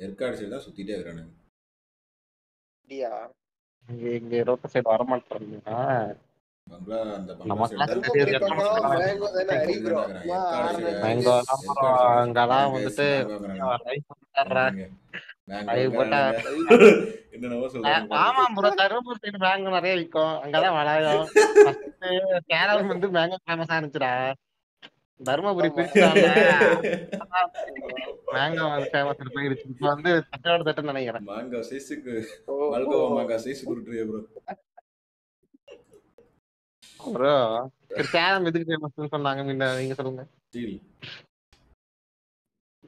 Yercaud side side வர மாட்டாங்களா அங்கதான் வந்துட்டு ஆமா ப்ரோ சைடு மேங்கோ நிறைய விற்கும் அங்கதான் வளாயம் கேரளம் வந்து மேங்க ஃபேமஸ் இருந்துச்சுடா. தருமபுரி மேங்கோ ஃபேமஸ் போயிருச்சு இப்போ வந்து தட்டோட தட்டுன்னு நினைக்கிறேன். மாங்கா சைஸுக்கு ஓ, மல்கோவா மாங்கா சைஸ் குருட்டுறிய ப்ரோ ப்ரோ சரி சேலம் எதுக்கு ஃபேமஸ்னு சொன்னாங்க முன்ன நீங்க சொல்லுங்க. ஸ்டீல்.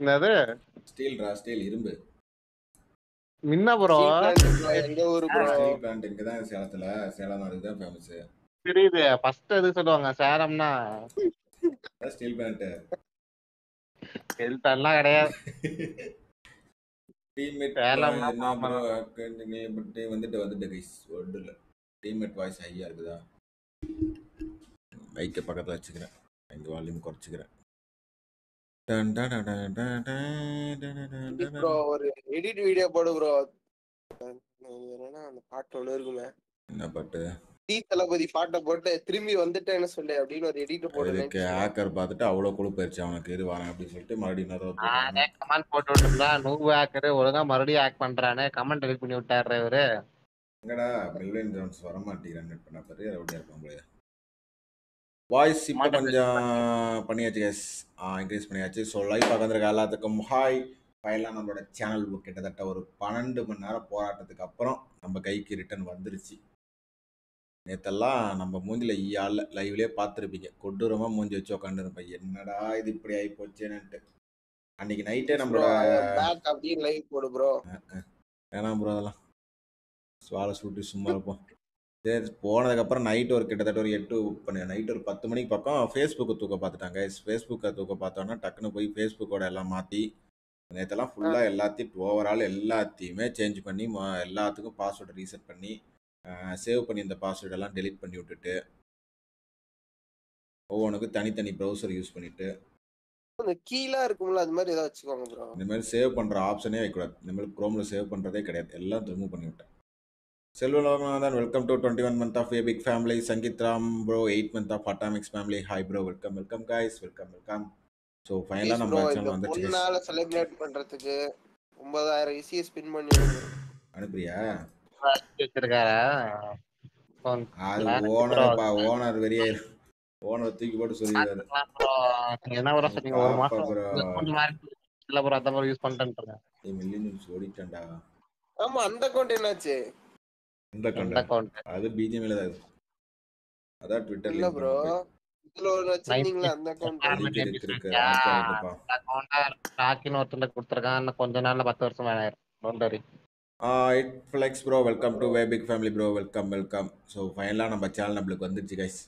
என்னது? ஸ்டீல்ரா ஸ்டீல் இரும்பு. முன்ன ப்ரோ எங்க ஊரு ப்ரோ ஸ்டீல் பிளான்ட் இங்க தான் சேலத்துல சேலம் அதுக்கு தான் ஃபேமஸ் தெரியுது ஃபர்ஸ்ட் எது சொல்லுவாங்க சேலம்னா ஸ்டீல் பேண்ட் ஸ்டீல் பேண்ட்லாம் கிடையாது. டீம்மேட் வந்துட்டு வந்துட்டு கைஸ் ஒன்றுல டீம்மேட் வாய்ஸ் ஹையா இருக்குதா? மைக்கை பக்கத்துல வச்சுக்கிறேன். இங்கே வால்யூம் குறைச்சிக்கிறேன். ஒரு எடிட் வீடியோ போடு ப்ரோ என்னன்னா அந்த பாட்டு ஒன்று இருக்குமே. என்ன பாட்டு? டி தளபதி பாட்டை போட்டு திரும்பி வந்துட்டேன்னு சொல்லு அப்படின்னு ஒரு எடிட் போட்டு ஹேக்கர் பார்த்துட்டு அவ்வளோ குழு போயிடுச்சு அவனுக்கு இது வரேன் அப்படின்னு சொல்லிட்டு மறுபடியும் கமெண்ட் போட்டு விட்டுருந்தா நூவு ஹேக்கர் ஒழுங்கா மறுபடியும் ஹேக் பண்றானே கமெண்ட் டெலிட் பண்ணி விட்டாரு இவரு. எங்கடா மில்லியன் ஜோன்ஸ் வர மாட்டேங்கிறான் நெட் பண்ண பாரு ரவுடியா இருப்பான் போல வாய்ஸ் இப்போ கொஞ்சம் பண்ணியாச்சு கேஸ் இன்க்ரீஸ் பண்ணியாச்சு. ஸோ லைவ் பார்க்கறதுக்கு எல்லாத்துக்கும் ஹாய் ஃபைனலாக நம்மளோட சேனல் கிட்டத்தட்ட ஒரு பன்னெண்டு மணி நேரம் போராட்டத்துக்கு அப்புறம் நம்ம கைக்கு ரிட்டர்ன் வந்துருச்சு. நேத்தெல்லாம் நம்ம மூஞ்சில ஈயால லைவ்லேயே பார்த்துருப்பீங்க. கொடூரமாக மூஞ்சி வச்சு உட்காந்துருப்பேன் என்னடா இது இப்படி ஆகி போச்சேன்னுட்டு. அன்னைக்கு நைட்டே நம்மளோட பேக் லைவ் போடு ப்ரோ வேணாம் ப்ரோ அதெல்லாம். சுவாலை சுட்டி சும்மா இருப்போம். சரி போனதுக்கப்புறம் நைட் ஒரு கிட்டத்தட்ட ஒரு எட்டு பண்ண நைட் ஒரு பத்து மணிக்கு பக்கம் ஃபேஸ்புக்கை தூக்க பார்த்துட்டாங்க. ஃபேஸ்புக்கை தூக்க பார்த்தோன்னா டக்குன்னு போய் ஃபேஸ்புக்கோட எல்லாம் மாற்றி நேற்றெல்லாம் ஃபுல்லாக எல்லாத்தையும் ஓவரால் எல்லாத்தையுமே சேஞ்ச் பண்ணி மொ- எல்லாத்துக்கும் பாஸ்வேர்டு ரீசெட் பண்ணி சேவ் பண்ணி இந்த பாஸ்வேர்டு எல்லாம் டெலீட் பண்ணி விட்டுட்டு ஒவ்வொன்றுக்கும் தனித்தனி ப்ரௌசர் யூஸ் பண்ணிட்டு. அந்த கீழா இருக்கும்ல அது மாதிரி ஏதாவது வச்சுக்கோங்க ப்ரோ இந்த மாதிரி சேவ் பண்ணுற ஆப்ஷனே வைக்கக்கூடாது. இந்த மாதிரி க்ரோமில் சேவ் பண்ணுறதே கிடையாது. எல்லாம் ரிமூவ் பண்ணி விட்டேன். Selvaloganathan welcome to twenty one month of a big family Sangeeth Ram bro eight month of atomics family hi bro welcome welcome guys welcome welcome so ஃபைனலாக நம்ம சேனல் வந்துச்சு. பொண்ணால செலிப்ரேட் பண்றதுக்கு ஒன்பதாயிரம் இசியை ஸ்பின் பண்ணி. அனுப்புறியா? வச்சிருக்காரா? அது ஓனர் தூக்கி போட்டு சொல்லிடுறாரு என்ன ப்ரோ நீங்க யூஸ் பண்ணிட்டேன்றாங்க நீ மில்லியன் யூஸ் ஆமா அந்த அக்கவுண்ட் என்னாச்சு? இந்த அக்கவுண்ட் அது பிஜேமில தான் அதான் ட்விட்டர்ல ப்ரோ இதுல ஒரு வச்சிருந்தீங்களா அந்த கொஞ்ச நாள்ல பத்து வருஷம் வேணாயிரும் it flex bro welcome to the big family bro welcome welcome so ஃபைனலாக நம்ம சேனல் நம்மளுக்கு வந்துருச்சு கைஸ்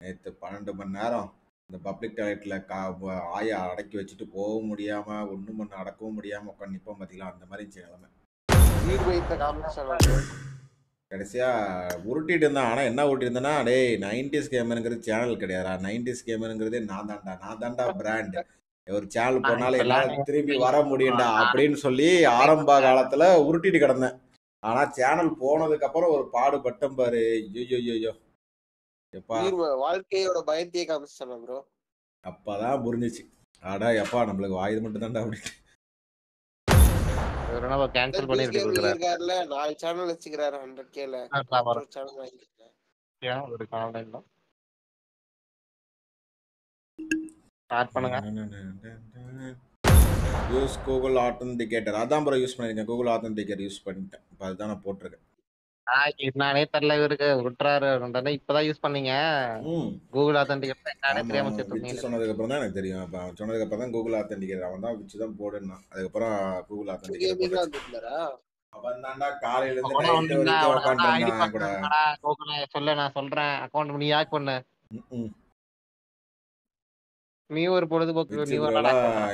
நேற்று பன்னெண்டு மணி நேரம் இந்த பப்ளிக் டாய்லெட்டில் கா ஆயை அடக்கி வச்சுட்டு போகவும் முடியாமல் ஒன்றும் பண்ண அடக்கவும் முடியாமல் உட்காந்து நிற்போம் பார்த்தீங்களா அந்த மாதிரி இருந்துச்சு நிலமை. கடைசியாக உருட்டிட்டு இருந்தான். ஆனால் என்ன உருட்டி இருந்தேன்னா டேய் நைன்டிஸ் கேமருங்கிறது சேனல் கிடையாதுடா. நைன்டிஸ் கேமருங்கிறதே நான் தான்டா. நான் தான்டா பிராண்ட் ஒரு சேனல் போனாலும் என்னால் திருப்பி வர முடியும்டா அப்படின்னு சொல்லி ஆரம்ப காலத்தில் உருட்டிட்டு கிடந்தேன். ஆனால் சேனல் போனதுக்கு அப்புறம் ஒரு பாடுபட்டம் பாரு. ஐயோ வாழ்க்கையோட பயத்தையே காமிச்சேன் ப்ரோ அப்பதான் புரிஞ்சிச்சு. அடா எப்பா நம்மளுக்கு வாயுது மட்டும் தான்டா அப்படின்னு. கேன்சல் பண்ணி இருக்காருல நாலு சேனல் வச்சுக்கிறாரு ஹண்ட்ரட் கேல ஒரு சேனல் வாங்கிக்கிறேன் ஒரு ஸ்டார்ட் பண்ணுங்க. யூஸ் கூகுள் ஆத்தன்டிகேட்டர் அதான் ப்ரோ யூஸ் பண்ணிருக்கேன். கூகுள் ஆத்தன்டிகேட்டர் யூஸ் பண்ணிட்டேன். இப்போ அதுதான் நான் போட்டிருக்கேன். நானே தெரியல இவருக்கு. விட்டுறாரு இப்பதான் யூஸ் பண்ணீங்க. ம். கூகுள் ஆத்தன்டிகேட் என்னன்னே தெரியாம விச்சு சொன்னதுக்கு அப்புறம் தான் எனக்கு தெரியும். அப்ப சொன்னதுக்கு அப்புறம் தான் கூகுள் ஆத்தன்டிகேட்டர் அவன் தான் விச்சு தான் போடுனான். அதுக்கப்புறம் கூகுள் ஆத்தன்டிகேட்டர் அவன் தான்டா காலையில இருந்து கூட. சொல்லு நான் சொல்றேன். அக்கௌண்ட் நீ ஹேக் பண்ணு. ம், ம். நீ ஒரு பொழுதுபோக்கு நீ ஒரு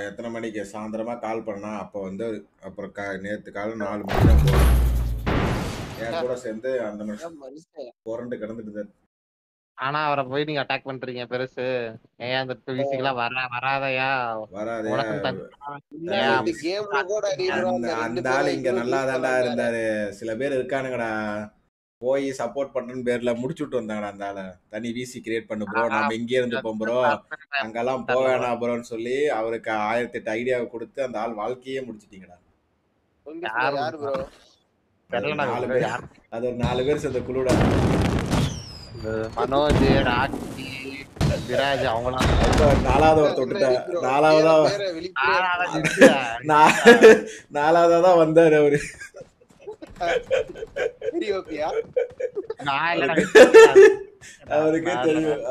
எத்தனை மணிக்கு? சாயந்தரமா கால் பண்ணா அப்போ வந்து அப்புறம் கா நேற்று காலம் நாலு மணி தான் போகும் என் கூட சேர்ந்து அந்த மனுஷன்? புரண்டு கிடந்துட்டு. ஆனா அவரை போய் நீங்க அட்டாக் பண்றீங்க பெருசு. ஏன் அந்த பிசிக்கெல்லாம் வர வராதயா? வராதே உனக்கும் தன்- இந்த ஏன் கேம்ல கூட அறியுறோம் அந்த ஆள் இங்க நல்லா. இருந்தாரு. சில பேர் இருக்கானுங்கடா. போய் சப்போர்ட் பண்றேன்னு பேர்ல முடிச்சு விட்டு வந்தாங்கடா அந்த ஆளை. தனி விசி கிரியேட் பண்ணு ப்ரோ நாம இங்கே இருந்துப்போம் ப்ரோ அங்கெல்லாம் போக வேணாம் ப்ரோன்னு சொல்லி அவருக்கு ஆயிரத்தி எட்டு ஐடியாவை கொடுத்து அந்த ஆள் வாழ்க்கையே முடிச்சிட்டீங்கடா. அது ஒரு நாலு பேர். சேர்ந்த குழுடா. மனோஜ் ராக்கி விராஜ் அவங்களாம் நாலாவது ஒருத்த நாலாவதா நாலாவதா தான் வந்தாரு அவரு. இல்லடா, நிறுத்துடா. அவருக்கே தெரியும்.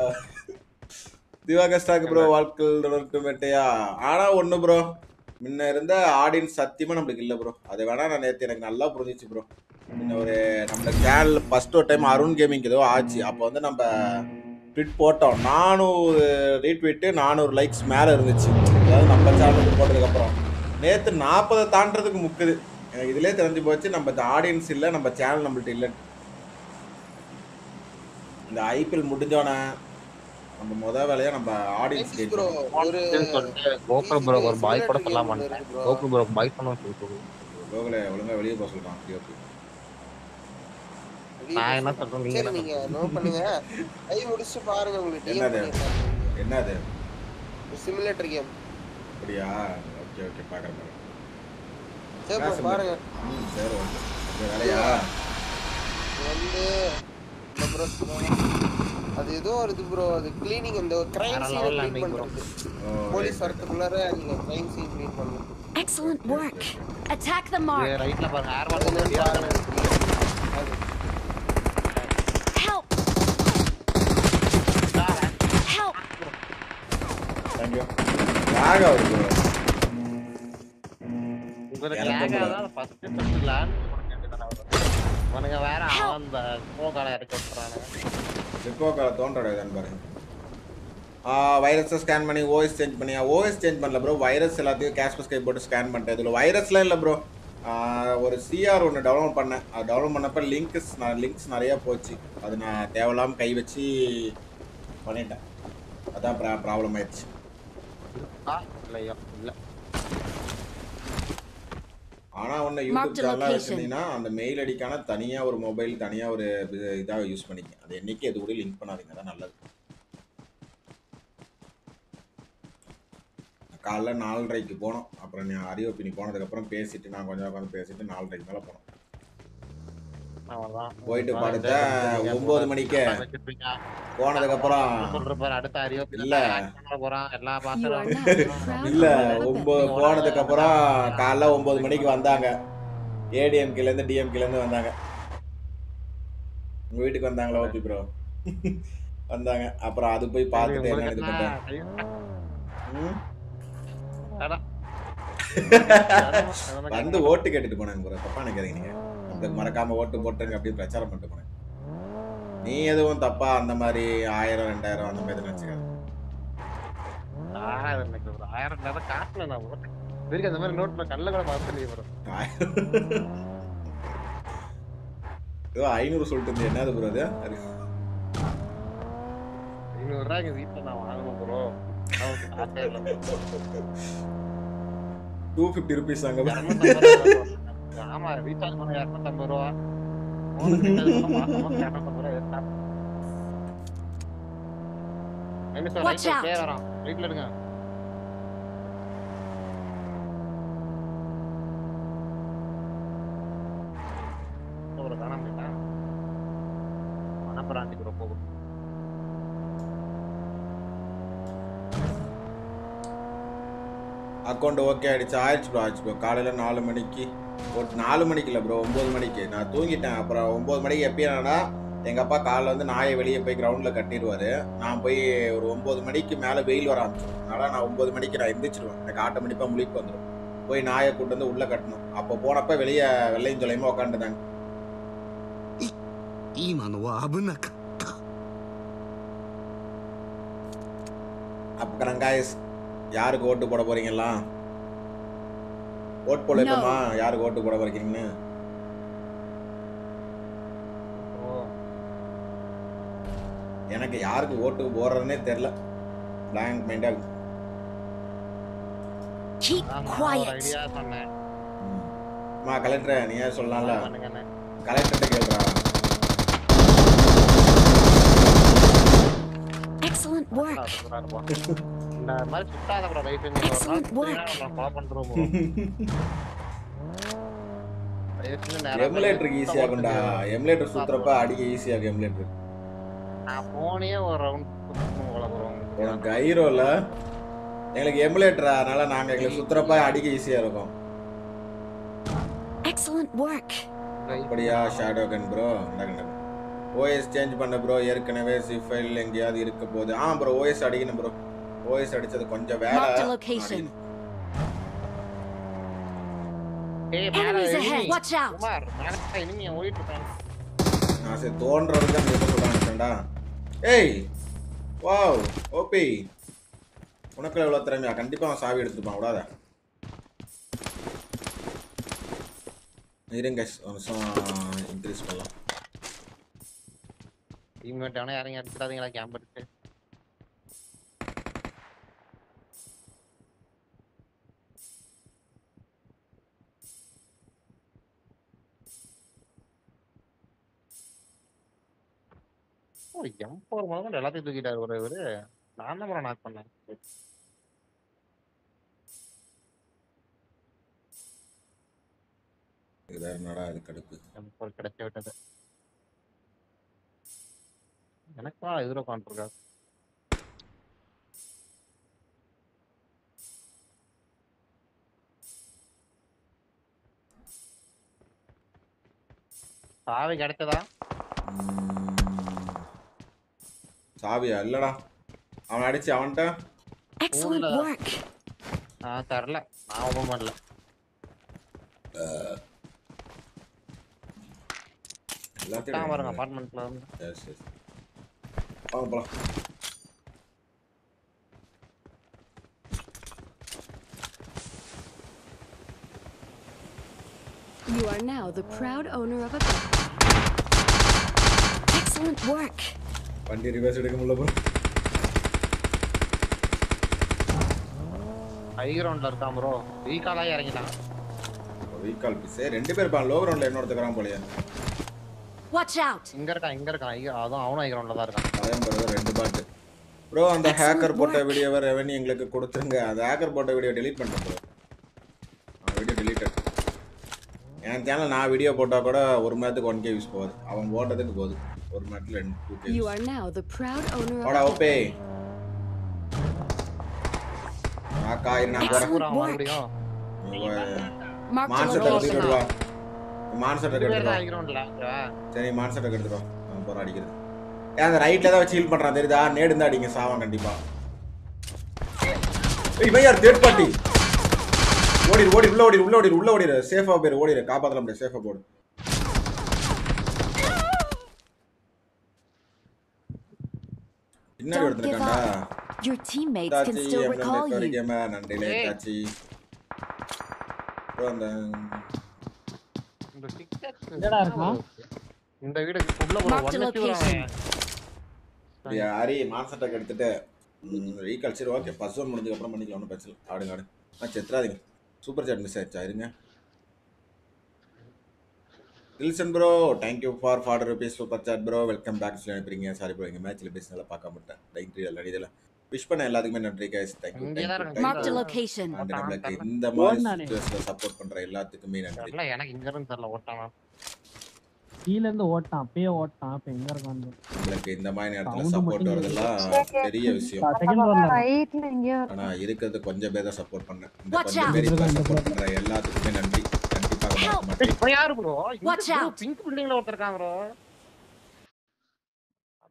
திவாகர் ஸ்டாக் ப்ரோ வாழ்க்கையில் தொடர்ட்டுமேட்டையா ஆனா ஒண்ணு ப்ரோ முன்ன இருந்த ஆடியன்ஸ் சத்தியமா நம்மளுக்கு இல்ல ப்ரோ அதை வேணா நான் நேத்து எனக்கு நல்லா புரிஞ்சிச்சு ப்ரோ முன்ன ஒரு நம்ம சேனல் ஃபர்ஸ்ட் ஒரு டைம் அருண் கேமிங் ஏதோ ஆச்சு. அப்போ வந்து நம்ம ட்விட் போட்டோம். நானூறு ரீட்வீட்டு நானூறு லைக்ஸ் மேலே இருந்துச்சு. அதாவது நம்ம சேனலுக்கு போட்டதுக்கப்புறம் நேற்று நாற்பதை தாண்டறதுக்கு முக்குது. இதுலேயே தெரிஞ்சு போச்சு நம்ம ஆடியன்ஸ் இல்லை நம்ம சேனல் நம்மள்ட்ட இல்லை. இந்த ஐபிஎல் முடிஞ்சோடனே நம்ம முத வேலையா நம்ம ஆடியன்ஸ் ப்ரோ கோகுல் bro ஒரு பாய் கூட மாட்டேன் கோகுல் bro. பாய் பண்ண சொல்லிட்டு லோகலை ஒழுங்கா வெளியே போக சொல்றான் பிஓபி நான் என்ன சொல்றேன். நீங்க நீங்க நோட் பண்ணுங்க. கை முடிச்சு பாருங்க உங்களுக்கு என்னது? என்னது? சிமுலேட்டர் கேம் அப்படியா? ஓகே ஓகே பார்க்குறேன் சரி பாருங்க சரி வேலையா வந்து அது ஏதோ ஒரு இது ப்ரோ அது கிளீனிங் இந்த கிரைம் சீன் க்ளீன். பண்றது போலீஸ். வரதுக்குள்ளார நீங்க crime scene clean work. Attack the mark. ரைட்ல பாருங்க ஏர் மார்க் வந்து! Help! Thank you. இவனுங்க வேற அவன் அந்த ஸ்மோக்கால இறக்கி விட்டுறானுங்க ரிப்போ கால தோன்றோட இதான் பாருங்க. வைரஸை ஸ்கேன் பண்ணி ஓஎஸ் சேஞ்ச் பண்ணியா? ஓஎஸ் சேஞ்ச் பண்ணல ப்ரோ வைரஸ் எல்லாத்தையும் கேஷ் ஸ்கை போட்டு ஸ்கேன் பண்ணிட்டேன். இதில் வைரஸ்லாம் இல்லை ப்ரோ ஒரு சிஆர் ஒன்று டவுன்லோட் பண்ணேன். அது டவுன்லோட் பண்ணப்போ லிங்க்ஸ் லிங்க்ஸ் நிறையா போச்சு. அது நான் தேவையில்லாமல் கை வச்சு பண்ணிட்டேன். அதான் ப்ராப்ளம் ஆயிடுச்சு. ஆ, இல்லையோ இல்ல. ஒன்று Mark யூடியூப் location. வச்சுருந்தீங்கன்னா அந்த மெயில் ஐடிக்கான தனியாக ஒரு மொபைல் தனியாக ஒரு இதாக யூஸ் பண்ணிக்க அது என்னைக்கு எது கூட லிங்க் பண்ணாதீங்க அதான் நல்லது காலைல நாலரைக்கு போனோம் அப்புறம் நீ அரியோப்பினி போனதுக்கப்புறம் பேசிட்டு நான் கொஞ்சம் உட்காந்து பேசிட்டு நாலரைக்கு மேலே போனோம். போயிட்டு படுத்த. ஒன்பது மணிக்கே அடுத்த அறிவு இல்ல. இல்ல ஒன்பது போனதுக்கப்புறம் காலைல ஒன்பது மணிக்கு வந்தாங்க. ஏடிஎம்கேலேருந்து டிஎம்கேலேருந்து வந்தாங்க. உங்க வீட்டுக்கு வந்தாங்களா ஓபி ப்ரோ வந்தாங்க. அப்புறம் அது போய் பார்த்துட்டு என்ன இது பண்ணிட்டேன் ம்? வந்து ஓட்டு கேட்டுட்டு போனாங்க ப்ரோ தப்பா நினைக்காதீங்க நீங்க. அந்த மறக்காம ஓட்டு போட்டுங்க அப்படின்னு பிரச்சாரம் பண்ணிட்டு போனேன். நீ எதுவும் தப்பா அந்த மாதிரி ஆயிரம் ரெண்டாயிரம் அந்த மாதிரி நினைச்சுக்காத. ஆயிரம் ஆயிரம் காட்டுல நான் இதுக்கு அந்த மாதிரி நோட்ல கல்ல கூட மறந்துலயே வரும் ஏதோ ஐநூறு சொல்லிட்டு இருந்தேன் என்னது ப்ரோ அது? அது ஐநூறு ரூபாய் எங்க வீட்டுல நான் வாங்கணும் ப்ரோ டூ ஃபிஃப்டி ருபீஸ் அங்கே. ஆமா ரீசார்ஜ் பண்ண இரநூத்தம்பது ரூபா. ரைட்ல எடுங்க அக்கௌண்ட் ஓகே ஆயிடுச்சு. ஆயிடுச்சு ப்ரோ ஆயிடுச்சு ப்ரோ காலையில் நாலு மணிக்கு. ஒரு நாலு மணிக்கு இல்லை ப்ரோ ஒம்பது மணிக்கு. நான் தூங்கிட்டேன். அப்புறம் ஒம்பது மணிக்கு எப்பயானா எங்கள் அப்பா காலைல வந்து நாயை வெளியே போய் கிரவுண்டில் கட்டிடுவார் நான் போய் ஒரு ஒம்பது மணிக்கு மேலே வெயில் வர ஆரம்பிச்சிடும் அதனால் நான் ஒம்பது மணிக்கு நான் எந்திரிச்சிருவேன். எனக்கு ஆட்டோமேட்டிக்காக முழிப்பு வந்துடும் போய் நாயை கூட்டு வந்து உள்ளே கட்டணும். அப்போ போனப்போ வெளியே வெள்ளையும் தொலையுமா உட்காந்துட்டாங்க அப்புறம் காய்ஸ் யாருக்கு ஓட்டு போட போறீங்களா ஓட் போட இப்பமா? யாருக்கு ஓட்டு போட போறீங்கன்னு? ஓ. எனக்கு யாருக்கு ஓட்டு போடுறதுனே தெரில பிளாங்க். ஐடியா சொன்னேன். அம்மா கலெக்டர் நீ ஏன் சொல்லலாம்ல. சுத்தா இருப்போம். இந்த மாதிரி சுத்தாத சுத்தமா ஈஸியாகும்டா சுத்தாத. எமுலேட்டர் சுத்துறப்ப அடிக்க ஈஸியாகும் எமுலேட்டர் நான் போனே ஒரு ரவுண்ட் சுத்தணும் போல bro. உனக்கு ஐரோல எங்களுக்கு எமுலேட்டர் அதனால நாங்க எங்களுக்கு சுத்துறப்ப அடிக்க ஈஸியா இருக்கும். Excellent work. அப்படியா shadow gun bro OS change பண்ண ப்ரோ ஏற்கனவே சி ஃபைல் எங்கேயாவது இருக்க போகுது. ஆ ப்ரோ ஓஎஸ் அடிக்கணும் ப்ரோ ஓஎஸ் அடிச்சது கொஞ்சம் வேலை Marked a location. ஏய், மேல Enemies enemy. ahead. Watch out. Kumar, மேல enemy ய ஓடிட்டு இருக்கான். நான் சரி தோன்றதுக்கு தான் எப்போ சொல்றான்டா ஏய் வாவ் ஓபி உனக்கு எவ்வளோ திறமையா கண்டிப்பா அவன் சாவி எடுத்துப்பான் விடாத இருங்க ஒரு நிமிஷம் இன்க்ரீஸ் பண்ணலாம் teammate எவனையும் யாரையும் அடிச்சிடாதீங்களா, camp அடிச்சு. ஓ, M4 முதல்ல எல்லாத்தையும் தூக்கிட்டாரு ஒரு இவரு. நான் தான் knock பண்ணேன். இது வேற என்னடா இது கடுப்பு M4 கிடைச்சு விட்டது. எனக்கா எதிரோ உட்காந்துருக்கா சாவி கிடைச்சதா. சாவியா இல்லடா அவன் அடிச்சு அவன்கிட்ட Excellent Cool. work. நான் தரல நான் ஓபன் பண்ணல எல்லாத்தையும் தான் பாருங்க எடுக்கணும். அபார்ட்மெண்ட்ல வந்து Yes, yes. வாங்க போலாம் You are now the proud owner of a Excellent work. வண்டி ரிவர்ஸ் எடுக்க முடியல ப்ரோ ஹை கிரவுண்ட்ல இருக்கான் ப்ரோ வீக்காலா இறங்கிட்டான் வீக்கால் பீஸ் ரெண்டு பேர் இருப்பான் லோ கிரவுண்ட்ல இன்னொருத்தக்கிறான் போலயே Watch out. இங்க இருக்கான் இங்க இருக்கான் high- அதுவும் அவனும் ஹை கிரவுண்ட்ல தான் இருக்கான் பயம் பிறகு ரெண்டு பாட்டு ப்ரோ அந்த ஹேக்கர் போட்ட. வீடியோவை ரெவன்யூ எங்களுக்கு கொடுத்துருங்க அந்த ஹேக்கர் போட்ட வீடியோ டெலீட் பண்ணிட்டேன் ப்ரோ வீடியோ டெலீட்டட் என் சேனல் நான் வீடியோ போட்டால் கூட ஒரு மணி நேரத்துக்கு ஒன் கே யூஸ் போகுது அவன் போட்டதுக்கு போகுது ஒரு நேரத்தில் ரெண்டு two K You are now the proud owner வாடா ஓப்பே அக்கா இரு நான் work. மறுபடியும். மான்செட்டை. எடுத்துட்டு வா. மான்செட்டை எடுத்துட்டு தான் வா. சரி மான்செட்டை எடுத்துட்டு வா. போகிறேன் அடிக்கிறது. ஏன் அந்த ரைட்டில் தான் வச்சு ஹீல் பண்ணுறான் தெரியுதா? நேடு இருந்தா அடிங்க சாவான் கண்டிப்பா. ஏய் இவன் யார்? தேர்ட் பார்ட்டி ஓடிடு ஓடி உள்ள ஓடிடு உள்ள ஓடிடு உள்ள ஓடிடு சேஃபா பேர் ஓடிடு காப்பாத்தலாம் முடியாது சேஃபா போடு பின்னாடி Don't ஒருத்தன் give இருக்கான்டா Your teammates can still recall you. கேம நன்றிலே ஏய். தாச்சி அந்த இந்த pickaxe எங்கடா இருக்கான்? இந்த வீடுக்கு உள்ள ஒன் location. அப்படியா ஹரி மான்செட்டை எடுத்துட்டு ரீகால் சரி ஓகே ஃபர்ஸ்ட் ஒன் முடிஞ்சதுக்கு அப்புறம் பண்ணிக்கலாம் ஒன்றும் பிரச்சனை. ஆடுங்க ஆடு ஆ செத்துறாதீங்க சூப்பர் சாட் மிஸ் ஆயிடுச்சா இருங்க Wilson bro thank you for forty rupees super chat bro welcome back சொல்லி அனுப்புறீங்க சாரி ப்ரோ எங்கள் மேட்ச்சில் பேசினால பார்க்க மாட்டேன் நன்றி எல்லாம் இதில் விஷ் பண்ண எல்லாத்துக்குமே நன்றி கைஸ் தேங்க்யூ நம்மளுக்கு இந்த மாதிரி சப்போர்ட் பண்ணுற எல்லாத்துக்குமே நன்றி. எனக்கு இங்க இருந்து தெரியல ஓட்டானா கீழ இருந்து ஓட்டான் அப்பயே ஓட்டான் அப்ப எங்க இருக்கான் உங்களுக்கு இந்த மாதிரி நேரத்தில் சப்போர்ட் வரதெல்லாம் பெரிய விஷயம். ஆனா இருக்கிறது கொஞ்சம் பேர் தான் சப்போர்ட் பண்ணேன். இந்த கொஞ்சம். பேர் சப்போர்ட் பண்ற எல்லாத்துக்குமே நன்றி. இப்ப யாரு ப்ரோ. பிங்க் பில்டிங்ல ஒருத்தர் இருக்காங்க ப்ரோ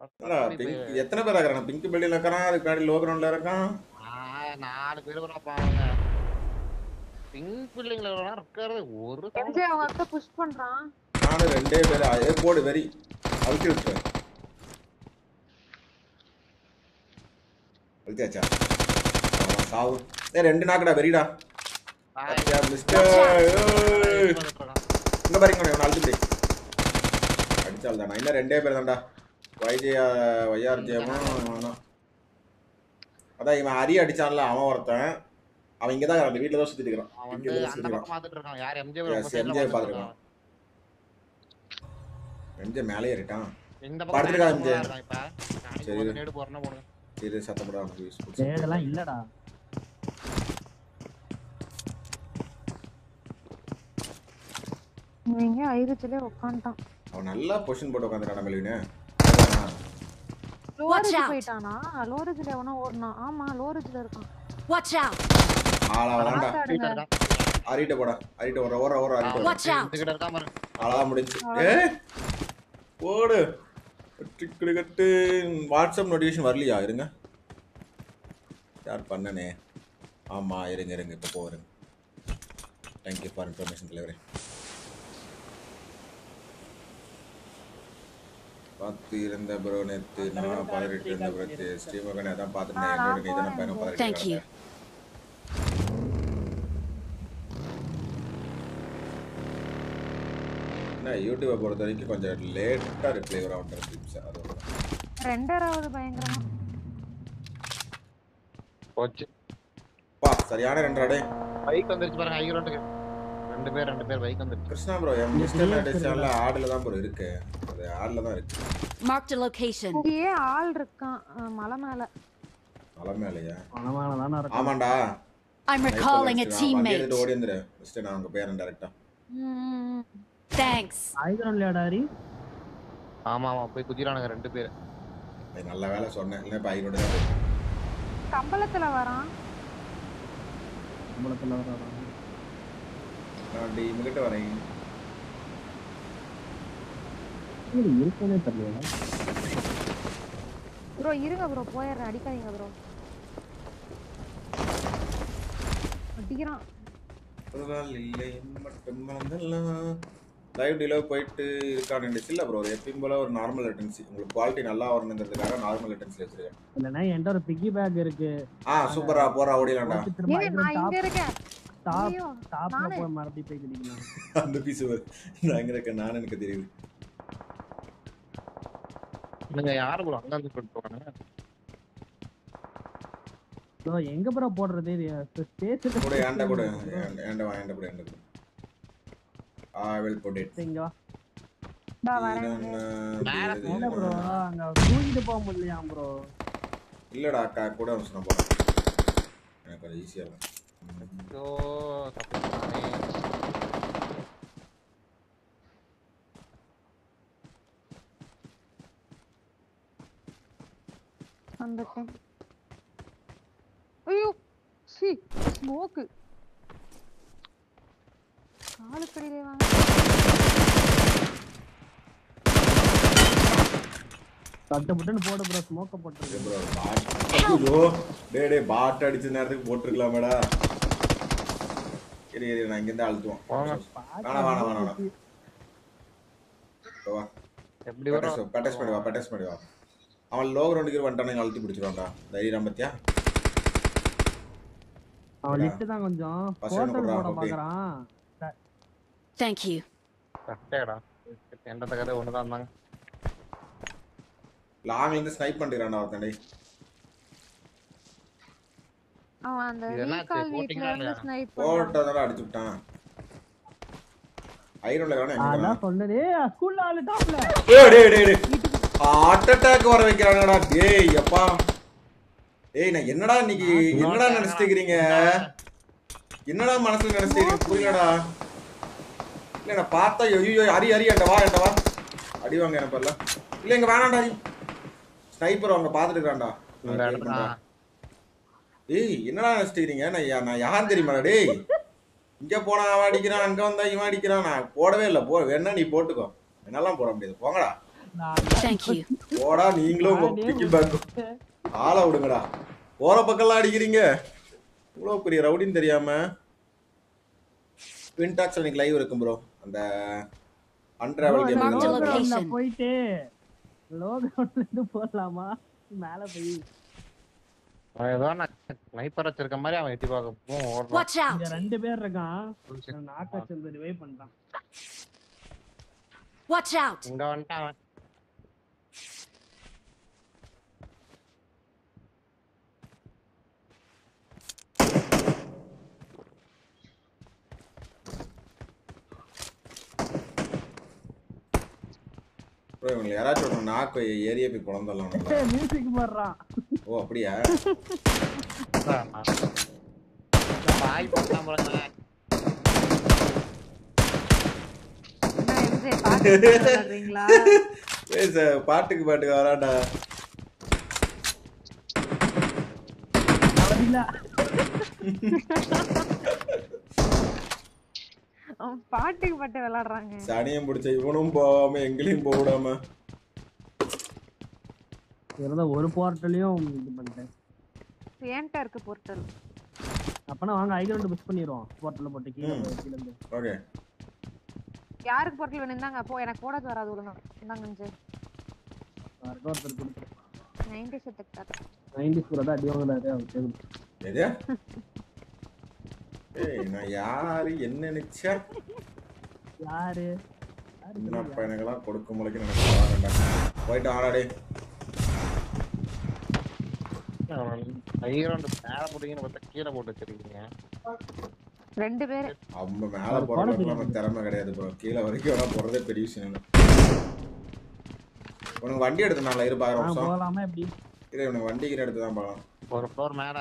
என்னடா, பிங்க் எத்தனை பேர் இருக்கிறான் பிங்க் பில்டிங்ல இருக்கிறான் அதுக்கு முன்னாடி லோ கிரவுண்ட்ல இருக்கான் நாலு பேர் கூட பாவங்க. பிங்க் பில்டிங்ல இருக்கிறது ஒரு எம்ஜே அவங்க அக்கா புஷ் பண்றான். நானும் ரெண்டே பேர் அதே போடு வெறி. அழுத்தி விட்டுறேன் அழுத்தியாச்சா? சாவு. ஏய் ரெண்டு நாக்குடா ஏய். இங்க பாருங்க இவனை அழுத்துட்டு. அடிச்சால் தானா இன்னும் ரெண்டே பேர் தான்டா. வைஜே ஒய்ஆர்ஜேமும் அதான் இவன் அரி அடிச்சான்ல அவன் ஒருத்தன். அவன் இங்க தான் அந்த வீட்டுல தான் சுத்திட்டு இருக்கான் அவன் இங்க வந்து அந்த சுத்திட்டு இருக்கான். பக்கம் பாத்துட்டு இருக்கான். யார் எம்ஜே. எம்ஜே மேலே இந்த பக்கம் சரி. நேடு போறேன்னா போடுங்க. இது சத்தப்பட யூஸ் தேடலாம் இல்லடா. எங்க ஐரிச்சிலே உட்காந்துட்டான் அவன் நல்லா பொசிஷன் போட்டு உட்காந்துட்டான் மெலிவினு லோரேஜ். போயிட்டானா? லோரேஜ்ல எவனோ ஓடுனான் ஆமா லோரேஜ்ல இருக்கான். Watch out! ஆளா இருக்கான். அரிட்ட போடா அரிட்ட ஓடுற ஓடுற ஓடுற அரிட்ட. Watch out! இதுகிட்ட இருக்கான் பாரு. அவ்வளோதான் முடிஞ்சு. ஏ? ஓடு. டிக்கெட்டு கட்டு. வாட்ஸ்அப் நோட்டிஃபிகேஷன் வரலையா? இருங்க. யார் பண்ணனே? ஆமா இருங்க இருங்க. இப்போ போகிறேன் தேங்க்யூ ஃபார் இன்ஃபர்மேஷன் தலைவரே. பார்த்து இருந்த ப்ரோ நேற்று நான் பதறிட்டு இருந்த ப்ரோ ஸ்ரீமகன் அதான் பார்த்துருந்தேன். என்னோட நீ தானே பையனும் you. என்ன யூடியூப்பை பொறுத்த வரைக்கும் கொஞ்சம் லேட்டாக ரிப்ளை வரும் டிப்ஸ் அது ஒன்று ரெண்டராவது பயங்கரமா. போச்சு. பா சரியான ரெண்டு அடே. பைக் வந்துருச்சு பாருங்க ஐரோட்டுக்கு ரெண்டு பேர் ரெண்டு பேர் பைக் வந்துருச்சு கிருஷ்ணா ப்ரோ என் மிஸ்டர் சேனல்ல ஆடுல தான் ப்ரோ இருக்கு. அது ஆடுல தான் இருக்கு. Marked a location. இங்கேயே ஆள் இருக்கான் மலை மேல. மலை மேலையா? பணமான தானே இருக்கும் ஆமாண்டா. I'm recalling a teammate. எடுத்துட்டு ஓடி வந்துரு. மிஸ்டர் நான் அங்க போயிறேன் டேரக்டா. ஆயுதம் இல்லையாடா ஹரி ஆமா ஆமா போய் குதிரானுங்க ரெண்டு பேர். நல்ல வேலை சொன்னேன். இல்லை இப்போ ஐரோட தான் இருக்கு. கம்பளத்துல வரான் வரேன் இது இருக்குன்னே தெரியல. ப்ரோ இருங்க ப்ரோ போயிடுறேன். அடிக்காதீங்க ப்ரோ. அடிக்கிறான். அதனால் இல்லை மட்டும் மறந்தெல்லாம் லைவ் டிலோ போயிட்டு இருக்கான இல்லை ப்ரோ எப்பயும் போல ஒரு நார்மல் அட்டன்சி உங்களுக்கு குவாலிட்டி நல்லா வரணுங்கிறதுக்காக நார்மல் அட்டன்சி வச்சிருக்கேன். இல்லைன்னா என்கிட்ட ஒரு பிக்கி பேக் இருக்கு. ஆ சூப்பரா போறா ஓடிலாம்டா நான் இங்க இருக்கேன். டாப் டாப்ல நானு. போய் மறந்து போய் கிடைக்கலாம் அந்த பீஸ் நான் இங்க இருக்கேன். நான் எனக்கு தெரியுது. நீங்க யாரு ப்ரோ அங்க வந்து போறாங்க. ப்ரோ எங்க ப்ரோ போடுறது? ஸ்பேஸ் கூட ஏன்டா கூட ஏன்டா வா ஏன்டா கூட ஏன்டா கூட. ஐ வில் புட் இட் இங்க வா. இந்தா வரேன். இல்ல ப்ரோ அங்க தூக்கிட்டு போக முடியலையா ப்ரோ இல்லடா அக்கா கூட வந்து சொன்ன போறேன் எனக்கு கொஞ்சம் ஈஸியா இருக்கும் ஐயோ தப்பு பண்ணானே. வந்துட்டேன் ஐயோ சி ஸ்மோக்கு காலுக்கடியிலே வாங்க தட்டு புட்டுன்னு போடு ப்ரோ ஸ்மோக்க போட்டுருக்கு ப்ரோ பாட் ஐயோ டேய் டேய் பாட் அடிச்ச நேரத்துக்கு போட்டுருக்கலாமேடா. நான் இங்கிருந்து அழுத்துவோம் போங்க. வேணாம் வேணாம் வேணாம் வேணாம் இதோ வா எப்படி வரும் பட்டாஸ் பட்டாஸ் பண்ணி வா பட்டாஸ் பண்ணி வா அவன் லோ கிரவுண்டுக்கு வந்துட்டானே அழுத்தி பிடிச்சிருவான்டா தைரியம் பத்தியா அவன் லிஃப்ட் தான் கொஞ்சம் ஹோட்டல் போட. பாக்குறான். கரெக்டேடா கதை ஒண்ணுதான் இருந்தாங்க லாங்ல இருந்து ஸ்னைப் பண்ணிக்கிறான்டா ஒருத்தன் டேய் அவன் அந்த இது என்னாச்சு? ரீகால் வீட்ல போட்டீங்களா இருந்து இல்லையா? ஸ்னைப் போட்டதால அடிச்சு விட்டான் ஐரோன்ல வேணா எங்க அதான் சொன்னது. ஸ்கூல்ல ஆளு டாப்ல டேய் டேய் டேய் டேய். ஹார்ட் அட்டாக் வர வைக்கிறாங்கடா டேய் அப்பா டேய் நான் என்னடா இன்னைக்கு என்னடா நினைச்சிட்டு இருக்கிறீங்க என்னடா மனசுல நினைச்சிட்டு இருக்கீங்க புரியலடா. இல்ல நான் பார்த்தா ஐயோ அரி அரி என்கிட்ட வா என்கிட்ட வா. அடி வாங்க எனக்கு எல்லாம் இல்ல இங்க வேணாம்டா ஸ்னைப்பர் அவங்க பாத்துட்டு இருக்கான்டா. ஏய் என்னடா நினைச்சிட்டு இருக்கீங்க நான் நான் யார் தெரியுமாடா டேய்? இங்க போனா அவன் அடிக்கிறான் அங்க வந்தா இவன் அடிக்கிறான். நான் போடவே இல்லை. போ வேணா நீ போட்டுக்கோ. என்னெல்லாம் போட முடியாது. போங்கடா. Thank you. போடா நீங்களும் உங்க பிக்கி பேக் ஆள விடுங்கடா. போற பக்கம்லாம் அடிக்கிறீங்க. இவ்வளோ பெரிய ரவுடின்னு தெரியாம. வின்டாக்ஸ் அன்னைக்கு லைவ் இருக்கும் ப்ரோ அந்த அன்டிராவல் கேம். போயிட்டு லோ கிரவுண்ட்ல இருந்து போடலாமா? மேல போய். ஏதோ நான் ஸ்னைப்பர் வச்சிருக்க மாதிரி அவன் எட்டி பார்க்க போகும் ஓடுறான்! இங்க ரெண்டு பேர் இருக்கான் ரிவைவ் பண்றான் Watch out! இங்க வந்துட்டான் ப்ரோ இவங்க யாராச்சும் ஒரு நாக்கு ஏரியா போய் பிறந்தலாம் மியூசிக் போடுறான் ஓ அப்படியா? பாய் பாட்டு சார் பாட்டுக்கு பாட்டுக்கு வரான்டா. இல்ல பாட்டுக்கு பாட்டு விளையாடுறாங்க சனியம் பிடிச்ச இவனும் போகாம எங்களையும் போக விடாம. இருந்த ஒரு போர்ட்டலையும் இது பண்ணிட்டேன். ஏன்ட்ட இருக்கு போர்ட்டல் அப்பனா வாங்க ஐகிரவுண்ட் புஷ் பண்ணிடுவோம். போர்ட்டல்ல போட்டு கீழே கீழே இருந்து. ஓகே. யாருக்கு போர்ட்டல் வேணும்? இந்தாங்க போ எனக்கு போடது வராது ஒழுங்கா. இந்தாங்க எம்ஜே யாருக்கோ ஒருத்தர் கொடுத்து நைன்டி செத்துக்கிட்டாரு நைன்டி ஸ்கூல தான் அடி வாங்குறாரு அவர் எது? நான் யாரு? என்ன நினைச்சா? யாரு? பையனுக்கெல்லாம் கொடுக்க முளைக்கு நினைச்சு? போயிட்டு ஆடாடே மேல போட்டீங்கன்னு பார்த்தா கீழே போட்டு வச்சிருக்கீங்க. ரெண்டு பேரு. அவங்க மேல நமக்கு திறமை கிடையாது ப்ரோ கீழே வரைக்கும் வேணா போறதே பெரிய விஷயம் இல்லை. உனக்கு வண்டி எடுத்தனால இரு பாக்குற நான் நிமிஷம். போகலாமா எப்படி? இரு உனக்கு எடுத்து தான் பார்க்கலாம் ஒரு ஃப்ளோர் மேல.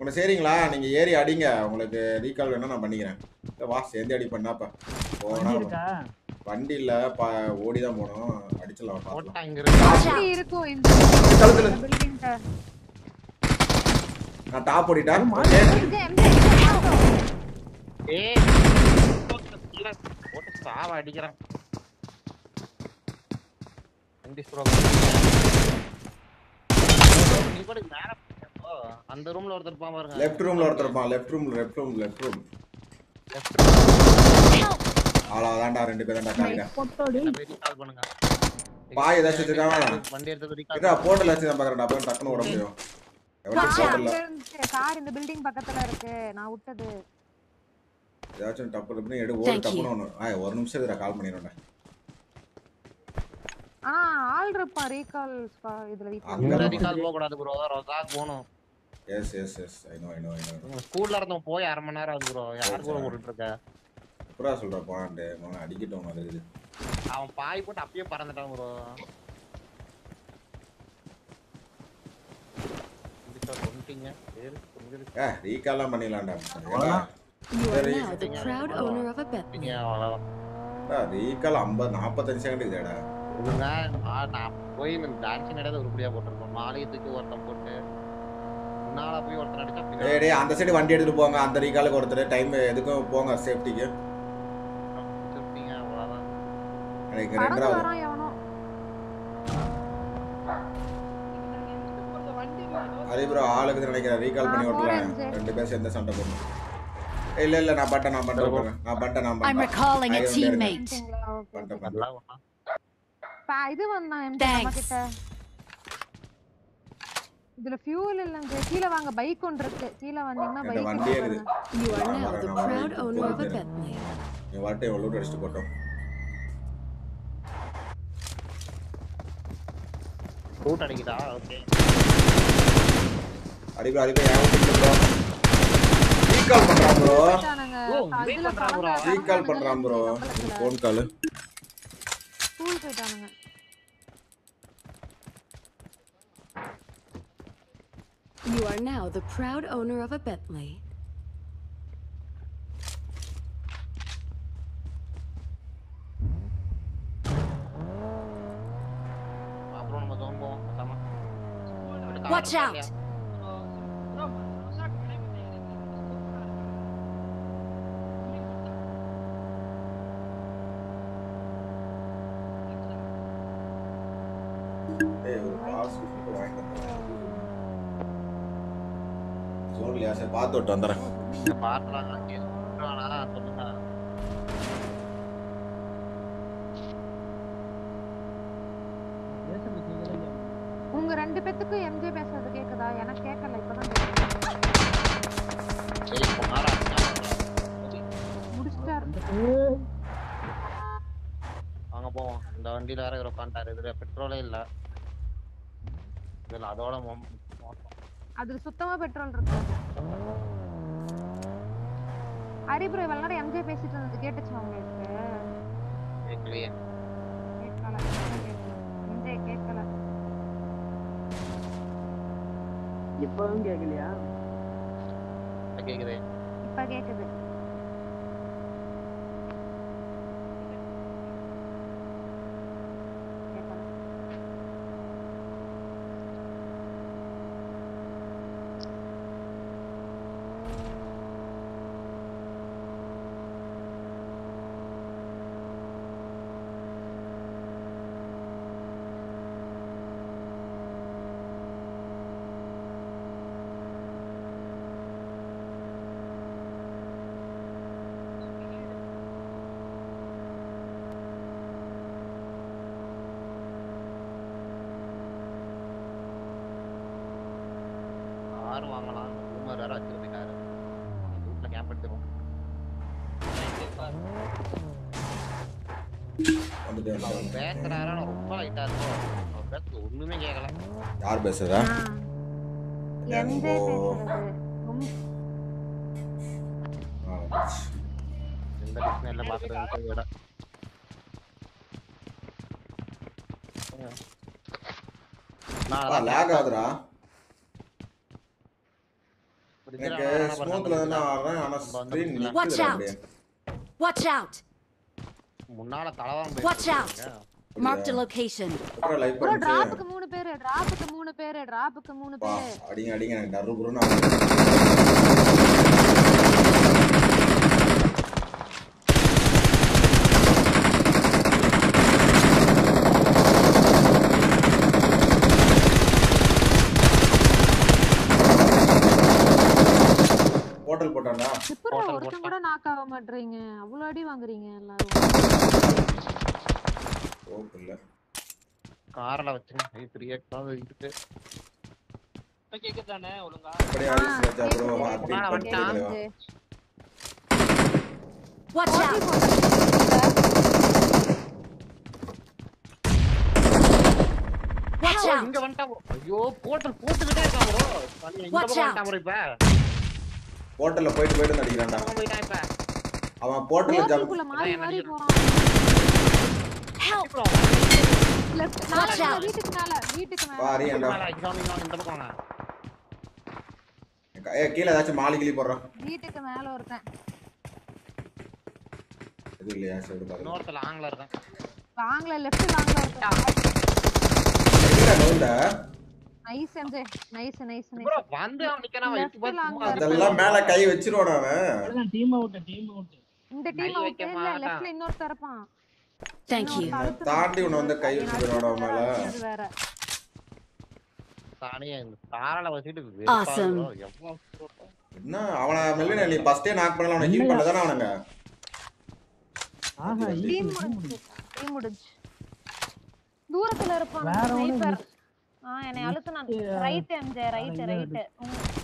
உனக்கு சரிங்களா? நீங்க ஏறி அடிங்க. உங்களுக்கு ரீகால் வேணா நான் பண்ணிக்கிறேன். வா சேர்ந்து அடி பண்ணாப்பா. போனா வண்டி இல்ல ஓடி தான் போனோம். பார்க்கலாம் இருக்கும் இந்த பில்டிங்ட்ட நான் டாப் ஓடிட்டேன். ஏய் போட்டு சாவ அடிக்கிறான். வண்டி நீ கூட போ. அந்த ரூம்ல ஒருத்தர் இருப்பான் பாருங்க. லெஃப்ட் ரூம்ல ஒருத்தர் இருப்பான். Left room left room left room அவ்வளோதான்டா ரெண்டு பேரும் தான் காலிடா பொட்டோடி கால் பண்ணுங்க. பாய் ஏதாச்சும் வச்சிருக்காங்களா? வண்டி எடுத்து இதா போட்டல் வச்சு தான் பாக்குறேன் அப்போ டக்குன்னு ஓட முடியும். கார் இந்த பில்டிங் பக்கத்துல இருக்கு. நான் விட்டது. ஏதாச்சும் டப்பு டப்புன்னு எடு ஓடு. டப்புன்னு ஒன்று ஆ ஒரு நிமிஷம் இதில் கால் பண்ணிடுறேன் ஆனா ஆள் இருப்பான் ரீகால் இதுல அங்க இந்த தான் recall போக கூடாது ப்ரோ ரொசாக் போகணும். Yes yes yes I know I know I know ஸ்கூல்ல இருந்தோம் போய் அரை மணி நேரம் ஆகுது ப்ரோ யார் கூட போட்டுட்டு இருக்க? எப்படா சொல்ற போனான்ட்டு மகன் அடிக்கட்டும் அது அவன் பாய் போட்டு அப்பயே பறந்துட்டான் ப்ரோ ரீகால்லாம் பண்ணிடலாம்டா ஏடா? You are Very- now the proud owner of a Bentley. அவ்வளவுதான் ரீகால் ஐம்பது நாற்பத்தஞ்சு செகண்ட் இதேடா நான் போய் டான்ஸ் நடந்து உருப்படியா போட்டிருக்கோம். மாலையை தூக்கி ஒருத்தன் போட்டு முன்னால போய் ஒருத்தன் அடிச்சா டேய் பின்னாடி டேய் அந்த சைடு வண்டி எடுத்துட்டு போங்க அந்த ரீகாலுக்கு ஒருத்தர் டைம் எதுக்கும் போங்க சேஃப்டிக்கு சுட்டீங்க, அவ்வளவுதான் எனக்கு ரெண்டாவது அதே ப்ரோ ஆளுக்கு நினைக்கிறேன் ரீகால் பண்ணி ஜெய். ரெண்டு பேரும் சேர்ந்து சண்டை போடணும் இல்ல இல்ல நான் பட்டேன் நான் விட்டுறேன் நான் பண்ணிட்டேன் நான் I'm பண்ணிட்டேன் recalling a teammate. வந்துட்டீங்களா? Okay. பண்ணிட்டேன் பண்ணிட்டேன். நல்லா ஒண்ணா. பா- இது வந்தான் எம்ஜி நம்ம. கிட்ட இதுல ஃபியூல் இல்லங்க. கீழ வாங்க பைக் ஒன்று இருக்கு. கீழ வந்தீங்கன்னா பைக் வண்டியே இருக்குது I'm alright. proud owner of a Good. Bentley. நீ வாட்டை எவ்வளோ அடிச்சுட்டு போட்டோம். ரூட் அடிக்குதா? ஓகே அடிப்பா அடிப்பா ஏன் ப்ரோ ரீகால் பண்றான் ப்ரோ அதுல பண்றான். கலந்து ரீகால் பண்றான் ப்ரோ. ஃபோன் கால் ஸ்கூல் போயிட்டானுங்க. You are now the proud owner of a Bentley. Watch out! சரி பார்த்து விட்டு வந்துடுறேன். உங்க ரெண்டு பேத்துக்கும் எம்ஜே பேசுறது கேக்குதா? எனக்கு கேட்கல இப்பதான் முடிச்சிட்டாரு. வாங்க போவோம். இந்த வண்டியில வேற இவர் உட்காந்துட்டாரு. இதுல பெட்ரோலே இல்ல. இதுல அதோட மோ- மோசம். அதுல சுத்தமா பெட்ரோல் இருக்கு. ஹரி ப்ரோ இவ்வளவு நேரம் எம்ஜே பேசிட்டு இருந்தது கேட்டுச்சு உங்களுக்கு? கேட்கல கேட்கல நெஞ்சே கேட்கல. இப்பவும் கேட்கலையா? கேக்குது. இப்ப கேக்குது கேட்கல கார் வாங்கலாம் பூமர் வேற வச்சிருக்காரு வீட்டுல கேம்ப் எடுத்துருவோம் வந்துட்டே அவர் வந்துட்டே. பேசுறாரு? ஆனா ரொம்ப லைட்டா இருக்கும் அவர் பேசுறது ஒண்ணுமே கேட்கல யார் பேசுறா? எந்த பேசுறது? ரொம்ப. ஆ, வந்துச்சு. எந்த டிக்ஷனரியில பாக்குறது விட நான் ஆகுதுடா. எனக்கு ஸ்மூத்ல தானே ஆடுறேன் ஆனா ஸ்க்ரீன் முடியல. Watch நிக்குதுடா out. அப்படியே. Watch out! முன்னால தலதான் Watch out. Marked a location. அப்புறம் லைக் ப்ரோ டிராப்புக்கு மூணு பேரு டிராப்புக்கு மூணு பேரு டிராப்புக்கு மூணு பா பேரு அடிங்க அடிங்க எனக்கு டர்ரு புருன்னு எப்பறம் Hotel ஒருத்தன் போட்டா. கூட நாக் ஆக மாட்டீங்க அவ்வளவு அடி வாங்குறீங்க எல்லாரும். ஓப்பு இல்ல கார்ல வச்சுங்க. த்ரீ எக்ஸ் இருக்கு. அப்படியே அடிச்சு வச்சா ப்ரோ ஹாப்பி முன்னால பர்த்டே வந்துட்டான். தலைவா Watch out! Watch bro, out! இங்க வந்துட்டான். ஐயோ போட்டல் போட்டுக்கிட்டே இருக்கான் ப்ரோ. out. வந்துட்டான் bro இப்ப? ஹோட்டல்ல போயிட்டு போயிட்டு அடிக்கிறான்டா பக்கம் போயிட்டான் இப்ப. அவன் ஹோட்டல்ல ஜம்ப் மாறி மாறி என்ன போறான். லெஃப்ட். வீட்டுக்கு வீட்டுக்கு இந்த பக்கம் ஏ கீழே ஏதாச்சும் மாலி கிளி போடுறான் வீட்டுக்கு மேல ஒருத்தன். இது இல்லையா? இருக்கேன். லாங்ல லெஃப்ட் லாங்ல நவுண்ட nice MJ nice nice bro வந்து அதெல்லாம் மேல கை வச்சிருவான் அவன். டீம் அவுட் டீம் இந்த டீம் இல்ல. லெஃப்ட்ல தாண்டி உன்னை வந்து கை அவன் மேல. அது வேற. தானியா இந்த காரால வச்சுட்டு என்ன அவனை மெல்லின நீ ஃபர்ஸ்டே நாக் பண்ணல அவனை ஹீல் பண்ணதானே அவனுங்க? ஆஹா டீம் ஈஸி முடிஞ்சு டீம் முடிஞ்சு தூரத்துல இருப்பான். ஸ்னைப்பர் என்னை அழுத்துனான் right MJ right right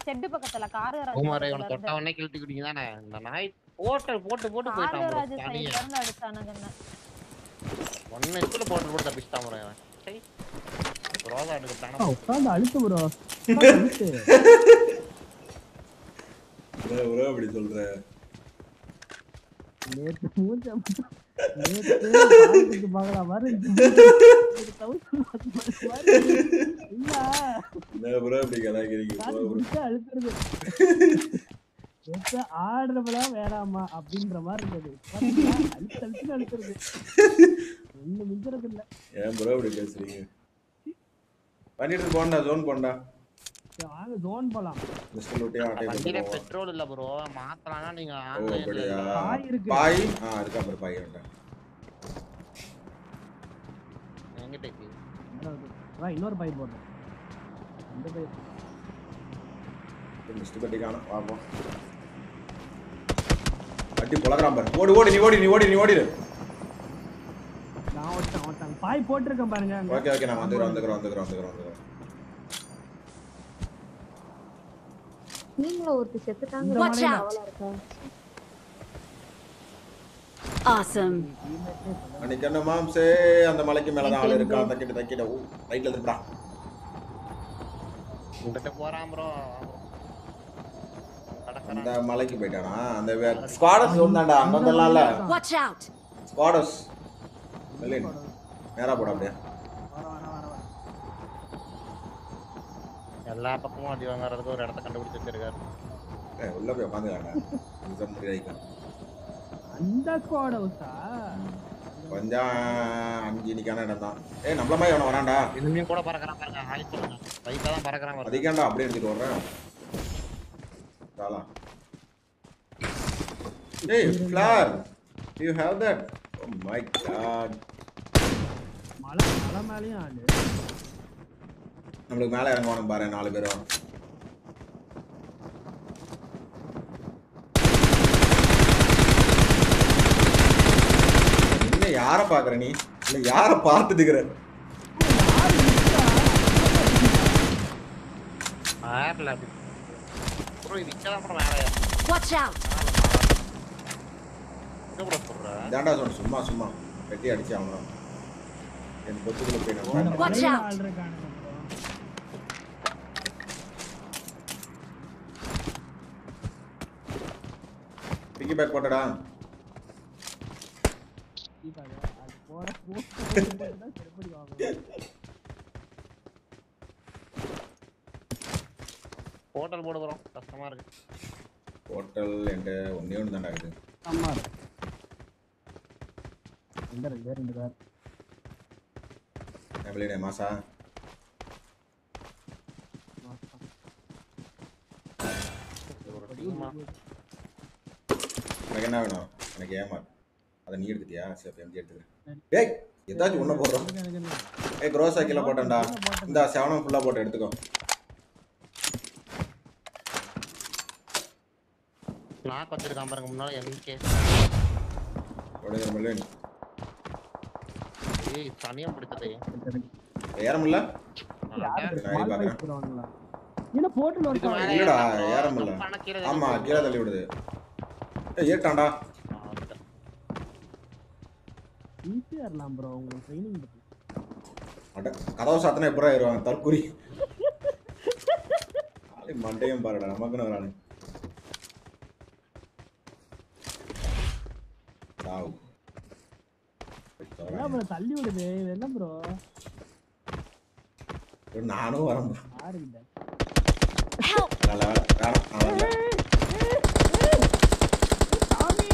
set பக்கத்துல கார்கராஜ் குமாரே இவனை பக்கத்துல தொட்ட உடனே கிழட்டி குடிங்க தானே இந்த நாய் போட்டு போட்டு போட்டு போயிட்டான். கார்கராஜ் தனியா. சைடுல இருந்து அடிச்சானுங்க என்ன? ஒன்னு இதுல போட்டு போட்டு இவன். சரி. ரோதா அழுத்து ப்ரோ ப்ரோ அப்படி சொல்ற. நேத்து மூஞ்ச ஆடுறப்பெல்லாம் வேணாமா அப்படின்ற மாதிரி இருந்தது? அழுத்து அழுத்துன்னு அழுத்துறது. ஒண்ணு மிஞ்சறது இல்ல ஏன் ப்ரோ அப்படி பேசுறீங்க? பண்ணிட்டு போண்டா ஜோன் போண்டா. வாங்க ஜோன் போலாம். மிஸ்டர் லூட்டியா ஆட்டை வண்டியில போவோம் பெட்ரோல் இல்ல ப்ரோ மாத்தலாம்னா நீங்க ஓ ஆன்லைன்ல அப்படியா? பாய் இருக்கு. பாய்? ஆ இருக்கா பாரு பாய் வேண்டாம் எங்கிட்ட இருக்கு. வா இன்னொரு பை போடுறேன் இந்த பை மிஸ்டர் பட்டி காணும். பாப்போம் அடி பொழக்கிறான் பாரு. ஓடி ஓடி நீ ஓடி நீ ஓடி நீ ஓடிடு நான் பாய் போட்டிருக்கேன் பாருங்க அங்க. ஓகே ஓகே நான் வந்துக்கிறோம் வந்துக்கிறோம் வந்துக்கிறோம் வந்துக்கிறோம் டீம்ல ஒருத்தி செத்துட்டாங்க மாதிரி out! Awesome. அன்னைக்கு என்ன மாம்சே? அந்த மலைக்கு மேல தான் ஆள் இருக்கான் தக்கிட்ட தக்கிட்ட ஓ ரைட்ல திருப்படா இங்கிட்ட போறான் ப்ரோ அந்த மலைக்கு போயிட்டானா? அந்த ஸ்குவாடஸ் வந்தாண்டா அங்க வந்தலாம்ல. Watch out! ஸ்குவாடஸ் மெல்லின் நேரா போட அப்படியே. எல்லா பக்கமும் அடி வாங்குறதுக்கு ஒரு இடத்த கண்டுபிடிச்சு வச்சிருக்காரு. உள்ள போய் உட்காந்துக்காங்க அந்த ஸ்குவாட் ஹவுஸா கொஞ்சம் அஞ்சு நிக்கான இடம் தான் ஏய் நம்மள மாதிரி அவனை வரான்டா? இனிமையும் கூட பறக்கிறான் பாருங்க ஹாய் சொல்லுங்க லைட்டா தான் பறக்கிறான் பாருங்க. அதிகண்டா அப்படியே எடுத்துட்டு வர்றேன் சாலா ஏய் flare you have that oh my god மலை மலை மேலேயும் ஆளு நம்மளுக்கு மேல இறங்குவானு பாரு நாலு பேரும். என்ன யார பாக்குற நீ? இல்ல யார பார்த்துட்டு இருக்கிற சும்மா சும்மா. வெட்டி அடிச்சு அவனும். என் பொத்துக்குள்ள போய் நான் இந்த உட்கார்ந்தேன். Watch மலையில out. ஆள் இருக்கானுங்க bro. பிக்கி பேக் போட்டடா தான். ஹோட்டல் போட போறோம். கஷ்டமா இருக்கு. ஹோட்டல் என்கிட்ட ஒன்னே ஒன்று தான்டா இருக்குது. அம்மா இருக்கு. ரெண்டு ரெண்டு பேர் ரெண்டு பேர் எவ்வளோ மாசா. எனக்கு என்ன வேணும்? எனக்கு ஏமாறு. அதை நீ எடுத்துட்டியா? சரி அப்ப எம்ஜி எடுத்துக்கிறேன். ஏய் ஏதாச்சும் ஒன்று போடுறோம்? ஏய் க்ரோஸா கீழே போட்டேன்டா. இந்த செவனம் ஃபுல்லாக போட்டு எடுத்துக்கோ. நாக்கு வச்சிருக்கான் பாருங்க முன்னால மில்லியன் ஏய் தனியா பிடிச்சதே. ஏற முடியல? நான்? என்ன இல்லடா, ஏற ஆமா கீழே தள்ளி விடுது ஈஸியா இருக்கலாம் ப்ரோ உங்களுக்கு ட்ரைனிங் பத்தி. அட கதவு சாத்தனா எப்படா ஏறுவாங்க? தற்குறி ஆளு மண்டையும் பாருடா நமக்குன்னு ஆளு. சாவு. என்ன ப்ரோ தள்ளி விடுது? இது என்ன ப்ரோ நானும் வரேன்! நல்ல வேலை. வேணாம் நான் வரல சாமி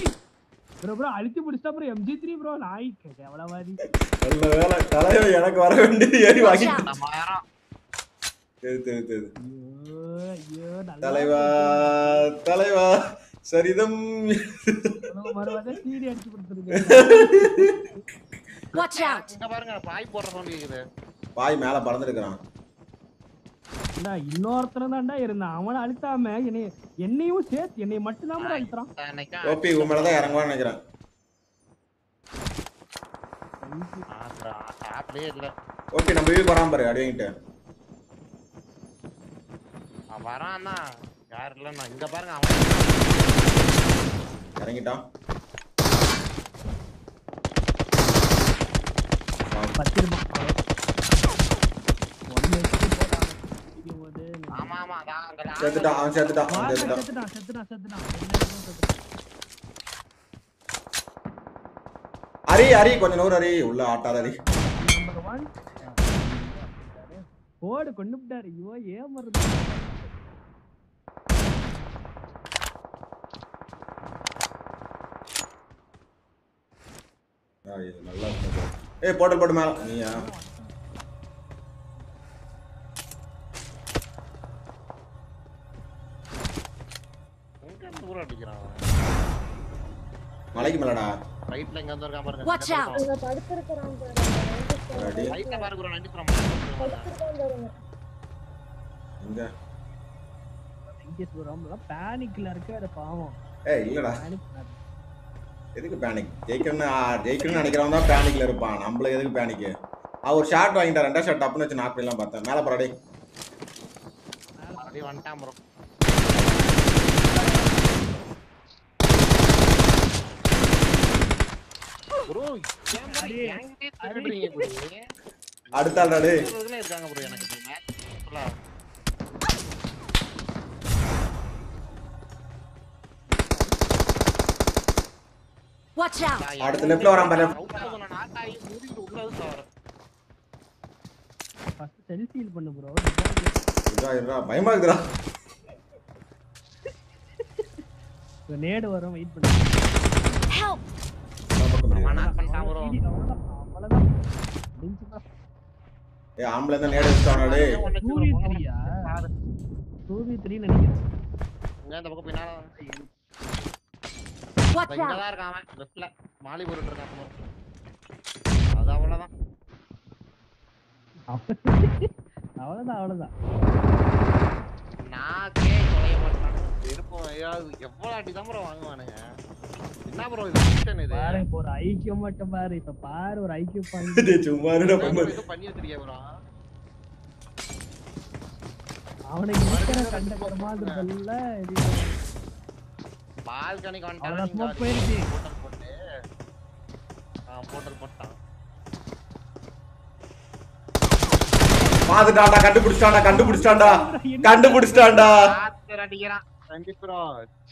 ப்ரோ ப்ரோ அழுத்தி பிடிச்சா ப்ரோ எம்ஜி த்ரீ ப்ரோ நாய் எவ்வளவாதி நல்ல வேலை தலைவர் எனக்கு வர வேண்டியது ஏறி வாங்கி Watch out! நம்ம யாரும் தெரு தெரு தெரு தலைவா தலைவா சரிதம். பாய் மேல பறந்துருக்கிறான். இன்னொருத்தன தான்டா இருந்தான். அவனை அழுத்தாம என்னை என்னையும் சேர்த்து என்னை மட்டும் தான் அழுத்துறான். ஓபி இறங்குவான்னு நினைக்கிறேன். நம்ம வராம பாரு வாங்கிட்டு. அவன் வரான்னா யார் இல்லைன்னா இங்க பாருங்க அவன் இறங்கிட்டான். பத்து ரூபாய் ஒன்னு வச்சுட்டு போட்டான் இடிக்கும் போது ஆமா அதான் அவன் அவன் செத்துட்டான் செத்துட்டான் செத்துட்டான் அரி அரி கொஞ்சம் நூறு அரி உள்ள ஆட்டாத அரி நம்பர் போடு கொண்டு விட்டாரு ஐயோ ஏமறது நல்லா ஏய் போட்டல் போட்டு மேல நீயா மலைக்கு மேலடா. ரைட்ல எங்க இருந்து இருக்கான் பாருங்க. Watch out. ஒரு அடி ரைட்ல பாருங்க bro, நைன்டி தூரம் இங்க. இங்கே ரொம்ப பேனிக்ல இருக்காரு பாவம். ஏய் இல்லடா. பேனிக் எதுக்கு பேனிக் ஜெயிக்கணும்னு ஜெயிக்கணும்னு நினைக்கிறவன் தான் பேனிக்ல இருப்பான். நம்மளுக்கு எதுக்கு பேனிக்கு அவன் ஒரு ஷாட் வாங்கிட்டா ரெண்டா ஷாட் டப்புன்னு வச்சு நாக் பண்ணலாம் பார்த்தேன். மேல போறாடி அப்படியே வந்துட்டான் ப்ரோ ப்ரோ என்கிட்டயே திருடுறீங்க? அடுத்த டேய் திருடுறதுல இருக்காங்க ப்ரோ எனக்கு. Watch out! அடுத்த லெஃப்ட்ல வரான் பாரு நாட்டாயி மூடிட்டு உள்ள வந்து. ஃபர்ஸ்ட் செல்ஃப் ஹீல் பண்ணு ப்ரோ இருடா, இருடா, பயமா இருக்குடா நேடு வரும் வெயிட் பண்ணு Help! நான் பக்கம் முடியாது. knock பண்ணிட்டான் ஆம்பளை தான் நேடு டேய் பாரு. த்ரீ நினைக்கிறேன். இங்க இந்த பக்கம் இருக்கான் அவன் லெஃப்ட்ல மாலி போட்டுட்டு இருக்கான் பாரு. அது அவ்வளவுதான். அவ்வளவுதான் அவ்வளவுதான் நாக்கே தொலைய மாட்டான் இருப்போம் எவ்வளவு அடி தான் வாங்குவானுங்க? என்ன ப்ரோ இது? மிஷன் இது? பாரு இப்போ ஒரு ஐக்கியம் மட்டும் பாரு. இப்ப பாரு ஒரு ஐக்கியம் பாயிண்ட் டேய், சும்மா இருடா பயமா இது பண்ணி வச்சிருக்கியா ப்ரோ அவனுக்கு இருக்கிற கண்ட கர்மாந்திரத்துல இது பால்கனிக்கு அவ்வளவுதான் smoke வந்துட்டான் போயிருச்சு. போட்டல் போட்டு. ஆ போட்டல் போட்டான். பாத்துட்டான்டா கண்டுபிடிச்சிட்டான்டா கண்டுபிடிச்சிட்டான்டா. கண்டுபிடிச்சிட்டான்டா. ஆத்தர் அடிக்கிறான். ரெண்டு ப்ரோ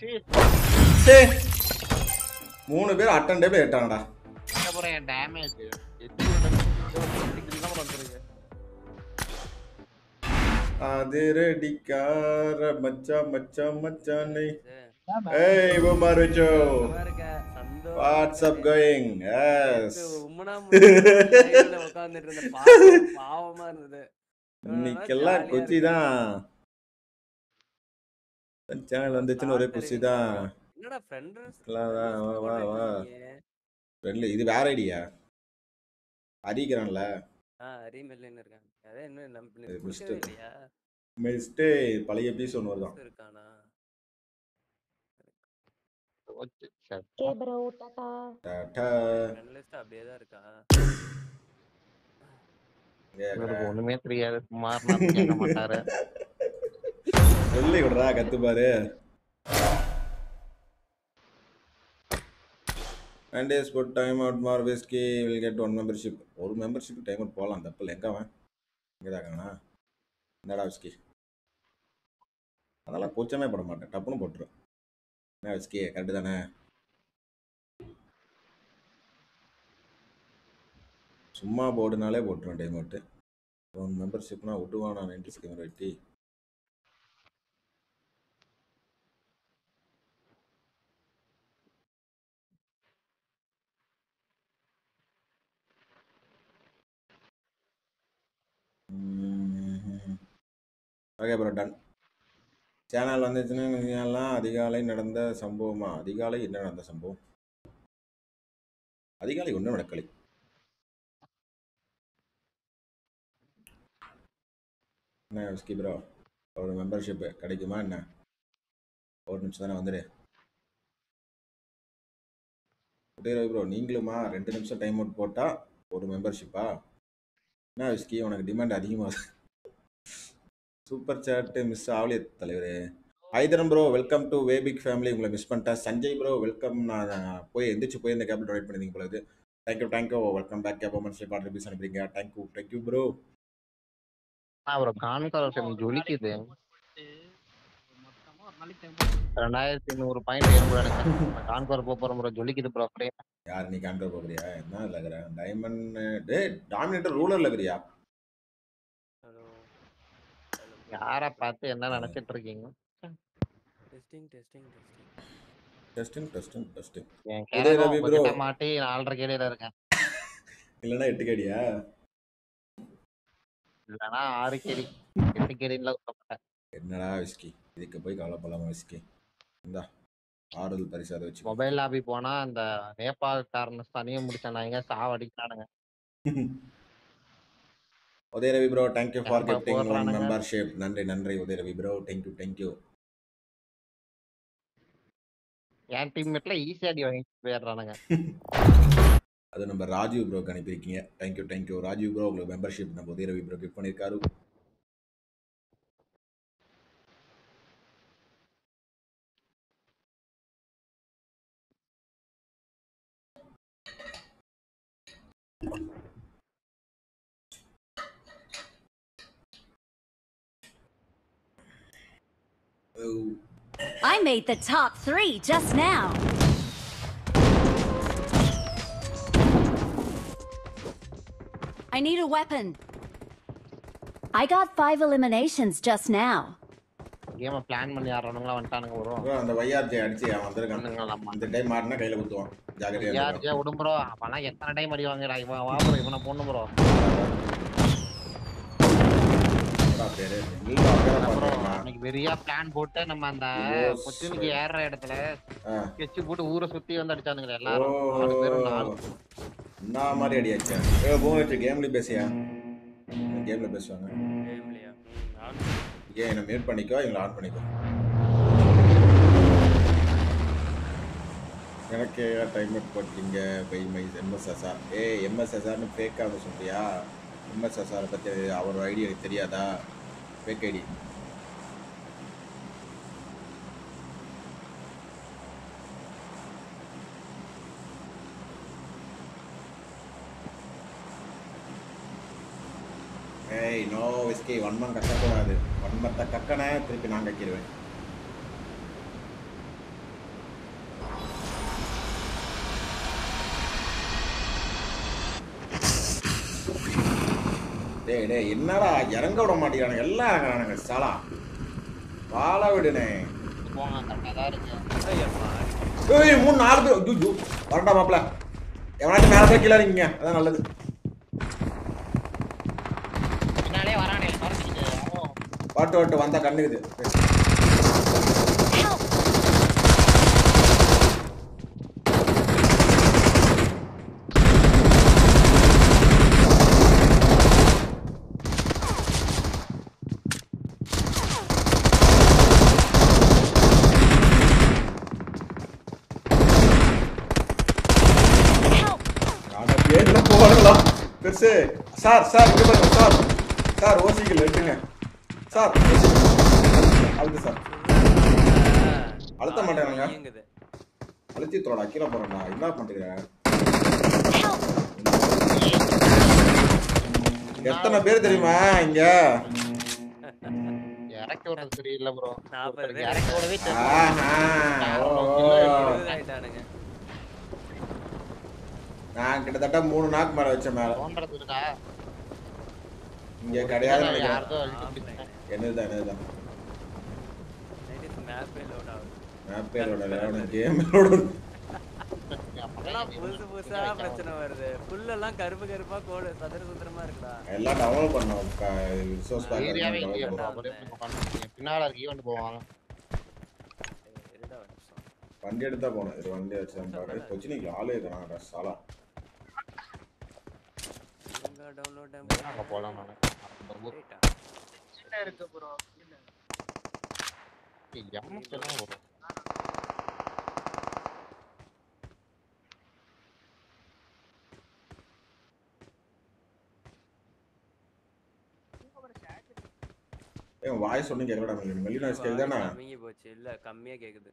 சீ சே மூணு பேர் அட்டன் டேபிள் ஏட்டாங்கடா என் டேமேஜ் அதிரடிக்கார மச்சான் மச்சான் மச்சானை. ஏய் புமார் வச்சோ வாட்ஸ்அப் கோயிங் எஸ் பாவமா இருந்தது. இன்னைக்கெல்லாம் குச்சி தான் சேனல் வந்துச்சுன்னு ஒரே குச்சி தான் என்னடா ஃப்ரெண்ட் எல்லாம் தான், வா, வா, வா. ஃப்ரெண்ட்லி இது வேற ஐடியா? அடிக்கிறான்ல ஆ ரீமெல்லின்னு இருக்காங்க அதே இன்னும் நம்ம mistake. இல்லையா? மெஸ்டே பழைய பீஸ் ஒன்று வருதான். இருக்கானா? ஓகே ப்ரோ டாடா. டாடா. ஃப்ரெண்ட் லிஸ்ட் அப்படியே தான் இருக்கா? ஒண்ணுமே தெரியாது. சுமார் கேட்க மாட்டாரு. சொல்லி விடுறா கத்து nine and days for time out மார் whiskey will get one membership ஒரு மெம்பர்ஷிப் டைம் அவுட் போகலாம் தப்பு இல்லை அவன் இங்கே தாக்காங்கண்ணா என்னடா விஸ்கி அதெல்லாம் கூச்சமே பட மாட்டேன் டப்புன்னு போட்டுரும் என்ன விஸ்கி கரெக்டு தானே? சும்மா போடுனாலே போட்டுருவேன் டைம் அவுட்டு ஒன் மெம்பர்ஷிப்னா விட்டுவானா நைன்டி கேமரா வெட்டி ஓகே ப்ரோ டன் சேனல் வந்துச்சுன்னா அதிகாலை நடந்த சம்பவமா? அதிகாலை என்ன நடந்த சம்பவம்? அதிகாலை ஒன்றும் நடக்கலை. என்ன ஸ்கி ப்ரோ ஒரு மெம்பர்ஷிப் கிடைக்குமா என்ன? ஒரு நிமிஷம் தானே வந்துடு ப்ரோ நீங்களுமா? ரெண்டு நிமிஷம் டைம் அவுட் போட்டால் ஒரு மெம்பர்ஷிப்பா என்ன விஸ்கி உனக்கு டிமாண்ட் அதிகமாக சூப்பர் சாட் மிஸ் ஆகலையே தலைவரே. ஹைதரம் bro welcome to the big family உங்களை மிஸ் பண்ணிட்டேன். சஞ்சய் ப்ரோ வெல்கம் நான் போய் எந்திரிச்சு போய் இந்த கேபிள் டொனேட் பண்ணிருந்தீங்க போல thank you thank you welcome back gap மனசு பாட்டு ரிப்பீஸ் அனுப்புறீங்க? Thank you thank you bro அப்புறம் கான்கர் ஜொலிக்குது. ரெண்டாயிரத்தி நூறு பாயிண்ட் ஏறும் எனக்கு கான்கர் போக போறோம் ப்ரோ ஜொலிக்குது ப்ரோ அப்படியே. யார் நீ காண்க போகிறியா என்ன இருக்கிறேன் டைமண்ட் டே டாமினேட்டர் ரூலரில் இருக்கிறியா ஹலோ யார பார்த்து என்ன நினைச்சிட்டு இருக்கீங்க testing testing testing. Testing testing testing. என் இதே ரவி. கிட்ட மாட்டி நாலரை கேடியில இருக்கேன். இல்லைன்னா எட்டு கேடியா? இல்லைன்னா ஆறு கேடி. எட்டு கேடியில மாட்டேன் என்னடா விஸ்கி? இதுக்கு போய் கவலைப்படலாமா விஸ்கி. இந்தா ஆறுதல் பரிசு அதை வச்சு மொபைல் லாபி போனா அந்த நேபாள் காரனஸ் தனியா முடிச்சானாங்க சாவடிக்கிறானுங்க. Udhaya Ravi bro thank you for getting one. Membership நன்றி நன்றி Udhaya Ravi bro thank you thank you என் டீம்மேட்ல ஈஸியா அடி வாங்கிட்டு போயிடுறானுங்க. அது நம்ம ராஜீவ் ப்ரோக்கு அனுப்பியிருக்கீங்க. Thank you thank you Rajiv bro உங்களுக்கு மெம்பர்ஷிப் நம்ம உதய ரவி ப்ரோ கிஃப்ட் பண்ணியிருக்காரு. I made the top three just now. I need a weapon. I got five eliminations just now. பண்றீங்களா? அன்னைக்கு பெரிய பிளான் போட்டு நம்ம அந்த கொச்சினுக்கு ஏறுற இடத்துல. ஸ்கெட்ச் போட்டு ஊரை சுத்தி வந்து அடிச்சானுங்க எல்லாரும். நாலு பேரும் நாலு. என்ன மாதிரி அடியாச்சா ஏ கேம்ல பேசியா? கேம்ல பேசுவாங்க. கேம்லையா? ஆன் ஏன் என்ன மியூட் பண்ணிக்கோ இவங்களை ஆன் பண்ணிக்கோ. எனக்கே டைம் போட்டீங்க? பை மை எம்எஸ்எஸ்ஆர் ஏ எம்எஸ்எஸ்ஆர்னு ஃபேக்காக சொல்றியா? எம்எஸ்எஸ்ஆரை பற்றி அவர் ஐடி எனக்கு தெரியாதா? ஃபேக் ஐடி ஏய் நோ விஸ்கி ஒன் மந்த் கக்கக்கூடாது ஒன் மந்த்தை கக்கனை திருப்பி நான் கக்கிடுவேன். டேய் டேய் என்னடா இறங்க விட மாட்டேங்கிறானுங்க. எல்லாம் இறங்குறானுங்க. சாலா. வாழ விடுனே. ஏய் மூணு நாலு பேர். ஐயோ வரண்டா மாப்பிள எவனாச்சும் மேலே போய் கீழே இருக்கீங்க அதான் நல்லது. வாட்டு வாட்டு வந்தா கண்ணுக்குது Help! Help! அட பேர்ல போகலாம் பெருசு சார் சார் இங்க பாருங்க சார். சார் ஓசிக்கல் எடுத்துங்க சார் அழுத்து சார். அழுத்த மாட்டேங்கிறாங்க. இயங்குது அழுத்தி தோடா கீழே போறேன்டா என்ன பண்றீங்க! எத்தனை பேர் தெரியுமா இங்க? இறக்கி விடுறது தெரியல ப்ரோ. இறக்கி விடவே நான் கிட்டத்தட்ட மூணு நாக்கு மேல வச்சேன் மேல. இங்க கிடையாது. என்னதுதான் என்னதுதான்? மேப்பே லோட் ஆகுது. மேப்பேரோட கேமரோட எல்லாம் புதுசு புதுசா பிரச்சனை வருது. புல்லெல்லாம் கருப்பு கருப்பா கோடு சதுர சுத்திரமா இருக்குடா. எல்லாம் டவுன்லோட் பண்ணோம். ரிசோர்ஸ் ஏரியாவே பேக்? பின்னால இருக்கு போவாங்க. வண்டி எடுத்தா போனோம் இது வண்டி வச்சு பாரு கொச்சினிக்கு ஆளே சாலா எங்க டவுன்லோட் அங்க போலாம் நானு எல்லாம் வரும். ஏன் வாய்ஸ் ஒன்றும் கேட்கலடா மெல்லி நாய்ஸ் கேக்குதானே கம்மிங்கி போச்சு. இல்ல கம்மியா கேக்குது.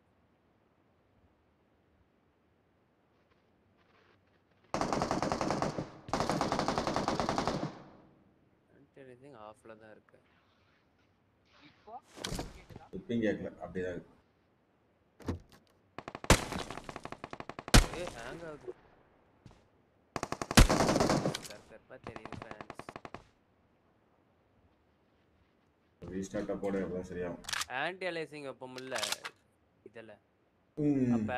ஆஃப்ல தான் இருக்கு. இப்பயும் கேட்கல அப்படியே இருக்கு. ஏ ஹேங் ஆகுது கரெக்டா தெரியுது ஃபேன்ஸ் ரீஸ்டார்ட்டா போட எவ்வளோ சரியாகும். ஆன்டி அலைசிங் அப்போ முல்ல இதுல. அப்ப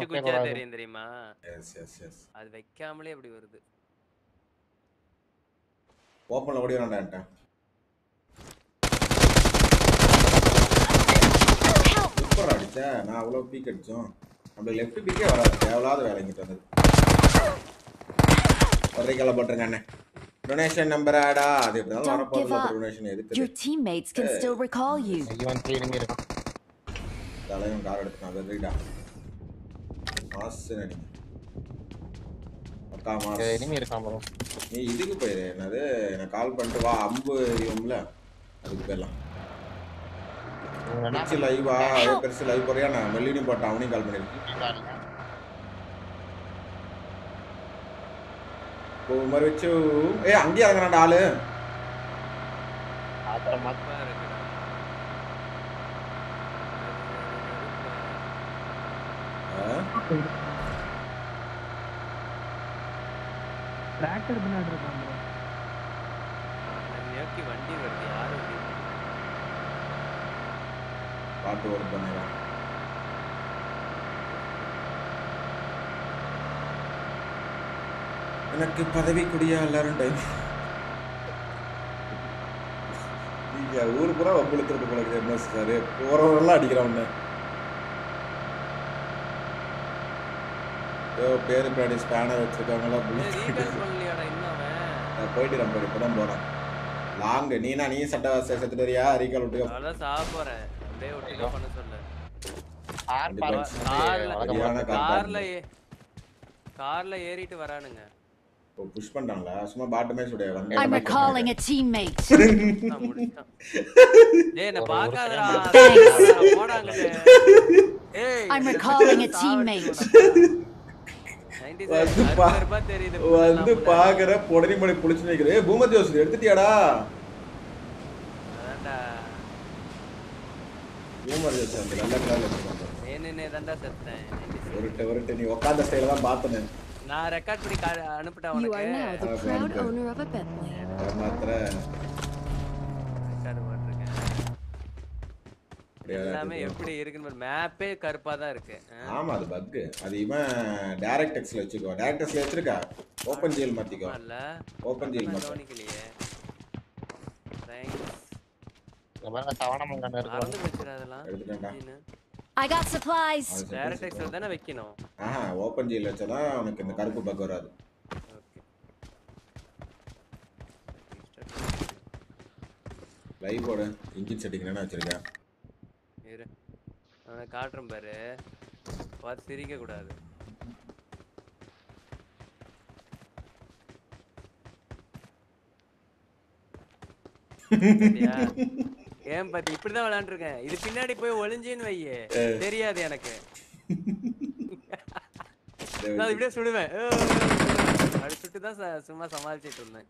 குச்சி கூடாது. தெரியும் தெரியுமா? எஸ் எஸ் எஸ் அது வைக்காமலே அப்படி வருது. ஓடி சூப்பர் அடிச்ச நான் அவ்வளோ பீக் அடிச்சோம். நம்மளுக்கு லெஃப்ட் பீக்கே வராது. தேவையில்லாத வேலைங்கிட்டு வந்தது. ஒரே கலை போட்டுருங்க அண்ணே. டொனேஷன் நம்பர் ஆடா. அது எப்படி வரப்போகுது give up. டொனேஷன் Your எதுக்கு teammates can still recall you. Car எடுத்துனான் வெறிடா மாசு நினைங்க அக்கா மாஸ் இனிமே இருக்கான் ப்ரோ நீ இதுக்கு போயிரு. என்னது எனக்கு கால் பண்ணிட்டு வா. அம்பு எரியும்ல. அதுக்கு போயிடலாம். பெருசு லைவா பெருசு லைவ் போறியா நான் மெல்லினியும் போட்டேன் அவனையும் கால் பண்ணிருக்கேன் இப்போ மாதிரி வச்சு ஏ அங்கேயே இறங்குறான்டா ஆளு? டிராக்டர் பின்னாடி இருக்கான் வண்டி வருது யாரு? வண்டி பாட்டு ஒரு பண்ணிடலாம் எனக்கு பதவி குடியா எல்லாரும் டைம் நீங்க ஊர் பூரா வம்புழுத்துறது போல எம்எஸ் சார்? போறவரெல்லாம் அடிக்கிறான் உன்ன. ஏதோ பேரு பின்னாடி ஸ்பேனர் வச்சிருக்காங்களா நான் போயிட்டு ரொம்ப இப்பதான் போறேன். லாங் நீனா நீ சட்டை செத்துட்டு வரியா? ரீகால் விட்டு அதான் சாக போறேன். அப்படியே ஒட்டுக்கா பண்ண சொல்லு. கார்ல கார்ல கார்ல ஏறிட்டு வரானுங்க. புஷ் பண்ணிட்டாங்களா சும்மா பாட்டுமே சுடைய வந்து I'm recalling a teammate. டேய் என்ன பாக்காதடா Thanks. போடாங்க ஏய் I'm recalling a teammate. வந்து பா- தெரியுது வந்து பாக்குற புடனி மணி புளிச்சு நிக்கிற ஏ பூமதி ஜோஸ் எடுத்துட்டியாடா அதான்டா ஜோஸ் அந்த நல்ல கலர்ல வச்சிருக்காங்க ஏன்னு தான்டா செத்தேன். ஒருட்ட ஒருட்ட நீ உட்காந்த ஸ்டைல தான் பார்த்தனே நான். ரெக்கார்ட் பண்ணி அனுப்பிட்டேன் You are now உனக்கு the proud owner of a Bentley. மாத்திர. ரெக்கார்ட் போட்டிருக்கேன். எல்லாமே. எப்படி இருக்குன்னு மேப்பே கருப்பா தான் இருக்கு? ஆமா அது பக் அது இவன் டைரக்ட் டெக்ஸ்ட்ல வச்சுக்கோ டைரக்ட் டெக்ஸ்ட்ல வச்சிருக்கா. ஓபன் ஜிஎல் மாத்திக்கோ. இல்ல ஓபன் நான் மாத்திக்கோ. தவணம் கண்ணு இருக்கும் மறந்து போச்சுடா அதெல்லாம் I got supplies. Direct excel தானே வைக்கணும். ஆஹா ஓபன் ஜிஎல் வச்சாதான் உனக்கு இந்த கருப்பு பக் வராது. ஓகே. லைவோட இன்ஜின் செட்டிங் என்ன வச்சிருக்கேன் இரு. அவனை காட்டுறேன் பாரு. பார்த்து சிரிக்க கூடாது. சரியா? ஏன் பாத்தி இப்படிதான் விளையாண்டுருக்கேன். இது பின்னாடி போய் ஒளிஞ்சின்னு வையே. தெரியாது எனக்கு. நான் இப்படியே சுடுவேன். அப்படி சுட்டு தான் சும்மா சமாளிச்சிட்டு இருந்தேன்.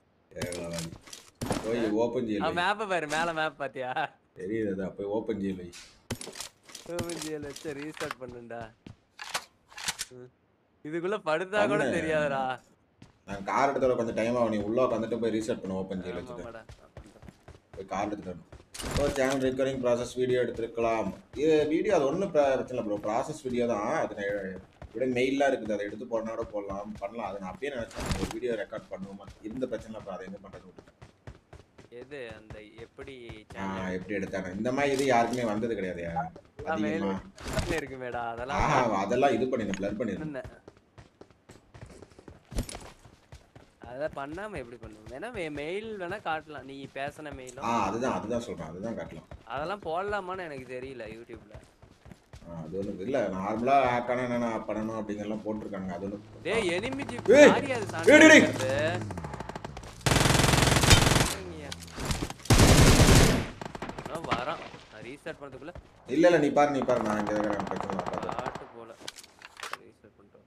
போய் ஓப்பன் ஜிஎல் அவன் மேப்பை பாரு மேல மேப் பாத்தியா? தெரியுதா போய் ஓப்பன் ஜிஎல் வை ஓவன்ஜிஎல் வச்சு ரீஸ்டார்ட் பண்ணுடா. இதுக்குள்ள படுத்தா கூட. தெரியாதுடா. நான் கார் எடுத்தோட கொஞ்சம் டைம் ஆகும். நீ உள்ள உட்காந்துட்டு போய் ரீசெட் பண்ணு ஓப்பன் ஜிஎல் வச்சுட்டு. போய் கார் எடுத்துட்டு so channel recurring process video எடுத்துருக்கலாம். இது வீடியோ அது ஒன்றும் பிரச்சனை இல்லை ப்ரோ ப்ராசஸ் வீடியோ தான். அது விட மெயிலாக இருக்குது. அதை எடுத்து போடனா கூட போடலாம். பண்ணலாம். அது நான் அப்படியே நினச்சேன். ஒரு வீடியோ ரெக்கார்ட் பண்ணுவோமா? இருந்த பிரச்சனை அப்புறம் அதை எங்கே பண்ணுறது எது? அந்த எப்படி ஆ, எப்படி எடுத்தாங்க இந்த மாதிரி இது யாருக்குமே வந்தது கிடையாது. button இருக்குமேடா அதெல்லாம் அதெல்லாம் இது பண்ணிடு பிளர் பண்ணிடு என்ன அத பண்ணாம எப்படி பண்ணுவோம் வேணா மெயில் வேணா காட்டலாம். நீ பேசின ஆ மெயிலும் அதுதான் அதுதான் சொல்றேன். அதுதான் காட்டலாம். அதெல்லாம் போடலாமான்னு எனக்கு தெரியல யூடியூப்ல. அது ஒன்றும் இல்லை. நார்மலாக ஹேக் ஆனால் என்னென்ன பண்ணணும் அப்படிங்கெல்லாம் போட்டிருக்காங்க அது ஒன்றும் டேய் எனிமி ஜிப் ஏய், சண்டை டேய். ஆ, வரான். ரீஸ்டார்ட் பண்ணதுக்குள்ள. இல்லை இல்லை நீ பாரு நீ பாரு. நான் இங்கே இருக்கிறேன். பிரச்சனை இல்லை, ஆட்டு போல. ரீஸ்டார்ட் பண்ணிட்டோம்.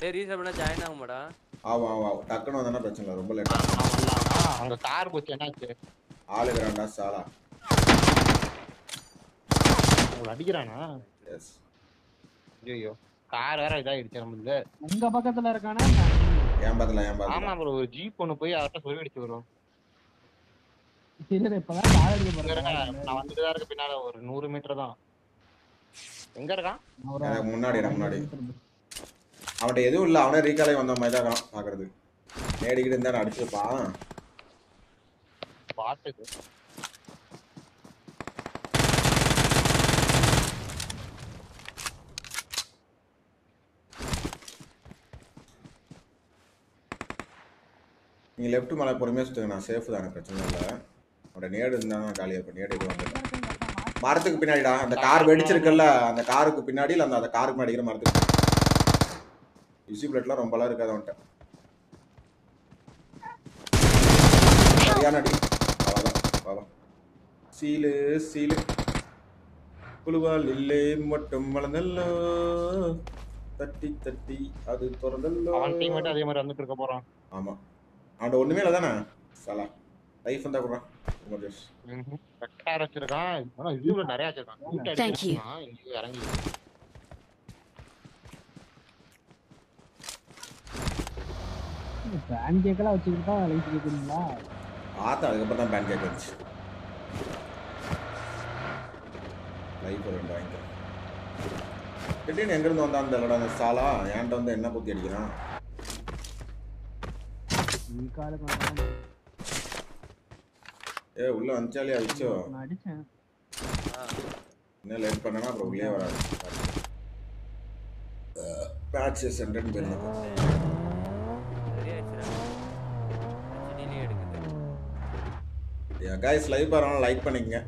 டேய் ரீஸ்டார்ட் பண்ணா ஜாயின் ஆகுமாடா? ஆமாம் ஆமாம் டக்குன்னு வந்தோன்னா பிரச்சனை இல்லை. ரொம்ப லேட்டாக அங்க கார் போச்சு. என்னாச்சு? ஆளுகிறாண்டா சாலா. உங்களை அடிக்கிறானா? எஸ் ஐயோ கார் வேற இதாயிடுச்சு நம்மளுக்கு உங்க பக்கத்துல இருக்கானா? ஏன் பார்த்தல ஏன் ஆமா பார்த்தல ப்ரோ ஒரு ஜீப் ஒண்ணு போய் அவர்கிட்ட சொல்லி அடிச்சு வரும் இல்ல இப்பதான் கார் இருங்க, போறேன். நான் வந்துட்டு தான் இருக்க பின்னால. ஒரு நூறு மீட்டர் தான். எங்க இருக்கான்? முன்னாடி முன்னாடி. அவன்கிட்ட எதுவும் இல்லை. அவனே ரீகாலே வந்த மாதிரி தான் இருக்கான். பார்க்கறது நேடிக்கிட்டு இருந்தா அடிச்சிருப்பான் பாத்துக்கு. நீங்கள் லெஃப்ட் மேலே பொறுமையாக சுற்றுங்க நான் சேஃப் தானே. பிரச்சனை இல்லை. அவனோட நேடு இருந்தால் நான் காலியாக இருப்பேன் நேடு எதுவும் வந்து மரத்துக்கு பின்னாடிடா. அந்த கார் வெடிச்சிருக்குல்ல. அந்த காருக்கு பின்னாடி இல்லை அந்த அந்த காருக்கு இருக்கிற மரத்துக்கு. யூசி பிளேட்லாம் ரொம்பலாம் இருக்காது அவன்கிட்ட. சரியான அடி. அவ்வளோதான் அவ்வளோ சீலு சீலு. குழுவால் இல்லை மட்டும் வளர்ந்தல்லோ. தட்டி தட்டி அது திறந்தல்லோ. அவன் டீம் மட்டும் அதே மாதிரி வந்துட்டு இருக்க போறான். ஆமாம் அவன்கிட்ட ஒன்றுமே இல்லை தானே? சலா. லைஃப் வந்தா கூட கட்டார வச்சிருக்கான் நிறைய இறங்கி. ஃபேன் கேக்கெல்லாம் வச்சுக்கிட்டு தான் லைஃப் கேக்குறீங்களா பார்த்தேன் அதுக்கப்புறம் தான் பேன் கேக் வந்துச்சு லைஃப் ரெண்டு வாங்கிக்கிறேன் திடீர்னு எங்கேருந்து வந்தான் அந்த இடம் அந்த சாலா என்கிட்ட வந்து என்ன குத்தி அடிக்கிறான்? ஏ உள்ள வந்துச்சாலே அடிச்சோ? இன்னும் லேட் பண்ணனா அப்புறம் உள்ளே வராது. பேட்ச் சென்டர்னு பேர் கைஸ் லைவ் பாருங்க லைக் பண்ணிக்கங்க.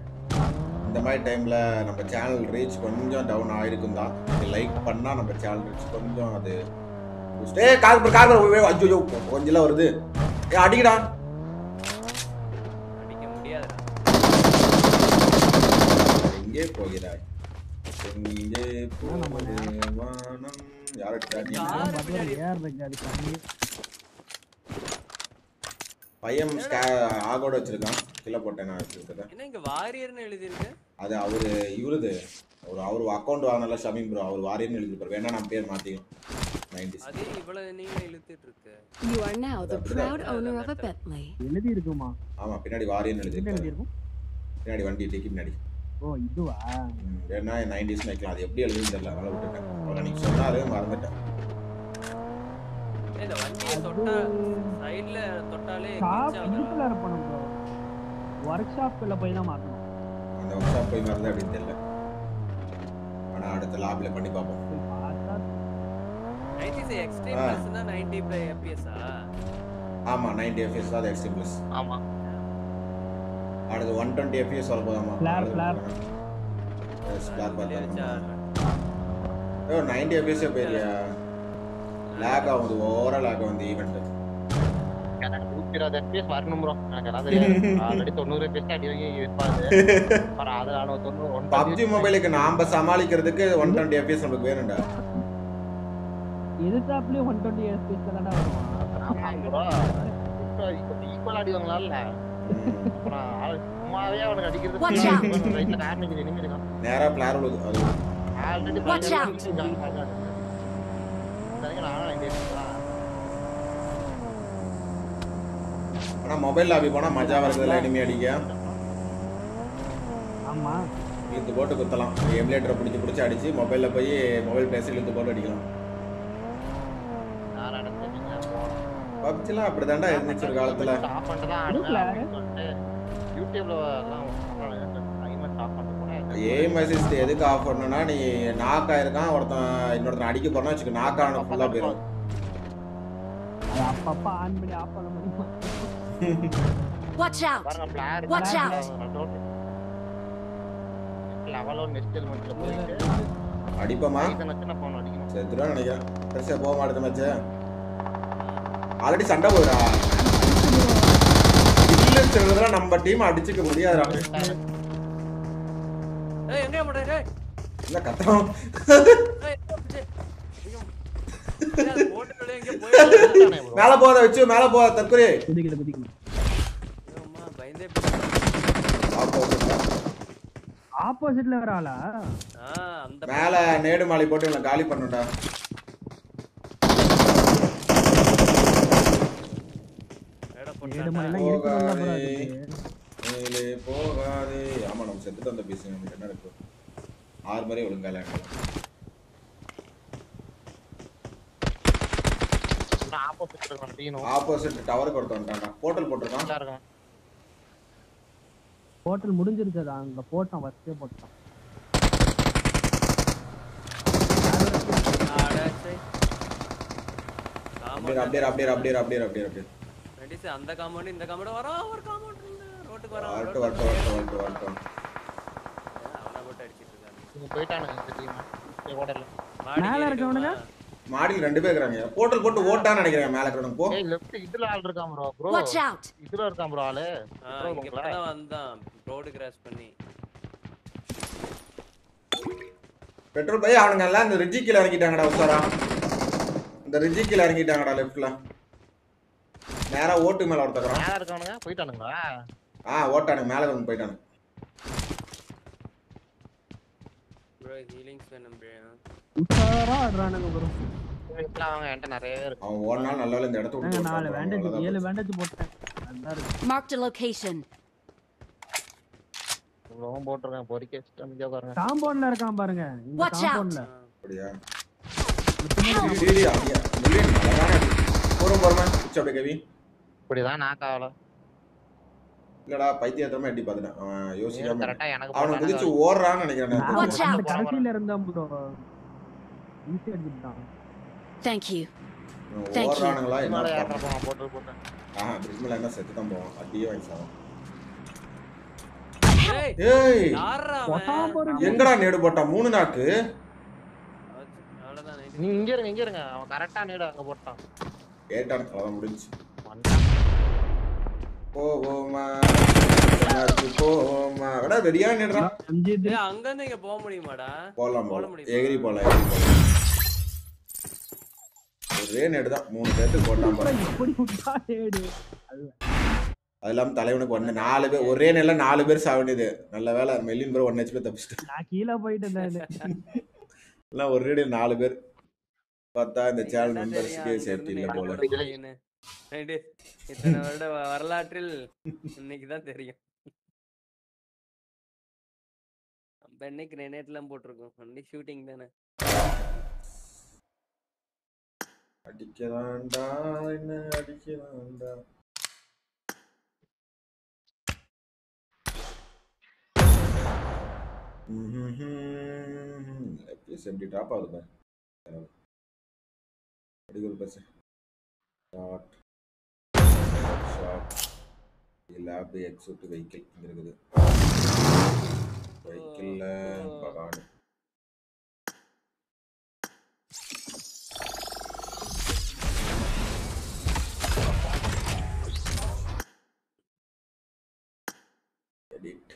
இந்த மாதிரி டைமில் நம்ம சேனல் ரீச் கொஞ்சம் டவுன் ஆயிருக்கும் தான் லைக் பண்ணால் நம்ம சேனல் ரீச் கொஞ்சம் அது ஏய் கார் கார் அஜோ கொஞ்சம் வருது. ஏ அடிக்கடா. அடிக்க முடியாதுடா. எங்கே போகிறாய்? எங்கே போகுது? வானம் யார் அடிச்சா? ஏர் இருக்கு அது கம்மி பையன் ஸ்கே ஆகோட வச்சிருக்கான். கீழே போட்டேன் நான் வச்சிருக்கேன் என்ன இங்க வாரியர்னு எழுதிருக்கு அது அவரு இவருது. ஒரு அவர் அக்கௌண்ட் வாங்கினால ஷமீம் ப்ரோ அவர் வாரியர்னு எழுதிருப்பாரு வேணா நான் பேர் மாத்திக்கலாம் நைன்டிஸ் அதே இவ்வளவு நீங்க இழுத்துட்டு இருக்கு You are now the proud owner of a Bentley. எழுதி இருக்குமா ஆமா பின்னாடி வாரியர்னு எழுதி பின்னாடி வண்டி டிக்கி பின்னாடி. ஓ இதுவா? ம், வேணா நைன்டிஸ் வைக்கலாம் அது எப்படி எழுதுன்னு தெரியல. அதனால விட்டுட்டேன். அவர் அன்னைக்கு சொன்னாரு மறந்துட்டேன். இந்த வண்டியை தொட்டா சைடுல தொட்டாலே ஷாப்ல போய் தான் மாத்தணும். அந்த ஒர்க் ஷாப் போய் மறந்து அப்படின்னு தெரியல. ஆனா அடுத்த லாபில பண்ணி பார்ப்போம். போய் பார்த்தா 96 எக்ஸ்ட்ரீம். பிளஸ்னா 90 பை எபிஎஸ் ஆ? ஆமா நைன்டி எஃப்எஸ் தான் எக்ஸ்ட்ரீம் ப்ளஸ் ஆமா. அடுத்து ஒன் டுவெண்ட்டி எஃப்எஸ் வர போதாமா flare. ஸ்பிளார் தெரிஞ்சா பார்த்தா ஓ நைன்டி எஃப்எஸ் போயிரியா லேக் ஆகுது ஓவரா லேக் ஆகுது ஈவெண்ட் எனக்கு நூத்தி இருபது FPS வரணும் bro. எனக்கு தெரியாது. already தொண்ணூறு FPS அடி வாங்கி இருப்பாரு. அப்புறம் அது நானூறு தொண்ணூறு, பப்ஜி மொபைலுக்கு நாம சமாளிக்கிறதுக்கு ஒன் டுவெண்ட்டி எஃப்எஸ் நமக்கு வேணும்டா எதிர்த்தாப்புலயே ஒன் டுவெண்ட்டி எஸ்பிஎஸ் தானே வருவான் ஆமா bro. இப்ப இப்ப equal அடி வாங்கலாம்ல. அப்புறம் சும்மாவே அவனுக்கு அடிக்கிறது Watch out. right ல ஆனா மொபைல் லாபி போனா மஜா வருதுல எனிமி அடிக்க ஆமா. இழுத்து போட்டு குத்தலாம். எமுலேட்டரை பிடிச்சி பிடிச்சி அடிச்சு மொபைல்ல போய் மொபைல் பேசி இழுத்து போட்டு அடிக்கலாம். பப்ஜிலாம் அப்படிதான்டா இருந்துச்சு ஒரு காலத்துல. யூடியூப்ல எல்லாம் சொல்றாங்க. அதிகமா stop பண்ணிட்டு போனேன். எய்ம் அசிஸ்ட் எதுக்கு ஆஃப் பண்ணணும்னா நீ நாக் ஆயிருக்கான் ஒருத்தன் இன்னொருத்தன் அடிக்க போறனா வச்சுக்க நாக் ஆன ஃபுல்லா போயிடும் அப்பப்ப ஆன் பண்ணி ஆஃப் பண்ண முடியுமா? Watch out! பாருங்க பிளார் Watch out. லெவலோ நெக்ஸ்ட் எலிமெண்ட்ல போயிட்டு அடிப்போமா? செத்துருவா நினைக்கிறேன். பெருசா போக மாட்டேது மச்சே ஆல்ரெடி சண்டை சொல்றதுலாம் நம்ம டீம் அடிச்சுக்க முடியாதுடா. ஏய் எங்க போற டேய் எங்கேயோ போயிடுச்சு. மேல போத வச்சு மேல போத தற்கொலை. குதிக்கல குதிக்கல. ஐயோ, அம்மா, பயந்தே போயிட்டேன். ஆப்போசிட்ல ஆளா? ஆ, அந்த மேல நேடு மாலை போட்டு இவனை காலி பண்ணுடா போட்டானா? மலைலாம் இருக்குல்ல bro போகாதே. அதுக்கு மேலே போகாதே. ஆமா நம்ம செத்துட்டு அந்த பீஸ் நம்ம என்ன இருக்கு? ஆறு மாதிரி ஒழுங்கா விளையாடலாம் ஆப்போசிட் டவருக்கு ஒருத்தன் வந்துட்டான்டா போர்ட்டல் போட்டிருக்கான். நல்லா இருக்கும் ஹோட்டல் முடிஞ்சிருச்சு அது அங்க போட்டான் ஃபர்ஸ்டே போட்டான். அப்படியே அப்படியே அப்படியே அப்படியே அப்படியே அப்படியே அந்த காம்பவுண்ட் இந்த காம்பவுண்ட் வரோம் ஒரு காம்பவுண்ட் வரோம் வரட்டும் வரட்டும் வரட்டும் வரட்டும் வரட்டும் அவனை போட்டு அடிச்சிட்டு இருக்காங்க. இவங்க போயிட்டானுங்க இந்த டீம் ஓடல மாடிக்கு மேல ஏறி இருக்கவனுங்க? இருக்கோமா? மாடியில் ரெண்டு பேர் இருக்கிறாங்க. போர்ட்டல் போட்டு ஓட்டான்னு நினைக்கிறேன் மேல இருக்கிறவங்க போ. ஏய் லெஃப்ட் இதுல ஆள் இருக்கான் ப்ரோ ப்ரோ! இதுல இருக்கான் ப்ரோ ஆளு. இங்க? இப்பதான் வந்தான். ரோடு கிராஸ் பண்ணி. பெட்ரோல் பை அவனுங்க எல்லாம் இந்த ரிஜி கீழ இறங்கிட்டாங்கடா உசாரா இந்த ரிஜி கீழ இறங்கிட்டாங்கடா லெஃப்ட்ல நேரா ஓட்டு மேல ஒருத்தக்குறான் மேல இருக்கவனுங்க போயிட்டானுங்களா? ஆ ஓட்டானுங்க மேல வந்து போயிட்டானுங்க. ப்ரோ ஹீலிங்ஸ் வேணும். உஷாரா ஆடுறானுங்க ப்ரோ அவங்க என்கிட்ட நிறைய இருக்கு. அவன் ஒரு நாள் நல்ல இந்த இடத்த விட்டு நாலு அவ்வளவுதான் ஏழு. பேண்டேஜ் போட்டேன். நல்லா இருக்கு. Marked a location. இவ்வளவும் போட்டிருக்கேன் பொறிக்க வச்சுட்டு அமைதியா உட்காருங்க காம்பவுண்ட்ல இருக்கான் பாருங்க. இந்த. காம்பவுண்ட்ல அப்படியா? மில்லியன் அழகான. போறோம் போறோமா கவி. இப்படிதான் நான் காவல இல்லடா பைத்தியத்தனமா எட்டி பார்த்துட்டேன்? அவன் யோசிக்காம அவனை குதிச்சு ஓடுறான்னு நினைக்கிறேன். கடைசியில இருந்தா ப்ரோ. ஈஸி அடிச்சுட்டான். Thank you. ஓடுறானுங்களா என்ன போட்டு? போட்டேன் ஆஹா பிரிட்ஜ்மேல என்ன செத்து தான் போவான் அடியே வாங்கி சாவான். ஏய். எங்கடா நேடு போட்டான் மூணு நாக்கு. நீ இங்க இருங்க இங்க இருங்க. அவன் கரெக்டா நேடு அங்க போட்டான். கேட்டான் அதான் முடிஞ்சு. போவோமா போவோமா அடா ரெடியா நேடுறான் அஞ்சித் அங்க இருந்து இங்க போக முடியுமாடா? போலாம் போலாம் முடியுமா? போலாம் போலாம் ஒரே நேடு தான். மூணு பேர்த்துக்கு போட்டான் பாரு. எப்படி விட்டா ஏடு. அது இல்லாம தலைவனுக்கு ஒண்ணு நாலு பேர் ஒரே நேரில நாலு பேர் சாவணியது நல்ல வேலை மெல்லின் பேர் ஒன் ஹெச்பி தப்பிச்சிட்டு நான் கீழே எல்லாம் ஒரே நாலு பேர். பார்த்தா இந்த சேனல் மெம்பர்ஸ்க்கு சேஃப்டி அங்க இல்ல போல. இத்தனை வருட வரலாற்றில் இன்னைக்குதான் தெரியும். நம்ம என்னைக்கு கிரேனேட்லாம் போட்டிருக்கோம்? அன்னைக்கு ஷூட்டிங் தானே. அடிக்கிறான்டா என்ன அடிக்கிறான்டா எப்படி ட்ராப் ஆகுது பாரு அடிக்கல் பஸ் ஷார்ட் ஷார்ட் லேப் எக்ஸூட் வெஹிக்கிள் இங்க இருக்குது. வெஹிக்கிளில் பகானு எடிட்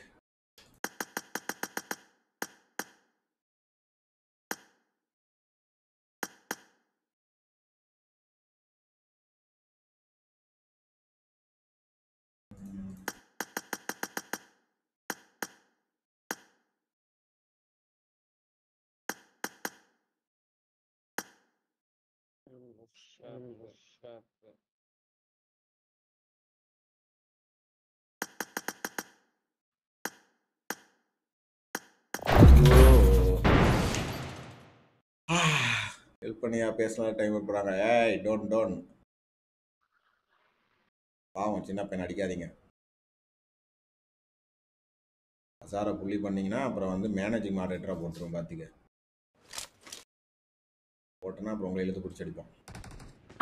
ஹெல்ப் பண்ணியா பேசலாம் டைம் போடுறாங்க ஏய் டோன்ட் டோன்ட் பாவம் சின்ன பையன் அடிக்காதீங்க. சாரை புள்ளி பண்ணீங்கன்னா அப்புறம் வந்து மேனேஜிங் மாடரேட்டராக போட்டுருவோம் பார்த்துக்க போட்டோன்னா அப்புறம் உங்களை இழுத்து பிடிச்சி அடிப்போம்.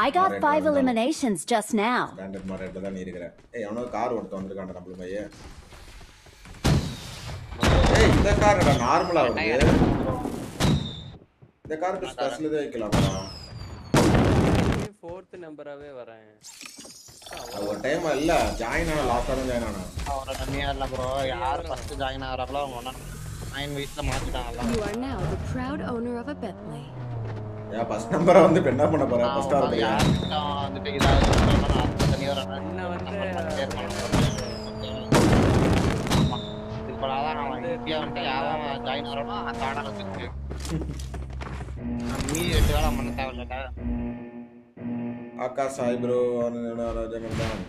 I got five eliminations just now. Standard moderator தான் நீ இருக்கிற ஏய் அவனோ கார் ஒருத்தன் வந்திருக்கான்டா நம்மள பையன். ஏய் இந்த கார் நார்மலா வருது. இந்த காருக்கு ஸ்பெஷல் இதே வைக்கலாமா? ஃபோர்த் நம்பராவே வரேன். ஒரு டைம் இல்ல ஜாயின் ஆன லாஸ்டா தான் ஜாயின் ஆனா அவரை கம்மியா இல்ல ப்ரோ யார் ஃபர்ஸ்ட் ஜாயின் ஆகிறாங்களோ அவங்க ஒன்னா நைன் வயசுல மாத்திட்டாங்க You are now the proud owner of a Bentley. ஏன் ஃபர்ஸ்ட் நம்பரை வந்து என்ன பண்ண போற? ஃபர்ஸ்ட் ஆர் யாருக்கிட்ட வந்துட்டு இதாவது தனியா என்ன வந்து இப்போ அதான் அவன் இந்தியா வந்துட்டு யாரும் ஜாயின் ஆகிறோமோ அந்த ஆர்டர் வச்சிருக்கு மீதி எட்டு வேலை பண்ண தேவையில்ல. ஆகாஷ் சாய் ப்ரோ ராஜகந்தான்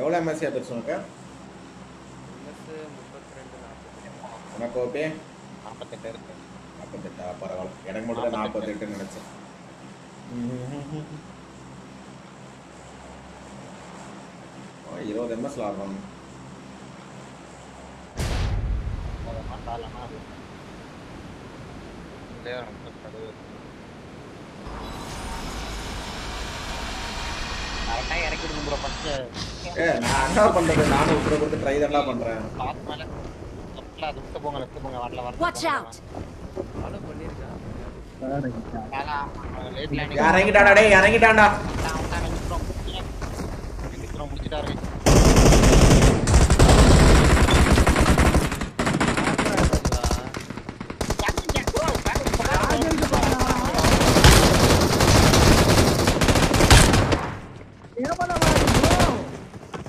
எவ்வளோ எம்எஸ்சி ஆச்சு உனக்கு உனக்கு ஓகே நாற்பத்தெட்டு இருக்கு நாற்பத்தெட்டா பரவாயில்ல எனக்கு மட்டும் தான் நாற்பத்தெட்டுன்னு நினச்சேன் இருபது கரெக்டாக இறக்கிடுங்க ப்ரோ ஃபஸ்ட்டு ஏ நான் என்ன பண்றது? நானும் இப்படி கொடுத்து ட்ரை தான் மேலே அது விட்டு போங்க லெஃப்ட் போங்க வரல வரல. Watch out! ஃபாலோ லேண்டிங் இறங்கிட்டாடா டேய் இறங்கிட்டான்டா. முடிச்சிட்டாரு என்ன பண்ண bro? நீ ஓடு bro. Help! டேய் நீ யாருடா ப்ரோ நான் கண்ணே அவனே கண்ணே ப்ரோ எவன் வேணா புது எல்லாம் குடிச்சிட்டாங்க ப்ரோ லெஃப்ட் சைடு ரெண்டு பக்கமும் மேல தான் ஆமா பாரு. லேட்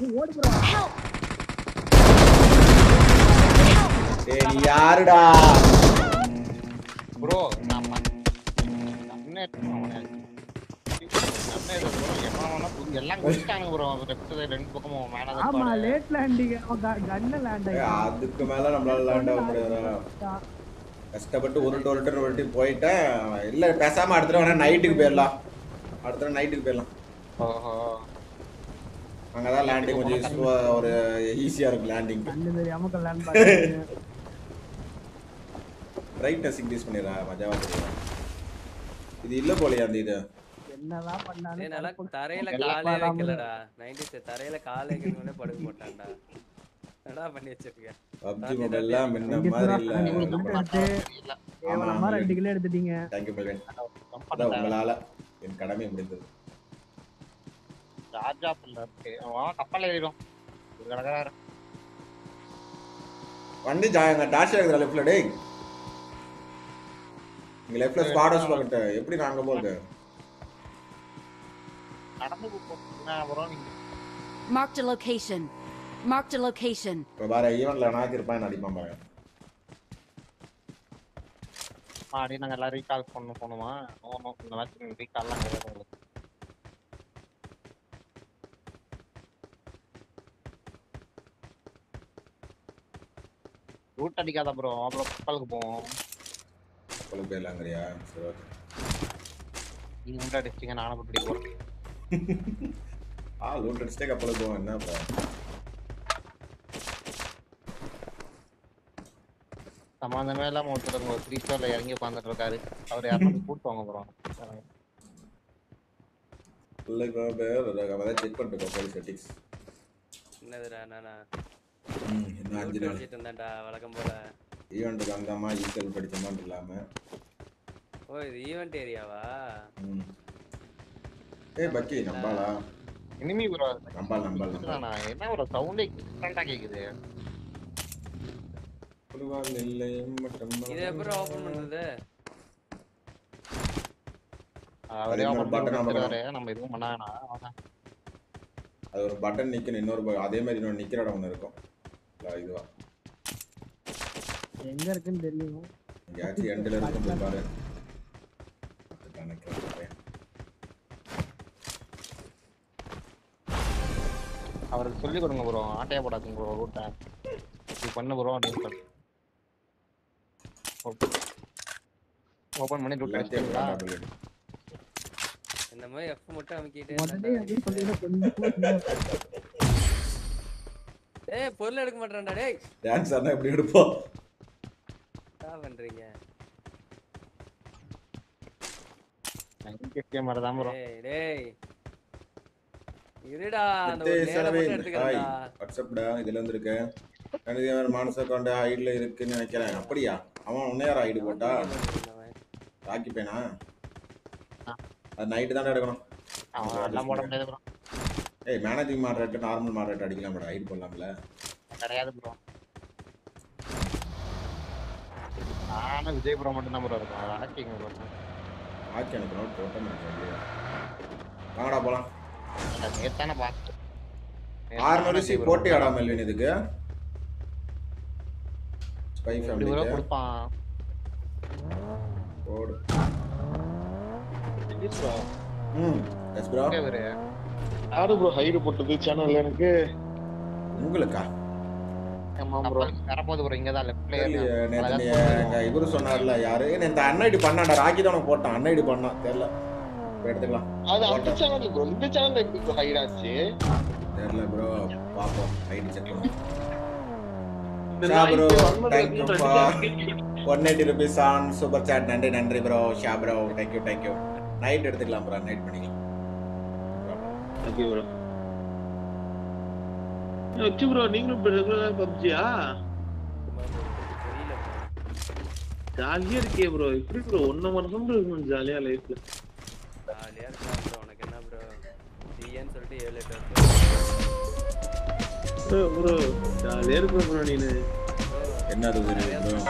லேண்டிங் கண்ண லேண்ட் ஏய், அதுக்கு மேல நம்மளால லேண்ட் ஆக முடியாதா. கஷ்டப்பட்டு உருட்டு உருட்டு உருட்டி போயிட்டேன். இல்ல பேசாம அடுத்த நைட்டுக்கு போயிடலாம். அடுத்த நைட்டுக்கு போயிடலாம். ஓஹோ அங்கதான் லேண்டிங் கொஞ்சம் ஸ்லோவா ஒரு ஈஸியா இருக்கும் லேண்டிங் பிரைட்னஸ் இன்க்ரீஸ் பண்ணிடுறா மஜாவா தெரியும் இது இல்ல போலயா அந்த இது. என்னதான் பண்ணாலும் தரையில காலே வைக்கலடா. 90s தரையில காலே வைக்கணும்னே படுக்க மாட்டான்டா. என்னடா பண்ணி வச்சிருக்க? பப்ஜி மொபைல்ல முன்ன மாதிரி இல்ல. இல்ல கேவலமா ரெண்டு கிலோ எடுத்துட்டீங்க. தேங்க்யூ அதான் உங்களால என் கடமை முடிந்தது. ராஜா புள்ள இருக்கு அவன் கப்பல் ஏறிடும். ஒரு கடற்கரை வண்டி ஜாயங்க டாஷ் ஆகுது லெஃப்ட்ல டேய். இங்க லெஃப்ட்ல ஸ்குவாட் ஹவுஸ் பக்கத்து எப்படி நாங்க போறது? நடந்து போனா அப்புறம் நீங்க a location. Marked a location. இப்ப பாரு ஈவென்ட்ல நாக்கு இருப்பான் அடிப்பான் பாரு. மாடி நாங்க எல்லாம் ரீகால் பண்ண போனோமா போனோம் இந்த மாதிரி ரீகால்லாம் கிடையாது உங்களுக்கு. ரூட் அடிக்காத ப்ரோ அப்புறம் கப்பலுக்கு போவோம். கப்பலுக்கு போயிடலாங்கிறியா சரி ஓகே நீங்க முன்னாடி அடிச்சிங்க நானும் இப்படி போறேன். ஆ லூட் அடிச்சுட்டே கப்பலுக்கு போவோம். என்ன இப்போ சமாந்தமே இல்லாம ஒருத்தர் ஒரு த்ரீ ஸ்டார்ல இறங்கி உட்காந்துட்டு இருக்காரு. அவர் யாரும் கூட்டு வாங்க ப்ரோ பிள்ளைக்கு பேர் அதை செக் பண்ணிட்டு போலீஸ் செட்டிங்ஸ் என்னதுடா நானா வழக்கம் போல. ஈவெண்ட்டுக்கு வந்தாமா ஈசல் படிச்சோமான்னு இல்லாம ஓ இது ஈவென்ட் ஏரியாவா ஏய் பக்கி இனிமே ப்ரோ நம்பால் நம்பால் நம்பால் என்ன ஒரு சவுண்டே டிஃப்ரெண்டா கேக்குது. இல்லை மட்டும் இது எப்படி ஓபன் பண்றது? அவரே button நம்ம எதுவும் பண்ண வேணாம் அவ்வளவுதான். அது ஒரு பட்டன் நிக்கணும் இன்னொரு அதே மாதிரி இன்னொரு நிக்கிற இடம் ஒன்று இருக்கும். இதுவா எங்க இருக்குன்னு தெரியும். எங்கேயாச்சும் எண்டில் இருக்கும் போய் பாரு. கணக்கு அவருக்கு சொல்லி கொடுங்க ப்ரோ ஆட்டையா போடாதீங்க ப்ரோ ரூட்டை இது பண்ணு ப்ரோ அப்படின்னு ஓபன் பண்ணி ரூட் அடிச்சிட்டீங்களா. இந்த மாதிரி எஃப் மட்டும் அமைக்கிட்டே ஏய் பொருள் எடுக்க மாட்டேன்டா டேய். டான்ஸ் ஆனா எப்படி எடுப்போம்? என்ன பண்றீங்க? மாதிரி தான் ப்ரோ டேய் டேய். இருடா அந்த ஒரு செலவே மட்டும் ஹாய் எடுத்துக்கிறேன்டா. வாட்ஸ்அப்டா இதுல வந்திருக்க கணிதவர் மானச அக்கௌண்ட் ஹைட்ல இருக்குன்னு நினைக்கிறேன். அப்படியா? அவன் உன்ன யார் ஹைடு போட்டா? ராக்கி பேனா. அது நைட்டு தானே எடுக்கணும். அவன் எல்லாம் போட முடியாது ப்ரோ ஏய் மேனேஜிங் மாடரேட் நார்மல் மாடரேட் அடிக்கலாம் மேடம் ஹைட் போடலாம்ல. கிடையாது ப்ரோ நானும் விஜய் ப்ரோ மட்டும் தான் ப்ரோ இருக்கும் அடக்கிங்க ப்ரோ ஆக்கி எனக்கு நோட் போட்டேன் வாங்கடா போலாம். நேத்தானே பார்த்தேன் ஆறுநூறு சி போட்டி ஆடா மெல்வின் இதுக்கு ஸ்பை ஃபேமிலிக்கு கொடுப்பான்? போடு. ம் எஸ் ப்ரோ யாரு ப்ரோ ஹைடு போட்டது? சேனல்ல எனக்கு உங்களுக்கா? கப்பலுக்கு வரப்போகுது ப்ரோ இங்க தான் லெஃப்ட்ல இவரு சொன்னார்ல யாரு? இந்த அன்னைடி பண்ணான்டா ராக்கி தான் போட்டான். அன்னைடி பண்ணான் தெரியல. எடுத்துக்கலாம். அது அந்த சேனல் ப்ரோ இந்த சேனல்ல எப்படி ப்ரோ ஹைட் ஆச்சு? தெரியல ப்ரோ பாப்போம். ஐடி செக் பண்ணுவோம் ப்ரோ தேங்க் யூ ஃபார் ரெண்டு one eighty rupees on super chat நன்றி நன்றி bro Shah bro thank you thank you night எடுத்துக்கலாம் ப்ரோ நைட் பண்ணிக்கலாம். ஓகே ப்ரோ வச்சு ப்ரோ நீங்களும் ரெகுலரா பப்ஜியா தெரியல ஜாலியா இருக்கே ப்ரோ எப்படி ப்ரோ ஒன்ன மனசும் இருக்கணும் ஜாலியா லைஃப்ல ஜாலியா இருக்கலாம் ப்ரோ உனக்கு என்ன ப்ரோ சிஎன்னு சொல்லிட்டு ஏழு எட்டு ப்ரோ ப்ரோ ஜாலியா இருக்க ப்ரோ நீனு. என்ன அது ப்ரோ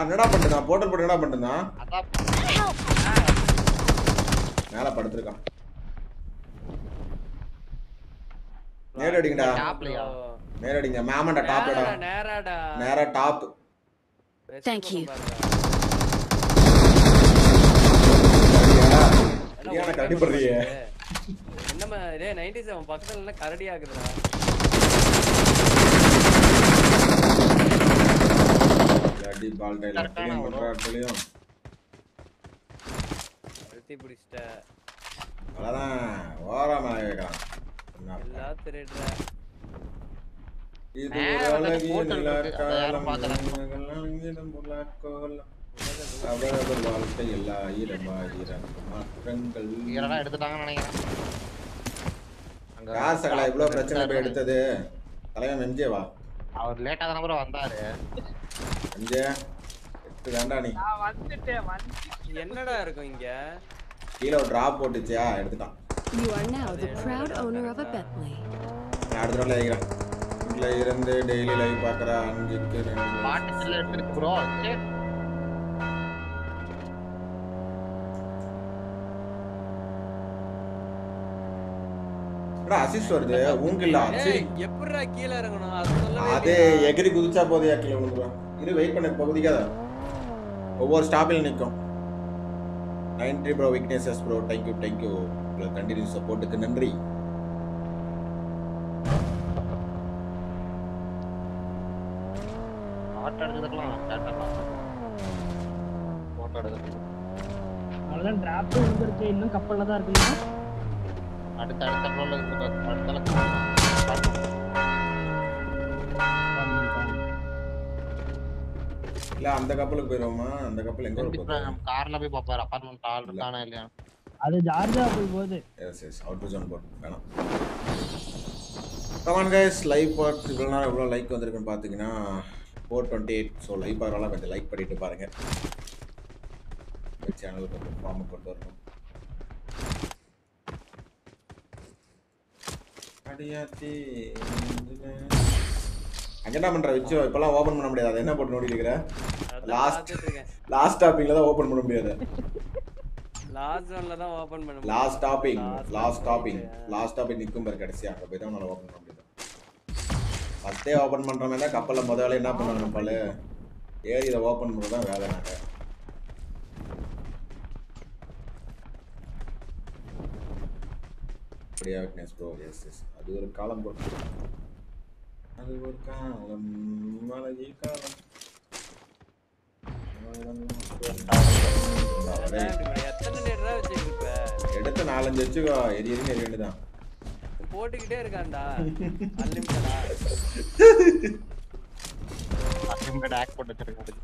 என்னடா பண்றான்? போட்டல் போட்டு என்னடா பண்றான் மேல படுத்திருக்கான். நேரடிங்கடா. நேரடிங்க. மேமண்டா டாப் நேராடா நேரா டாப் Thank you. என்னம்மா டேய் 97 பக்கத்துல எல்லாம் கரடி ஆகுதுடா அடி பால் டைல கிளீன் பண்ற இடத்துலயும் அழுத்தி பிடிச்சிட்ட. அதான் ஓரமா கேக்குறான் எல்லாம் திருடுற. அவரவர் வாழ்க்கை எல்லா ஈரமாயிரம் மாற்றங்கள் ஈரடா எடுத்துட்டாங்கன்னு நினைக்கிறேன். அங்க யார் சகலா இவ்வளவு பிரச்சனை போய் எடுத்தது. தலைவன் எம்ஜேவா அவர் லேட்டா தானே ப்ரோ வந்தாரு. எம்ஜே எட்டு தாண்டா நீ. நான் வந்துட்டேன் வந்து என்னடா இருக்கும் இங்க? கீழே ஒரு டிராப் போட்டுச்சியா எடுத்துட்டான். You are now the proud owner of a Bentley. நான் அடுத்த வீட்டுல இருந்து டெய்லி லைவ் பாக்குற அஞ்சுக்கு ரெண்டு செல்ல எடுத்துருக்கு ப்ரோ அசிஸ்ட் வருது. ஊங்கில்ல எப்படிடா கீழ இறங்கணும்? அது சொல்லவே அதே இல்லையா? எகிரி குதிச்சா போதையா கீழே விழுந்துருவான் இது வெயிட் பண்ண பகுதிக்காத ஒவ்வொரு ஸ்டாப்பில் நிற்கும். Ninety bro விக்னேசஸ் bro thank you thank you உங்களை கண்டினியூ சப்போர்ட்டுக்கு நன்றி. பாட்டு எடுத்துக்கலாம் கேட்டலாம் போட்டோ எடுக்கிறது அவ்வளவுதான் டிராப் வந்துருக்கு இன்னும் கப்பல்ல தான் இருக்குங்களா அடுத்த அடுத்த ரோல அடுத்த இல்ல அந்த கப்பலுக்கு போயிருவோமா? அந்த கப்பல் எங்க இருக்கும் நம்ம கார்ல போய் பாப்பாரு. அபார்ட்மெண்ட் ஆள் இருக்கானா இல்லையா? அது ஜார்ஜா போய் போகுது. எஸ் எஸ் அவுட் ஜோன் போட்டு. வேணாம். கமான் கைஸ் லைவ் பார்த்து இவ்வளோ நேரம் எவ்வளோ லைக் வந்திருக்குன்னு பார்த்தீங்கன்னா four twenty eight so live பார்க்கலாம் கொஞ்சம் லைக் பண்ணிட்டு பாருங்க. சேனல் கொஞ்சம் ஃபார்ம் கொண்டு வரணும். அடியாத்தி அங்க என்ன பண்ற? வச்சு இப்பெல்லாம் ஓபன் பண்ண முடியாது. அதை என்ன போட்டு நோடி இருக்கிற? லாஸ்ட் லாஸ்ட் டாப்பிங்ல தான் ஓபன் பண்ண முடியாது. லாஸ்ட் ஒன்ல தான் ஓபன் பண்ண. Last topping last topping. Last topping நிற்கும் பாரு கடைசியா. அங்கே போய் தான் உன்னால ஓப்பன் பண்ண முடியும். ஃபஸ்ட்டே ஓப்பன் பண்ணுற மாதிரி தான் கப்பலில் முத வேலை என்ன பண்ணுவாங்க நம்மள? ஏறி இதை ஓப்பன் பண்ணுறது தான் வேலை நாங்கள் அப்படியா விட்னஸ் ப்ரோ எஸ் எஸ் அது ஒரு காலம் bro அது ஒரு காலம் மழை காலம். பண்ணு. எடுத்து நாலஞ்சு வச்சுக்கோ. எரி எரின்னு எரிய வேண்டியதான் போட்டுக்கிட்டே இருக்கான்டா. அன்லிமிட்டடா. அசிம்பேட் ஆக்ட் போட்டு வச்சிருக்காரு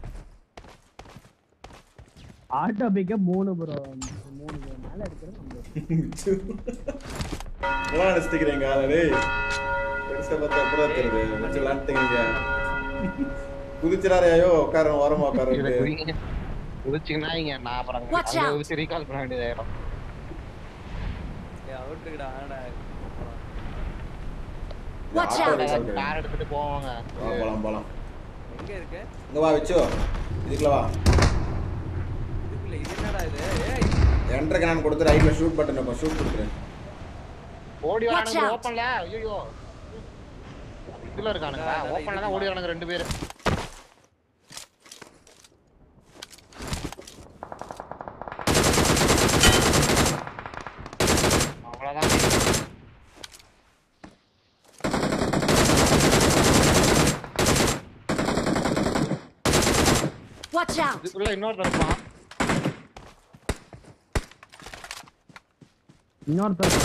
ஆட்டோ பிக்க மூணு ப்ரோ மூணு. மேல எடுக்கிறது நம்ம நல்லா நினைச்சுக்கிறீங்க ஆளே? பெருசா பார்த்தா அப்புறம் தெரியுது? வச்சு விளாண்டுங்க குதிச்சிடாரு ஐயோ உட்கார ஓரமா உட்கார குதிச்சிங்கன்னா இங்க நான் அப்புறம் ரீகால் பண்ண வேண்டியதாயிரும் அவுட்டுக்குடா ஆடா. Watch out. கார் எடுத்துட்டு போவாங்க. போலாம் போலாம். எங்க இருக்கு? இங்க வா வச்சோ. இதுக்குள்ள வா. இதுக்குள்ள இது என்னடா இது? ஏய். என்ட்ருக்கு நான் கொடுத்து ரைட்ல ஷூட் பட்டன் இருக்கும் ஷூட் கொடுத்துரு. ஓடி வரானுங்க out. ஓப்பன்ல ஐயோ இதுல இருக்கானுங்க ஓப்பன்ல தான் ஓடி வரானுங்க ரெண்டு பேரு. இதுக்குள்ள இருப்பான் இன்னொருத்தர்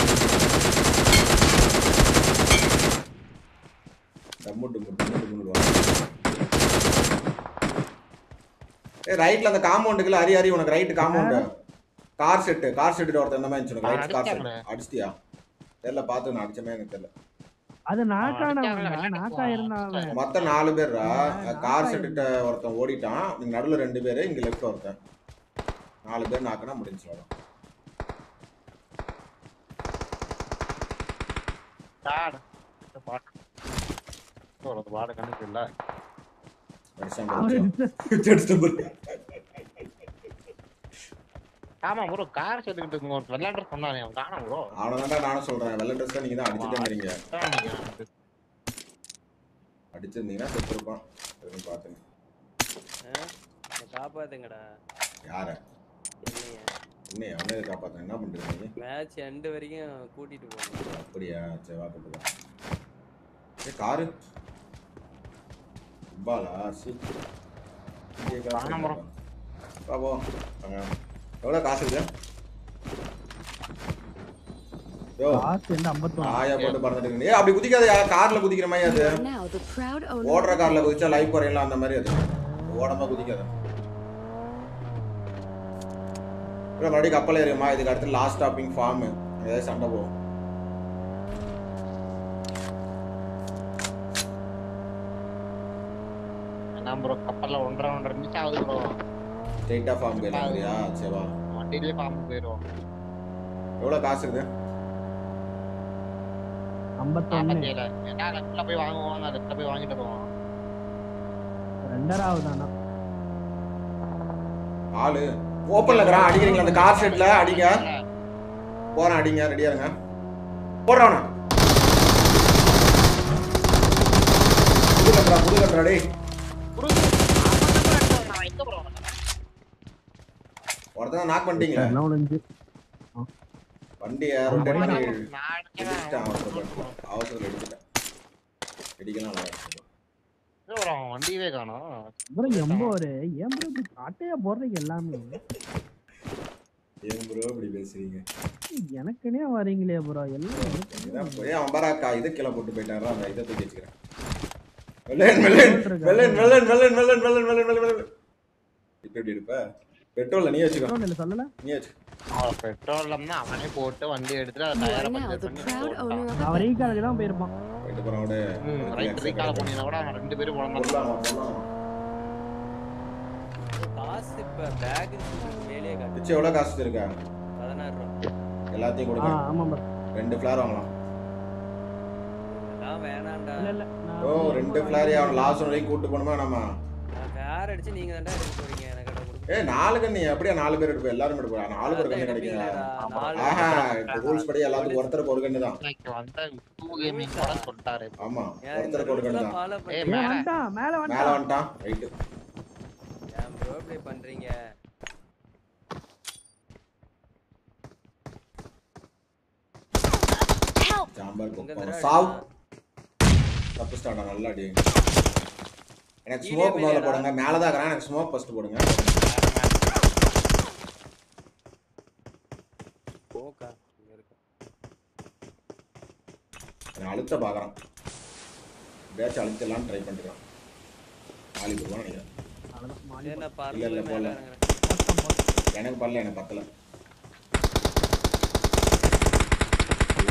ரைட்ல அந்த காம்பவுண்டுக்குள்ள அரி அரி உனக்கு right compound car set car set ஒருத்தன் இந்த மாதிரி ரைட் கார் செட். அடிச்சிட்டியா? தெரியல பார்த்து நான் அடிச்சமே எனக்கு தெரியல. அது நாக்கானவன் நாக்கா இருந்தான் மொத்தம் நாலு பேர்ரா? கார் செட்டுட்ட ஒருத்தன் ஓடிட்டான். நடுவுல ரெண்டு பேரு இங்க லெஃப்ட் ஒருத்தன். நாலு பேர் நாக்குனா முடிஞ்சு வரும் டாட் பாட்டு. ஒரு பாடு கண்டுக்கு இல்ல ஆமா ப்ரோ கார் சொல்லிக்கிட்டு இருந்தோம் ஒரு விளையாட்டு சொன்னானே அவன் காணோம் ப்ரோ அவனை நானும் சொல்றேன் வெள்ளை ட்ரெஸ் தான் நீங்க தான் அடிச்சுட்டேங்கிறீங்க அடிச்சிருந்தீங்கன்னா செத்துருப்பான். எதுவும் பாத்துங்க. காப்பாத்துங்கடா. யார? என்னைய. என்ன அவனே காப்பாத்த என்ன பண்றீங்க மேட்ச் எண்டு வரைக்கும் கூட்டிட்டு போகணும். அப்படியா? சரி வா கூட்டு வா. ஏ காரு. பாலா சி. இங்கே காசு எவ்வளோ காசு இருக்கு? அப்படி குதிக்காத கார்ல குதிக்கிற மாதிரி அது? ஓடுற கார்ல குதிச்சா லைஃப் குறையலாம் அந்த மாதிரி அது. ஓடமா குதிக்காத. மறுபடியும் கப்பல் ஏறியுமா இதுக்கு அடுத்து லாஸ்ட் ஸ்டாப்பிங் ஃபார்ம் ஏதாவது சண்டை போகும். ப்ரோ கப்பல்ல ஒன்றரை ஒன்றரை ஸ்ட்ரெயிட்டா ஃபார்ம் போயிடலாங்கிறியா சரி வா. வண்டியிலேயே பாம்பு போயிடும் எவ்வளோ காசு இருக்கு ஐம்பத்தொன்னு. நாற்பத்தி ஏழு ஏன்னா லெஃப்ட்ல போய் வாங்குவோம் நான் லெஃப்ட்ல போய் வாங்கிட்டு வருவோம் ரெண்டராவது தானா? ஆளு. ஓப்பன்ல இருக்கிறான் அடிக்கிறீங்களா? அந்த கார் ஷெட்ல அடிங்க. போறேன் அடிங்க. ரெடியா இருங்க. போடுறவனா? புது கட்டுறா புது கட்டுறா டேய். ஒருத்தன் நாக் ஒன்று வண்டியை ரொட்டேட் பண்ணி அவசரத்தில். ப்ரோ வண்டியவே காணோம். அப்புறம் எம்போரு. ஏன் bro இப்படி அட்டையா போடுறீங்க எல்லாமே? ஏன் ப்ரோ இப்படி பேசுறீங்க? எனக்குனே வரீங்களே ப்ரோ எல்லாம் இதான் போய் அவன் பராக்கா இதை கீழே போட்டு போயிட்டாரா. அந்த இதை தூக்கி வச்சுக்கிறேன். வெள்ளன் வெள்ளன் வெள்ளன் வெள்ளன் வெள்ளன் வெள்ளன் வெள்ளன் வெள்ளன் வெள்ளன் வெள்ளன் இப்ப எப்படி இருப்ப? பெட்ரோல்ல நீ வச்சுக்கோ. இல்ல சொல்லல. நீ வச்சு அவன் பெட்ரோல் அவனே போட்டு வண்டி எடுத்துட்டு அதை டயரை பஞ்சர் the பண்ணி போட்டான். தான் போயிருப்பான். போயிட்டு போறான் ரைட் ரீகால கூட அவன் ரெண்டு பேரும் போடலாமா காசு இப்ப பேக் வேலையே காட்டு. பிச்சு எவ்வளவு காசு இருக்கா பதினாறு ரூபா. எல்லாத்தையும் ஆ கொடுங்க ஆமா bro ரெண்டு ஃபிளார் வாங்கலாம். இதெல்லாம் வேணாம்டா. இல்ல இல்ல. நான் ஓ ரெண்டு ஃபிளார் அவன் லாஸ்ட் வரைக்கும் கூட்டு நம்ம? நான் கார் அடிச்சு நீங்க தான்டா போறீங்க. ஏ நாலு கண்ணி அப்படியே நாலு பேர் எடுப்போம் எல்லாரும் எடுப்போம் நாலு பேர் கண்ணு கிடைக்கும். ரூல்ஸ் படி எல்லாத்துக்கும் ஒருத்தருக்கு ஒரு கண்ணு தான். ஆமா ஒருத்தருக்கு ஒரு கண்ணு தான். மேல. வந்துட்டான் ரைட் பண்றீங்க? சாம்பார் சாவ். தப்பு ஸ்டார்டா நல்லா அடி. எனக்கு ஸ்மோக் மேல போடுங்க மேல தான் இருக்கறேன் எனக்கு ஸ்மோக் ஃபர்ஸ்ட் போடுங்க. போகா இங்க இருக்கு. நான் அழுத்த பாக்குறேன். பேட்ச் அழுத்தலாம் ட்ரை பண்றேன் மாலி போடுவான் நினைக்கிறேன். என்ன பார்க்கல போல எனக்கு பல்ல எனக்கு பத்தல.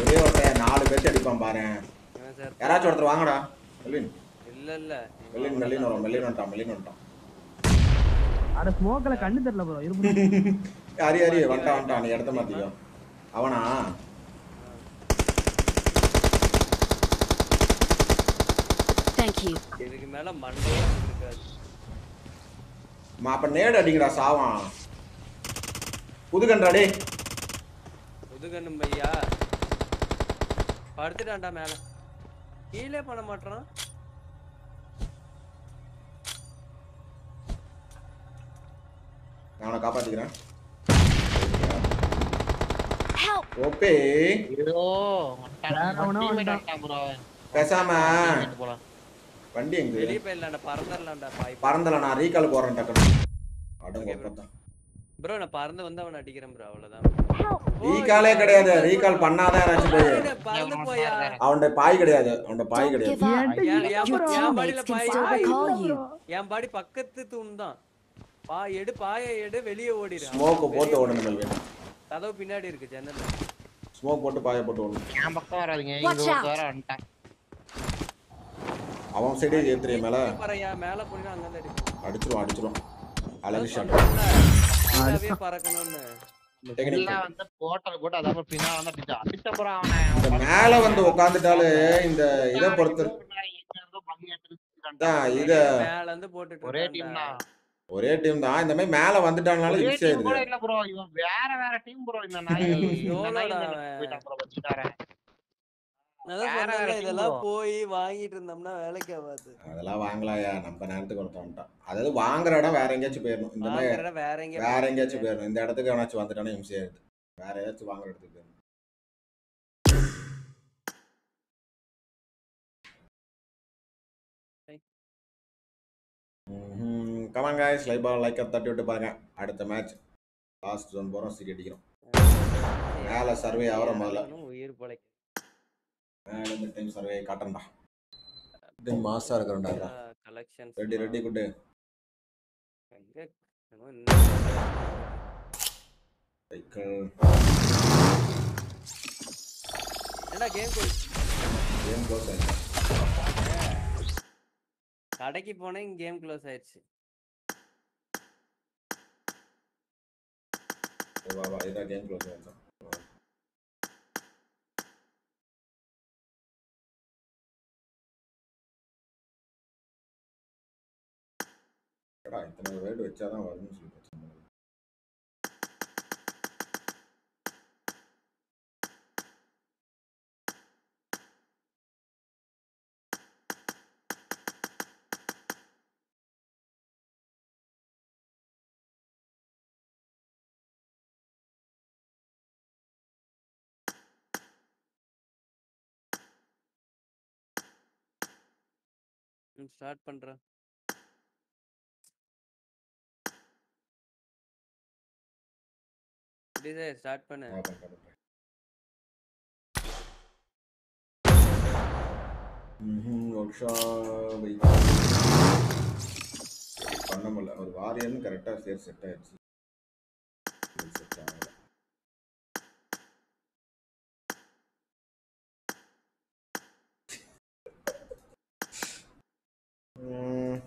ஒரே ஒருத்தன் நாலு பேச்சு அடிப்பான் பாரு. யாராச்சும் ஒருத்தர் வாங்கடா. இல்ல இல்ல. மெல்லின் மெல்லின் வரும் மெல்லின் வந்துட்டான் மெல்லின் வந்துட்டான். அட ஸ்மோக்ல கண்ணு தெரியல ப்ரோ இருப்பு ஹரி ஹரி வந்துட்டான் வந்துட்டான் நீ இடத்த மாத்திக்கோ அவனா? Thank you. இதுக்கு மேல மண்டே இருக்காது. மா அப்ப நேடு அடிங்கடா சாவான். புதுகன்றா டேய் முதுகண்ணும் பையா. படுத்துட்டான்டா மேல. கீழே பண்ண மாட்டான் நான் அவனை காப்பாத்திக்கிறேன். ஓபே பேசாம. வண்டி எங்க? வெளிய போயிடலாம்டா பறந்தறலாம்டா பறந்தல நான் ரீகால் போறேன் டக்கு அடங்க பார்த்தா ப்ரோ நான் பறந்து வந்து அவன் அடிக்கிறேன் ப்ரோ அவ்வளவுதான். ரீகாலே கிடையாது ரீகால் பண்ணாத யாராச்சும் போய். பறந்து போயா? அவனோட பாய் கிடையாது அவனோட பாய் கிடையாது. என் பாய். என் பாடி பக்கத்து தூண் தான். பா எடு பாய எடு வெளியே ஓடிடு. ஸ்மோக் போட்டு ஓடணும் மெல்வின் கதவு பின்னாடி இருக்கு ஜன்னல். ஸ்மோக் போட்டு பாய போட்டு ஓடணும். என் பக்கம் வராதீங்க இங்க. வர வந்துட்டான். அவன் சைடு ஏத்துறிய மேல? பறையா? மேல போனா அங்க அடி அடிச்சிருவான் அடிச்சிருவான். அழகு ஷாட் கீழவே பறக்கணும்னு. வந்து போட்டல் போட்டு அதான் பின்னா வந்து அடிச்சா அடிச்ச போறான் அவனை இந்த மேல வந்து உட்காந்துட்டாலே இந்த இதை பொறுத்து இத மேல இருந்து போட்டுட்டு ஒரே. டீம் தான். ஒரே டீம் தான். இந்த மாதிரி மேல டீம் கூட இருக்குது இல்ல ப்ரோ இவன் வேற வேற டீம் ப்ரோ இந்த நாய் இதெல்லாம். போய் வாங்கிட்டு இருந்தோம்னா வேலைக்கு ஆகாது. அதெல்லாம் வாங்கலாம்யா. நம்ம நேரத்துக்கு ஒருத்தன் வந்துட்டான். அதாவது வாங்குற இடம் வேற எங்கேயாச்சும் போயிடணும். இந்த மாதிரி வேற எங்கேயா வேற போய் எங்கேயாச்சும் போயிடணும். இந்த இடத்துக்கு எவனாச்சும் வந்துட்டானா இம்சை ஆயிடுது. வேற ஏதாச்சும் வாங்குற இடத்துக்கு போயிடணும் கமான் காய்ஸ் லைக் பால் லைக் தட்டி விட்டு பாருங்க. அடுத்த மேட்ச் லாஸ்ட் ஜோன் போகிறோம் சீட் அடிக்கிறோம். மேல survey ஆகுற முதல்ல. உயிர் பிழைக்க மேல இந்த டைம் சர்வே காட்டுறேன்டா. இது மாசா இருக்கிறேன்டா. Collection ready ready good. Cycle என்னடா கேம் கேம் க்ளோஸ் ஆயிடுச்சு. கடைக்கு போனேன் கேம் க்ளோஸ் ஆயிடுச்சு வா வா. இதான் கேம் க்ளோஸ் ஆயிடுச்சு இத்தனை வேர்டு வச்சாதான் வரும்னு சொல்லிட்டு பிரச்சனை இல்லை. ஸ்டார்ட் பண்றேன் ஸ்டார்ட் பண்ணு. பண்ண முடியல. ஒரு வாரியர்னு கரெக்டாக சேர் செட் ஆயிடுச்சு செட் ஆகல ம்.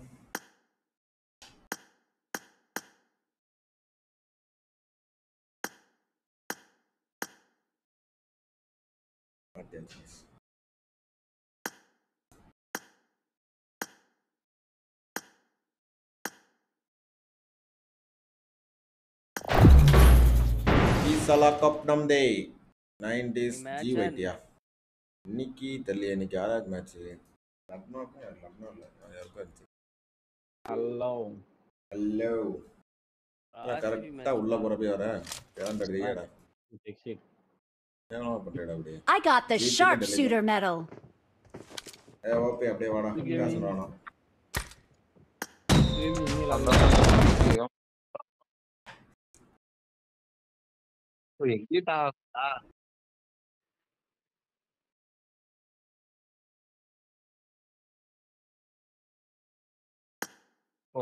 மாட்டியாச்சு. ஈசலா கப் ஜி Imagine. வைத்தியா இன்னைக்கு தெரியல இன்னைக்கு யாராவது மேட்ச் லக்னோக்கும் யார் லக்னோ இல்லை யாருக்கும் இருந்துச்சு ஹலோ ஹலோ கரெக்டா match உள்ள போறப்ப வர கிளம்பிடுறியாடா எக்ஸிட் ஏன் அப்படியே I got the sharpshooter medal. ஏ ஓபி அப்படியே வாடா. ஓ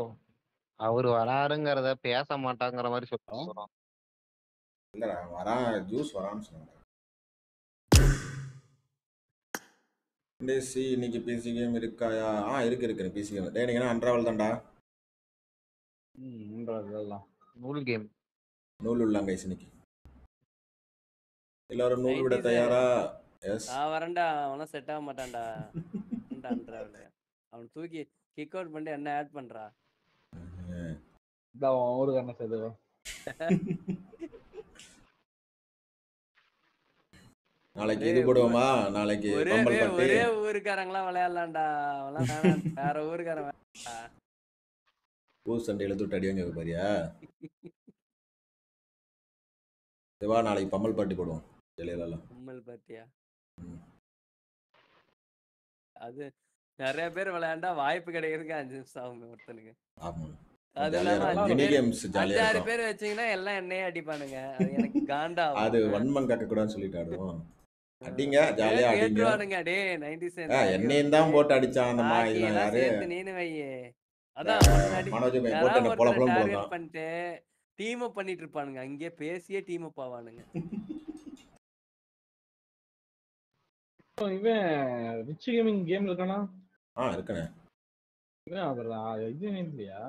அவரு வராருங்கிறத பேச மாட்டாங்கிற மாதிரி சொல்றோம் இல்லடா வரான் ஜூஸ் வரான்னு சொன்னாங்க. சி இன்னைக்கு பிசி கேம் இருக்காயா? ஆ இருக்கு இருக்கு பிசி கேம் டேய் நீங்க என்ன அன்றாவல் தான்டா? ம் மூன்றாவது எல்லாம் நூல் கேம் நூல் உள்ளாங்க guys இன்னைக்கு. எல்லாரும் நூல் விட 90s தயாரா? எஸ் நான் வரேன்டா அவனும் செட் ஆக மாட்டான்டா. ஏன்டான்றாவுல. அவன் தூக்கி கிக் அவுட் பண்ணிட்டு என்ன ஆட் பண்றா? இதான் உன் ஊருக்கு என்ன செய்து நாளைக்கு இது போடுவோமா நாளைக்கு பம்பல் ஒரே- பட்டி. ஒரே ஊருக்காரங்களாம் விளையாடலாம்டா. வேற ஊருக்காரன் வேணாம்டா. ஊர் சண்டை இழுத்து விட்டு அடிவாங்க பாரியா? வா நாளைக்கு பம்பல் பாட்டி போடுவோம் ஜெலியலாம் கும்மல் பாத்தியா ம். அது நிறைய பேர் விளையாண்டா வாய்ப்பு கிடைக்கிறதுக்கு அஞ்சு நிமிஷம் ஆகும் ஒருத்தனுக்கு. ஆமா. அஞ்சாறு பேர் வச்சீங்கன்னா எல்லாம் என்னையே அடிப்பானுங்க. அது எனக்கு காண்டாகும் அது வன்மம் கக்க கூடாதுன்னு சொல்லிட்டு ஆடுவோம். அடிங்க ஜாலியா அடிங்க. கேட்டுருவானுங்க டே நைன்டி ஆ, என்னையும் தான் போட்டு அடிச்சான் அந்த மாதிரி யாரு? சேர்த்து நீனு வையே. அதான் மனோஜ் பையன் யாராவது போட்டு என்ன பொல போடுறான். பண்ணிட்டு டீம் அப் பண்ணிட்டு இருப்பானுங்க அங்கேயே பேசியே டீம் அப் ஆவானுங்க. இவன் ரிச் கேமிங் கேம் இருக்கானா? ஆ இருக்கனே இவன் அவரா இது இல்லையா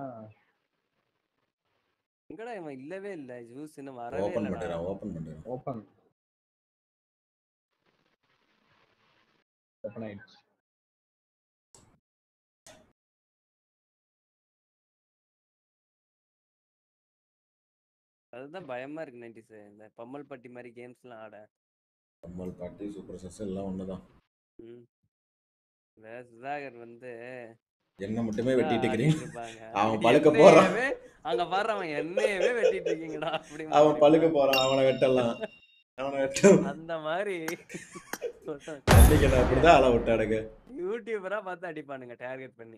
எங்கடா இவன் இல்லவே இல்ல. ஜூஸ் இன்னும் வரவே ஓபன் இல்லடா. பண்ணிடுறேன் ஓபன் பண்ணிடுறேன். ஓப்பன் ஓப்பன் ஆயிடுச்சு அதுதான் பயமா இருக்கு நைன்டிஸ் இந்த பம்மல் பட்டி மாதிரி கேம்ஸ் எல்லாம் ஆட. பம்மல் பட்டி சூப்பர் சஸ் எல்லாம் ஒண்ணுதான். இந்த சுதாகர் வந்து என்ன மட்டுமே வெட்டிட்டு இருக்கீங்க அவன் பழுக்க போறான். அங்க வர்றவன் என்னையவே வெட்டிட்டு இருக்கீங்கடா அப்படி அவன் பழுக்க போறான் அவனை வெட்டலாம். அவனை வெட்ட அந்த மாதிரி. அப்படிதான் ஆள விட்டாடுங்க யூடியூபரா பார்த்து அடிப்பானுங்க டார்கெட் பண்ணி.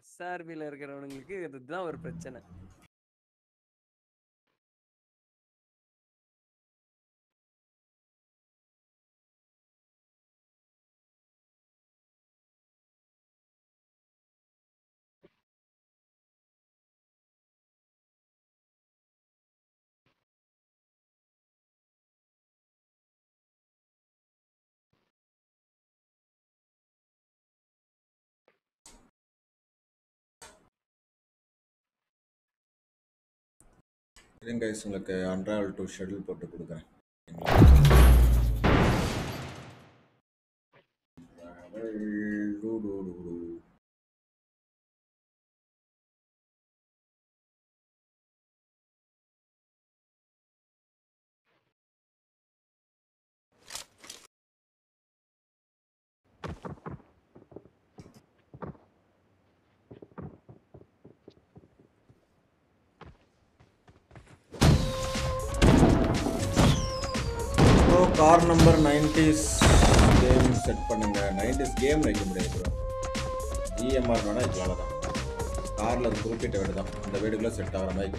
எஸ்ஆர்பில இருக்கிறவனுங்களுக்கு இதுதான் ஒரு பிரச்சனை. இருங்க guys, உங்களுக்கு அன்ராவல் டூ ஷெட்யூல் போட்டு கொடுக்குறேன். To, car number nineties game set பண்ணுங்க. நைன்டிஸ் கேம் வைக்க முடியாது ப்ரோ இஎம்ஆர் வேணா வைக்கலாம் தான் காரில் அது குறிப்பிட்ட வீடு தான் அந்த வீடுக்குள்ள செட் ஆகிற மாதிரி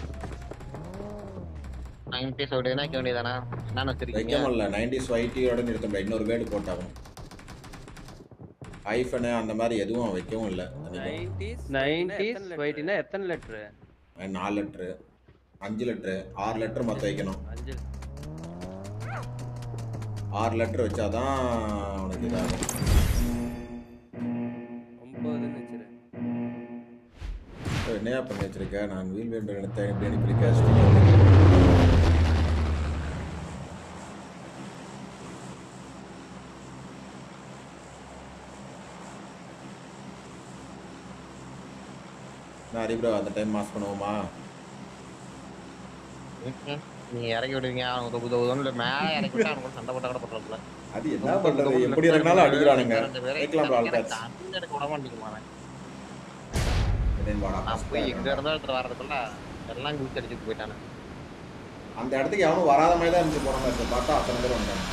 நைன்டிஸ் அப்படின்னா வைக்க வேண்டியதானே? என்னன்னு வைக்க வச்சிருக்கீங்க? முடியல. நைன்டிஸ் ஒயிட்டியோட நிறுத்த முடியாது இன்னொரு வீடு போட்டாகணும். ஐஃபனு அந்த மாதிரி எதுவும் வைக்கவும் இல்லை. நைன்டிஸ் போயிட்டீங்கன்னா எத்தனை லிட்டரு நாலு லிட்ரு அஞ்சு லிட்ரு ஆறு லிட்டர் மொத்தம் வைக்கணும். அஞ்சு ஆறு லிட்டர் வச்சாதான் உனக்கு இதாகும். என்னையா பண்ணி வச்சிருக்க? நான் வீல் வேண்டு நினைத்தேன். இப்படி அனுப்பி கேஸ்ட் நான் அறிவுரா அந்த டைம் மாஸ் பண்ணுவோமா. நீ இறக்கி விடுவீங்க அவங்க தொகு தொகுன்னு மேல இறக்கி விட்டு அவங்க சண்டை போட்டா கூட பண்றதுல அது என்ன பண்றது? எப்படி இறங்கினாலும் அடிக்கிறானுங்க. விட வாடா, நான் போய் எங்க இருந்தா வர்றதுக்குள்ள எல்லாம் குளிச்சு அடிச்சுட்டு போயிட்டானு. அந்த இடத்துக்கு எவனும் வராத மாதிரி தான் இருந்துச்சு போன மாதிரி பார்த்தா அத்தனை பேர் வந்தாங்க.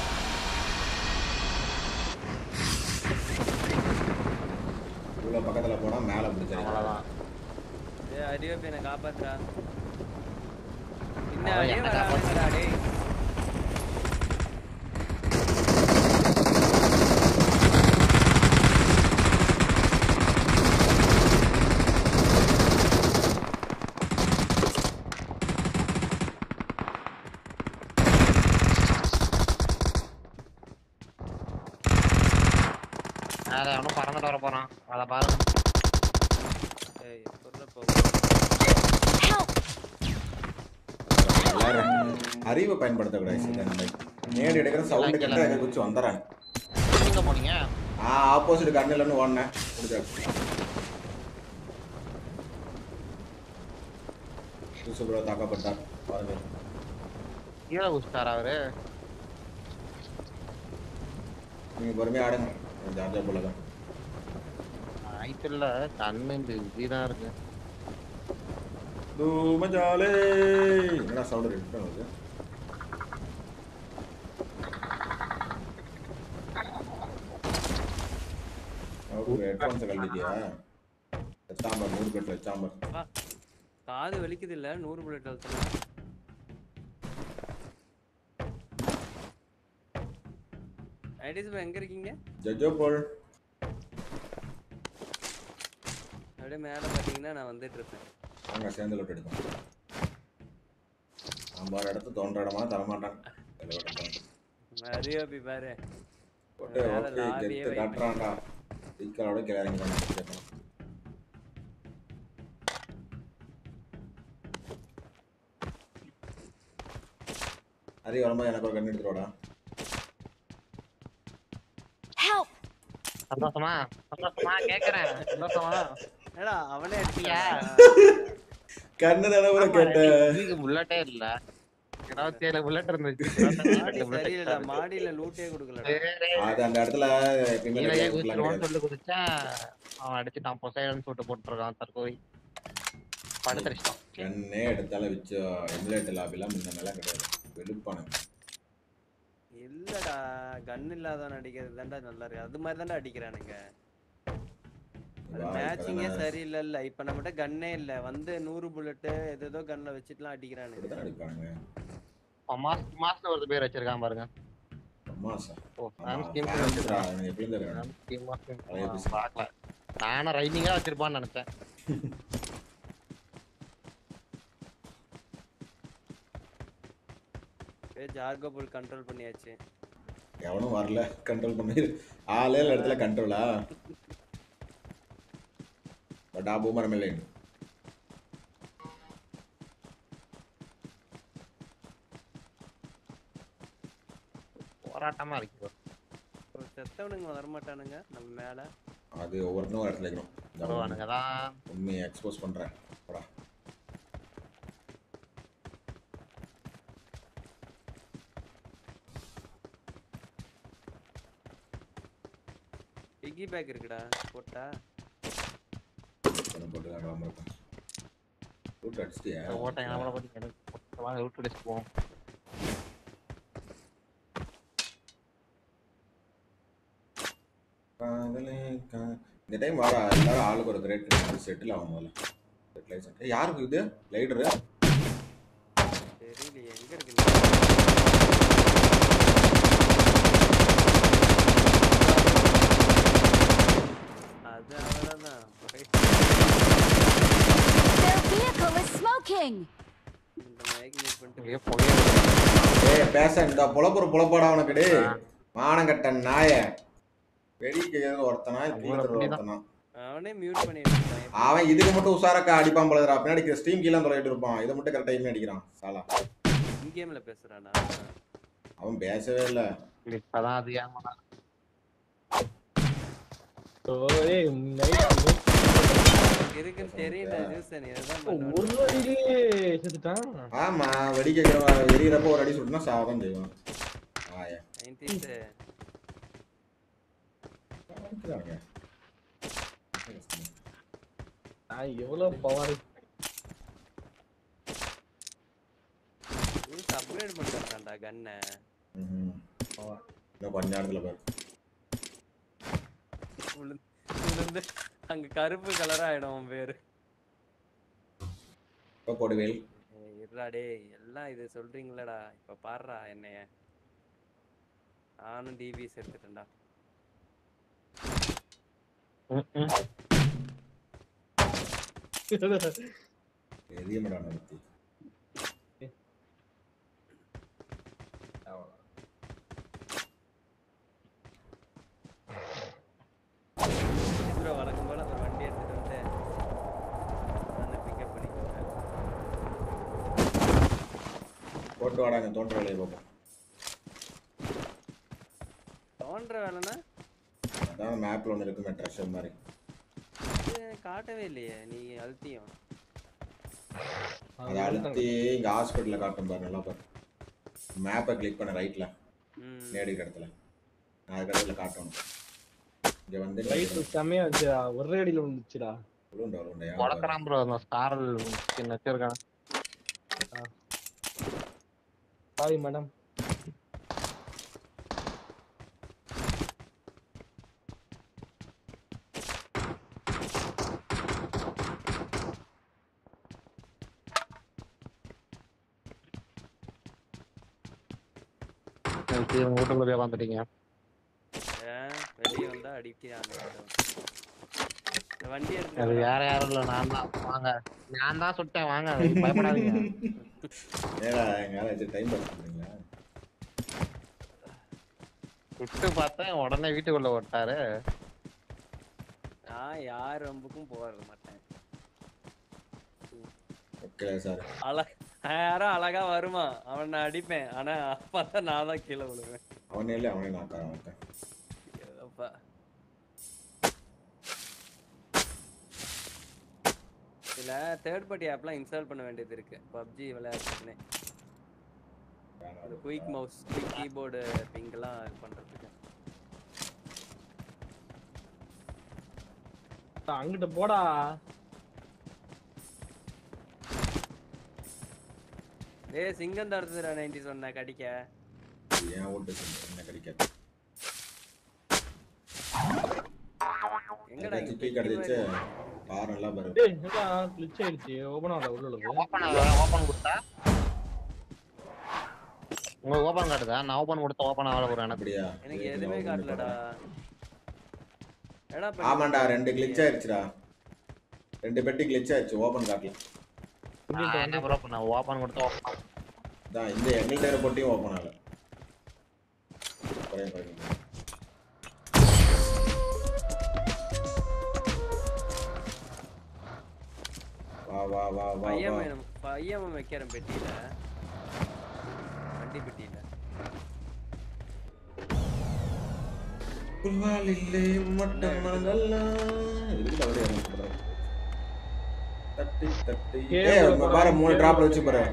இவ்வளோ பக்கத்தில் போனால் மேலே பிடிச்சாங்க அவ்வளவுதான். ஏ அறிவப்ப என்னை காப்பாத்துறா அவன் பின்னாடியே என்ன வரானுங்கடா டேய் மேல அவனும் பறந்துட்டு வர போறான் அத பாரு போ எல்லாரும் அறிவை பயன்படுத்தக்கூடாது மாதிரி நேடு எடுக்கிற சவுண்டு குச்சி வந்துடுறாங்க எங்க போனீங்க? ஆ ஆப்போசிட் கண்ணிலன்னு ஓடினேன். முடிச்சாச்சு யூசுப்ரோ தாக்கப்பட்டார். பாருங்க. கீழே அவரு? நீங்க பொறுமையா ஆடுங்க. ஜார்ஜா போல தான். நைட்டுல கண்ணு இதுதான் இருக்கு. தூமஜாலே. என்னடா சவுண்ட் ஓகே ஹெட்ஃபோன்ஸை கழட்டிட்டியா? சாம்பார் நூறு பேட்டில் சாம்பார். காது வலிக்குது இல்ல நூறு புல்லட் அழுத்தலாம் ஐடிஸ் எங்க இருக்கீங்க? ஜஜோ போல். அப்படியே மேல பாத்தீங்கன்னா நான் வந்துட்டு இருப்பேன். நாங்கள் சேர்ந்து லோட் எடுத்தோம் சாம்பார் இடத்து தோன்ற இடமா தரமாட்டான் அறிவப்பி பாரு. காட்டுறான்டா. சிக்கலோட கிளறி கேட்கணும் அறி வரும்போது எனக்கு ஒரு கண்ணு எடுத்துருவாடா Help! சந்தோஷமா? சந்தோஷமா? கேக்குறேன். சந்தோஷமா? ஏடா அவனே? அடிச்சியா கண்ணு தானே ப்ரோ கேட்டேன் புல்லட்டே இல்ல. ஏழு புல்லட் இருந்துச்சு. சரியில்லை மாடியில லூட்டே கொடுக்கல அது அந்த இடத்துல சொல்லி அவன் அடிச்சுட்டான். பொசைடன் சூட்டு போட்டுருக்கான் தற்கொலை படுத்துருச்சான் கண்ணே வச்சு லாபிலாம் இந்த மாதிரிலாம் கிடையாது. வெளுப்பானுங்க. இல்லடா கன் இல்லாதவன் அடிக்கிறது தான்டா நல்லா இருக்கு. அது மாதிரி தான்டா அடிக்கிறானுங்க. மேட்சிங்கே சரியில்லை இல்ல இப்ப நம்மகிட்ட கன்னே இல்ல. வந்து நூறு புல்லட்டு ஏதோ கன்ல வச்சுட்டுலாம் அடிப்பானுங்க. மாஸ்க் மாஸ்க் ஒரு பேர் வச்சிருக்கான் பாருங்க. நானும் ரைமிங்கா வச்சிருப்பான்னு நினைச்சேன். ஜார்கோ புல் கண்ட்ரோல் பண்ணியாச்சு. எவனும் வரல. கண்ட்ரோல் பண்ணி ஆளே இல்ல இடத்துல கண்ட்ரோலா பட் ஆ பூமரம் இல்லை போராட்டமா இருக்கு. செத்தவனுங்க வரமாட்டானுங்க. நம்ம மேல. அது ஒவ்வொருத்தரும் ஒரு இடத்துல தான். உண்மையை எக்ஸ்போஸ் பண்றேன். போடா. பிக்கி பேக் இருக்குடா. போட்டா. போட்டு ஆடாம இருப்பேன் ரூட் அடிச்சிட்டியா? ஓட்டை நம்மள எனக்கு வாங்க ரூட் அடிச்சு போவோம். இந்த டைம் வர எல்லாரும் ஆளுக்கு ஒரு கிரேட் செட்டில் ஆகும் முதல்ல. யாருக்கு இது? லைடரு தெரியலையே எங்க இருக்கு அது அவ்வளவுதான் Their vehicle is smoking! இந்த மைக் மியூட் பண்ணிட்டு இங்கே புகையா ஏய் பேச இந்த பொழப்புற பொழப்பாடா உனக்கு டே மானங்கட்ட நாய. வெடிக்க ஒருத்தனா ஒருத்தனா? அவனே மியூட் பண்ணி வச்சிருக்கான் அவன் இதுக்கு மட்டும் உசாரக்கா அடிப்பான் போலதுடா. பின்னாடி ஸ்ட்ரீம் கீழே தொலைட்டு இருப்பான். இதை மட்டும் கரெக்ட் டைம் அடிக்கிறான். சாலா. இன் கேம்ல பேசுறானா அவன் பேசவே இல்ல. இப்பதான் அது ஏமாடா இருக்குன்னு தெரியும்டா ஜூஸ் ஒரு அடியிலேயே செத்துட்டான் ஆமா வெடிக்க எரியறப்ப ஒரு அடி சுட்டுனா சாவதான் செய்வான் ஆயா. 90s அடிக்கிறானுங்க. நான் எவ்வளவு பவர் ஜூஸ் அப்கிரேட் பண்ணிட்டான்டா கன்னை ம்ஹும். இன்னும் கொஞ்ச நேரத்துல பாரு. அங்க கருப்பு கலரா ஆயிடும் உன் பேரு. இப்ப போடுவேல் இருடா டேய் எல்லாம் இது சொல்றீங்களடா. இப்ப பாருடா என்னைய. நானும் டிபிஎஸ் எடுத்துட்டேன்டா. எரிய மாட்டான பத்தி ப்ரோ வழக்கம் போல ஒரு வண்டி எடுத்துட்டு வந்து நான் பிக்கப் பண்ணிக்கோங்க போட்டு வாடாங்க தோன்ற வேலையை பார்ப்போம். தோன்ற வேலைன்னா? அதான் மேப்ல ஒன்று இருக்குமே ட்ரெஷர் மாதிரி. காட்டவே இல்லையே நீ அழுத்தியும் அதை அழுத்தி இங்க ஹாஸ்பிட்டல்ல காட்டும் பாரு நல்லா பாரு. மேப்பை கிளிக் பண்ண ரைட்ல ம். நேடி இடத்துல. நான் அதுக்கு இடத்துல காட்டணும். இங்க வந்து லைட் செம்மையா இருந்துச்சுடா ஒரே அடியில உருண்டை உடக்கிறான் ப்ரோ அந்த ஸ்காரல் ஸ்கின் வச்சிருக்கான் சாரி மேடம் வீட்டுக்குள்ள போய் வந்துட்டீங்க ஏன் வெளியே வந்தா அடிக்கிறாங்க வண்டி அது எடுத்து வேற யாரும் இல்ல நான் தான். வாங்க. நான் தான் சுட்டேன். வாங்க பயப்படாதீங்க. ஏடா எங்கால வச்சு டைம் பாஸ் பண்றீங்களா சுட்டு பார்த்தேன். உடனே வீட்டுக்குள்ள ஓட்டாரு நான் யார் ரொம்பக்கும் போக மாட்டேன். Okay sir. அழ யாரும் அழகா வருவான் அவன் நான் அடிப்பேன். ஆனா பார்த்தா நான் தான் கீழே விழுவேன். அவனே இல்லை அவனே நான் தரேன் இதுல தேர்ட் பார்ட்டி ஆப்லாம் இன்ஸ்டால் பண்ண வேண்டியது இருக்கு. பப்ஜி விளையாடுறதுக்குனே அந்த குயிக் மவுஸ் குயிக் கீபோர்டு பிங்கெல்லாம் இது பண்றதுக்கு. அங்கிட்ட போடா. ஏய் சிங்கம் தடுத்துடா நைன்டி சொன்ன கடிக்க. ஏன் ஓட்டு என்ன கிடைக்காது. எங்கடா சிக்கி கிடைச்சிச்சு பாரு நல்லா பாரு. டேய் என்னடா glitch ஆயிடுச்சு? ஓபன் ஆகல உள்ள உள்ளது. ஓபன் ஓபன் கொடுத்தா? உங்க ஓபன் காட்டுதா? நான் ஓபன் கொடுத்தா ஓபன் ஆகல ப்ரோ எனக்கு. அப்படியா? எனக்கு பண்ணி காட்டலடா. எடா ஆமாண்டா ரெண்டு கிளிச் ஆயிடுச்சுடா ரெண்டு பெட்டி கிளிச் ஆயிடுச்சு ஓபன் காட்டல. நான் என்ன ப்ரோ பண்ண? ஓபன் கொடுத்தா ஓபன் தான் இந்த எங்கள்கிட்ட பொட்டியும் ஓபன் ஆகல. பாருங்க. வா வா வா வேணும் பையன் வைக்கிறேன் பெட்டியில. வண்டி பெட்டியில. அப்படியே எனக்கு சொல்றேன். தட்டி தட்டி. கேவல ஏய் போறா, பாரு மூணு கேவல டிராப்ல வச்சு பாரு.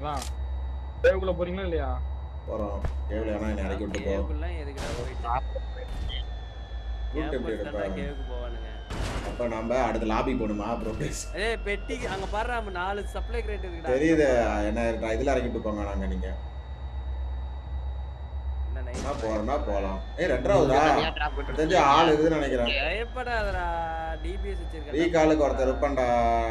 வா. தேவுக்குள்ள போறீங்களா இல்லையா? போறோம். கேவல என்ன இறக்கி விட்டு போ கேவுக்குலாம் எதுக்குடா போயிட்டு? எடுப்பா? கேவுக்கு போவானுங்க. அப்ப நாம அடுத்த லாபி போகணுமா ப்ரோ ப்ளீஸ் ஏய் பெட்டி அங்க பாரு நம்ம நாலு சப்ளை கிரேட் இருக்குடா. தெரியுது என்ன இதுல இறக்கிட்டு போங்க நாங்க நீங்க. என்ன போறேன்னா போலாம். ஏய் ரெண்டாவதா தனியா trap விட்டு தெரிஞ்சு ஆள் இருக்குதுன்னு நினைக்கிறேன். பயப்படாதடா. டிபிஎஸ் வச்சிருக்கேன் ரீகாலுக்கு ஒருத்தர் இருப்பான்டா.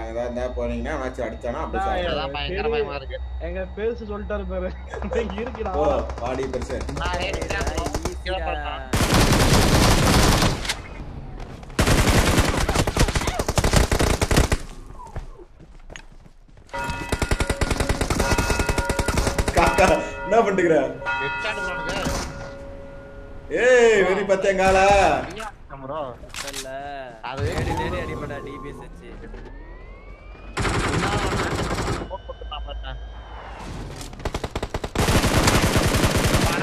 ஏதாவது இருந்தா போனீங்கன்னா மேட்ச் அடிச்சானா அப்படி சாப்பிடலாம். அதான் பயங்கர பயமா இருக்கு. எங்க பேசு சொல்லிட்டாரு பாரு. இருக்குடா. ஓ பாடி பெருசு. நான் ரேட் ஈஸிடா காக்கா என்ன பண்ணுகிற ஹெட்ஷாட் ஏய் வெறி பத்தேங்கால ப்ரோ இல்ல அது- தேடி தேடி அடிப்படா டிபிஎஸ் வச்சு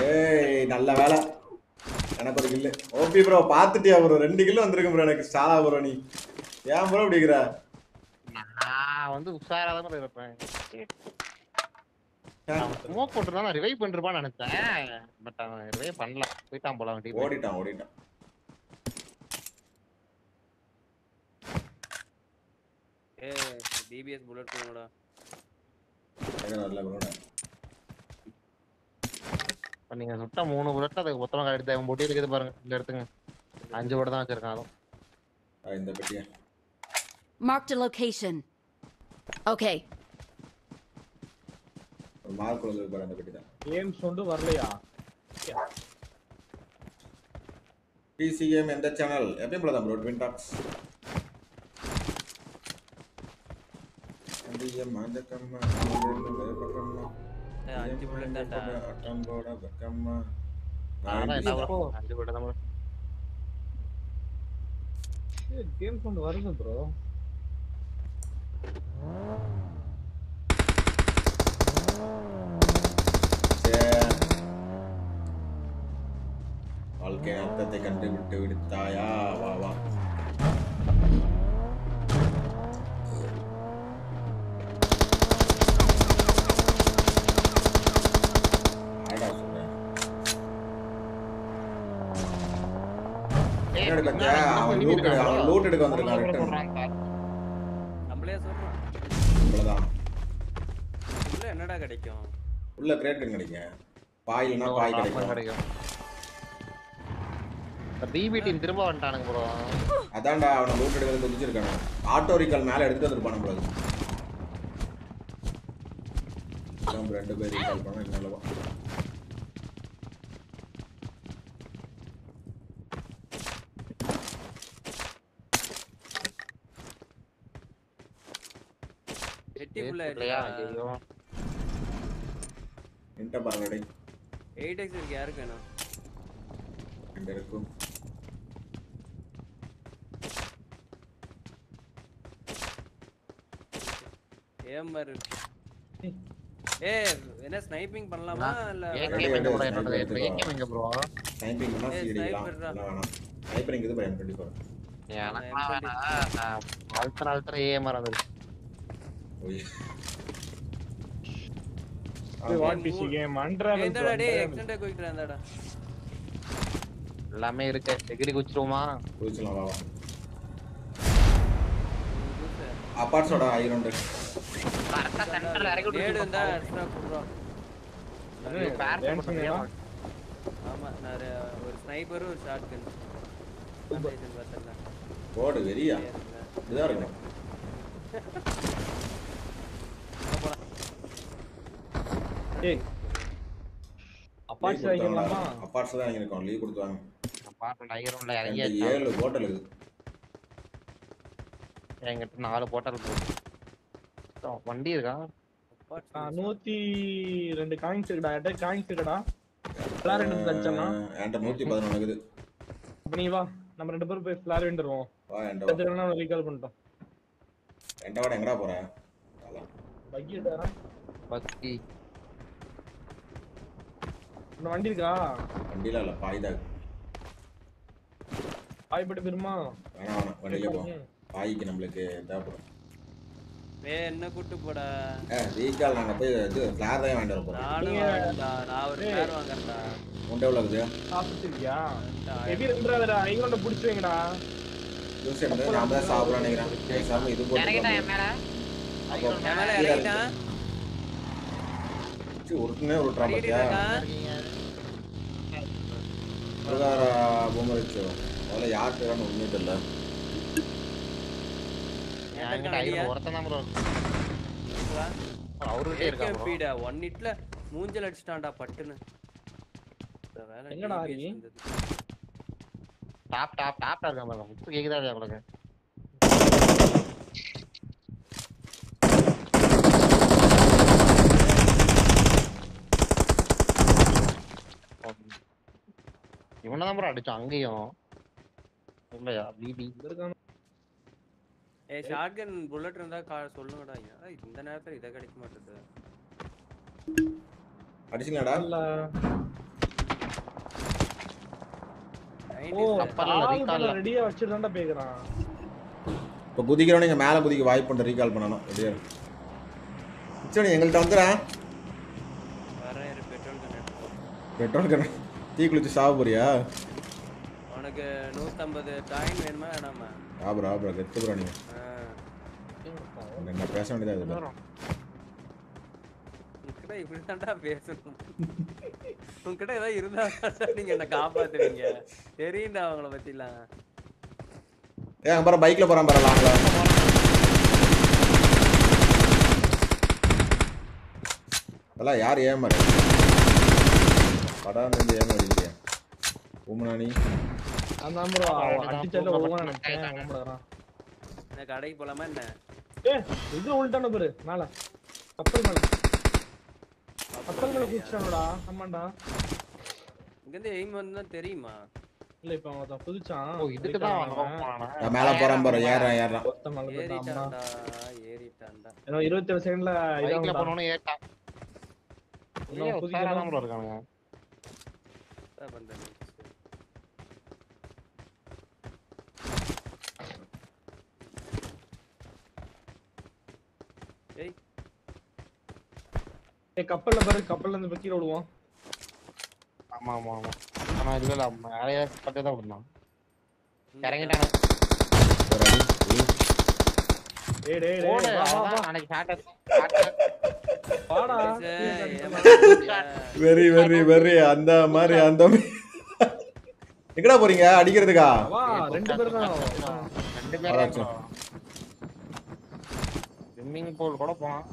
ஏய் நல்ல வேலை. எனக்கு ஒரு கில்லு. ஓபி ப்ரோ பாத்துட்டியா ப்ரோ? ரெண்டு கில்லு வந்திருக்கு ப்ரோ எனக்கு. ஸ்டாலா ப்ரோ நீ. ஏன் ப்ரோ அப்படிங்கிற நான் வந்து bro இருப்பேன். ஸ்மோக் போட்டுருந்தா நான் ரிவைவ் பண்ணிருப்பான்னு நினைச்சேன். பட் அவன் ரிவைவ் பண்ணல. போயிட்டான் போல team. ஓடிட்டான் ஓடிட்டான். ஏய் டிபிஎஸ் புல்லட் போங்கடா இப்ப நீங்க சுட்டா மூணு புல்லட் அதுக்கு மொத்தமா கரெக்ட் அவன் பொட்டி இருக்குது பாருங்க. இந்த எடுத்துங்க அஞ்சு கூட தான் வச்சிருக்கான். அதுவும் இந்த பெட்டியா. Marked a location. Okay. Mark கொடுத்து பாரு அந்த பெட்டி தான் கேம் சொண்டு வரலையா பிசி கேம் எந்த சேனல் எப்பயும் போல தான் ப்ரோ ட்வின் டாக்ஸ் அண்டியம் மாஞ்சக்கம்மா பயப்படம்மா ஏய், அஞ்சு புல்லட் பக்கம்மா? அஞ்சு கூட தான் bro. கேம் சொண்டு வருது ப்ரோ வாழ்க்கை அர்த்தத்தை கண்டுபிட்டு விடுத்தாயா? வா வா. லூட் எடுக்க வந்திருக்கான் பாரு. நம்மளே சொல்றோம். இவ்வளவுதான் உள்ள என்னடா கிடைக்கும்? உள்ள கிரேட் கிடைக்கும். இன்னும் பாய் கிடைக்கும். கிடைக்கும். பிபி டீம் திரும்ப வந்துட்டானுங்க ப்ரோ அதான்டா அவனை லூட் எடுக்கிறது குதிச்சிருக்கானு ஆட்டோ ரீகால் மேல எடுத்துட்டு வந்திருப்பானு போல நம்ம ரெண்டு பேர் ரீகால் பண்ணா நல்லவா எட்டி புள்ள இல்லையா? ஐயோ பாருங்க டேய். எக்ஸ் இருக்கு யாருக்கு வேணும்? ரெண்டு இருக்கும் ஏமர் ஏ என்ன ஸ்னைப்பிங் பண்ணலாமா? இல்ல ஏகேம் எங்க ப்ரோ என்னோட ஏகேம் எங்க ப்ரோ sniper டா. எல்லாம் வேணாம். ஸ்னைப்பரிங் இது பயம் கண்டிப்பா எனக்குலாம் வேணாம். நான் அழுத்தற அழுத்தற ஏஎம்ஆர் வந்துருச்சு வாட் பிசி கேம் டேய் குயிக் இருந்தாடா எல்லாமே இருக்கு. எகிரி குச்சிருவோமா? குதிச்சலாம் வா கரெக்டா சென்டர்ல இறக்கி டேடு விட்டு இருந்தா எக்ஸ்ட்ரா குடுறோம் ஆமா நான் ஒரு- ஸ்னைப்பரும் ஒரு ஷாட் கன் பார்த்தல போடு வெறியா. இதுதான் இருக்கணும். ஏய். அப்பார்ட்ஸ் வாங்கிடலாமா? அப்பார்ட்ஸ் தான் வாங்கியிருக்கோம் லீவ் கொடுத்துவாங்க பாட்டு ஐயரோம்ல ரெண்டு இறங்கி ஏழு ஹோட்டல் இருக்குது என்கிட்ட நாலு போட்டல் போகுது வண்டி இருக்கா? நூத்தி ரெண்டு காயின்ஸ் இருக்குடா. எட்ட காயின்ஸ் இருக்குடா. ஃபிளார் ரெண்டு லட்சம்னா என்கிட்ட நூற்றி பதினொன்று இருக்குது. அப்ப நீ வா. நம்ம ரெண்டு பேரும் போய் வா என்கிட்ட வா. எடுத்துக்கலாம் ரீகால் பண்ணிட்டோம். என்கிட்ட வாட எங்கடா போற? பக்கி. வண்டி இருக்கா? வண்டியில இல்லை பாய் தான் ஆய்பட்டு பெருமா வேணாம் வேணாம் வண்டியிலே போ. பாய்க்கு நம்மளுக்கு தேவைப்படும். வே என்ன கூட்டு போடா? ஏ ரீகால் நாங்கள் போய் இது ஃப்ளார் தான் வாங்கிட்டு வர போகிறோம் நானும் வாங்கடா நான் ஒரு கார் வாங்குறேன்டா. உண்டை எவ்வளோ இருக்குது சாப்பிட்டுருக்கியா ஹெவி ரெண்டாவது ஐரோட புடிச்சு வைங்கடா. ஜூஸ் எடுத்து நான் தான் சாப்பிடலாம்னு நினைக்கிறேன். பேசாம இது போட்டு இறங்கிட்டான் என் மேல? அப்போ மேல கீழே இறங்கிட்டான் இருக்கு. உருட்டுனே உருட்டுறா அடிக்கிட்டு பார்த்தியா இருக்கான். பிரகார பொம்மை வச்சு அதில் யார் பேரான்னு ஒன்றுமே தெரியல என்கிட்ட ஐயர் ஒருத்தன் தான் ப்ரோ அவர்கிட்டே இருக்கா bro. AKP டா, one hitல மூஞ்சில அடிச்சிட்டான்டா பட்டுன்னு. டாப் டாப் டாப்ல இருக்கா பாருங்க. முத்து கேக்குதா உங்களுக்கு? இவனை தான் ப்ரோ அடிச்சான் அங்கேயும். இல்லையா பிபி? ஏய் ஷாட்கன் புல்லட் இருந்தா கா- சொல்லுங்கடா ஏன் இந்த நேரத்துல இத கிடைக்க மாட்டேது? அடிச்சிங்களாடா ஓ கப்பல்ல recall. ல. ரெடியா வச்சிருந்தாண்டா பேக்குறான். இப்போ குதிக்கிறவன் நீங்கள் மேலே குதிக்க வாய்ப்பு பண்ண ரீகால் பண்ணணும். ரெடியா சரி எங்கள்கிட்ட வந்துடுறேன். வரேன் இரு பெட்ரோல் கன் பெட்ரோல் கண்ணு தீ குளிச்சு சாவ போறியா? உனக்கு நூத்தம்பது காயின் வேணுமா வேணாமா? ஆபரா ஆபரா கெத்து ப்ரோ நீங்கள் ஆ. என்ன பேச வேண்டியதா இது? உன்கிட்ட இப்படிதான்டா பேசணும். உன்கிட்ட ஏதாவது இருந்தா நீங்க என்ன காப்பாத்துவீங்க. தெரியும்டா அவங்கள பத்திலாம். ஏ அங்கே பாரு பைக்கில் போகிறான் பாரு லாங்கில் அதெல்லாம் யார் ஏமாறு? படம் வந்து ஏமாறிங்க உமனானி அந்த ப்ரோ அடிச்சல ஓம்பறான் என்ன கடைக்கு போலாமா என்ன? ஏ இது உள்டான பாரு மேல. கப்பல் மேல. கப்பல் மேல குதிச்சானடா ஆமாண்டா. இங்க இருந்து எய்ம் வந்து தெரியுமா? இல்ல இப்ப அவன் தான் புதிச்சான் ஓ இதுக்கு தான் அவன் மேலே போகிறான் பாரு ஏறான் ஏறான் ஒத்த மேல ஏறிட்டான்டா ஏறிட்டான்டா. இருபத்தி ஏழு செகண்ட்ல பைக்ல இதான் போனோன்னு ஏட்டான் இன்னும் குதிக்கணும் ப்ரோ இருக்கானுங்க. என்ன பண்றது ஏய் ஏய் கப்பல்ல பாரு கப்பல்ல இருந்து பக்கீர விடுவோம் ஆமா ஆமா ஆமா ஆனா இல்ல இல்ல மேலையே பட்டு தான் விடணும் இறங்கிட்டானு ஏய் டேய் டேய் நாளைக்கு வாடா. வெரி வெரி வெரி அந்த மாதிரி அந்த மாதிரி. எங்கடா போறீங்க? அடிக்கிறதுக்கா? வா ரெண்டு பேரும் தான். ரெண்டு அதாச்சும். பேரும் ஸ்விம்மிங் பூல் கூட போலாம்.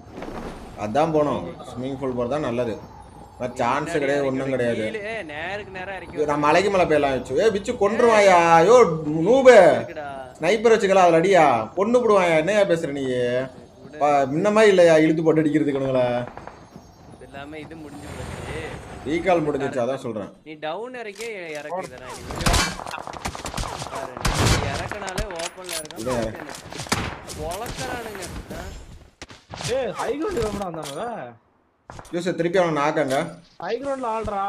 அதான் போனோம். ஸ்விம்மிங் பூல் போகிறது தான் நல்லது சான்ஸ் கிடையாது ஒன்றும் கிடையாது. நேருக்கு நேரா இறக்கி நான் மலைக்கு மேலே போயிடலாம் வச்சு ஏ பிச்சு கொன்றுவாயா ஐயோ நூபு. ஸ்னைப்பர் வச்சுக்கலாம் அதில் அடியா? கொண்டு போடுவாயா என்னையா பேசுற நீ? பா- முன்னமா இல்லையா இழுத்து போட்டு அடிக்கிறதுக்குனுங்களா இது இல்லாம இது முடிஞ்சு போச்சு. ரீகால் முடிஞ்சிச்சு அதான் சொல்கிறேன் நீ டவுன் இறக்கி இறக்குதுடா நீ இறக்குனாலே ஓப்பன்ல இதோ இருக்க பொழக்கறானுங்க ஆ? ஏய் ஹை கிரவுண்ட் வரடா அந்தவங்க ஜூஸ் திருப்பி அவனை நாக்காங்க ஹை கிரவுண்ட்ல ஆடுறா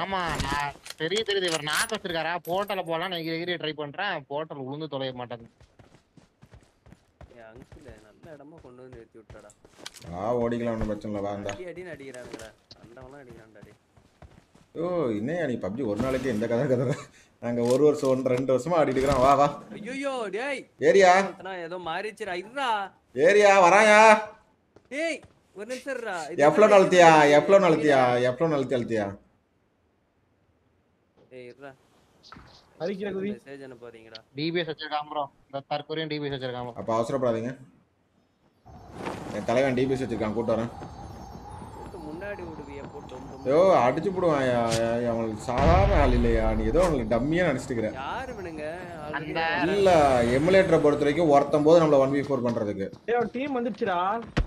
ஆமா நான் பெரிய தெரியுது. இவர் நாக்கு வச்சிருக்காரா? போர்ட்டல போலாம் நான் எகிரி ட்ரை பண்றேன். போர்ட்டல் உளுந்து தொலைய மாட்டேங்குது என் அங்கிள் நல்ல இடமா கொண்டு வந்து நிறுத்தி விட்டாடா வா ஓடிக்கலாம் ஒன்றும் பிரச்சனை இல்லை. வாந்தா அடி அடின்னு அடிக்கிறானுங்கடா. அண்டவெல்லாம் அடிக்கிறான்டா அடி ஓ இன்னையா நீ பப்ஜி ஒரு நாளைக்கு எந்த கதை கதை. நாங்கள் ஒரு வருஷம் ஒன்று ரெண்டு வருஷமா ஆடிட்டு இருக்கிறோம். வா வா. ஐயோ டேய். ஏரியா? ஏதோ மாறிச்சுடா இருடா. ஏரியா வராயா? டேய். ஒரு நிமிஷம் இருடா என்ன நழுத்தியா? எவ்வளோ நழுத்தியா எவ்வளோ நழுத்தி அழுத்தியா டேய் இருடா அரிக்கிற குதி மெசேஜ் அனுப்பாதீங்கடா டிபிஎஸ் வச்சிருக்கான் ப்ரோ இந்த தற்கொலையும் டிபிஎஸ் வச்சிருக்கான் அப்போ அவசரப்படாதீங்க என் தலைவன் டிபிஎஸ் வச்சிருக்கான் கூட்டு வரேன் முன்னாடி ஐயோ அடிச்சு போடுவான். அவங்களுக்கு சாதாரண ஆள் இல்லையா? நீ ஏதோ அவங்களுக்கு டம்மியாக நினச்சிட்டு அந்த இல்ல. எமுலேட்டரை பொறுத்த வரைக்கும் ஒருத்தம் போது நம்மள ஒன் வி ஃபோர் பண்றதுக்கு. ஏய் டீம் வந்துருச்சுடா.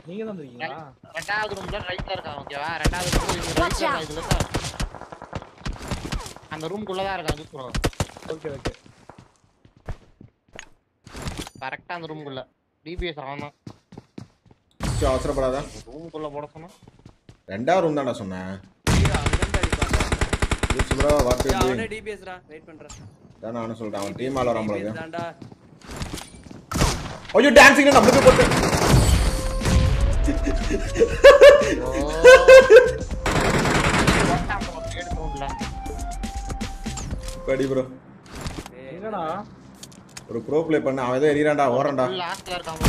நீங்க தான் வந்திருக்கீங்களா? ரெண்டாவது ரூம்ல ரைட்ல இருக்கான் ஓகேவா ரெண்டாவது ரூம் இந்த Watch ரைட்ல out. இதுல தான். அந்த ரூம்குள்ள தான் இருக்கான் ப்ரோ ஓகே ஓகே கரெக்டா அந்த ரூம்குள்ள டிபிஎஸ் அவன் தான். சரி, அவசரப்படாத. ரூமுக்குள்ள போட சொன்னா. ரெண்டாவது ரூம் தான்டா சொன்னேன். யூஸ் ப்ரோ வாட் யூ ஏய், அவனே டூயிங் டிபிஎஸ்டா வெயிட் பண்றேன் நானும் சொல்றேன் அவன் டீம் ஆல வரான் போல தான்டா. ஐயோ டான்சிங் நம்மளுக்கு போட்டு. படி ப்ரோ எங்கடா ஒரு ப்ரோ ப்ளே பண்ண அவன் ஏதோ எரியறான்டா ஓரண்டா full lastல இருக்கான்.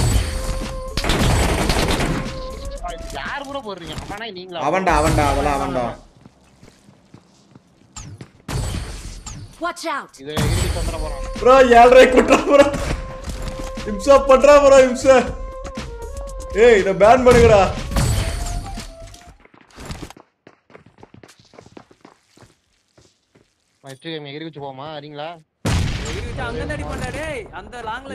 யார் ப்ரோ போடுறீங்க? அவனா நீங்களா? அவன்டா அவன்டா அதெல்லாம் அவன்டா. Watch out! இதுல இறுதி தொந்தர போறான் ப்ரோ ஏழ்ரை குட்டா ப்ரோ. இம்சா பண்றா ப்ரோ இம்சா. ஏய் இத பேன் பண்ணுங்கடா. வச்சு எகிரி வச்சு போமா வரீங்களா? எகிரி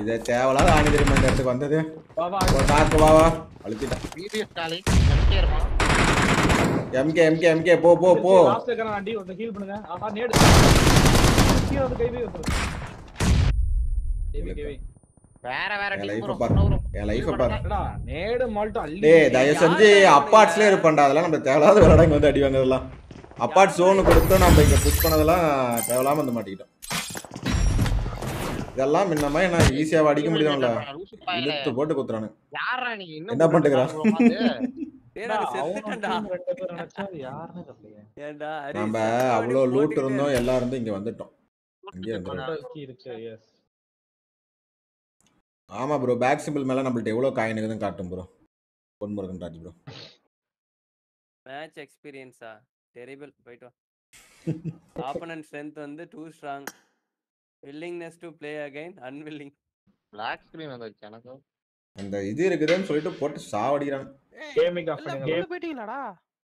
இத தேவலாத ஆணி தெரியுமா இந்த இடத்துக்கு வந்தது. வா வா அழுத்திட்டான். டிபிஎஸ் காலி எம்கே இருப்பான் எம்கே எம்கே எம்கே போ போ போ. ஹீல் பண்ணுங்க. ஆஹா நேடு. கீழ வந்து கை வை ஒருத்தர் கேவி கேவி. வேற வேற என் டீம் லைஃப ப்ரோ. பாரு என் லைஃப பாரு. என்னடா நேடு மால்ட்டும் அள்ளி. டேய் தயவு செஞ்சு அப்பார்ட்ஸ்லயே இருப்பான்டா அதெல்லாம் நம்ம தேவையில்லாத விளையாட இங்க வந்து அடி வாங்குறதெல்லாம். அப்பார்ட் ஜோனு கொடுத்து நம்ம இங்க புஷ் பண்ணதெல்லாம் தேவையில்லாம வந்து மாட்டிக்கிட்டோம். இதெல்லாம் முன்னமா என்ன ஈஸியாவா அடிக்க முடியும்ல. இழுத்து போட்டு குத்துறானு. யாரா நீ? இன்னும் என்ன ஹரி, நம்ம செத்து அவ்வளோ ஓடி லூட் இருந்தோம் எல்லாம் இருந்தும் இங்க வந்துட்டோம். இங்கே வந்துடும் ஆமா ப்ரோ பேக் சிம்பிள் மேல நம்மள்ட்ட எவ்வளவு காயின் இருக்குதுன்னு காட்டும் bro Ponmurugan Raj bro match எக்ஸ்பீரியன்ஸா டெரிபிள் போயிட்டு வா. ஆப்பனன்ட் ஸ்ட்ரென்த் வந்து too strong willingness to play again unwilling black screen வந்துருச்சு எனக்கு. அந்த இது இருக்குதுன்னு சொல்லிட்டு போட்டு சாவடிக்கிறான். கேமிங் ஆஃப் பண்ணுங்க உள்ள போயிட்டீங்களாடா?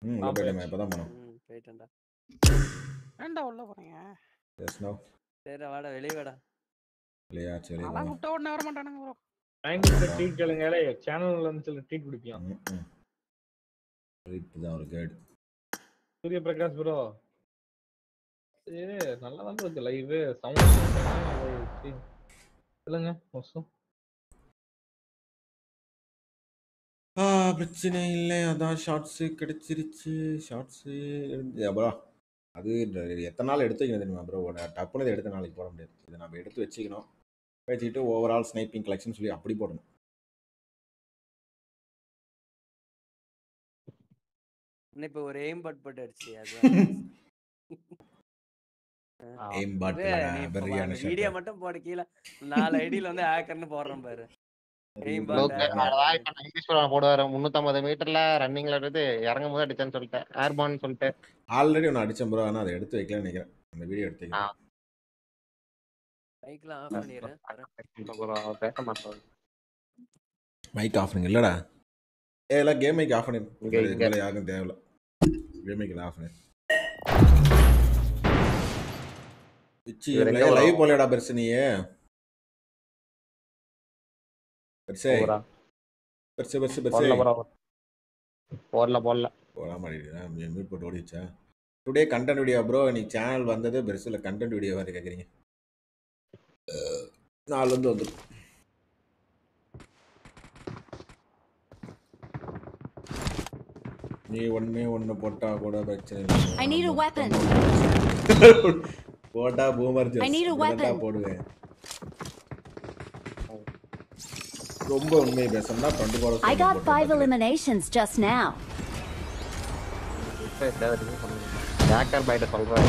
ம் போயிட்டேன் இப்பதான் போனோம். போயிட்டேன்டா. ஏன்டா உள்ள போறீங்க எஸ் நோ சரி வாடா வெளிய வாடா. இல்லையா சரி அதான் கூப்பிட்ட உடனே வர மாட்டானுங்க ப்ரோ. டைம் ட்ரீட் கேளுங்க சேனல்ல இருந்து சில ட்ரீட் குடிப்பியான் இதுதான் ஒரு கைடு. சூரிய பிரகாஷ் ப்ரோ ஏ நல்லா தான் இருக்கு லைவ் சவுண்ட் சொல்லுங்க மோசம். ஆ பிரச்சனை இல்லை அதான் ஷார்ட்ஸு கிடைச்சிருச்சு. ஷார்ட்ஸு ப்ரோ அது எத்தனை நாள் எடுத்து வைக்கணும் தெரியுமா ப்ரோ டப்புனு இதை எடுத்து நாளைக்கு போட முடியாது. இதை நம்ம எடுத்து வச்சுக்கணும். வச்சுக்கிட்டு ஓவரால் ஸ்னைப்பிங் கலெக்ஷன் சொல்லி அப்படி போடணும். இப்ப ஒரு எய்ம் பட் பட் அடிச்சு அது எய்ம் பாட் பெரியான வீடியோ மட்டும் போட கீழே நாலு ஐடியில வந்து ஹேக்கர்னு போடுறேன் பாரு. முன்னூத்தம்பது மீட்டர்ல ரன்னிங்ல இருந்து இறங்கும் போது அடிச்சேன்னு சொல்லிட்டேன். ஏர்பான் சொல்லிட்டு. ஆல்ரெடி ஒன்று அடிச்சேன் ப்ரோ அதை எடுத்து வைக்கலாம்னு நினைக்கிறேன். அந்த வீடியோ எடுத்து வைக்கிறேன் மைக்லாம் ஆஃப் பண்ணிடுறேன் மைக் ஆஃப் பண்ணுங்க. இல்லடா. ஏ எல்லாம் கேம் மைக் ஆஃப் பண்ணிரு யாருக்கும் தேவையில்ல. Game mic off? லைவ் போலடா பெருசு நீ பெருசே. பெருசு பெருசு பெருசு போடல. போடல போடல போடா மாட்டேங்குது மியூட் போட்டு ஓடிச்சா டுடே கண்டென்ட் வீடியோ ப்ரோ இன்னைக்கு சேனல் வந்தது பெருசு இல்லை கண்டென்ட் வீடியோ மாதிரி கேட்குறீங்க நாலு வந்து வந்துடும் நீ ஒண்ணே ஒண்ணு போட்டா கூட பிரச்சனை இல்லை I need a weapon. போட்டா boomer I need a weapon. போடுவேன் ரொம்ப உண்மை பேசணும்னா twenty four I got five eliminations just now. இப்போ ஏதாவது ரிமூவ் பண்ணுங்க ஹேக்கர் பைட்ட சொல்கிறேன்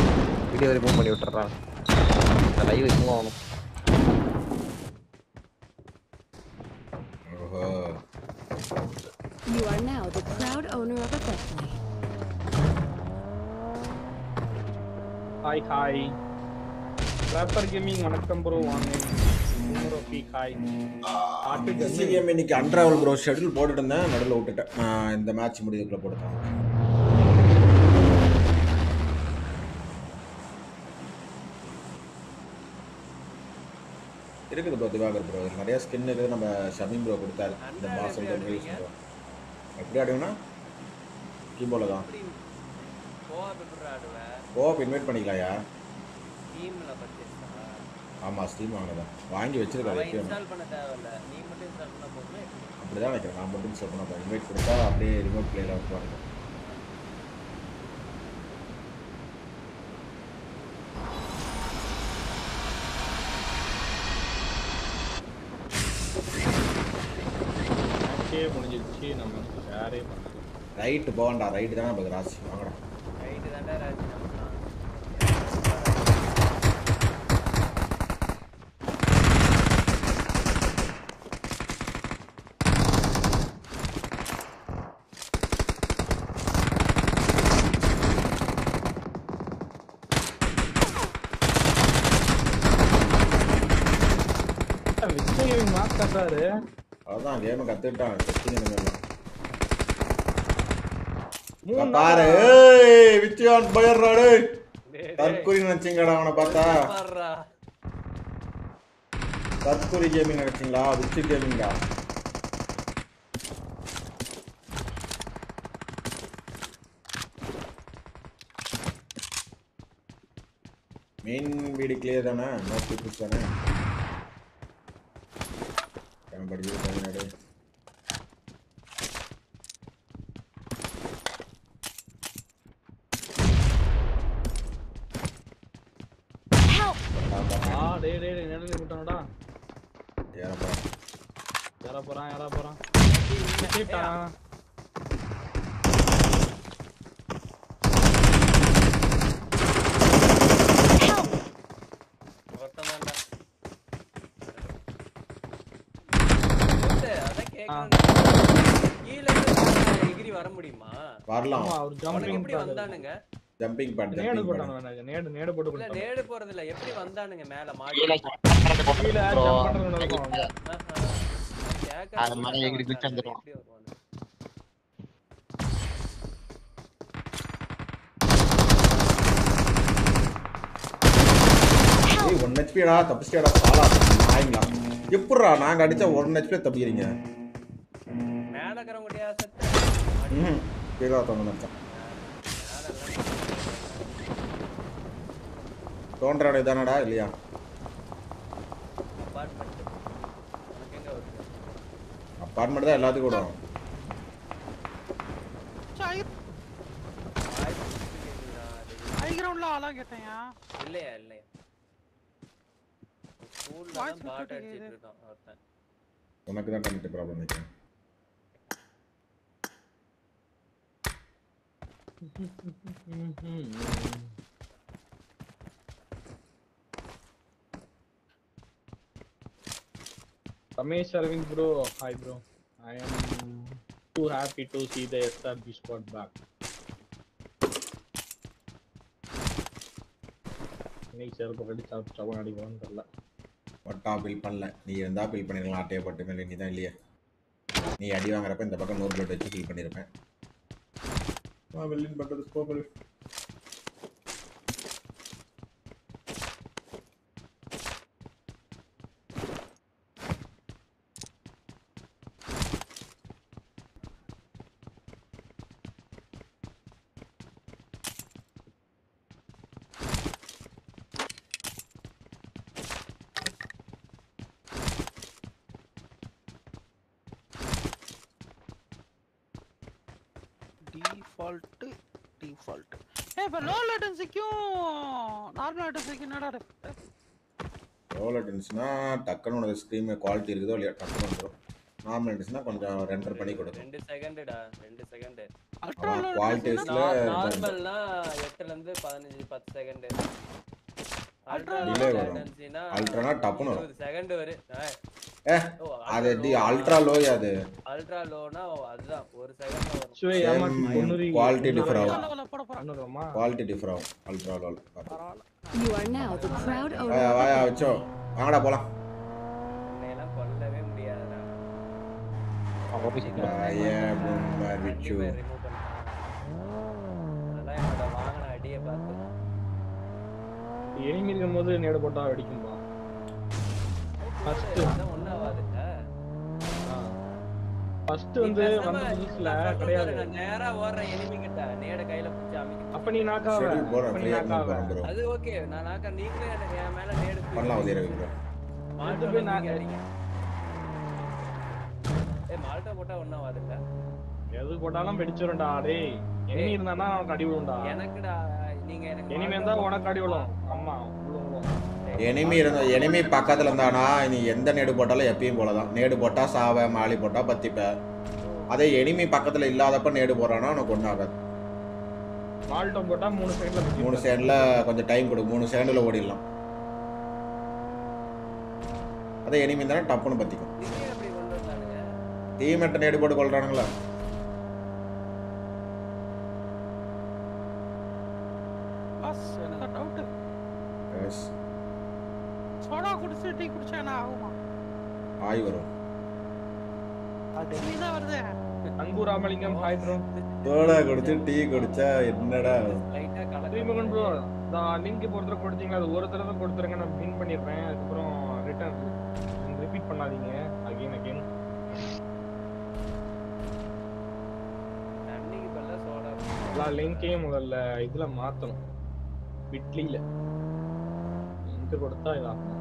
வீடியோ ரிமூவ் பண்ணி விட்டுறான் இந்த லைவ் ரிமூவ் ஆகணும் ஓஹோ You are now the proud owner of a Bentley. Hi hi rapper gaming வணக்கம் ப்ரோ வாங்க ரஃபீக் ஹாய் பாட்டு சிஎம் இன்னைக்கு அன்ட்ராவல் ப்ரோ ஷெட்யூல் போட்டுட்டு இருந்தேன் நடுவில் விட்டுட்டேன். இந்த மேட்ச் முடியுதுக்குள்ள போட்டுட்டேன் இருக்குது ப்ரோ திவாகர் ப்ரோ நிறைய ஸ்கின் இருக்குது. நம்ம ஷமீம் ப்ரோ கொடுத்தாரு. இந்த மாசம் எப்படி ஆடுவேன்னா கீபோர்டில் தான். கோஆப் இன்வைட் பண்ணிக்கலாயா டீம்ல பர்ச்சேஸா ஆமாம் ஸ்டீம் வாங்கினதான். வாங்கி வச்சிருக்காரு இன்ஸ்டால் இன்ஸ்டால்? அப்படி தான் நினைக்கிறேன். நான் மட்டும் சொல்ல பண்ண இன்வைட் கொடுத்தா அப்படியே ரிமோட் பிளேயில் மேட்சே முடிஞ்சிருச்சு. நம்ம ஷேரே பண்ணலாம். ரைட்டு போகண்டா. ரைட்டு தான் நமக்கு ராசி. வாங்கடா ரைட்டு தாண்டா ராஜி நம்ம விஜய் கேமிங் மார்க் கட்டுறாரு அதான் கேமை கற்றுக்கிட்டான் டெஸ்டிங் எல்லாம் மூணு பாரு? ஏய் விச்சியான் போயிடுறாடு தற்கொலை நினைச்சீங்கடா அவனை பார்த்தா. தற்கொலை கேமிங் நினைச்சீங்களா? விச்சு கேமிங்கா? மெயின் வீடு கிளியர் தானே? நோ பீப்புள்ஸ் தானே? படிச்சு தமிழ்நாடு ஆ டேய் டேய் டேய் நிழல் போட்டானடா ஏறப்பா யாரா போறான் யாரா போறான் கேட்டான் ஒருத்தன் தான்டா ஒருத்தன், அதான் கேக்குறேன். கீழ இருந்து எகிரி வர முடியுமா வரலாம் அவர் ஜம்பிங் எப்படி வந்தானுங்க? ஜம்பிங் நேடு போட்டு இல்ல போறது இல்ல எப்படி வந்தானுங்க மேல மாடி? கீழ ஜம்ப் பண்றது அது மாதிரி எகிரி குச்சி வந்துருவான். ஏய் ஒன் ஹெச்பிடா தப்பிச்சிட்டா சாலா நாய்ங்களா. எப்படிடா நாங்க அடிச்சா ஒன் ஹெச்பி தப்பிக்கிறீங்க? மேல இருக்கிறவங்க ம் கீழே தோணு நினச்சேன் தோன்றாட இதானடா இல்லையா அபார்ட்மெண்ட் உனக்கு எங்க வருது அப்பார்ட்மெண்ட் தான் எல்லாத்துக்கும் விடும் ஹை கிரவுண்ட்ல ஆளா கேட்டேயா இல்லையா இல்லையா ஸ்கூல்ல Voice தான் பாட்டு விட்டு அடிச்சிட்டு கேக்குது. இருக்கான் ஒருத்தன். உனக்கு தான் கண்டிப்பாக ப்ராப்ளம் நினைக்கிறேன் Ramesh Arvind bro, hi bro. I am too happy to see the SRB squad back. இன்னைக்கு செருப்பு கட்டி சாப்பிட்டு சவன் அடிக்கணும்னு தெரியல. ஒட்டா பில் பண்ணல. நீ இருந்தா பில் பண்ணிருக்கலாம் ஆட்டையை போட்டு மேலே நீ தான் இல்லையே. நீ அடி வாங்குறப்ப இந்த பக்கம் நூறு பிளேட் வச்சு பில் பண்ணியிருப்பேன். வெள்ளின் பண்றது போகல் டி டிஃபால்ட் டிஃபால்ட் ஏ இப்ப நார்மல் லேட்டன்சிக்கும் என்னடா difference? ரோல் அட்டன்ஸ்னா டக்குன்னு உனக்கு குவாலிட்டி இருக்குதோ இல்லையா டக்குன்னு வந்துடும் நார்மல் அட்டன்ஸ்னா கொஞ்சம் ரெண்டர் பண்ணி கொடுக்கும். ரெண்டு செகண்டுடா ரெண்டு செகண்ட் குவாலிட்டிஸ்ல நார்மல்னா எட்டுல இருந்து பதினஞ்சு பத்து செகண்ட் Delay வரும். Ultra-னா டப்புன்னு வரும். செகண்ட் வரும். அது டி அல்ட்ரா லோயா அது? அல்ட்ரா லோனா அதுதான் ஒரு செகண்ட்ல. குவாலிட்டி டிஃபர் ஆகும். குவாலிட்டி டிஃபர் ஆகும் ultra lol You are now the proud owner வாயா வச்சோ. வாங்கடா போலாம். என்னையெல்லாம் கொல்லவே முடியாதுடா. வாயா பும்மா விச்சு அதெல்லாம் என்னோட வாங்கின அடியை பார்த்து. எனிமி இருக்கும்போது நேடு போட்டா வெடிக்கும்பா. ஃபர்ஸ்ட் ஃபர்ஸ்ட் வந்து வந்த புதுசுல கிடையாது. நான் நேரா ஓடுறேன் enemy கிட்ட. நேட கையில பிடிச்சி அமைக்க. அப்ப நீ சரி, போறேன், அப்ப நீ bro. அது ஓகே நான் நாக்க நீங்களே எனக்கு என் மேல நேடு பண்ணலாம் உதய ரவி ப்ரோ மால்டோ போய் நான் அடிங்க. ஏய் மால்டோ போட்டா ஒன்றும் ஆகாதுல்ல எது போட்டாலும் வெடிச்சிரும்டா. டேய் எனிமி இருந்தானா அவனுக்கு அடி விழும்டா எனக்குடா நீங்க எனக்கு எனிமி இருந்தா உனக்கு அடி விழும். ஆமா விழும் எனிமி இருந்த எனிமி பக்கத்துல இருந்தானா நீ எந்த நேடு போட்டாலும் எப்பயும் போலதான். நேடு போட்டா சாவ மாலி போட்டா பத்திப்ப. அதே எனிமி பக்கத்துல இல்லாதப்ப நேடு போறானா உனக்கு ஒன்றும் ஆகாது. மால்டோ போட்டா மூணு செகண்ட்ல மூணு செகண்ட்ல கொஞ்சம் டைம் கொடு மூணு செகண்ட்ல ஓடிடலாம். அதே எனிமி இருந்தாலும் டப்புன்னு கொண்டு வந்தானுங்க. டீமெட்ட நேடு போட்டு கொள்றானுங்களா பாஸ் எனக்கு டவுட் எஸ் சோடா குடிச்சு டீ குடிச்சா என்ன ஆகுமா ஆய் வரும் அது நீ தான் வருது ராமலிங்கம் ஹாய் ப்ரோ சோடா குடிச்சு டீ குடிச்சா என்னடா? லைட்டா கலக்க ப்ரோ நான் லிங்க் பொறுத்தர கொடுத்தீங்களா அது ஒரு தடவை கொடுத்துருங்க. நான் வின் பண்ணிடுறேன் அதுக்கப்புறம் ரிட்டர்ன் ரிப்பீட் பண்ணாதீங்க. அகைன் அகைன் தண்ணிக்கு பதிலா சோடா எல்லா லிங்கையும் முதல்ல இதுல மாத்தணும். பிட்லியில லிங்க் கொடுத்தா இதாகும்.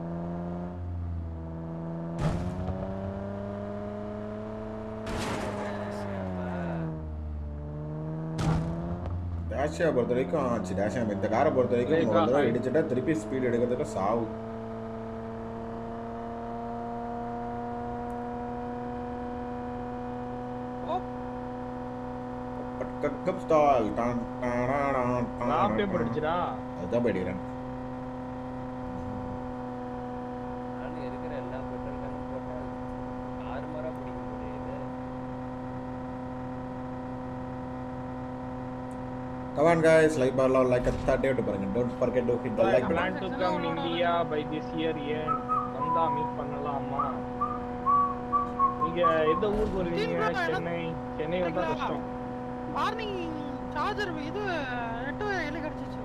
டேஷியா பொறுத்த வரைக்கும் ஆச்சு டேஷியா இந்த காரை பொறுத்த வரைக்கும் நம்ம ஒரு தடவை இடிச்சுட்டா திருப்பி ஸ்பீட் எடுக்கிறதுக்கு சாவு. கப் ஸ்டால் டான் டான் நான் டான். படிச்சுடா அதுதான் போயிடுக்கிறேன் நான் இருக்கிற எல்லா பெட்ரோல் டேங்கும் போட்டேன் ஆறு மரா பிடிக்க முடியுது Come on guys, like bar like a 30 விட்டு பாருங்க. Don't forget to hit the like plan button. to come India by this year ஏன் வந்தா மீட் பண்ணலாமா நீங்க எந்த ஊருக்கு வருவீங்க சென்னை சென்னை வந்தா கஷ்டம் மார்னிங் சார்ஜர் இது நெட் எலி கிடைச்சிச்சு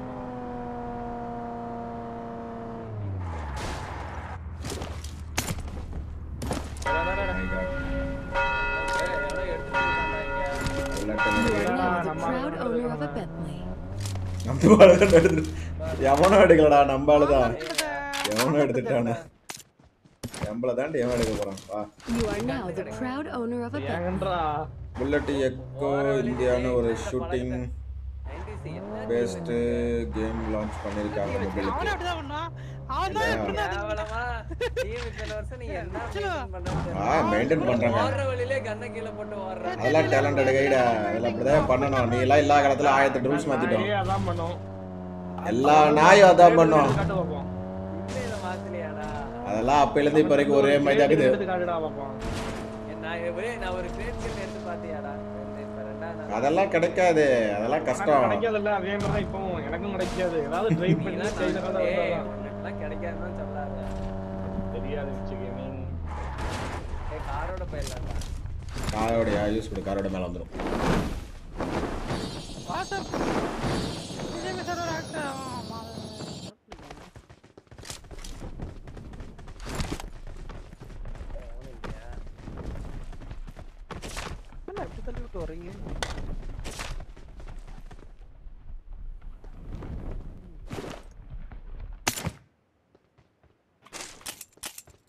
நம்ம ஆளுதான் எடுத்து- எவனும் எடுக்கலடா நம்ம ஆளுதான். எவனும் எடுத்துட்டானே. எம்பளை தாண்டி எவன் எடுக்க போறான்? வா. You are now the proud owner of a Bentley. ஏங்கன்றா. புல்லட் எக்கோ இந்தியான்னு ஒரு ஷூட்டிங் பேஸ்ட் கேம் லான்ச் பண்ணிருக்காங்க அதெல்லாம் டேலண்டட் கைடா அதெல்லாம் அப்படிதான் பண்ணணும். நீ எல்லாம் எல்லா காலத்துல ஆயிரத்தி ரூல்ஸ் மாத்திட்டோம். எல்லா நாயும் அதான் பண்ணும். அதெல்லாம் அப்பையில இருந்து இப்ப வரைக்கும் ஒரே மாதிரி இப்ப நாள். அதெல்லாம் கிடைக்காது. அதெல்லாம் கஷ்டம். கிடைக்காதுல்ல. அதே மாதிரி தான் இப்பவும். எனக்கும் கிடைக்காது. ஏதாவது ட்ரைவ் பண்ணி உனக்குலாம் கிடைக்காதுன்னு சொல்லாத. தெரியாது வச்சு கேமிங் ஏய் காரோட போயிடலாம்டா. காரோட யூஸ் கொடு காரோட மேல வந்துடும் வாசர் விஜய் சார் ஒரு ஆக்டர் ஆமா என்ன இப்படி தள்ளி விட்டு வர்றீங்க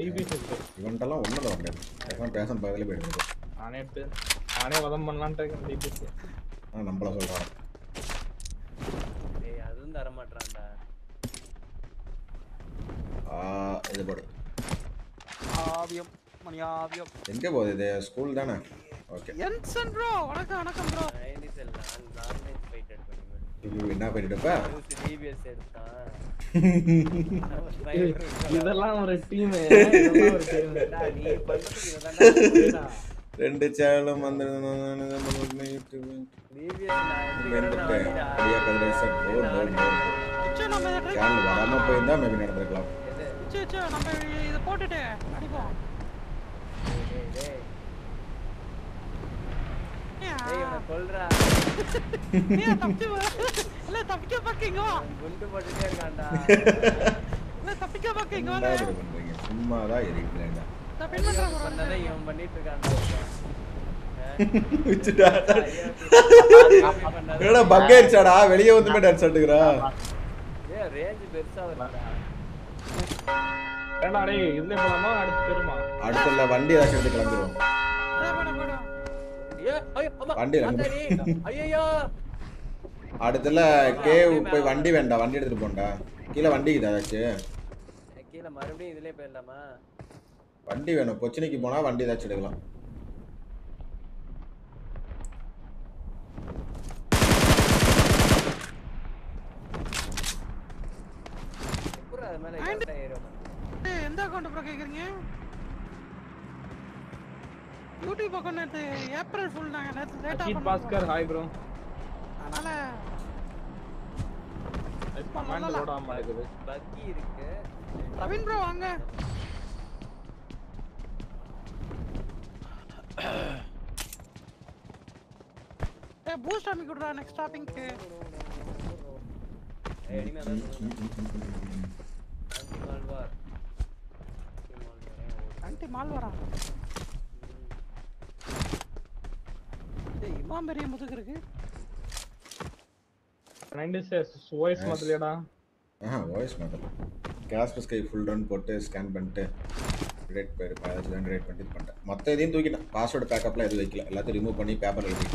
இவன்ட்டெல்லாம் ஒண்ணும் இல்லை வந்தேன் பேசாம பேச பதிலே போயிடுது நானே எடுத்து நானே வதம் பண்ணலான்ட்டு இருக்கேன் டிபிஎஸ் ஆ நம்மள சொல்றான். டேய் அதுவும் தர மாட்டான்டா ஆ இது போடு. ஆவியம் மணி ஆவியம் எங்க போகுது இது? ஸ்கூல் தானே? ஓகே. என்சன் ப்ரோ வணக்கம் வணக்கம் ப்ரோ நைன்டி செல் நான் நார்மலைஸ் ஃபைட் இது என்ன பண்ணிட்டுப்ப இதெல்லாம் ஒரு டீம் ரெண்டு சேனலும் வந்து சே நம்ம இதை ட்ரை சேனல் வராம போயிருந்தா மேபி நடந்திருக்கலாம். போட்டுட்டு அடிப்போம். இல்ல தப்பிக்க பாக்கீங்க குண்டு போட்டுட்டே இருக்கான்டா. தப்பிக்க பாக்கீங்க என்ன இது பண்றீங்க? சும்மா தான் இருக்கீங்களா நான் பின் பண்றேன் bro. பண்ணதை இவன் பண்ணிட்டு இருக்கான்டா என்னடா பக் ஆயிடுச்சாடா? வெளியே வந்து டான்ஸ் ஆட்டுக்கிறா? ஏ ரேஞ்ச் பெருசா வருதுடா. ஏண்டா டேய் இதுல போலாமா? அடுத்து பெருமா? அடுத்த வண்டி எடுத்து கிளம்பிடுவோம். அடுத்துல கேவ் போய் வண்டி வேண்டாம் வண்டி எடுத்துட்டு போண்டா. கீழே வண்டி ஏதாச்சும் கீழே மறுபடியும் இதுலயே போயிடலாமா? வண்டி வேணும். கொச்சினிக்கு போனா வண்டி ஏதாச்சும் எடுக்கலாம். எந்த அக்கௌண்ட் ப்ரோ கேக்குறீங்க? யூடியூப் அக்கௌண்ட் நேத்து ஏப்ரல் ஃபுல் நாங்க நேத்து லேட்டா அஜித் பாஸ்கர் ஹாய் ப்ரோ அதனால கமெண்ட் போடாம இருக்குது பக்கி இருக்கு. ரவீன் ப்ரோ வாங்க. ஏ பூஸ்ட் அமி குடுறா நெக்ஸ்ட் ஸ்டாப்பிங்க்கு ஏய் இனிமே அதான் சொல்லணும். Anti-malware. ஆன்டி மால் வரா ஏய் இமாம் பெரிய முதுகு இருக்கு. வாய்ஸ் மாதிரியாடா ஆஹா வாய்ஸ் மாத்தலாம் கேஸ்பஸ் கை ஃபுல் ரன் போட்டு ஸ்கேன் பண்ணிட்டு ரேட் போயிரு ஏதாச்சும் தான் ரேட் பண்ணிட்டு இது பண்ணிட்டேன். மொத்த இதையும் தூக்கிட்டேன். பாஸ்வேர்டு பேக்கப்லாம் எதுவும் வைக்கல. எல்லாத்தையும் ரிமூவ் பண்ணி பேப்பர் எழுதி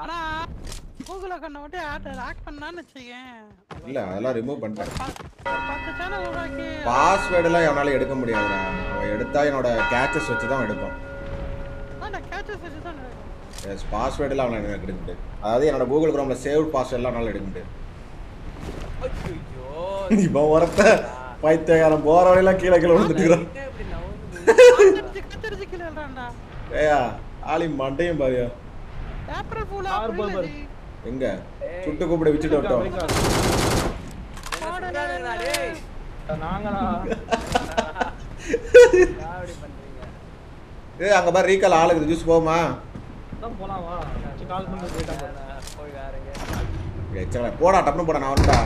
ஆனா கூகுள் அக்கௌண்ட் மட்டும் ஆட் ஆக்ட் பண்ணான்னு வச்சுக்கேன். இல்லை அதெல்லாம் ரிமூவ் பண்ணிட்டேன். உருவாக்கி. பாஸ்வேர்டெல்லாம் எவனால எடுக்க முடியாதுடா. அவன் எடுத்தா என்னோட கேச்சஸ் வச்சு தான் எடுப்பான் கேச்சஸ் வச்சு தான். எஸ் பாஸ்வேர்டெல்லாம் அவனால் எனக்கு எடுக்க முடியாது. அதாவது என்னோட கூகுள் குரோமில் சேவ் பாஸ்வேர்டெலாம் அவனால் எடுக்க முடியாது. ஐயோ இப்போ ஒருத்த பைத்தியகாரம் போகிற வழியெல்லாம் கீழே கீழே விழுந்துட்டுக்கிறான். ஏயா ஆளி மண்டையும் பாரியா. ஏப்ரல் ஃபுல்லா பார்பர். எங்க? சுட்டு கூப்பிட வச்சுட்டு விட்டோம் நாங்களா? காமெடி பண்றீங்க ஏ அங்க பாரு ரீகால் ஆளுக்கு ஜூஸ் போமா தான் போலாமா கால் பண்ணி போயிட்டாங்க போய் வேறங்க எச்சல போடா டப்புனு போடா நான் வரேன்டா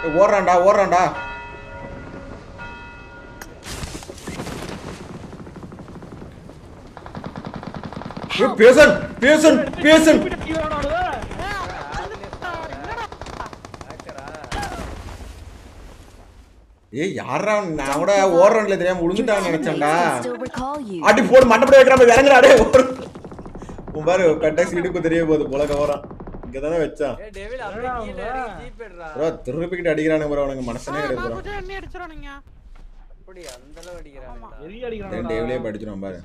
ஏய், ஓடுறான்டா ஓடுறான்டா. பேசன் பேசன் பேசன். ஏய் யாரா நான் கூட ஓடுறேன்ல தெரியாம விழுந்துட்டான்னு நினைச்சேன்டா. அடி போடு மண்டபடி வைக்கிற மாதிரி இறங்குடா டேய் ஓடு உன் பாரு கட்டாக்ஸ் இடுப்பு தெரிய போகுது புலக ஓரம் இங்க தானே வச்சான் ப்ரோ திருப்பிக்கிட்டு அடிக்கிறானு ப்ரோ உனக்கு மனசனே கிடையாது அப்படி அந்த அளவு அடிக்கிறான் டேவிலே பாரு.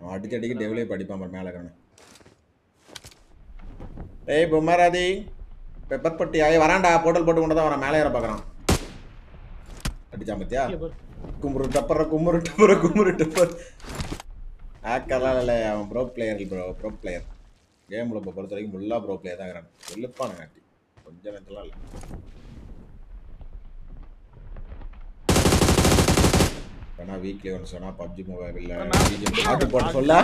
அவன் அடிச்சு அடிக்க டேவிலே படிப்பான் பாரு மேலே இருக்கிறானு டேய் பொம்மாராதி பெப்பர் பட்டி ஆகி வரான்டா போட்டல் போட்டு கொண்டு தான் வரான் மேலே ஏற பார்க்குறான். அடிச்சான் பத்தியா? கும்புரு டப்பற கும்புரு டப்பற கும்புரு டப்பர் ஹேக்கர்லாம் இல்லை அவன் bro player bro bro player கேமில் இப்போ பொறுத்த வரைக்கும் ஃபுல்லாக ப்ரோ பிளேயர் தான் இருக்கிறான். வெளுப்பான காட்டி கொஞ்ச நேரத்துலாம் இல்லை. வேணா வீக்லி ஒன்று சொன்னா பப்ஜி மொபைல் இல்லை. பாட்டு போட்டு சொல்ல.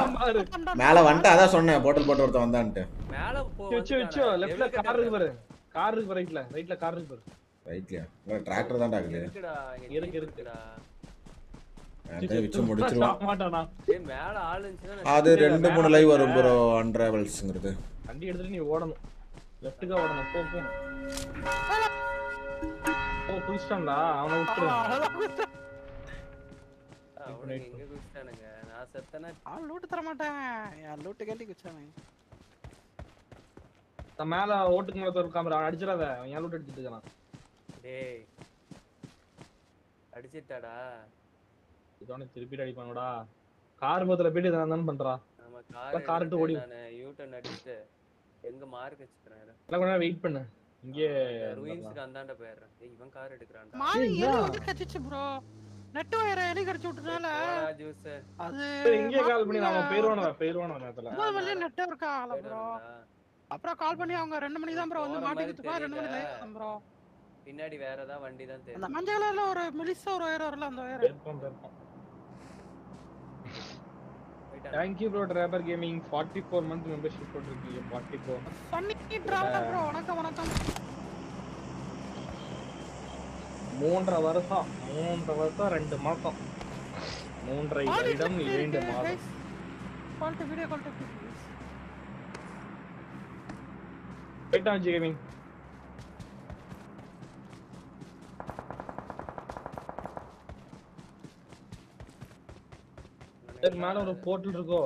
மேலே வந்துட்டு அதான் சொன்னேன் போட்டல் போட்டு ஒருத்தன் வந்தான்ட்டு. மேல வச்சு வச்சு லெஃப்ட்ல கார் இருக்கு பாரு. கார் இருக்கு ரைட்ல ரைட்ல கார் இருக்கு பாரு. ரைட்லையா டிராக்டர் தான்டா இருக்குது இருக்குடா இங்க இருக்கு. இருக்குடா அதை வச்சு முடிச்சிருவான் மாட்டானா ஏய் மேல ஆள் இருந்துச்சுன்னா அது ரெண்டு மூணு லைவ் வரும் ப்ரோ அன்ட்ராவல்ஸ்ங்கிறது வண்டி எடுத்துட்டு நீ ஓடணும். லெஃப்ட்டுக்கா ஓடணும். போ போ. ஓ புடிச்சிட்டான்டா. அவனை விட்டுரு. எங்க குதிச்சிட்டானுங்க நான் செத்தனா அவன் லூட்டு தர மாட்டான். என் லூட்டு கேட்டி நான் மேல ஓட்டுக்கு மேல இருக்காம அடிச்சிடாத. அவன் ஏன் லூட் அடிச்சிட்டு இருக்கான்? டேய் அடிச்சிட்டாடா. இதோட திருப்பி அடிப்பானுடா கார் பத்துல போயிட்டு இதான் தானே பண்றா? நம்ம அதான் கார் car எடுத்து ஓடி நான் யூ டர்ன் அடிச்சிட்டு எங்க மார்க் வச்சுக்கிறேன் எல்லாம் கொஞ்ச வெயிட் பண்ணு. இங்கே ரூயின்ஸ்க்கு அந்தாண்ட போயிடுறேன். இவன் கார் எடுக்கறான்டா. மாறி எலி வந்து ப்ரோ நெட் வயர எலி கடிச்சு விட்டனால அது இங்கே கால் பண்ணி நாம போயிருவானோ போயிருவானோ நேரத்துல ஒன்பது மணி நெட் ஒர்க் ஆகல ப்ரோ அப்புறம் கால் பண்ணி அவங்க ரெண்டு மணி தான் ப்ரோ வந்து மாட்டிக்கிட்டு ரெண்டு மணி தெரியல. லேட் ப்ரோ பின்னாடி வேற ஏதாவது வண்டி தான் அந்த தெரியும். மஞ்சள் கலர்ல ஒரு மெலிசா ஒரு ஒயர் வரல அந்த ஒயர் இருப்போம் இருப்போம் thank you bro driver gaming forty four month membership போட்டிருக்கீங்க ஃபார்ட்டி ஃபோர் பண்ணி டிராவல் ப்ரோ வணக்கம் வணக்கம். மூன்றரை வருஷம் மூன்றரை வருஷம் ரெண்டு மாசம். மூன்றரை வருடம் இரண்டு மாதம். போயிட்டான் ஜி கேமிங் சரி மேல ஒரு போர்ட்டல் இருக்கோ?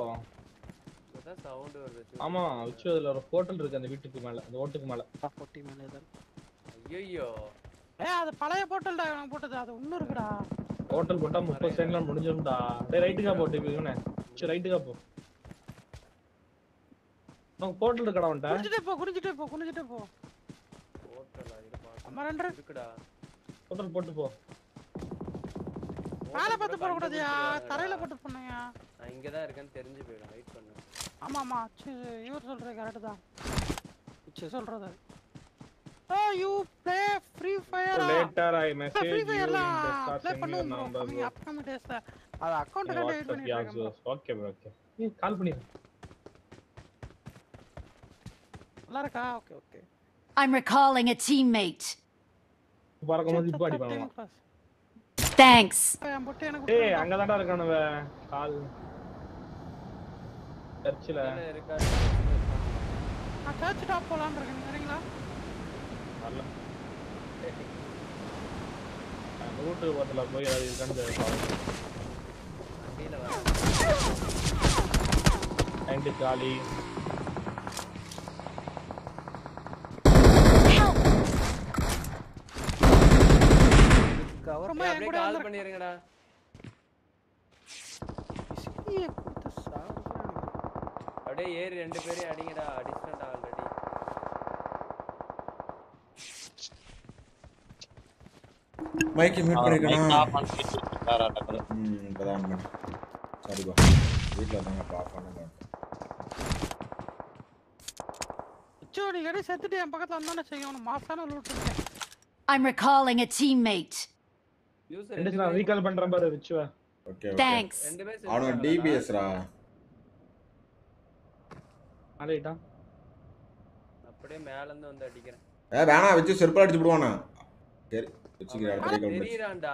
இப்பதான் சவுண்ட் வருது ஆமா வச்சு அதுல ஒரு போர்ட்டல் இருக்கு அந்த வீட்டுக்கு மேல அந்த ஓட்டுக்கு மேல. பொட்டி மேலே தான் ஐயோ ஏ அது பழைய போட்டல்டா இவன் போட்டது. அது இன்னும் இருக்குடா. ஹோட்டல் போட்டா முப்பது செகண்ட்ல முடிஞ்சிரும்டா. டேய் ரைட்டுக்கா போட்டு இவனே. சரி ரைட்டுக்கா போ. உனக்கு போர்ட்டல் இருக்கடா வந்துட்டேன் குனிஞ்சிட்டே போ குனிஞ்சிட்டே போ குனிஞ்சிட்டே போ. ஹோட்டல் இது அம்மா ரெண்டு இருக்குடா. ஹோட்டல் போட்டு போ. மேல பார்த்து போட கூடாதுயா தரையில போட்டு போனையா நான் இங்க தான் இருக்கேன்னு தெரிஞ்சு போயிடும் வெயிட் பண்ணு. ஆமா ஆமா. இவர் சொல்றது கரெக்ட் தான். சொல்றது. ஓ you play free fire later I free message you in ஃபயர்லாம் the start play sending your பண்ணுவோம் bro number coming bro. Upcoming டேஸ்ல அது அக்கவுண்ட் Yeah, கண்டு வெயிட் WhatsApp பண்ணிட்டு yeah, இருக்கேன் bro. so- okay bro okay. நீ கால் பண்ணிரு நல்லா இருக்கா? Okay okay I'm recalling a teammate. பறக்கும்போது இப்போ அடி பண்ணலாம். Thanks. என் பொட்டு எனக்கு ஏய் அங்க தான்டா இருக்கானுவ கால் சர்ச்சில் நான் சர்ச் டாப் போலாம்னு இருக்கேன். நீங்க வரீங்களா? வரல. ரூட்டு பக்கத்துல போய் அது இருக்கான்னு நைன்டி காலி கவரமா அப்படியே கால் பண்ணிருங்கடா. அப்படியே ஏறி ரெண்டு பேரையும் அடிங்கடா. அடிச்சிட்டா ஆல்ரெடி மைக்கை மியூட் பண்ணிட்டு ம் இப்பதான் ஆன் சரிப்பா வீட்டில் தாங்க ஆஃப் பண்ணுங்க அச்சோ நீ எடி செத்துட்டு என் பக்கத்துல வந்தானே செய்யும் உனக்கு மாசான லூட் இருக்கேன் I'm recalling a teammate. ரெண்டு நான் ரீகால் பண்றேன் பாரு ரிச்சுவ ஓகே Thanks. ரெண்டு பேர் அவனுக்கு டிபிஎஸ்ரா அலைட்டா அப்படியே மேல இருந்து வந்து அடிக்கிறேன். ஏ வேணாம் வச்சு செருப்பால் அடிச்சு விடுவானா? சரி. வச்சுக்கிறேன் அடுத்த தெரியறான்டா.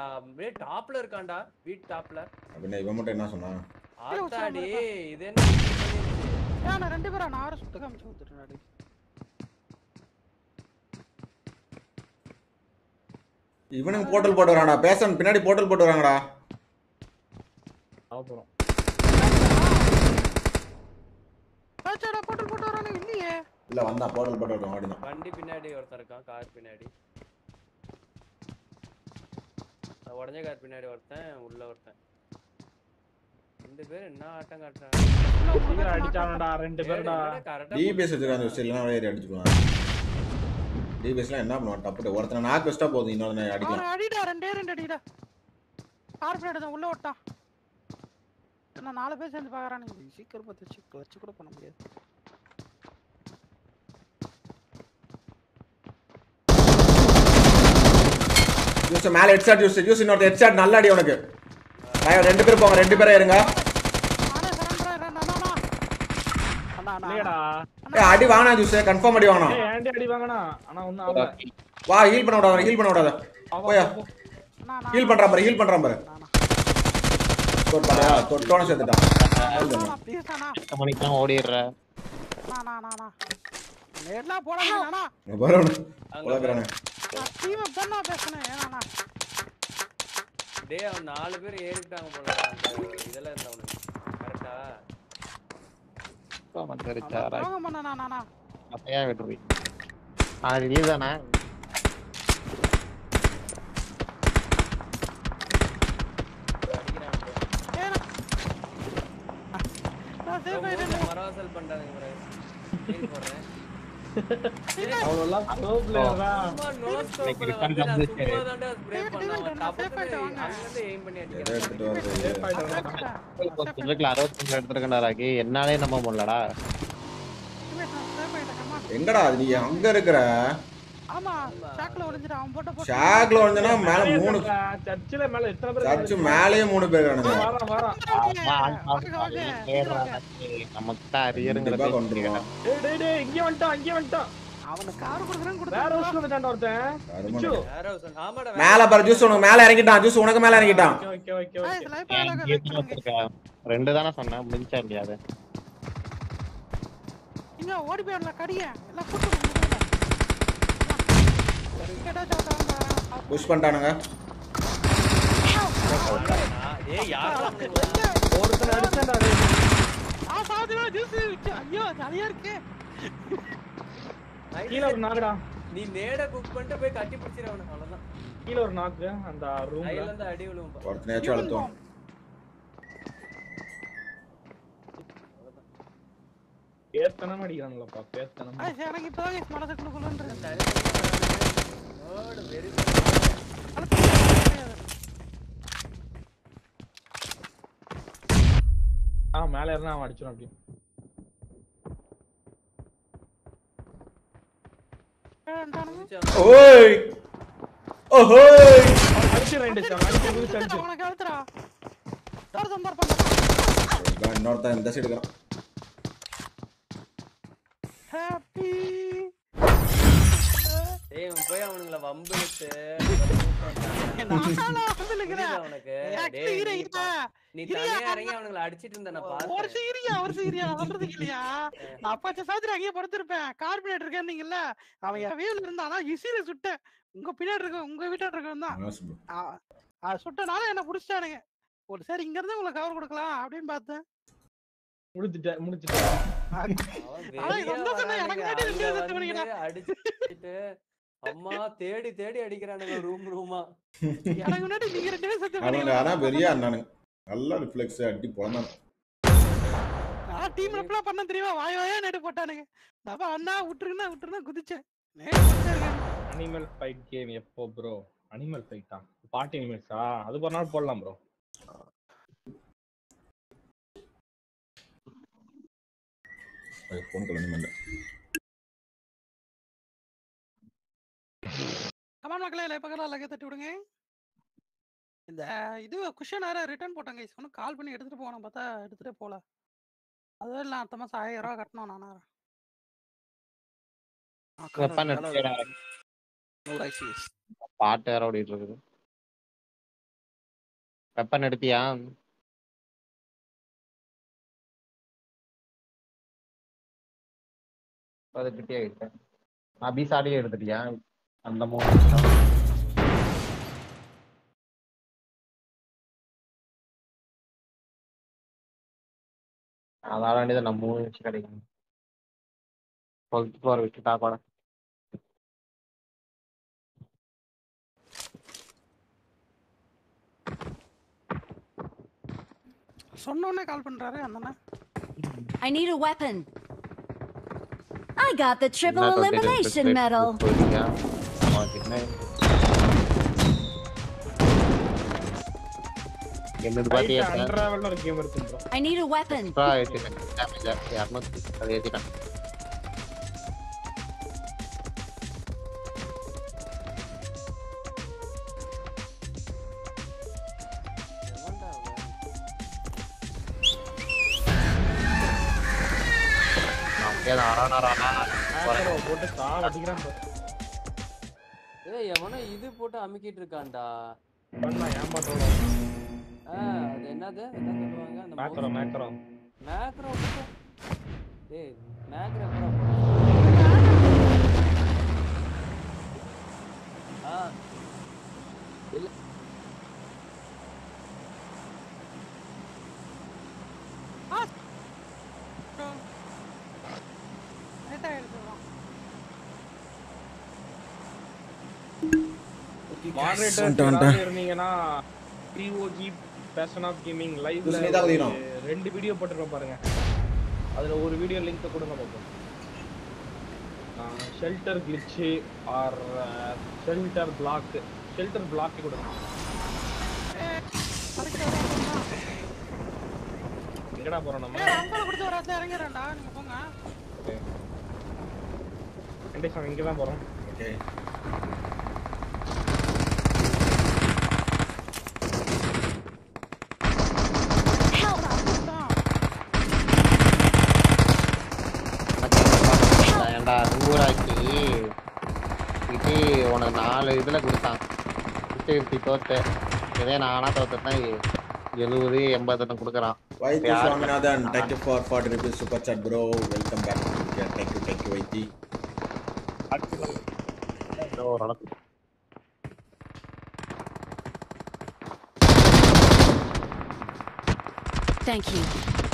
டாப்ல இருக்கான்டா வீட் டாப்ல அப்படின்னா இவன் மட்டும் என்ன சொன்னான்? ஆத்தாடி இது என்ன நான் ரெண்டு பேரா நான் ஆறு சுட்டு காமிச்சு கொடுத்துட்டேன் இவனுக்கு போர்ட்டல் போட்டு வராங்கடா பேசன் பின்னாடி போர்ட்டல் போட்டு வராங்கடா அப்புறம் பேச்சடா போட்டு போட்டு வரானே இல்லையே. இல்ல வந்தா போர்ட்டல் போட்டு அப்படிதான் வண்டி பின்னாடி ஒருத்தன் இருக்கான் கார் பின்னாடி அது உடஞ்ச கார் பின்னாடி ஒருத்தன் உள்ள ஒருத்தன். ரெண்டு பேரும் என்ன ஆட்டம் காட்டுறாங்க? அடிச்சானடா ரெண்டு பேர்டா. டிபிஎஸ் வச்சிருக்காங்க வச்சு இல்லைனா ஏறி அடிச்சுடுவான் டிபிஎஸ்லாம் என்ன பண்ணுவான்? டப்பு ஒருத்தனை நாக்கு வச்சிட்டா போதும் இன்னொரு அடிக்கலாம். அடிடா ரெண்டே ரெண்டு அடிடா. கார் தான் உள்ள ஓட்டான். நான் நாலு பேர் சேர்ந்து பாக்குறானுங்க. சீக்கிரம் பார்த்து வச்சு கிளச்சு கூட பண்ண முடியாது. ஜூஸ் மேல ஹெட்ஷாட் ஜூஸ் ஜூஸ் இன்னொரு ஹெட்ஷாட் நல்ல அடி உனக்கு பையன் ரெண்டு பேரும் போங்க ரெண்டு பேரும் இருங்க. அடி வாங்கினா ஜூஸ் கன்ஃபார்ம் அடி ஏன்டி அடி வாங்கனா? ஆனா ஆகல. வா ஹீல் பண்ண விடாத ஹீல் பண்ண விடாத. போயா. ஹீல் பண்றான் பாரு ஹீல் பண்றான் பாரு. தொட்டோன சேர்த்துட்டான் எட்டு மணிக்கெல்லாம் ஓடிடுற? நான் நான் நான் நேர்லாம் போடாதீங்கண்ணா இங்க பாரு உலகிறானே நான் டீம் பண்ணா பேசுனேன் ஏன்னா டேய் அவன் நாலு பேர் ஏறிட்டாங்க போல. இதெல்லாம் இருந்தவனுக்கு கரெக்டா? வந்துருச்சா துரோகம் பண்ணனா நானா? அப்பையா விட்டுருவி அது நீ தானே? நான் மரவாசல் பண்றாங்க bro. அவ்வளோலாம் ப்ரோ பிளேயரா வந்து ராக்கி என்னாலே நம்ப முடியலடா எங்கடா நீ அங்க இருக்கிற ஷாக்ல அவன் வந்தனா மேல மூணு சர்ச்சில் மேல எத்தனை பேர் சர்ச்சு மேலேயே மூணு பேர் காணுங்க நமக்கு தான் பேசிக்கிறேன் போவான். டேய் டேய் டேய் இங்க வந்துட்டான் இங்க வந்துட்டான். அவனுக்கு கார் கொடுக்குறேன்னு வேற கொடுத்தா ஹவுஸ்ல வந்துட்டான் ஒருத்தன். அருமை. பிச்சு. வேற ஒரு son. ஆமாடா, வேற மேல பாரு ஜூஸ் உனக்கு மேல இறங்கிட்டான். ஜூஸ் உனக்கு மேல இறங்கிட்டான். ஓகே ரெண்டு தானே சொன்னேன் முடிஞ்சா இல்லையா அது இங்க ஓடி போயிடல கடிய. எல்லாம் கூட்டு புஷ் பண்ணிட்டானுங்க ஏய், யார்டா அவனுங்க? ஒருத்தன் அடிச்சான்டா டேய். ஆ சாதிமா ஜூஸ் ஐயோ ஜாலியா இருக்கு கீழே ஒரு நாக்குடா நீ நேட குக் பண்ணிட்டு போய் கட்டி பிடிச்சிரு அவனை அவ்வளவுதான் கீழே ஒரு நாக்கு அந்த ரூம்ல கையில இருந்து அடி விழுவும் பா. ஒருத்தனையாச்சும் அழுத்துவோம் பேத்தனம் அடிக்கிறானுலப்பா பேத்தனம் ஆ, சரி, எனக்கு இப்பதான் guys மனசு குளுகுளுன்றது. ஓடு, வெறி ஆ மேல இருந்தா அவன் அடிச்சிடும் அப்படி ஓய்! ஓஹோய்! அடிச்சு ரெண்டு அவன் அடிச்சு குதிச்சு அடிச்சு. உனக்கு அழுத்துறா இன்னொருத்தன் இந்த சைடு ஹாப்பி ஏய் இவன் போய் அவனுங்கள வம்பிழுத்து உனக்கு? நீ தனியா இறங்கி அவனுங்கள அடிச்சிட்டு இருந்த நான் ஒரு சீரியா ஒரு சீரியா நான் சொல்றதுக்கு இல்லையா? நான் அப்பா சாத்திர அங்கேயே படுத்திருப்பேன். கார்பரேட் இருக்கேன்னீங்கல்ல? அவன் என் வேவ்ல இருந்தானா இசில சுட்டேன். உங்க பின்னாடி இருக்க உங்க வீட்டாடி இருக்கவன் தான். சுட்டனால என்ன புடிச்சிட்டானுங்க. ஒரு சரி இங்க இருந்து உங்களுக்கு கவர் கொடுக்கலாம் அப்படின்னு பார்த்தேன். முடிச்சிட்டேன் முடிச்சிட்டேன். அடிச்சிட்டு அம்மா தேடி தேடி அடிக்கிறானுங்க ரூம் ரூமா எனக்கு முன்னாடி நீங்க ரெண்டு பேரும் செத்து ஆனா பெரிய அண்ணனுங்க நல்லா ரிஃப்ளெக்ஸ் அடி பொழந்தான் நான் டீம்ல எப்பலாம் பண்ண தெரியுமா? வாய் வாயா நடு போட்டானுங்க. அப்ப அண்ணா விட்டுருன்னா விட்டுருன்னா குதிச்சேன். அனிமல் ஃபைட் கேம் எப்போ ப்ரோ அனிமல் ஃபைட்டா பாட்டி அனிமல்ஸா அது ஒரு நாள் போடலாம் ப்ரோ ஃபோன் கலந்து கமான் மக்களே லைக் பக்கத்துல தட்டி விடுங்க. இந்த இது குஷன் வேற ரிட்டர்ன் போட்டாங்க guys. ஒன்னும் கால் பண்ணி எடுத்துட்டு போகணும் பார்த்தா எடுத்துட்டே போல. அதுவும் இல்லை அடுத்த மாசம் ஆயிரம் ரூபா கட்டணும் நானா எடுத்துடா பாட்டு வேற ஓடிட்டு இருக்குது. வெப்பன் எடுத்தியா? அது கிட்டே? ஆயிட்டேன் அபிசாடியே எடுத்துட்டியா? அந்த மூணு நிமிஷம். அதான் வேண்டியது நம்ம மூணு நிமிஷம் கிடைக்கும் டுவெல்த் ஃப்ளோர் விட்டுட்டா கூட சொன்ன உடனே கால் பண்றாரு அந்த அண்ணன் I need a weapon. I got the triple என்ன தொட்டிட்டு elimination straight medal. போயிட்டியா? உனக்கு என்ன என்னது பாத்தியா அன்ட்ராவல்னு ஒரு கேம் இருக்கு bro I need a weapon. Extra ஏற்றிட்டேன் damage இரநூத்தி அது ஏற்றிட்டேன் அப்படியே அரணா அரணா ஆக்டரோ போட்டு சாவ அடிக்கிறான் ஏய் எவனோ இது போட்டு அமுக்கிட்டு இருக்கான்டா அது என்னது? என்ன சொல்லுவாங்க? அந்த மேக்ரோ மேக்ரோ மேக்ரோ டேய் மேக்ரோ ஆ. இல்ல. மாடரேட்டர். இருந்தீங்கன்னா டிஓஜி பேஷன் ஆஃப் கேமிங் லைவ்ல. ரெண்டு வீடியோ போட்டுருக்கோம் பாருங்க. அதுல ஒரு வீடியோ லிங்க் கொடுங்க பார்ப்போம் ஷெல்டர் கிளிச்சு ஆர் ஷெல்டர் பிளாக் ஷெல்டர் பிளாக் கொடுங்க. எங்கடா போறோம் நம்ம? அங்கல கொடுத்து வராத இறங்கிறேன்டா நீங்க போங்க. கண்டிப்பா இங்க தான் போறோம் ஓகே ஏன்டா நூறாக்கி இது உனக்கு நாலு இதுல கொடுத்தான் ஃபிஃப்டி ஃபிஃப்டி தோத்து இதே நானா தோத்துதான் எழுபது எண்பதுன்னு கொடுக்குறான் வைத்தி யாருக்கு? Swaminathan thank you for forty rupees super chat bro welcome back thank you thank you Vaithi ஓரளவுக்கு Thank you.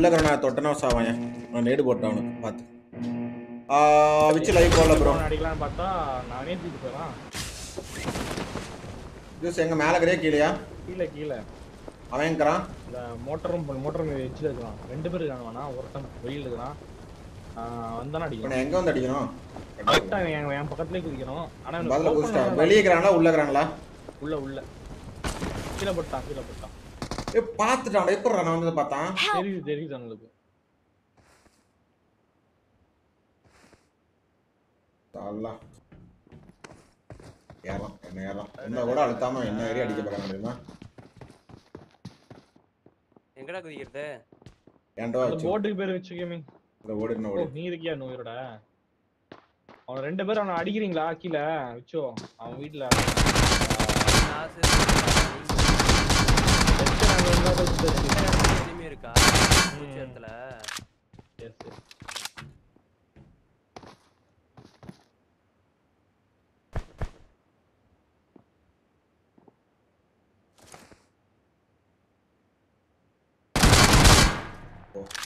உள்ள கரணா தொட்டனா சாவான் நான் நேடு போட்டேன் அவனுக்கு பார்த்து வச்சு லைவ் போடல ப்ரோ அடிக்கலாம்னு பார்த்தா நானே தூக்கிட்டு போறான் ஜூஸ் எங்க மேல கரையா கீழயா? கீழே கீழே. அவன் எங்கறான்? இந்த மோட்டரும் மோட்டரும் வச்சுல இருக்கான் ரெண்டு பேர் இருக்காங்க வேணா ஒருத்தன் வெயில் இருக்கிறான். வந்தானே அடிக்கணும் எங்க வந்து அடிக்கணும்? கரெக்டா என் என் பக்கத்துலயே குதிக்கணும். ஆனா பதில குதிச்சிட்டான் வெளியே இருக்கிறாங்களா உள்ள இருக்கிறாங்களா உள்ள உள்ள. கீழே போட்டான் கீழே போட்டான். ஏ பாத்துட்டான் எப்படி நான் வந்து பார்த்தான். தெரியுது தெரியுது அவங்களுக்கு. அல்லா ஏறலாம் என்ன ஏறலாம் என்ன கூட அழுத்தாம என்ன ஏறி அடிக்க பார்க்க முடியுமா எங்கடா குதிக்கிறது? ஏன்டா அந்த வச்சு போட்டுக்கு பேர் வச்சு கேமிங் இந்த ஓடு என்ன ஓடு நீ இருக்கியா நோயரோட அவன் ரெண்டு பேரும் அவனை அடிக்கிறீங்களா கீழே? வச்சோ அவன் வீட்டுல எனிமி இருக்கா பூச்சி இடத்துல எஸ் எஸ்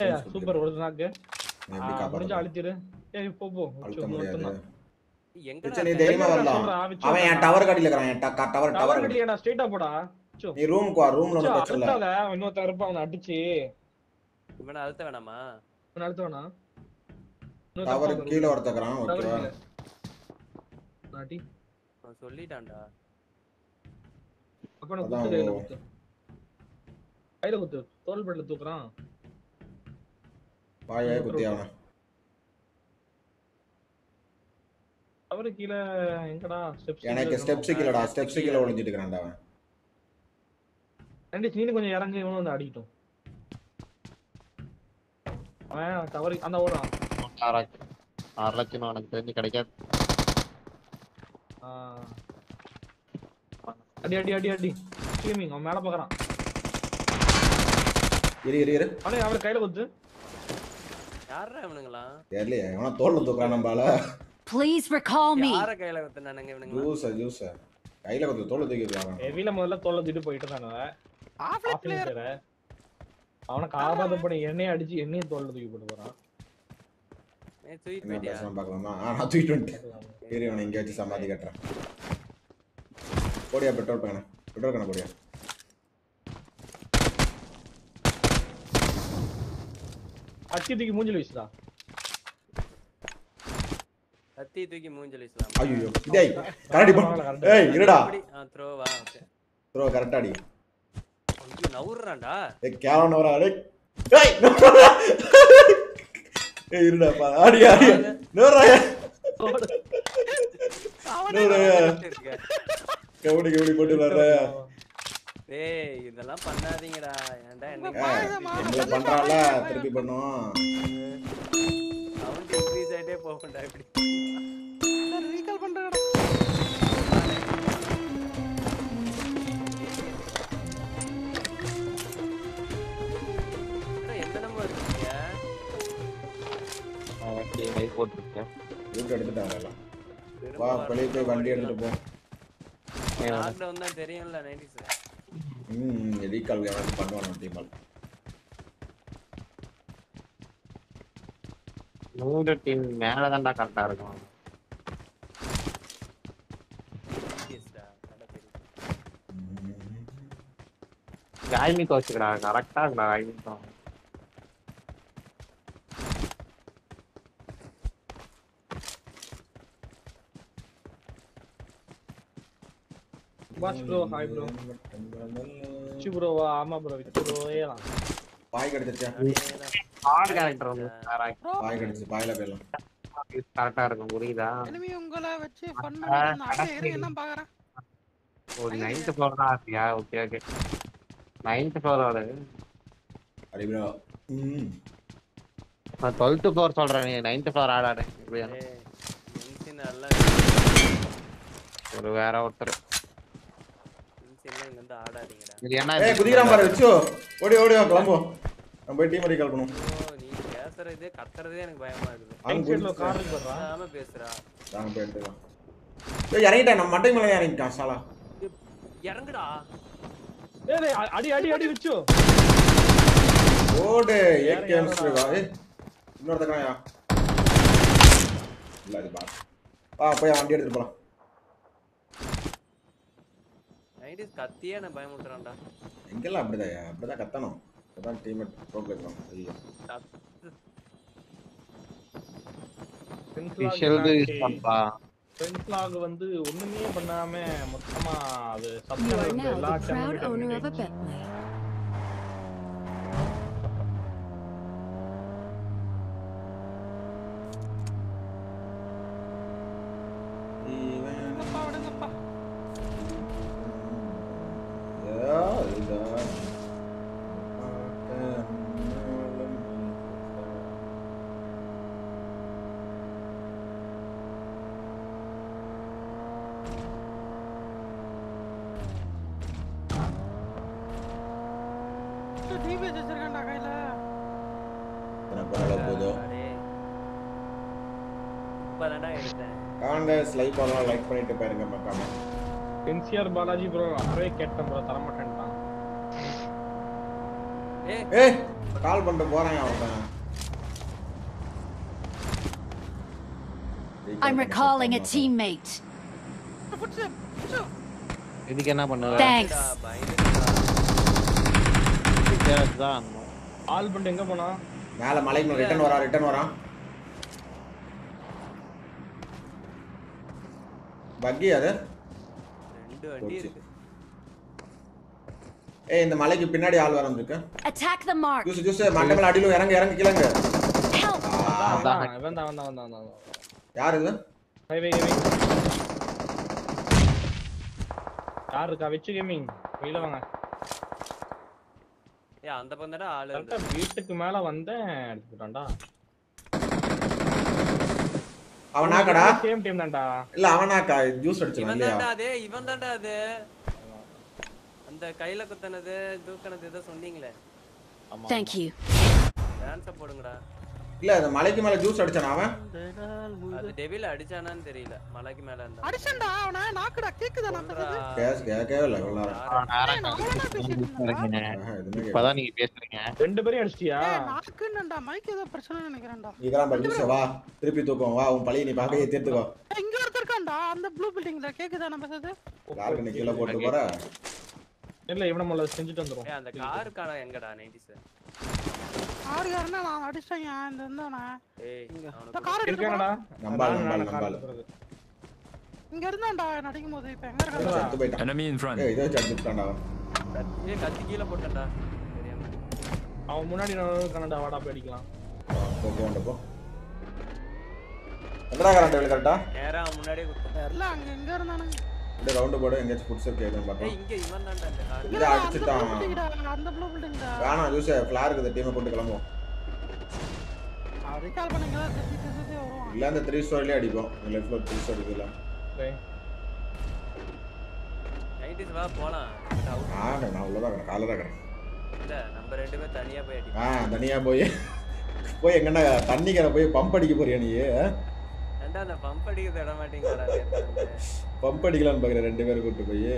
ஏய் சூப்பர் ஒரு நாக்கு முடிஞ்சா அழுத்திடு ஏய் போ போ. அழுத்த முடியாது. எங்கடா வச்சு நீ தைரியமா வரலாம். அவன் என் டவர் கடியில இருக்கிறான் என் டவர் டவர் டவர் கடி கட்டியா ஸ்ட்ரைட்டா போடா. நீ ரூமுக்கு வா ரூம்ல ஒன்றும் பிரச்சனை இல்லை. அழுத்தாத இன்னொருத்தன் இருப்பான் அவனை அடிச்சு. இவனை அழுத்த வேணாமா? அவனை அழுத்தவனா? டவர் கீழே ஒருத்தக்கிறான் ஓகேவா நாட்டி. அவன் சொல்லிட்டான்டா. அப்ப நான் குத்து கையில. குத்து கையில குத்து தோல் பெட்ல தூக்குறான். வாயே குத்தி அவனை. அவரு கீழே எங்கடா? ஸ்டெப்ஸ் எனக்கு ஸ்டெப்ஸ் கீழடா ஸ்டெப்ஸ் கீழே ஒளிஞ்சிட்டு இருக்கிறான்டா அவன். ரெண்டு நீனு கொஞ்சம் இறங்கி இவனும் வந்து அடிக்கட்டும். அவன் தவறி அந்த ஓடுறான் ஆறு லட்சம் எனக்கு தெரிஞ்சு கிடைக்காது. ஆ. அடி அடி அடி அடி. ஸ்ட்ரீமிங் அவன் மேல பாக்குறான். இரு இரு இரு. அவனே அவர் கையில குத்து யாரா இவனுங்களா? தெரியலையே எவனா தோல்ல தூக்குறான் நம்மளால Please recall me. யார கையில குத்துனானுங்க இவனுங்களா? ஜூஸ் ஜூஸ் கையில கொஞ்சம் தோல்ல தூக்கி வைக்கிறான் ஹெவில முதல்ல தோல்ல தூக்கிட்டு போயிட்டு தானே ஆஃப்லைன் பிளேயர் அவனை காப்பாத்த போன எண்ணெயை அடிச்சு எண்ணெயை தோல்ல தூக்கி போட்டு போறான். நான் தூக்கிட்டு வந்துட்டேன். அவனை இங்கே வச்சு சமாதி கட்டுறேன். போடியா பெட்ரோல் பேன பெட்ரோல் கணக்கு போடியா? அச்சி தூக்கி மூஞ்சில வீசுதா கத்தி தூக்கி மூஞ்சல் வீசலாம் ஐயோ டேய் கரடி போ. ஏய் இருடா. ஆ த்ரோவா ஓகே ப்ரோ கரெக்டா அடி. ஐயோ, நவுறுறான்டா. ஏய் கேவலம் வரா டேய். ஏய் நோறா. ஏய் இருடாப்பா ஆடி ஆடி. நோறாயா நோறாயா கபடி கபடி போட்டு வர்றாயா டேய் இதெல்லாம் பண்ணாதீங்கடா. ஏன்டா எங்களை பண்றால திருப்பி பண்ணுவோம் சவுண்ட் இன்க்ரீஸ் ஆயிட்டே போகும்டா இப்படி. ரீகால் வண்டி போட்டுருக்கேன் ரூட் எடுத்துட்டாங்க எல்லாம் வா வெளியே போய் வண்டி எடுத்துட்டு போ. லாக்டவுன் தான் தெரியும்ல நைன்டிஸ் ம் ரீகால் எவனாச்சும் பண்ணுவான் டீமால் நூறு டீம் மேல தான்டா கரெக்டா இருக்கும். காய்மி கோச்சுக்கடா கரெக்டா இருக்குடா காய்மி பாஸ் ப்ரோ ஹாய் ப்ரோ சி ப்ரோவா ஆமா ப்ரோ விச்சு ப்ரோ ஏலாம் பாய் கிடைச்சிருச்சா? ஆடு கேரக்டர் வந்து பாய் கிடைச்சு பாயில போயிடலாம். கரெக்டா இருக்கும் புரியுதா? இனிமே உங்களை வச்சு ஃபன் பண்ணி என்ன பாக்குறேன்? ஒரு நைன்த் ஃப்ளோர் தான் ஆசையா? ஓகே ஓகே நைன்த் ஃப்ளோரோட அடி ப்ரோ ம் நான் டுவெல்த் ஃப்ளோர் சொல்றேன் நீ நைன்த் ஃப்ளோர் ஆடாடு இப்படியா நல்லா ஒரு வேற ஒருத்தர். இங்க வந்து ஆடாதீங்கடா. இது என்ன ஏய் குதிக்கிறான் பாரு வச்சோ ஓடி ஓடி வா நம்ம போய் டீம் ரீகால் பண்ணுவோம். ஓ நீ பேசுறதே கத்துறதே எனக்கு பயமா இருக்குது. அவன் சைடுல கார் பேசுறா. போய் எடுத்துக்கலாம் ஏய் இறங்கிட்டேன் நம்ம மட்டை மேலே இறங்கிட்டான் சாலா. இறங்குடா. டேய் டேய் அ- அடி அடி அடி விச்சு. ஓடு ஏகே எம்ஸ்ட்ரி வா ஏய் இன்னொருத்தக்கா இல்ல இது பா வா போய் வண்டி எடுத்துட்டு போலாம். நைன்டிஸ் கத்தியே நான் பயமுறுத்துறான்டா. எங்கெல்லாம் அப்படிதான் அப்படிதான் கத்தணும். அதான் டீம் ப்ரோக்ரஸ் ஆகும் ஐயோ. வந்து ஒண்ணுமே பண்ணாம மொத்தமா அது You are சப்ஸ்கிரைப் now எல்லா the proud சேனலும் owner of a Bentley. விடுங்கப்பா விடுங்கப்பா யா இதுதான் டிபிஎஸ் வச்சிருக்கேன்டா கையில எனக்கு ஒரு அளவு போதும் இப்பதான்டா எடுத்தேன் காங்க லைக் பண்ணலாம் லைக் பண்ணிட்டு பாருங்க மக்காம என்சிஆர் பாலாஜி ப்ரோ அறவே கேட்டேன் ப்ரோ தர மாட்டேன்ட்டான் ஏய். ஏய் கால் பண்ணிட்டு போறேன் அவன் I'm recalling a teammate. இதுக்கு என்ன பண்ணுவ Thanks. தான் ஆல் பண்ணிட்டு எங்க போனா? மேல மலைக்கு மேல ரிட்டர்ன் வரா ரிட்டர்ன் வரான். பக்கி அது? ரெண்டு வண்டி இருக்கு. ஏய் இந்த மலைக்கு பின்னாடி ஆள் வர இருக்கு Attack the mark. Juice juice மண்டை மேல அடியில இறங்க இறங்க கிளங்க அதான் வந்தான் வந்தான் வந்தான் வந்தான் யார் இது? வை வை வை யார் இருக்கா? வெச்சு கேமிங் வெளியில வாங்க. ஏ அந்த பக்கம் ஆளு வீட்டுக்கு மேல வந்தேன் எடுத்துட்டான்டா அவன் நாக்கடா சேம் டீம் தான்டா. இல்ல அவன் நாக்கா ஜூஸ் அடிச்சான் இவன் இல்லையா? தான்டா அது இவன் தான்டா அது. அந்த கையில குத்தனது தூக்கனது ஏதோ சொன்னீங்களே. Thank you. டான்ஸ போடுங்கடா. இல்ல இந்த மலைக்கு மேல ஜூஸ் அடிச்சான் அவன்? அது டெவில் அடிச்சானான்னு தெரியல. மலைக்கு மேல இருந்தா. அடிச்சேன்டா அவனை? நாக்குடா கேக்குதா நான் பேசுறது கேஸ் கேட்கவே இல்லை எல்லாரும் இப்பதான் நீங்க பேசுறீங்க. ரெண்டு பேரையும் அடிச்சிட்டியா? நாக்குன்னுடா மைக் ஏதோ பிரச்சனை நினைக்கிறேன்டா. நீ தான் பா ஜூஸ் வா. திருப்பி தூக்கம். வா உன் பழைய நீ பாக்கையே தீர்த்துக்கோ. இங்க ஒருத்தர் இருக்கான்டா அந்த ப்ளூ பில்டிங்ல கேக்குதா நான் பேசுறது? யாருக்கு நீ கீழே போட்டு போற? இல்ல இவன முதல்ல செஞ்சுட்டு வந்துரும். அந்த காருக்கான எங்கடா 90s ஆறுகாரனா நான் அடிச்சேன் இந்த இருந்தானே ஏய் இந்த கார் இருக்காங்கடா. நம்பால் நானு நம்பால் கார் நம்பால். இங்க இருந்தான்டா நடிக்கும் போது இப்ப எங்க இருக்கான்? செத்து போயிட்டான். ஏய் இதை கத்தி ஏய், கத்தி கீழே போட்டேன்டா. தெரியாம. அவன் முன்னாடி நான் கனடா வாடா போய் அடிக்கலாம். போ போண்ட போ. எங்கடா கரண்ட் வெளில கரெக்டா நேரா முன்னாடியே குத்தேன் தெரியல அங்க எங்க இருந்தானுங்க? இந்த ரவுண்டு போடு எங்கேயாச்சும் ஃபுட் செட் கேட்கணும் பார்க்கலாம் இங்க இவன் தான்டா இந்த கார் இதை அடிச்சுட்டான். அந்த ப்ளூ பில்டிங்டா வேணாம் ஜூஸ் ஃபிளார் இருக்குது டீமை போட்டு கிளம்புவோம். ரீகால் பண்ணீங்க இல்லை அந்த த்ரீ ஸ்டோரிலே அடிப்போம். லெஃப்ட் ஃப்ளோர் த்ரீ ஸ்டோரி இருக்குல்ல நைன்டிஸ் வா போலாம். ஆ நான் உள்ளதான் இருக்கிறேன். காலைல தான் இருக்கிறேன். இல்ல நம்ம ரெண்டு பேரும் தனியா போய் அடி ஆ தனியாக போய் போய் எங்கண்ணா தண்ணிக்கரை போய் பம்ப் அடிக்க போறியா நீ? ஏன்டா அந்த பம்ப் அடிக்க விட வந்து. பம்ப் அடிக்கலாம்னு பார்க்குறேன் ரெண்டு பேரும் கூப்பிட்டு போய்.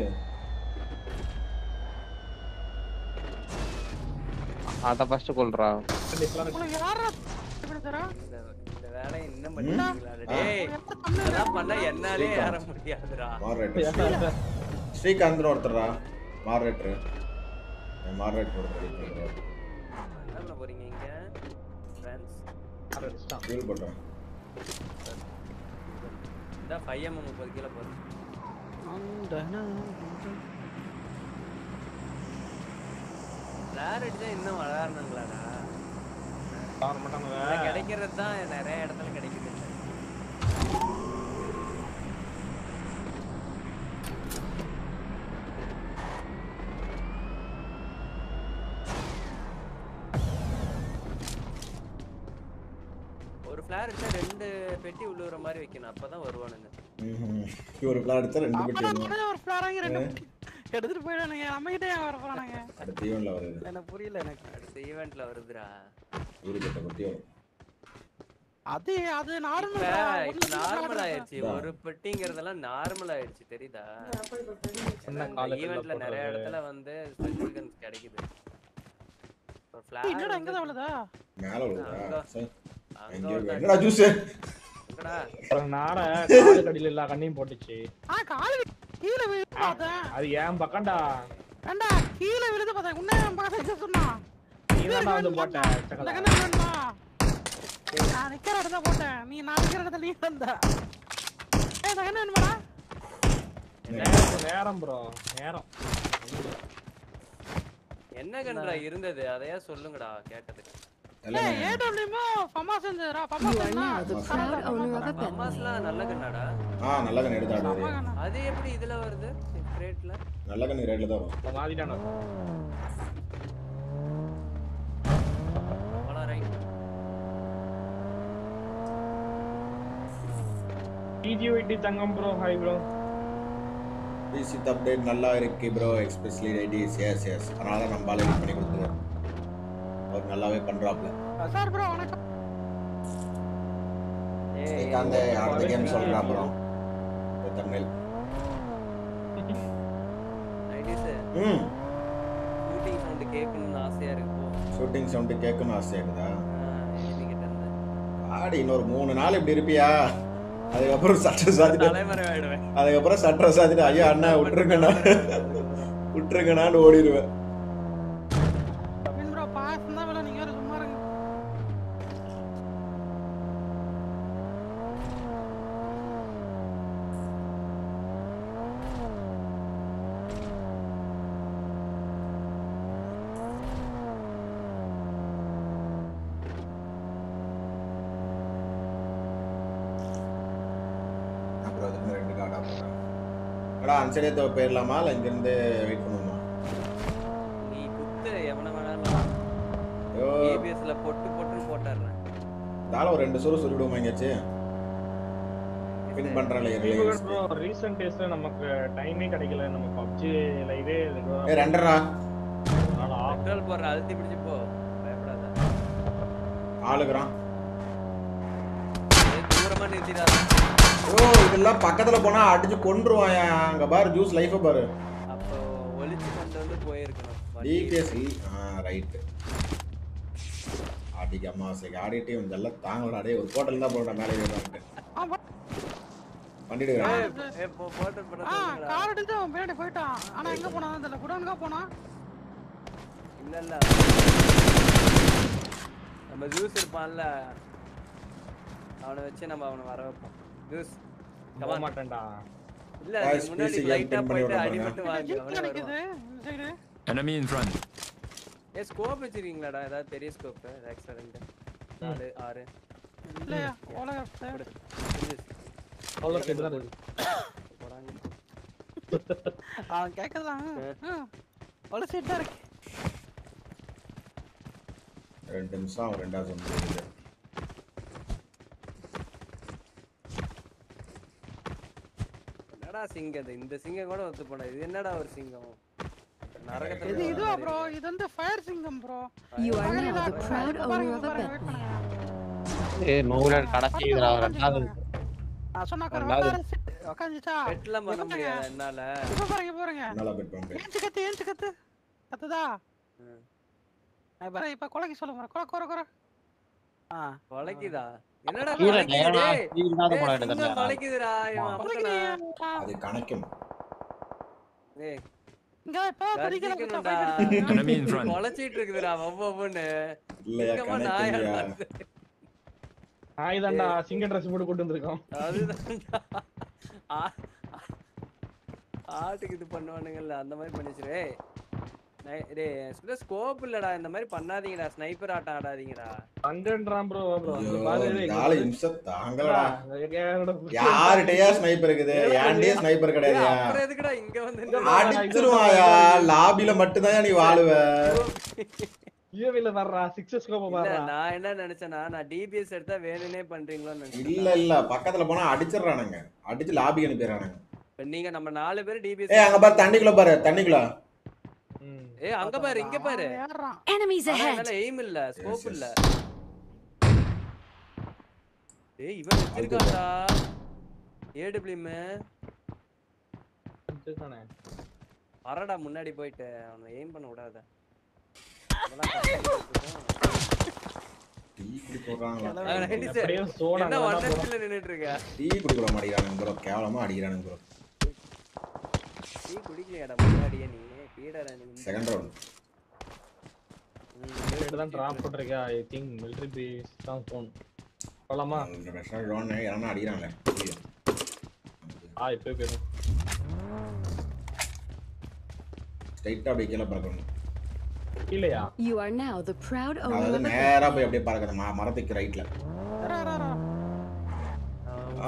அத ஃபர்ஸ்ட் கொல்றா. யாரா வேலையை இன்னும் பண்ணிட்டீங்களா? டேய் இதெல்லாம் பண்ணா என்னாலே ஏற முடியாதுடா. மாரேட்டர் ஸ்ரீகாந்த்னு ஒருத்தர்ரா. மாரேட்டர் மாரேட்டர் ஒருத்தர் என்ன போறீங்க இங்க? ஃப்ரெண்ட்ஸ் இந்த ஃபைவ் எம் முப்பது கிலோ போதும். ரேர் அடிச்சா இன்னும் வளரணுங்களாடா கிடைக்கிறது தான் நிறைய இடத்துல கிடைக்குது. ஃபிளார் அடிச்சா ரெண்டு பெட்டி உள்ளுற மாதிரி வைக்கணும். அப்பதான் வருவானுங்க. ஒரு பிளான் அடிச்சா ரெண்டு பெட்டி ஒரு ஃபிளார் வாங்கி ரெண்டு எடுத்துட்டு போயிடானுங்க நம்ம கிட்டே வர போறானுங்க அடுத்த ஈவெண்ட்ல வருது. எனக்கு புரியல எனக்கு. அடுத்த ஈவெண்ட்ல வருதுடா. இவரு கிட்ட பத்தி வரும். அது அது நார்மல் நார்மல் ஆயிடுச்சு. ஒரு பெட்டிங்கிறதெல்லாம் நார்மல் ஆயிடுச்சு. தெரியுதா? ஈவெண்ட்ல நிறைய? இடத்துல வந்து ஸ்பெஷல் கன்ஸ் கிடைக்குது. ஒரு ஃபிளார் என்னடா எங்க தவளதா மேல விழுதா? என்னடா ஜூஸ் காலு கடியில எல்லா கண்ணையும் போட்டுச்சு. ஆ கால் கீழே விழுந்து பார்த்தேன். அது ஏன் பக்கம்டா? ஏண்டா கீழே விழுந்து பார்த்தேன். உன்ன என் பக்கத்துல சொன்னா? நீ தான் வந்து போட்ட இந்த சக்கலா. கண்ணு? வேணுமா நான் நிக்கிற இடத்துல போட்டேன். நீ நான் நிக்கிற இடத்துல நீ வந்த. ஏ இந்த கண்ணு வேணுமாடா? நேரம் ப்ரோ நேரம். என்ன கன்றா இருந்தது? அதையா சொல்லுங்கடா கேட்டதுக்கு. அது எப்படி இதுல வருது ரேட்ல? நல்ல கண்ணு ரேட்ல தான் வரும். ரைட். டிஜிவிடி தங்கம் ப்ரோ ஹாய் ப்ரோ பிசித் அப்டேட் நல்லா இருக்கு bro especially IDs S S அதனால தான் நம்ம எடிட் பண்ணி கொடுத்துருக்கேன் அவர் நல்லாவே பண்றாப்ல. சார் ப்ரோ வணக்கம். ஸ்ரீகாந்த் அடுத்த கேம் சொல்றேன் அப்புறம் தமிழ். ம். ஷூட்டிங் சவுண்ட் கேட்கணும்னு ஆசையா இருக்கு ஷூட்டிங் சவுண்டு கேட்கணும்னு ஆசையா இருக்குதா? ஆடி இன்னொரு மூணு நாள் இப்படி இருப்பியா? அதுக்கப்புறம் சட்டை ஆயிடுவேன் அதுக்கப்புறம் சட்டை சாத்திட்டு ஐயா அண்ணா விட்டுருங்கண்ணா. விட்டுருங்கண்ணான்னு ஓடிடுவேன் மீன் ப்ரோ பாசம் தான் வேலை நீங்க வேற சும்மா இருங்க அப்புறம் அதுக்கு ரெண்டு கார்டா போடுறேன் அடா அந்த சைடே போயிடலாமா இல்லை இங்கேருந்து வெயிட் பண்ணுவோமா? நீ குத்து எவன வேணாலும் ஐயோ ஏபிஎஸ்ல பொட்டு பொட்டுன்னு போட்டுறேன் தால ஒரு ரெண்டு சுரு சுருடுவோமா எங்கேயாச்சும் வின் பண்ணுறேன் ப்ரோ ரீசெண்ட் டேஸ்ல நமக்கு டைமே கிடைக்கல. நம்ம பப்ஜி லைவே ஏ ரெண்டரா? பெட்ரோல் போடுற அழுத்தி பிடிச்சு போ. பயப்படாத. ஆளுக்குறான். தூரமா நிறுத்திடாத. ஓ இதெல்லாம் பக்கத்தில் போனால் அடிச்சு கொண்டுருவான் அங்கே பாரு ஜூஸ் லைஃபை பாரு. அப்போ ஒளிச்சு கொண்டு வந்து போயிருக்கணும். டிபிஎஸ் ஆ ரைட்டு ஆடிக்கு அமாவாசைக்கு ஆடிட்டு இதெல்லாம் தாங்கலாம் அடே ஒரு ஹோட்டல் தான் போடுறேன் மேலே ஏறிட்டு பண்ணிடுவேன் ஏய், போ- போட்டு போட ஆ சொல்லுங்கடா. கார் எடுத்து அவன் பின்னாடி போயிட்டான். ஆனா எங்க போனான்னு தெரியல குடோனுக்கா போனான்? இல்ல இல்ல. நம்ம ஜூஸ் இருப்பான்ல அவனை வச்சு நம்ம அவனை வர வைப்போம். ஜூஸ் போக மாட்டேன்டா. இல்ல முன்னாடி லைட்டா போயிட்டு விடுறேன் அடி பாருங்க. மட்டும் வாங்கி Enemy in front. ஏ ஸ்கோப் வச்சிருக்கீங்களாடா? ஏதாவது பெரிய ஸ்கோப் ரெண்டு நாலு ஆறு. இல்லையா? உலகத்தை அவ்வளோ கேட்டு தான்? இருக்கு போடாங்க. அவன் கேட்கலாம் அவ்வளோ சீட் தான் இருக்கு. ரெண்டு நிமிஷம் அவன் சொன்னது. என்னடா சிங்கம் இது? இந்த சிங்கம் கூட ஒத்து போனா இது என்னடா ஒரு சிங்கம்? நரகத்துல இது இதுவா ப்ரோ இது வந்து ஃபயர் சிங்கம் bro now the proud owner of a Bentley. ஏய் நூறு கடைசி இதுல ரெண்டாவது நான் சொன்னா ரெண்டாவது. உட்காந்துச்சா? பண்ண என்னால. இப்ப பாருங்க பாருங்க. நல்லா பெட் ஏஞ்சு கத்து ஏஞ்சு கத்து. கத்துதா? நான் இப்ப கொலைக்கு சொல்ல போறேன். கொலை கொலை கொலை. ஆ. வளைக்குதா தான்டா சிங்க ட்ரெஸ் போட்டு கொண்டு வந்திருக்கோம். ஆட்டுக்கு இது பண்ணுவானுங்கல்ல அந்த மாதிரி பண்ணிச்சிரு டேய் ஸ்கோப் இல்லடா. இந்த மாதிரி பண்ணாதீங்கடா. ஸ்னைப்பர் ஆட்டம் ஆடாதீங்கடா. அங்கன்றான் ப்ரோ ப்ரோ நாலு நிமிஷம் தாங்கலடா. யாரோட யாருடையா ஸ்னைப்பர் இருக்குது? ஏன்டே ஸ்னைப்பர் கிடையாதுயா அப்புறம் எதுக்குடா இங்க வந்து அடிச்சிருவாயா? லாபில மட்டும்தான் நீ வாழுவ. யூவில வர்றா சிக்ஸ் ஸ்கோப் வர்றா. நான் என்ன நினைச்சேன்னா நான் டிபிஎஸ் எடுத்தா வேணும்னே பண்றீங்களோன்னு நினைச்சேன். இல்ல இல்ல. பக்கத்துல போனா அடிச்சிடுறானுங்க. அடிச்சு லாபிக்கு அனுப்பிடுறானுங்க. இப்ப நீங்க நம்ம நாலு பேர் டிபிஎஸ் அங்க பாரு தண்ணிக்குள்ள பாரு தண்ணிக்குள்ள. ஏய் அங்க பாரு இங்க பாரு. ahead! என்னால எய்ம் இல்ல ஸ்கோப். இல்ல. ஏய் இவன் வச்சிருக்கான்டா. ஏடபிள்யூம் வரடா முன்னாடி போயிட்டு. அவனை எய்ம் பண்ண விடாத. என்ன நல்லா ஒன் போடுறான். டச்சில் நின்னுட்டு இருக்க? டீ குடிக்கூட மாட்டேங்கிறானுங்க ப்ரோ கேவலமா அடிக்கிறானுங்க ப்ரோ நீ குடிக்கலையாடா முன்னாடியே நீ? பீடரா நீ செகண்ட் ரவுண்ட் ரேட் தான் டிராப் போட்டிருக்கா ஐ திங்க் மிலிட்டரி பேஸ் தான் ஃபோன் போலாமா? இந்த ரெஸ்டாரண்ட் லோன் யாரா அடிக்கிறாங்களே. புரியுது. ஆ இப்போ போயிடும் ஸ்ட்ரைட்டா அப்படியே கீழே பறக்கணும். இல்லையா You are now the proud owner அதாவது of a நேரா போய் அப்படியே பறக்குது ம- மரத்துக்கு ரைட்ல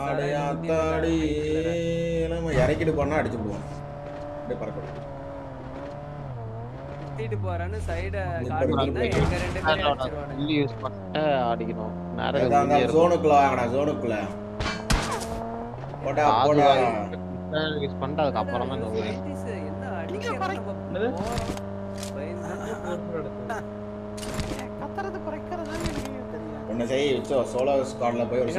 அடையாத்தாடி நம்ம இறக்கிட்டு போனா அடிச்சு அப்படியே பறக்கணும். சுத்திட்டு போறான்னு சைட எங்க ரெண்டு பேரும் யூஸ் பண்ணிட்டு அடிக்கணும் அந்த ஜோனுக்குள்ள வாங்கடா ஜோனுக்குள்ள போடா. போடா யூஸ் பண்ணிட்டு அதுக்கப்புறம் தான் நோவு Nineties என்ன அடிக்கிறான் நம்ம போறோம். பயந்து கத்துறது குறைக்கிறது எனக்கு தெரியும் ஒன்னு செய் வச்சோ சோலோ ஸ்குவாட்ல போய் ஒரு?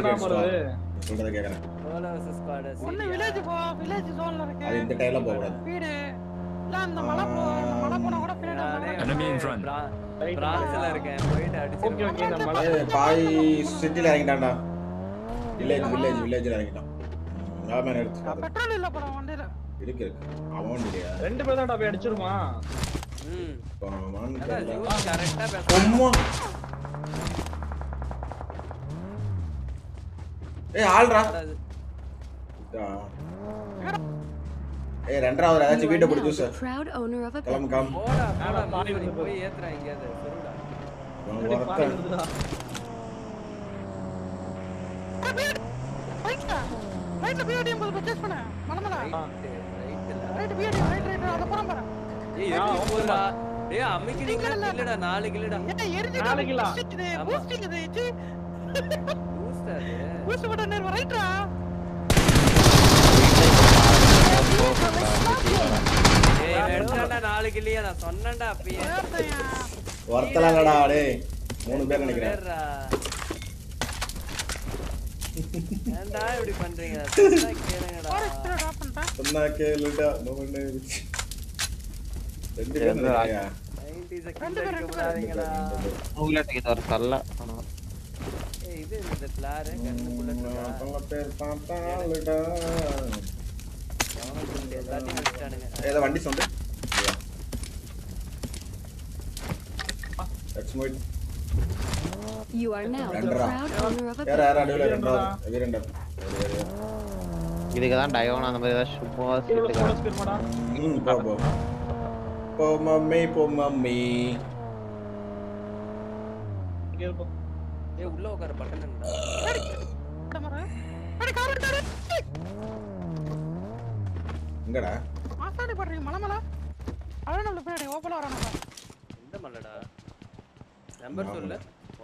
சொல்றத கேக்குறேன். Solo versus squad, ஒண்ணு? வில்லேஜ் போ வில்லேஜ் ஜோன்ல இருக்கு. அது இந்த டைம்ல போக கூடாது வீடு. இல்ல அந்த மலை போ அந்த மலை போனா கூட பின்னாடி அந்த Enemy in front. பிரான்ஸ்ல இருக்கேன் போயிட்டு ஓகே ஓகே அடிச்சிருவேன் இந்த மலை. பாய் சிட்டில இறங்கிட்டான்டா. வில்லேஜ் வில்லேஜ் வில்லேஜ்ல இறங்கிட்டான். ராமன் எடுத்து. பெட்ரோல் இல்ல போறோம் வண்டியில. இருக்கு இருக்கு. அவன் இல்லையா ரெண்டு பேர் தான் போய் அடிச்சிருமா? ம். கரெக்டா ஏய் ஆள்ரா ஏய் ரெண்டாவது ஏதாச்சும் வீட்டை பிடிச்சி the proud owner of a கிளம்பு. கிளம்பு. போடா போடா பாய் பண்ணி வருது. போய் ஏத்துறேன் எங்கேயாவது சொல்லுடா. அவன் ஒருத்தன். ரைட்ல ரைட்ல பிஏடி 80 பர்ச்சேஸ் பண்ண மலமல ரைட் இல்ல ரைட் ரைட் அத போறோம் பாரு ஏய் போறா ஏய் அம்மிக்கிறீங்களா இல்லடா நாலு கிலோடா என்ன எரிஞ்சு நாளைக்குலா? இது ஆமா. பூஸ்டிங் இது இது. பூஸ்ட் அது. பூஸ்ட் பட்ட நேரம் ரைட்ரா ஏய் இவன் எடுத்தான்டா நாலு கிளியா நான் சொன்னேன்டா அப்பயே ஒருத்தலாம் இல்லடா டேய். மூணு பேர் நினைக்கிறேன். ஏன்டா இப்படி பண்றீங்க? கேளுங்கடா. சொன்னா கேளுடா. ரெண்டு பேர் நினைக்கிறியா 90s அ கிண்டல் அடிக்க விடாதீங்கடா நூலட் இது ஒரு கல்ல ஆனா ஏய் இது இந்த பிளார்? கண்ணு புல்லட் பல பேர் பார்த்தாலுடா எல்லாத்தையும் அடிச்சிட்டானுங்க ஏதோ வண்டி சொண்டு let's move You are now the ரெண்டரா proud owner of a யார் யார் Bentley. அடிவில் ரெண்டாவது வீரண்டர் இதுக்கு தான் டயோன் அந்த மாதிரி ஏதாவது சும்மா போ போ மம்மி போ மம்மி உள்ள உட்கார பட்டன் எங்கடா? மாசாடி பண்றீங்க மலை மலை அதான் நம்மள பின்னாடி ஓப்பல வரானுங்க எந்த மல்லடா? நம்பர் சொல்லு.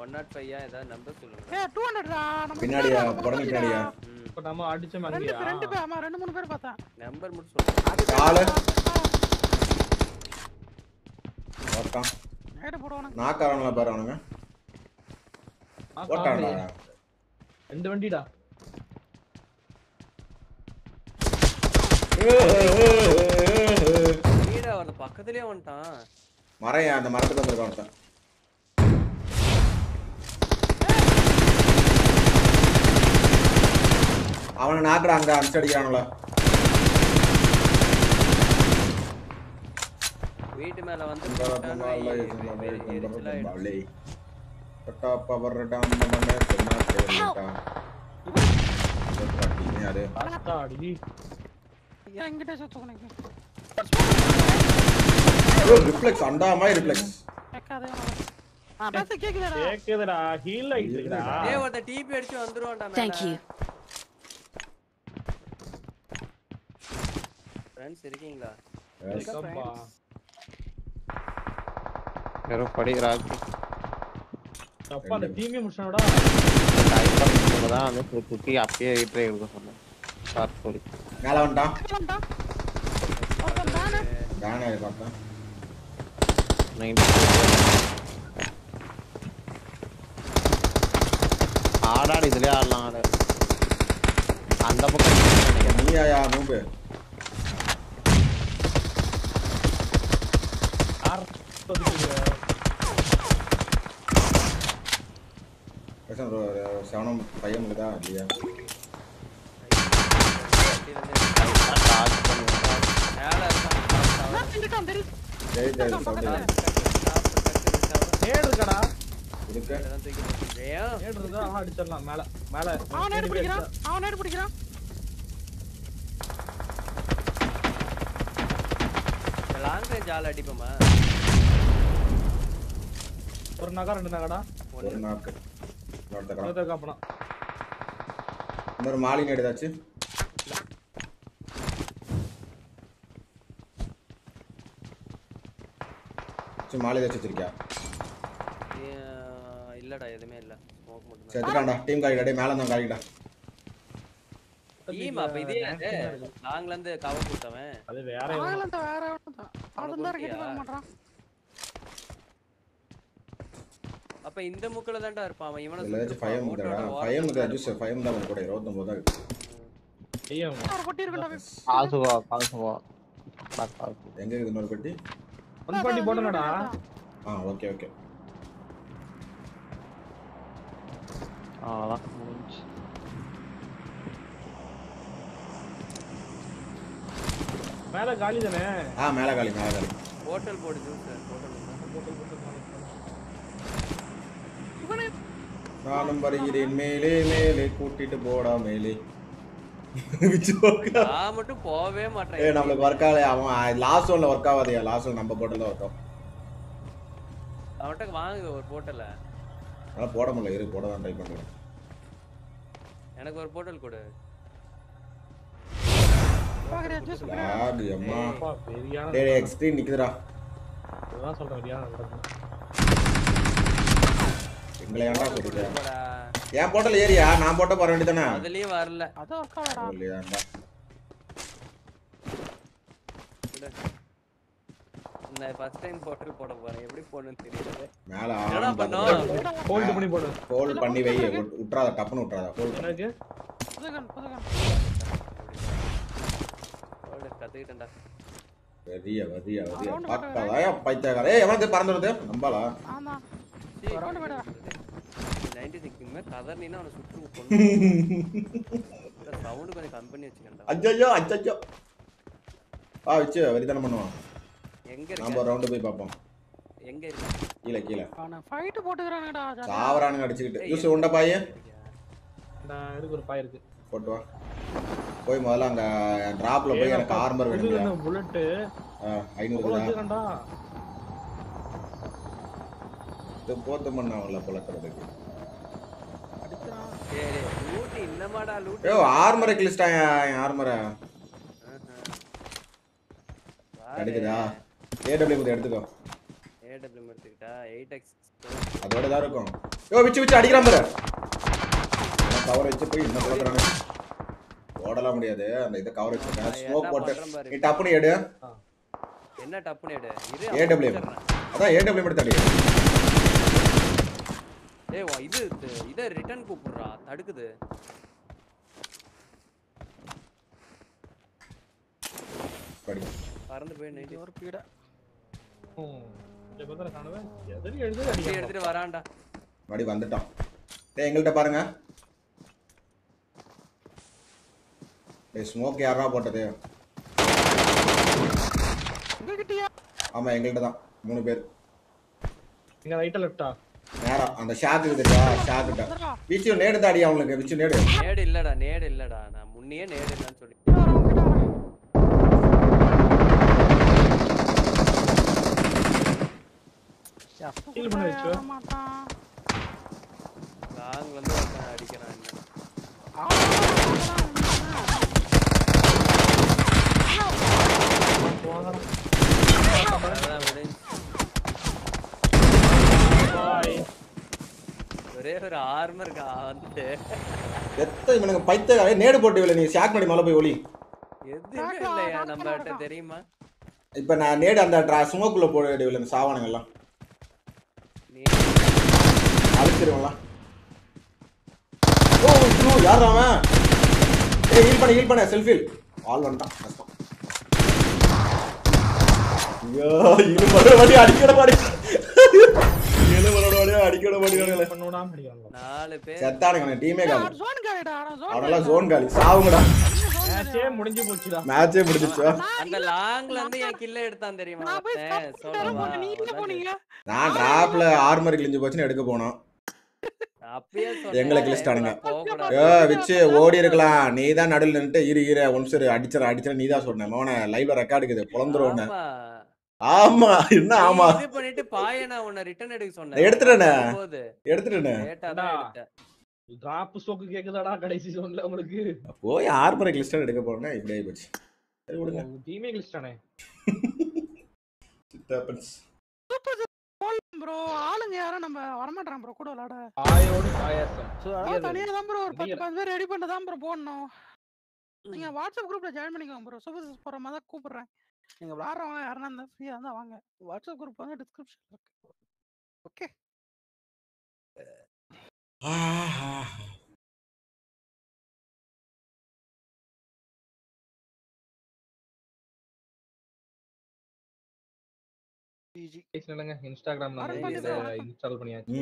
ஒன் நாட் ஃபைவ் ஏதாவது நம்பர் சொல்லுங்க. ஏ டூ ஹண்ட்ரட்ரா நம்ம பின்னாடியா? புடங்க பின்னாடியா? இப்ப நம்ம அடிச்சோம் ரெண்டு பேர் ரெண்டு பேர் ஆமா ரெண்டு மூணு பேர் பார்த்தேன். நம்பர் மட்டும் சொல்லு. காலு. ஓட்டான் ரைடு போடுவானுங்க. நாக்காரங்களா பாரு அவனுங்க. ஓட்டான்டா. ரெண்டு வண்டிடா? வீடா அவரது பக்கத்துலயே வந்துட்டான். மரம் ஏன் அந்த மரத்துக்கு வந்திருக்கான் ஒருத்தன். அவனை. நாக்குடா அங்க அடிச்சு அடிக்கிறானுல வீட்டு மேல வந்து ஆயிடும். ரிஃப்ளெக்ஸ் ரிஃப்ளெக்ஸ் ஆ பேச கேக்குதாடா. கேக்குதுடா ஹீல் ஒருத்த டிபி அடிச்சு வந்துருவான்டா Thank you. ஃப்ரெண்ட்ஸ் இருக்கீங்களா? இருக்கப்பா. வெறும் படிக்கிறாங்க அப்பா அந்த டீமே முடிச்சானடா. தான் வந்து கு- குட்டி அப்பயே ரீட்ரை எடுக்க சொன்னேன். சார் மேல வந்துட்டான் தானே தானே பார்த்தேன் ஆடாடு இதுலயே ஆடலாம் ஆடு. அந்த பக்கம் நினைக்கிறேன். நீ ஆயா மூம்பு பேசாம ஒரு செவனம் பையன் இருக்குதா இல்லையா? அடிச்சிடலாம் மேல மேல அவன் நேடு பிடிக்கிறான் அவன் நேடு பிடிக்கிறான் லாங் ரேஞ்ச் ஆள் அடிப்போமா ஒரு நகா ரெண்டு நகடா ஒரு நாக்கு இன்னொரு மாலிங் எடுத்தாச்சு. சரி மாலை ஏதாச்சும் வச்சிருக்கியா? இல்லடா எதுவுமே இல்ல. ஸ்மோக் மட்டும் செத்துட்டான்டா டீம் காலிடா டேய் மேல இருந்தான் காலிடா டீம் அப்ப இதே லாங்ல இருந்து கவர் கொடுத்தவன். அது வேற அவன் அந்த வேற அவன் தான். அவன் தான் கேட்டு வர மாட்டான் அப்ப இந்த முக்குல தான்டா இருப்பான் அவன். இவனை ஏதாச்சும் ஃபைவ் ஓரத்துல முந்தா தான் ஜூஸ் ஃபைவ் முந்தா கூட. இருபத்தொம்பது தான் இருக்கு. ஐயோ ஒரு பொட்டி இருக்குடா போ காசு எங்க இருக்குது இன்னொரு பெட்டி? ஒன் பாட்டி போட்டனடா ஆ ஓகே ஓகே அவ்வளோதான் முடிஞ்சு மேல காலி தானே? ஆ மேல காலி மேல காலி. ஹோட்டல் போடு ஜூஸ் ஹோட்டல் நானும் வருகிறேன் மேலே மேலே கூட்டிட்டு போடா மேலே. நான் மட்டும் போகவே ஏ மாட்டேன் நம்மளுக்கு ஒர்க் ஆகல அவன் லாஸ்ட் ஒன்ல ஒர்க் ஆகாதயா? லாஸ்ட் ஒன் நம்ம போட்டல ஆகும் அவன்கிட்ட வாங்கு ஒரு போட்டல. அதெல்லாம் போட முடியல. இரு போட தான் ட்ரை எனக்கு ஒரு போட்டல் கொடு. லாக் அம்மா. டேய் எக்ஸ்ட்ரீம் நிக்குதுடா. அதுதான் சொல்றேன். எங்களை ஏன்டா. என் போட்டல் ஏரியா நான் போட்ட போற வேண்டியதானே அதுலயும் வரல. அதான் இல்லையாண்டா விடு. நான் ஃபர்ஸ்ட் டைம் போட்டல் போட போறேன். எப்படி போடணும்னு தெரியல மேல பண்ணோம்? ஹோல்டு பண்ணி போடு. ஹோல்ட் பண்ணி வை. விட்றாத டப்புன்னு விட்றாத ஹோல்ட் எனக்கு? புதுகன் புதுகன். போடு, கத்துக்கிட்டேன்டா. வரிய வரிய வரிய Round பக்கதாயா பைத்தியக்கார எவனுக்கு பறந்து வருது நம்பாளா? ஆமா. ரவுண்ட் போய்டா நைன்டி சிக்ஸ் மேல் கதர்னா அவனை சுட்டு சவுண்டு கொஞ்சம் கம்மி பண்ணி வச்சுக்கேன்டா அஜ்ஜோ அஜ்ஜோ ஆ வச்சு வரிதானம் பண்ணுவான். எங்க நாம இருக்க? ஒரு ரவுண்டு போய் பார்ப்போம். எங்க இருக்க? கீழே கீழே. அவன ஃபைட் போட்டுக்கறானுடா சாவரானுங்க அடிச்சுக்கிட்டு. ஜூஸ் உண்ட பாயே? நான் இருக்கு ஒரு பாய் இருக்கு. போட்டு வா. போய் முதல்ல அங்க டிராப்ல போய் எனக்கு ஆர்மர் புல்லட்டு ஐநூறு அவ்வளோ தான். வச்சுக்கண்டா இது போத்து பண்ணாங்கல்ல புலக்கிறதுக்கு ஏ ஆர்மரை கிழிச்சிட்டாங்க என் ஆர்மரை கிடைக்குதா? ஏடபிள்யூ கொஞ்சம் எடுத்துக்கோ. ஏடபிள்யூ எடுத்துக்கிட்டா எயிட் எக்ஸ் அதோட தான் இருக்கும். யோ விச்சு விச்சு அடிக்கிறான் பாரு. கவர் வச்சு போய் இன்னும் குழக்கிறானு ஓடலாம் முடியாது. அந்த இதை கவர் வச்சிருக்கேன் ஸ்மோக் போட்டு. நீ டப்புனு எடு. என்ன டப்புன்னு எடு? ஏடபிள்யூ. அதான் ஏடபிள்யூ மட்டும் தடி ஏய் வா, இது இது- இத ரிட்டர்ன் கூப்பிடுறா. தடுக்குது. படி. பறந்து போய் நைட்டு ஒரு பீடை. இந்த எதிரி எழுது வண்டி அடிக்கிறான். எடுத்துட்டு வரான்டா. மடி வந்துட்டான். டேய் எங்கள்கிட்ட பாருங்க. டேய் ஸ்மோக் யாரா போட்டது? உங்ககிட்டயா ஆமா எங்கள்கிட்ட தான். மூணு பேர். இங்க ரைட்டா லெஃப்டா நேரா அந்த ஷாக்கு இருக்குதா ஷாக்கிட்ட விச்சு நேடு தாடி அவனுக்கு விச்சு நேடு நேடு இல்லடா நேடு இல்லடா நான் முன்னையே நேடு இல்லைன்னு சொல்லி ஹீல் பண்ண வச்சு லாங் வந்து ஒருத்தன் அடிக்கிறான் என்ன அவ்வளவுதான் முடிஞ்சு. ஒரே ஒரு ஆர்மர் வந்து. எத்த இவனுக்கு பைத்த நேடு போட்டு நீ ஷாக் பண்ணி மேலே போய் ஒளி. எதுவுமே இல்லையா நம்மகிட்ட தெரியுமா? இப்போ நான் நேடு அந்த ட்ரா ஸ்மோக்குள்ள போட இல்லை இந்த சாவானுங்கெல்லாம் அழிச்சிருவலாம் ஓ ஐயோ யார் அவன்? ஏய் ஹீல் பண்ண ஹீல் பண்ண செல்ஃபில் ஆல் வந்துட்டான். கஷ்டம். ஐயோ இது மறுபடியும் இது மறுபடியும் அடிக்கட மாடி பண்ணோடாம அடிக்கிறாங்க நாலு பேர். செத்தானுங்க டீமே காலி. ஜோன் காலிடா ஜோன் அவனெல்லாம் ஜோன் காலி. சாவுங்கடா. மேட்சே முடிஞ்சு போச்சுடா. மேட்சே முடிஞ்சிச்சா அந்த லாங்ல இருந்து என் கில்ல எடுத்தான் தெரியுமா ஒருத்தன்? சொல்லவா? அதான் நான் டிராப்ல ஆர்மர் கிழிஞ்சு போச்சுன்னு எடுக்க போனோம். எங்களை கிழிச்சிட்டானுங்க ஏ விச்சு ஓடி இருக்கலாம். நீ தான் நடுவில் நின்னுட்டு இரு இரு ஒன் சரி அடிச்சிட அடிச்சிட நீ தான் சொன்ன மோன லைவ்ல ரெக்கார்டு இருக்குது பொழந்துரும் ஆமா. என்ன ஆமா? இது பண்ணிட்டு பாய நான் உன்னை ரிட்டர்ன் எடுக்க சொன்னேன் எடுத்துட்டேனே. எடுத்துட்டேனே. டிராப் ஸ்டோக்கு கேக்குதாடா கடைசி ஜோன்ல உங்களுக்கு போய் ஆர்மரை கிழிச்சிட்டு எடுக்க போறேன்னா இப்படி ஆகி போச்சு சரி விடுங்க. டீமே கிளிச்சிட்டானே It happens. ப்ரோ ஆளுங்க யாரும் நம்ம வரமாட்டான் ப்ரோ கூட விளையாட. ஆயோடு பாயாசம். அதான் தனியா தான் ப்ரோ ஒரு பத்து முடியல. பதினஞ்சு பேர் ரெடி தான் ப்ரோ போடணும். நீங்க வாட்ஸ்அப் குரூப்ல ஜாயின் பண்ணிக்கோங்க ப்ரோ சூப்பர் போற மாதிரி தான் கூப்பிடுறேன். நீங்க விளாடுறவங்க யாருன்னா இருந்தா ஃப்ரீயா இருந்தா வாங்க. வாட்ஸ்அப் குரூப் வந்து டிஸ்கிரிப்ஷன் இருக்கு. ஓகே இன்ஸ்டாகிராம்ல. இன்ஸ்டால் பண்ணியாச்சு.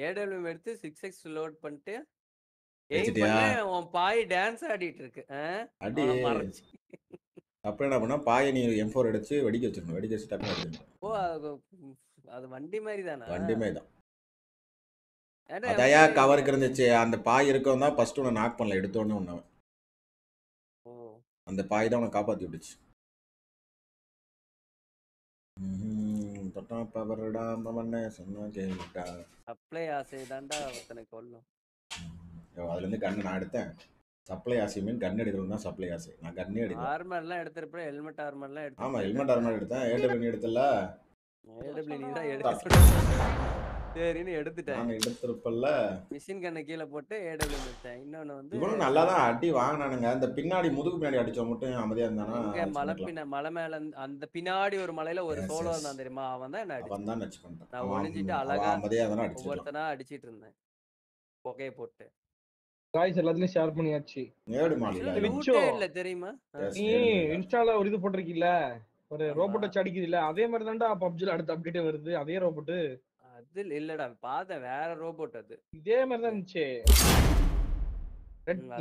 ஏடபிள்யூ எடுத்து சிக்ஸ் எக்ஸ் லோட் பண்ணிட்டு எய்ம்? பண்ண உன் பாய் டான்ஸ் ஆடிட்டு இருக்கு. மறைச்சு. அப்புறம் என்ன பண்ணா பாயை நீ எம் ஃபோர் அடிச்சு வெடிக்க வச்சிடணும். வெடிக்க வச்சு அடிக்கணும் ஓ அது வண்டி மாதிரி தானே வண்டிமே தான் அதையா கவருக்கு இருந்துச்சு அந்த பாய் இருக்கவும் தான் ஃபர்ஸ்ட் உன்னை நாக் பண்ணல. எடுத்தோடனே உன்னை ஓ. அந்த பாய் தான் உன்னை காப்பாத்தி விட்டுச்சு. தொட்டா பவர்டா மவனே சொன்னா கேட்டா அப்ளை ஆசை தாண்டா ஒருத்தனை கொல்லும் அதுல இருந்து கண்ணு நான் எடுத்தேன். சப்ளை ஆசை மீன் கன் எடுக்கிறது தான் சப்ளை ஆசை. நான் கண்ணே எடுக்கல ஆர்மர்லாம் எடுத்திருப்ப ஹெல்மெட் ஆர்மர்லாம் எடுத்து ஆமா ஹெல்மெட் அருமாரி எடுத்தேன். ஏடபிள்யூ எடுத்தல? ஏடபிள்யூ தான் எடுத்து சரின்னு எடுத்துட்டேன். நான் எடுத்திருப்பல்ல மிஷின் கண்ணை கீழே போட்டு ஏடபிள்யூ எடுத்தேன் இன்னொன்னு வந்து இவனும் நல்லா தான் அடி வாங்கினானுங்க. அந்த பின்னாடி முதுகு பின்னாடி அடிச்சவன் மட்டும் அமைதியா இருந்தானா? மலை. பின்ன மலை மேல அந்த பின்னாடி ஒரு மலையில ஒரு சோலோ. இருந்தான் தெரியுமா? அவன் தான் என்ன அவன் தான் நான் அவன் அழகா அமைதியா தானே அடிச்சிருக்கான் ஒவ்வொருத்தனா அடிச்சிட்டு இருந்தேன். புகையை போட்டு. காய்ஸ் எல்லாத்துலயும் ஷேர் பண்ணியாச்சு. இல்ல தெரியுமா? நீ. இன்ஸ்டால ஒரு இது போட்டிருக்கீல்ல? ஒரு ரோபோட் வச்சு அடிக்குது இல்ல அதே மாதிரி தான்டா பப்ஜில அடுத்த அப்டேட் வருது. அதே ரோபோட் அது இல்லடா பார்த்தேன் வேற ரோபோட் அது. இதே மாதிரி தான் இருந்துச்சு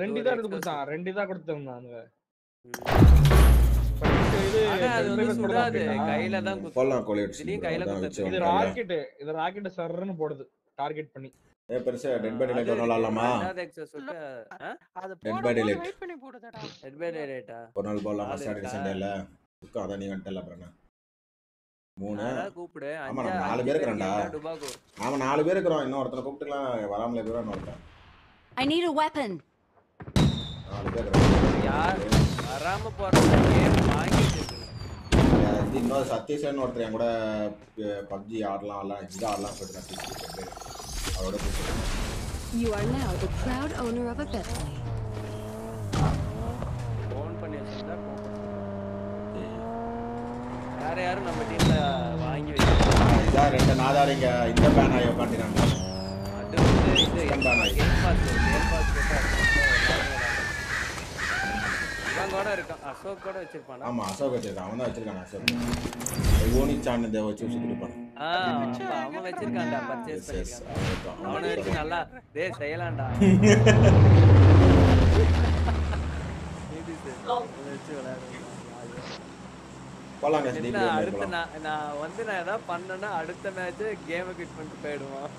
ரெண்டு தான் எடுத்து. கொடுத்தான். ரெண்டு தான் கொடுத்தாங்க இது ஆனா அது வந்து Best Friends சுடாது அப்படின்னா, கையில தான் குத்தும். கொல்லாம் கொலை அடிச்சு இதுலயும் கையில அதான் குத்துறது வச்சு இது. ராக்கெட் இது ராக்கெட் சர்ன்னு போடுது. டார்கெட் பண்ணி. ஏ பெருசா டெட் பை லைட் விட்டு ஆ? அது போது Daylight. வெயிட் பண்ணி போடுதடா Dead by Daylight ஆ? ஒரு நாள் போடலாமா? ஆள் சாட்டர்டே? சண்டேல இருக்கும் அதான் நீ வந்துட்டல அப்புறம் மூணு. கூப்பிடு. ஆமா நாலு பேர் பேர் டுபாகோ நாம நாலு பேர் இருக்கிறோம். இன்னும் ஒருத்தனை கூப்பிட்டுக்கலாம். வராமலே இருக்கிறோம் இன்னொருத்தன் I need a weapon. நாலு பேர் இருக்கிறோம். யார்? வராம போறது கேம் வாங்கி வச்சிருக்கணும் இது இன்னொரு சதீஷன் ஒருத்தர் என் கூட பப்ஜி ஆடலாம் ஆடலாம் இது ஆடலாம். சொல்லிட்டு கூப்பிட்டு You are now the proud owner of a Bentley. Phone பண்ணி வச்சிருந்தா. வேற யாரும் நம்ம டீம்ல வாங்கி வச்சிருக்காங்க இதான் ரெண்டு நாதாரிங்க இந்த பேன் ஆகி உட்காந்துறாங்க அது வந்து இது. கேம் பாஸ் கேம் பாஸ் கேட்டா இருக்கான். அசோக் கூட வச்சிருப்பானா? ஆமா அசோக் வச்சிருக்கான். அவன் தான் வச்சிருக்கான் அசோக். ஓனி வச்சு இருப்பான் அப்ப அவன் வச்சிருக்கான்டா பர்ச்சேஸ் பண்ணிருக்கான். அவன் வச்சு. நல்லா டேய் செய்யலாம்டா. அடுத்த நான் வந்து நான் ஏதாவது பண்ணேன்னா அடுத்த மேட்ச் கேமை கிட் பண்ணிட்டு போயிடுவான்.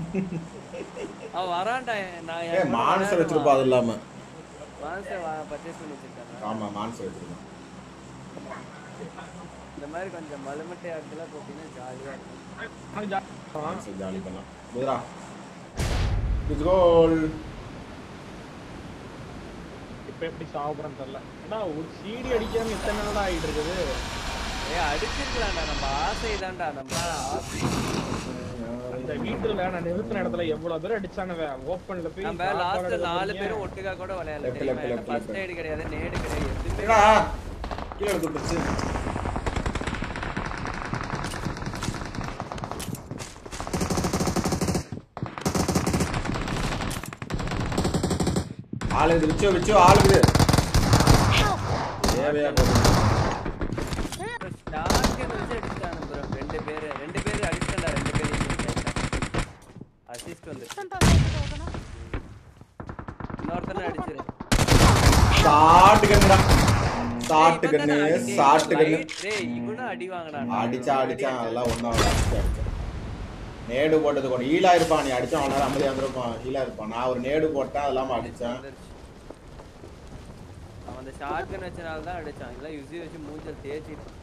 அவன் வரான்டா நான் மான்சர் வச்சிருப்பா அது இல்லாம. மான்சர் பர்ச்சேஸ் பண்ணி வச்சிருக்காங்க. வச்சிருக்கான் இந்த மாதிரி கொஞ்சம் மலுமட்டை இடத்துல போட்டீங்கன்னா ஜாலியா இருக்கும். மான்சர் ஜாலி பண்ணலாம். குதிரா இட்ஸ் கோல் இப்ப எப்படி சாப்பிடுறேன்னு தெரியல. ஏன்னா ஒரு சீடி அடிக்காம எத்தனை நாளா ஆயிட்டு இருக்குது. ஏய் அடிச்சிருக்கலாம்டா நம்ம ஆசை தான்டா நம்ம ஆசை. அந்த வீட்டுல நான் நிறுத்தின இடத்துல எவ்வளவு பேர் போய் நம்ம லாஸ்ட் எடுக்க நாலு. பேரும் ஒட்டுக்கா கூட விளையாடல தெரியுமா? ஃபர்ஸ்ட். எய்ட் கிடையாது நேடு கிடையாது. கீழே எடுத்துட்டுச்சு ஆளுது விச்சோ விச்சோ ஆளுது தேவையா போகுது டார்கெட் வச்சு அடிச்சானு bro ரெண்டு பேரு ரெண்டு பேரு அடிச்சடா ரெண்டு பேரு அசிஸ்ட் வந்து இன்னொருத்தனை அடிச்சிரு கண்ணு டேய் இவனும் அடி வாங்கடா அடிச்சா அடிச்சான் அதெல்லாம் ஒன்றும் அடிச்சேன் நேடு போட்டது கொண்டு ஈலா இருப்பான் நீ அடிச்சான் அவனால அமைதியா இருந்திருப்பான் ஈலா இருப்பான் நான் ஒரு நேடு போட்டேன் அது இல்லாம அடிச்சேன் அவன் அந்த ஷாட்கன் வச்சனால தான் அடிச்சான் இல்ல யுசி வச்சு மூஞ்சல் தேய்ச்சிட்டு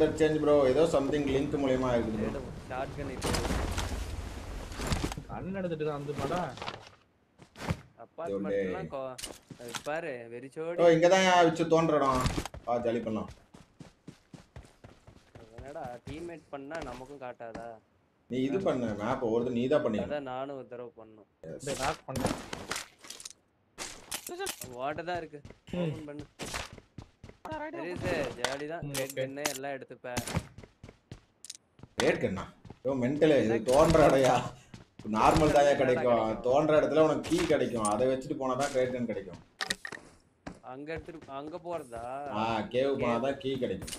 தட் சேஞ்ச் ப்ரோ ஏதோ சம்திங் லிங்க் மூலியமா இருக்குது bro. ஷாட்கன் இப்போ கண் எடுத்துட்டு தான் வந்து மாடா அப்பார்ட்மெண்ட்லாம் பாரு வெறிச்சோடி ஓ இங்க தான் வச்சு தோன்ற இடம் வா ஜாலி பண்ணலாம். என்னடா டீம்மேட் பண்ணா நமக்கும் காட்டாதா? நீ இது பண்ணு மேப் ஒருத்தர் நீ தான் பண்ணி அதான் நானும் ஒரு தடவை பண்ணும். லாக் பண்ணேன் வாட்ட தான் இருக்கு. ஓபன் பண்ணு. ஜாலி தான் கிரேட் எல்லாம் கண்ணா ஓ மென்டலே இது. தோன்ற இடையா நார்மல் தாயா கிடைக்கும். தோன்ற இடத்துல உனக்கு கீ கிடைக்கும். அதை வச்சுட்டு போனா தான் கிரேட் கன் கிடைக்கும். அங்க எடுத்துட்டு அங்க போறதா? ஆ கேவ் போனா தான் கீ கிடைக்கும்.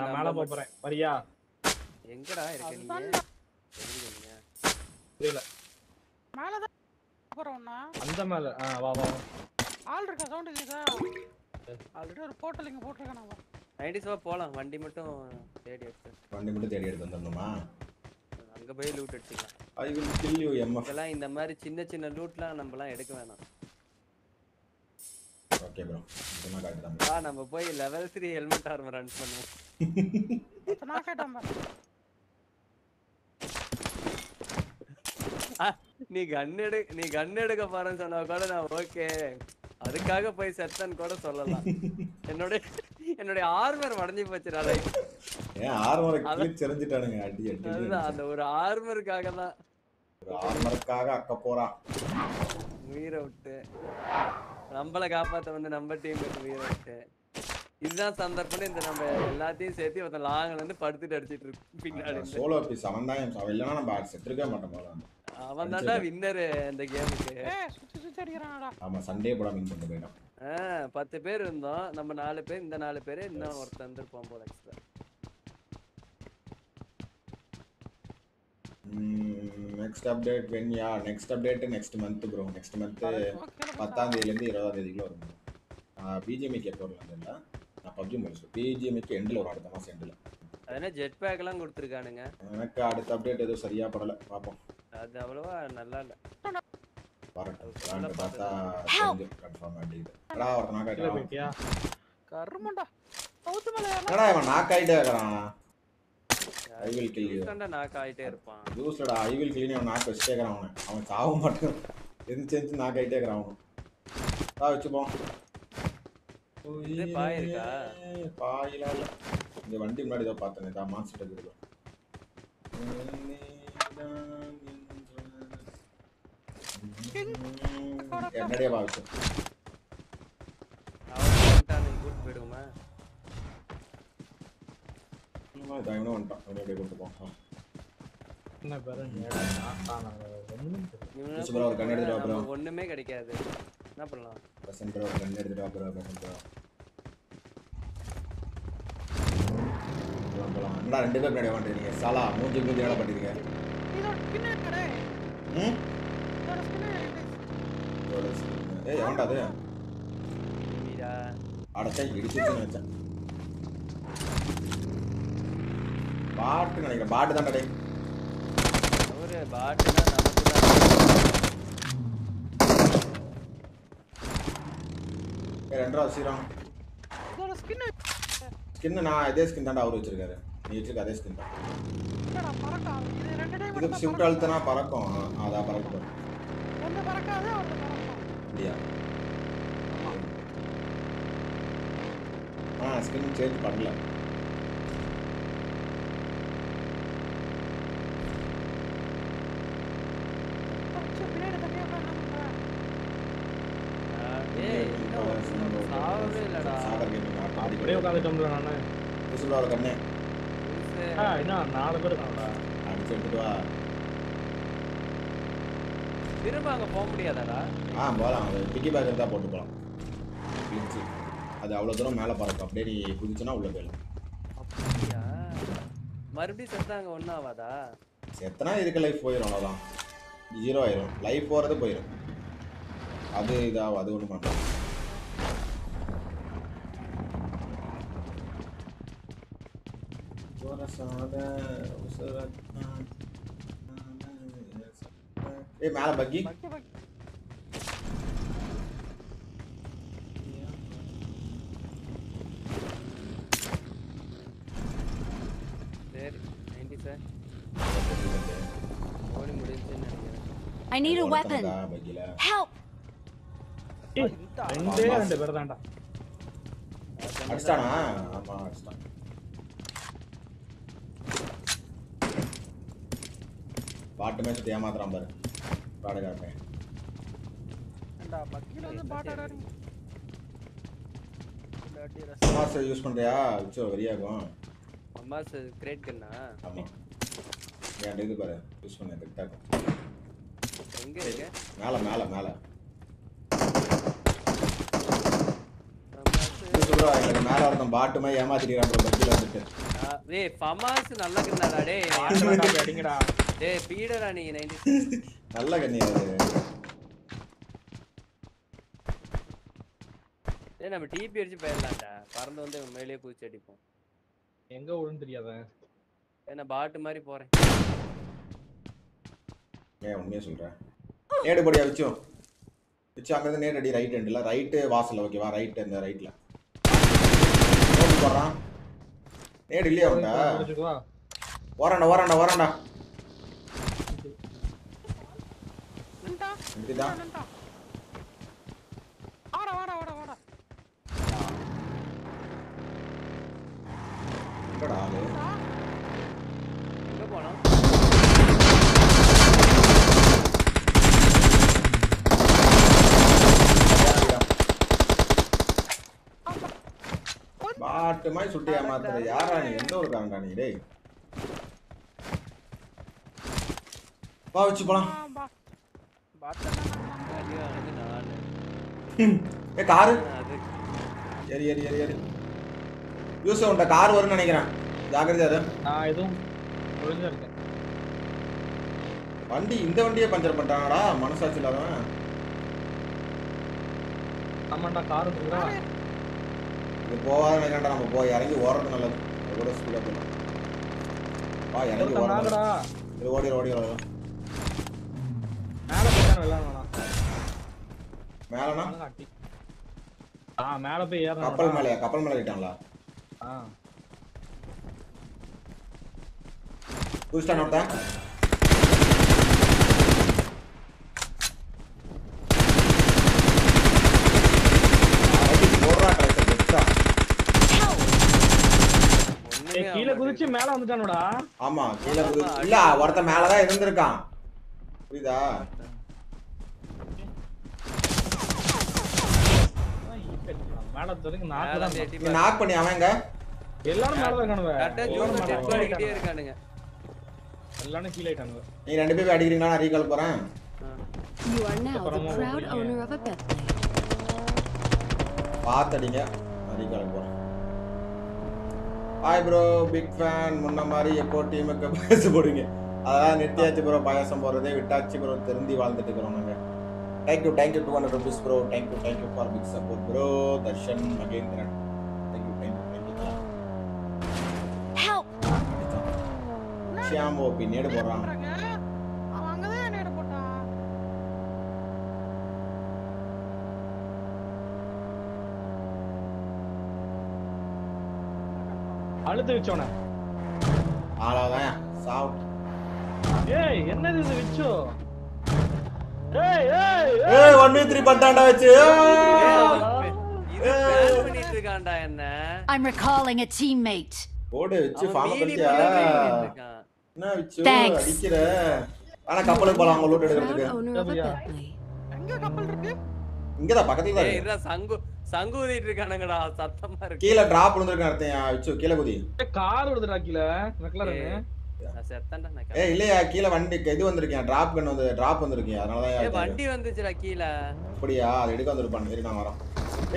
நான் மேல போறேன். வரியா? எங்கடா இருக்க நீங்க? எங்க இருக்கீங்க? புரியல. போறோம்னா? அந்த மேல ஆ வா வா. ஆள் இருக்கா? சவுண்ட் கேக்குதா? ஆல்ரெடி ஒரு போர்ட்டல் இங்க போட்டிருக்கேன் நான் 90s வா போலாம். வண்டி மட்டும் தேடி எடுத்து வண்டி மட்டும் தேடி எடுத்து வந்துடணுமா? அங்க போய் லூட் அடிச்சுக்கலாம். I will kill you MF இதெல்லாம் இந்த மாதிரி சின்ன சின்ன லூட்லாம் நம்மலாம் எடுக்க வேணாம். ஓகே ப்ரோ இதெல்லாம் காட்டு தான் வா நம்ம போய் level three helmet armour run பண்ணுவோம். பாரு. ஆ, நீ கன் எடு நீ கன் எடுக்க போறேன்னு சொன்னா கூட நான் ஓகே அதுக்காக போய் செத்தன் கூட சொல்லலாம். என்னோட என்னுடைய ஆர்மர் உடஞ்சி போச்சுடா ஏன் ஆர்மரை கிளிச் செறிஞ்சிட்டானுங்க அடி அடி அந்த ஒரு ஆர்மருக்காக தான். ஒரு ஆர்மருக்காக அக்க போறான் உயிரை விட்டு. நம்மள காப்பாத்த வந்து நம்ம டீம் உயிரை விட்டு. இதுதான் சந்தர்ப்பம் இந்த நம்ம எல்லாத்தையும் சேர்த்து ஒருத்தன் லாங்ல இருந்து படுத்துட்டு அடிச்சிட்டு இருக்கு பின்னாடி. சோலோ பீஸ் அவன் தான் அவன் இல்லைன்னா நம்ம செத்துருக்கவே மாட்டோம் போல அவன் தான்டா வின்னரு இந்த கேமுக்கு சுத்தி சுத்தி அடிக்கிறானடா. ஆமா சண்டே போட மீன் பண்ணிட்டு போயிட்டான். ஆ, பத்து பேர் இருந்தோம். நம்ம நாலு பேர் இந்த நாலு பேர் இன்னும் ஒருத்தன் இருந்திருப்போம் போல extra next update when ya next update next month bro next month பத்தாம் தேதியிலேருந்து இருபதாம் தேதிக்குள்ள வரும். எப்போ வரலாம் நான் பப்ஜி முடிச்சு பிஜிஎம்க்கு எண்டில் ஒரு அடுத்த மாதம் எண்டில் அது என்ன ஜெட் பேக் எல்லாம் கொடுத்துருக்கானுங்க. எனக்கு அடுத்த அப்டேட் எதுவும் சரியா படல. பார்ப்போம் அது அவ்வளவா நல்லா இல்ல. வரட்டும். பார்த்தா கன்ஃபார்ம் அப்படிங்குது அடா கீழே ஆயிட்டான். போயிட்டியா? கருமண்டா. சவுத்து மேல என்னடா இவன் நாக் ஆயிட்டே இருக்கிறான்? ஐ வில் கில் யூ சண்டை நாக்கு ஆயிட்டே இருப்பான். ஜூஸ்லடா ஐ வில் கில் அவன் நாக் வச்சுட்டே இருக்கிறான் அவனை. அவன் சாவ மாட்டான் எந்திரிச்சு எந்திரிச்சு நாக் ஆயிட்டே இருக்கிறான் அவன். வா வச்சுப்போம். இது பாய் இருக்கா? பாயிலாம் இல்ல. இந்த வண்டி முன்னாடி ஏதோ பார்த்தேன் தான் மான்ஸ்டர் இருக்குது என்னடியே வா வச்சு அவன் வந்துட்டான். கூட்டு போயிடுவோமா இவனும் வந்துட்டான் அவனே அப்படியே கொண்டு போவான் தானா? ஒண்ணுமே கிடைக்காது. என்ன பண்ணலாம்? பர்சன்ட் ப்ரோ என்னடா ரெண்டு பேர் முன்னாடி வந்துருக்கீங்க சாலா மூஞ்சி மூஞ்சி வேலை கடை? ம். ஏய் எவன்டா அது? அடச்சா இடிச்சிருச்சுன்னு வச்சேன். பாட்டு நினைக்கிறேன். பாட்டு தான் டே ஒரு பாட்டுனா நமக்கு தான் ஏய் ரெண்டாவது சீரம். ஸ்கின் நான் இதே ஸ்கின் தான்டா அவர் வச்சிருக்காரு. நீ வச்சிருக்க அதே ஸ்கின் தான். இது ஷிஃப்ட் அழுத்தினா பறக்கும். அதான் பறக்கும். அப்படியா ஆ ஸ்கின் சேஞ்ச் பண்ணல பச்சை பின்னாடி தனியாக என்ன பண்ணுறேன் ஏய் இன்னும் சாவவே இல்லடா சாகர் கேமிங் அப்படியே உட்காந்துட்டோம்ல நானு புதுசுல கண்ணே. ஆ, இன்னும் நாலு பேர் இருக்காங்கடா அடிச்சு எடுத்துட்டு வா. திரும்ப அங்க போக முடியாதாடா? ஆ போகலாம் அது பிக்கி பேக் இருந்தால் போட்டு போகலாம் கிழிச்சு அது அவ்வளோ தூரம் மேலே பறக்கும். அப்படியே நீ குதிச்சுன்னா உள்ள போயிடலாம் அப்படியா? மறுபடியும் செத்தா அங்க ஒண்ணும் ஆகாதா எத்தனை இருக்க லைஃப் போயிடும் அவ்வளோதான் ஜீரோ ஆயிரும். லைஃப் போகிறது போயிடும் அது இதாகும். அது ஒன்றும் மாட்டோம் ஏய் மேலே பக்கி பக்கி பக்கி சரி நைன்டி சார் ஓடி முடிஞ்சுன்னு நினைக்கிறேன். I need a weapon. பக்கியில் Help! ஏய், ரெண்டே ரெண்டு பேர் தான்டா. அடிச்சிட்டானா? ஆமா அடிச்சிட்டான். பாட்டு மேட்ச் ஏமாத்துறான் பாரு. பாடகாரன். ரச மாஸ்டர் யூஸ் பண்றியா? உச்சோ வெறியாகும். அம்மா கிரேட் கண்ணா? ஆமா. என் இது பாரு. யூஸ் பண்ண கரெக்டாக இருக்கும். எங்க இருக்கு? மேலே மேலே மேலே. ப்ரோ எனக்கு மேலே ஒருத்தன் பாட்டு மாதிரி ஏமாத்திக்கிறான் ப்ரோ வந்துட்டு. டேய் ஃபமாஸ் நல்ல கண்ணாடா டேய். அடிங்கடா. டேய் பீடரா நீங்க நைன்டி நல்ல கண்ணி அது. டேய் நம்ம டிபி அடிச்சு போயிடலாம்டா. பறந்து வந்து மேலேயே குதிச்சு அடிப்போம். எங்க விழுன்னு தெரியாத ஏன்னா பாட்டு மாதிரி போறேன். ஏன் உண்மையாக சொல்கிறேன் நேடு படியா வச்சோம் வச்சு அங்கேருந்து நேடு அடி ரைட் ஹேண்டில் ரைட்டு வாசலில் ஓகேவா ரைட்டு இந்த ரைட்டில் போடுறான். நேடு இல்லையா முடிச்சுக்குவா ஓராண்டா ஓராண்டா ஓராண்டா. நின்ட்டா நிறுத்திட்டா நின்ட்டா வாடா வாடா வாடா வாடா எங்கடா ஆளு எங்க போனோம் பாட்டு மாதிரி சுட்டி ஏமாத்துற யாரா நீ எந்த ஒரு காரண்டா நீ டேய் வா வச்சு போலாம் பாட்டா அடி வாங்கினது நானு ஏ காரு அது ஏறி ஏறி ஏறி யூஸ் உண்ட கார் வரும்னு நினைக்கிறேன் ஜாக்கிரதையா இரு. நான் எதுவும் ஒழுங்கா இருக்கேன் வண்டி இந்த வண்டியே பஞ்சர் பண்றாங்கடா மனசாட்சி இல்லாதவன் ஆமாண்டா கார் இருக்குடா இது போகாத நினைக்கிறேன்டா நம்ம போய் இறங்கி ஓடுறது நல்லது அது கூட ஸ்பீடாக போகலாம் வா இறங்கி ஓடுறா இது ஓடி ஓடி ஓடி மேல விளையாடணும். மேலனா ஆ மேல போய் ஏறணும். கப்பல் மேலே கப்பல் மேலே ஏறிட்டாங்களா? ஆ. குதிச்சிட்டான் ஒருத்தன் கீழே குதிச்சு மேல வந்துட்டானுடா. ஆமா கீழே இல்ல ஒருத்தன் மேலதான் இருந்திருக்கான். புரியுதா? நாக்கு தான் நாக் பண்ணி அவன் எங்க? எல்லாரும் மேல தான் இருக்கானுவ கரெக்டா ஜூன் டெட் அடிக்கிட்டே இருக்கானுங்க. எல்லாரும் கீழே ஆயிட்டானுங்க. நீ ரெண்டு பேரும் அடிக்கிறீங்களா? நான் ரீகால் போறேன். You are now the proud owner of a நான் ரீகால் போறேன். ஹாய் ப்ரோ பிக் ஃபேன் முன்ன மாதிரி எப்போ டீமுக்கு பேச போடுங்க. அதான் நிறுத்தியாச்சு ப்ரோ பாயாசம் போடுறதே விட்டாச்சு ப்ரோ திருந்தி வாழ்ந்துட்டு இருக்கிறோம் நாங்க. Thank you thank you two hundred rupees bro thank you thank you for big support bro Darshan Mahendran thank you thank you thank you! Shyam OP nade போடுறான் அழுத்து வச்சோன. ஆளாதான் சாவு ஏய் என்னது இது விச்சோ? ஏய் ஏய் ஏய். ஒன் த்ரீ பண்ணிட்டாண்டா வச்சு. இது ban பண்ணிட்டு இருக்கான்டா என்ன? I'm recalling a teammate. போடு வச்சு ஃபார்ம். என்ன. அடிக்கிற? ஆனா கப்பலுக்கு போலாம் அவங்க லூட் எடுக்கிறதுக்கு. எங்க கப்பல் இருக்கு? இங்கதான் பக்கத்துல தான் இருக்கு. சங்கு சங்கு ஊதிட்டு இருக்கானுங்கடா சத்தமா இருக்கு. கீழே டிராப் விழுந்திருக்கேன் அர்த்தம் வச்சு கீழே குதி. கார் கீழே. மெக்லரன் ஏய் இல்லையா? கீழே வண்டி இது வந்திருக்கேன். டிராப் கன் வந்து டிராப் வந்திருக்கேன். அதனால தான் வண்டி வந்துச்சுடா கீழே. அப்படியா? அது எடுக்க வந்திருப்பான். சரி நான் வரேன்.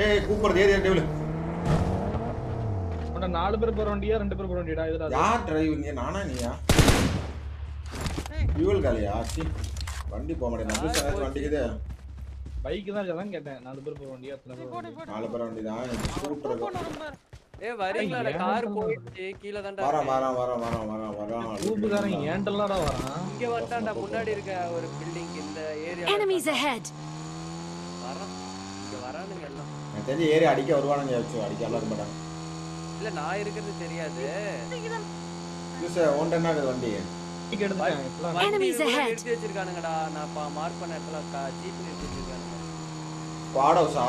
ஏய் கூப்பிடுறது ஏறி டேபிள். உன்ட நாலு பேர் போற வண்டியா ரெண்டு பேர் போற வண்டிடா இதுடா. யார் டிரைவிங் நானா நீயா? ஃபியூல் காலியா? சி. வண்டி போக மாட்டேன். புதுசா வண்டிக்குது. பைக் தான் கேட்டேன். நாலு பேர் போற வண்டியா எத்தனை பேர் போற வண்டி? நாலு பேர் வண்டி தான் ஸ்கூட்டர் ஏய் வரீங்களாடா ஏன் கார்? போயிடுச்சு கீழே தான்டா வரேன் வரேன் வரேன் வரேன் வரேன் வரேன் ஊப்புக்காரன் ஏன்டல்லடா வரான்? இங்க வந்துட்டான்டா முன்னாடி இருக்க ஒரு பில்டிங் இந்த ஏரியா Enemies ahead! வரான். இங்க வரானுங்க எல்லாம். எனக்கு தெரிஞ்சு ஏறி அடிக்க வருவானுங்க வச்சு அடிக்கலாம் இருக்க மாட்டாங்க. இல்ல நான் இருக்கிறது தெரியாது. புதுசா உன்ட்ட என்ன இருக்குது வண்டி. இவ்வளவு ahead. நிறுத்தி வச்சிருக்கானுங்கடா. நான் மார்க் பண்ண இடத்துல ஜீப் நிறுத்தி வச்சிருக்கானுங்க. ஸ்குவாட் ஹவுஸா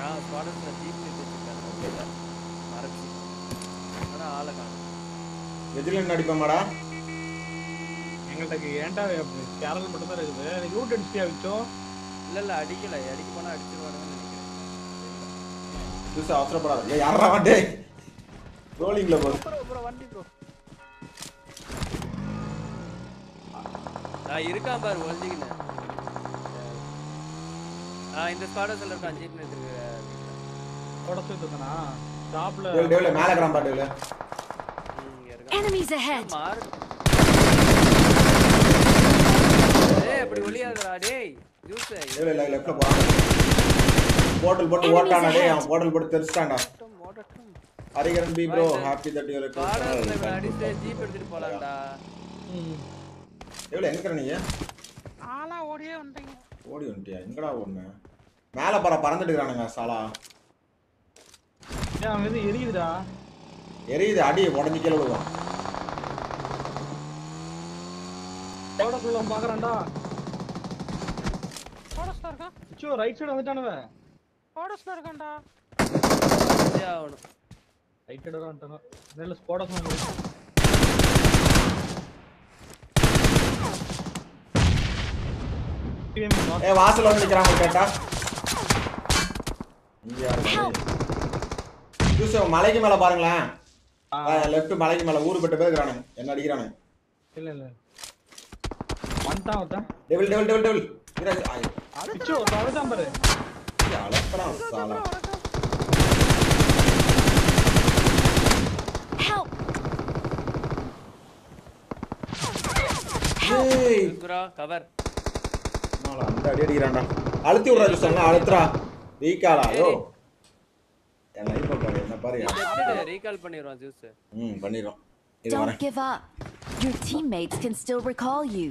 ஆ ஸ்குவாடர்ஸ்ல ஜீப் நிறுத்தி வச்சிருக்கானுங்க. மறைச்சு ஆனா ஆளை காணும். வெஜிலன் அடிப்போமாடா எங்கள்கிட்ட ஏன்டா கேரள் மட்டும் தான் இருக்குது. ரூட் அடிச்சிட்டியா வச்சோ? இல்ல இல்ல அடிக்கல. அடிக்க போனா அடிச்சிருவானுங்கன்னு நினைக்கிறேன். புதுசா அவசரப்படாத. யாரா வண்டி ரோலிங்ல போகுது ப்ரோ வண்டி ப்ரோ நான் இருக்கான் பாரு ஒழிஞ்சிக்கினேன் ஆ இந்த ஸ்குவாடர்ஸ்ல இருக்கான் ஜீப் நிறுத்தி போட சேர்த்துதானா டாப்ல டேவில் டேவில் மேலே கிராம் பா டேவில் இங்க இருக்கான். Enemies ahead! மாறு. ஏய் அப்படி ஒளியாதடா டேய். ஜூஸ் டேவில் இல்லை லெஃப்ட்ல போகிறான் போட்டல் போட்டு ஓட்டானா டேய் அவன் போட்டல் போட்டு தெரிச்சிட்டான்டா. Harikaran B bro happy that you ஸ்குவாடர்ஸ்ல அடிச்சு ஜீப் எடுத்துட்டு போலாம்டா. டேவில் எங்க இருக்கிற நீ? ஆளா ஓடியே வந்துட்டீங்க. ஓடி வந்துட்டியா? எங்கடா ஒண்ணு மேலே பற பறந்துட்டு இருக்கிறானுங்க சாலா. ஏன் அவன் இது எரியுதுடா. எரியுது அடி உடஞ்சி கீழே விடுவான் போடக்குள்ள பாக்குறான்டா. ஃபாரஸ்ட்ல இருக்கான். அச்சோ ரைட் சைடு வந்துட்டானுவ ஃபாரஸ்ட்ல இருக்கான்டா. ஆகணும் ரைட் சைடு வந்துட்டானு. நெல்ல ஸ்போட ஏ வாசல்ல வந்து நிக்கிறாங்க கேட்டா இங்க யாரு? யூசுப் மலைக்கு மேல பாருங்களேன். லெஃப்ட் மலைக்கு மேல ஊரு பெட்ட பேர் என்ன அடிக்கிறானுங்க? இல்ல இல்ல. வந்துட்டான் ஒருத்தன் டெவில் டெவில் டெவில் டெவில் பாரு. அலப்பறான் சாலா! ஏய். கவர் அந்த அடி அடிக்கிறான்டா. அழுத்தி விடுறா சொன்னா அழுத்துறா. வீக்காலா யோ. என் லைஃப் பாரு. ரீகால் பண்ணிடுவான் ஜூஸ் ம் பண்ணிடுறோம். இது Don't வரேன். give up. Your teammates can still recall you.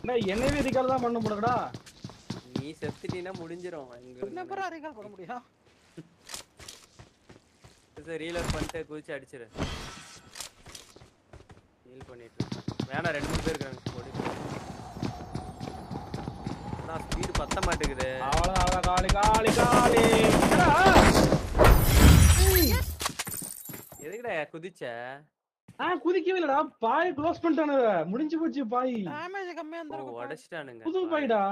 என்ன என்னவே ரிகால் தான் பண்ண முடியலடா நீ செத்துட்டீன்னா முடிஞ்சிரும். எங்க என்ன பேரா ரீகால் பண்ண முடியும்? ரீலோட் பண்ணிட்டு குதிச்சு அடிச்சிரு. ஹீல் பண்ணிட்டு. வேணாம் ரெண்டு மூணு பேர் இருக்காங்க. நான் ஸ்பீடு பத்த மாட்டேங்குது. அவ்வளோ அவ்வளோ காலி காலி காலி? எதுக்குடா குதிச்ச? ஆ குதிக்கவே இல்லடா பாய் க்ளோஸ் பண்ணிட்டானுங்க. முடிஞ்சு போச்சு பாய். டேமேஜ் கம்மியா இருந்திருக்கும் உடைச்சிட்டானுங்க புது பாய்டா.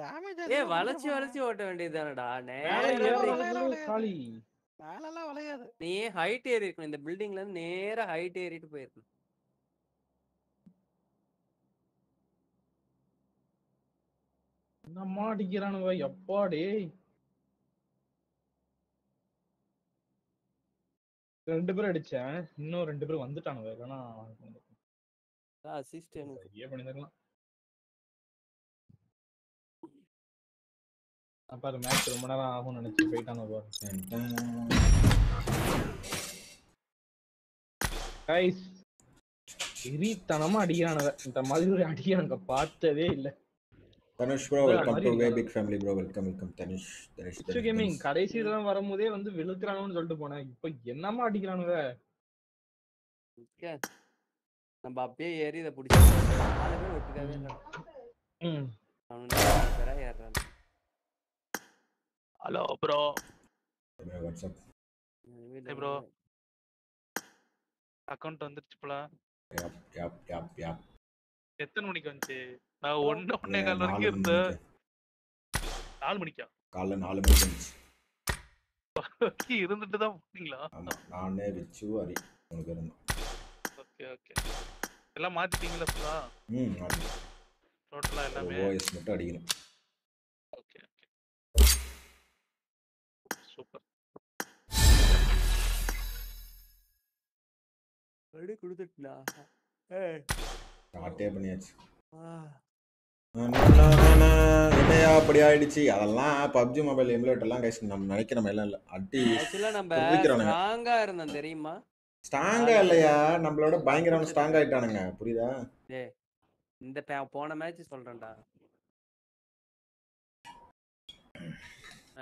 டேமேஜ் ஏ வளைச்சு வளைச்சு ஓட்ட வேண்டியதுதானடா. நேரா காலி. மேலலாம் வளையாது. நீ ஹைட் ஏறி இருக்கணும் இந்த பில்டிங்ல இருந்து நேரா ஹைட் ஏறிட்டு போயிருக்கணும். என்னம்மா அடிக்கிறானுங்க எப்பா டேய் ரெண்டு பேரும் அடிச்சேன். இன்னும் ரெண்டு பேரும் வந்துட்டானுங்க இல்லைன்னா அசிஸ்ட் எனக்கு. சரியா பண்ணிருக்கலாம் பாரு மேட்ச் ரொம்ப நேரம் ஆகும்னு நினைச்சு போயிட்டாங்க பாரு. கைஸ் எரித்தனமா அடிக்கிறானுங்க. இந்த மாதிரி ஒரு அடி எனக்கு பார்த்ததே இல்ல. Dhanush bro welcome to way. Big family bro welcome welcome Dhanush Dhanush பிச்சு கேமிங் கடைசி இதெல்லாம் வரும்போதே வந்து வெளுக்கிறானுன்னு சொல்லிட்டு போனேன். இப்போ என்னமா அடிக்கிறானுங்க. நம்ம அப்பயே ஏறி இதை பிடிச்சி பேர் ஒட்டுக்காவே இல்லை ம். அவனுக்கு ஏறுறான். Hello bro WhatsApp bro account வந்துருச்சு போல. எத்தனை மணிக்கு வந்துச்சு? நான் ஒண்ணு ஒன்னே கால் வரைக்கும் இருந்தேன். மணிக்கு. நாலு மணிக்கா? காலைல நாலு மணிக்கு இருந்துட்டு தான் போனீங்களா? நானே விச்சு மூணு பேர் இருந்தோம் ஓகே ஓகே. எல்லாம் மாத்திட்டீங்களா ஃபுல்லா ம். டோட்டலா எல்லாமே? ஓஎஸ் மட்டும் அடிக்கணும். Okay okay. சூப்பர். அடி கொடுத்துட்டா ஸ்டார்ட்டே பண்ணியாச்சு. ஆ. என்னையா அப்படி ஆயிடுச்சு? அதெல்லாம் பப்ஜி மொபைல் எமுலேட்டர்லாம் கைஸ் நம்ம நினைக்கிற மாதிரிலாம் இல்லை. அடி நம்ம ஸ்ட்ராங்கா இருந்தோம் தெரியுமா? ஸ்ட்ராங்கா இல்லையா? நம்மளோட பயங்கரமான ஸ்ட்ராங் ஆயிட்டானுங்க. புரியுதா? இந்த போன மேட்ச் சொல்றேன்டா.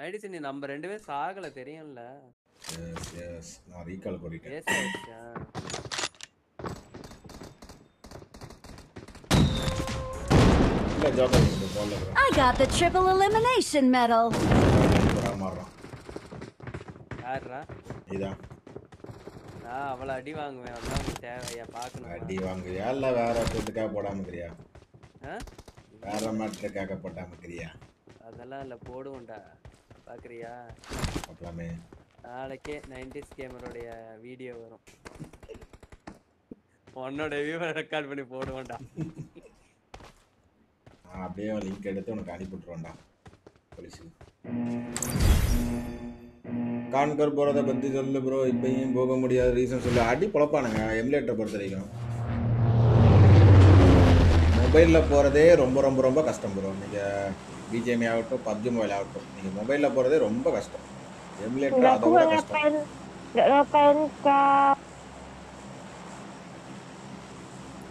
ஆயிடுச்சு நீ நம்ம ரெண்டு பேரும் சாகல தெரியும்ல. எஸ் எஸ் நான் ரீகால் பண்ணிட்டேன் I got the triple elimination medal. இதான் நான் அவளை அடி வாங்குவேன். அதான் தேவையா? பாக்கணும் அடி வாங்குறியா? இல்ல வேற ஒருத்தருக்காக போடாம இருக்கிறியா ஆ? வேற மாட்டுக்காக போடாம இருக்கிறியா அதெல்லாம் இல்ல போடுவோம்டா. பாக்குறியா பார்க்கலாமே நாளைக்கே நைன்டிஸ் கேமரோடைய வீடியோ வரும். உன்னோட வியூ ரெக்கார்ட் பண்ணி போடுவோம்டா. நான் அப்படியே லிங்க் எடுத்து உனக்கு அனுப்பி விட்டுருவேன்டா போலீஸுக்கு கான்கர் போகிறத பற்றி சொல்லு ப்ரோ இப்பயும் போக முடியாத ரீசன் சொல்லு. அடி பொழப்பானுங்க எமுலேட்டரை பொறுத்த வரைக்கும். மொபைலில் போகிறதே ரொம்ப ரொம்ப ரொம்ப கஷ்டம் ப்ரோ நீங்கள் பிஜிஎம்ஐ ஆகட்டும் பப்ஜி மொபைல் ஆகட்டும் நீங்கள் மொபைலில் போகிறதே ரொம்ப கஷ்டம். எமுலேட்டர் அதை விட கஷ்டம்.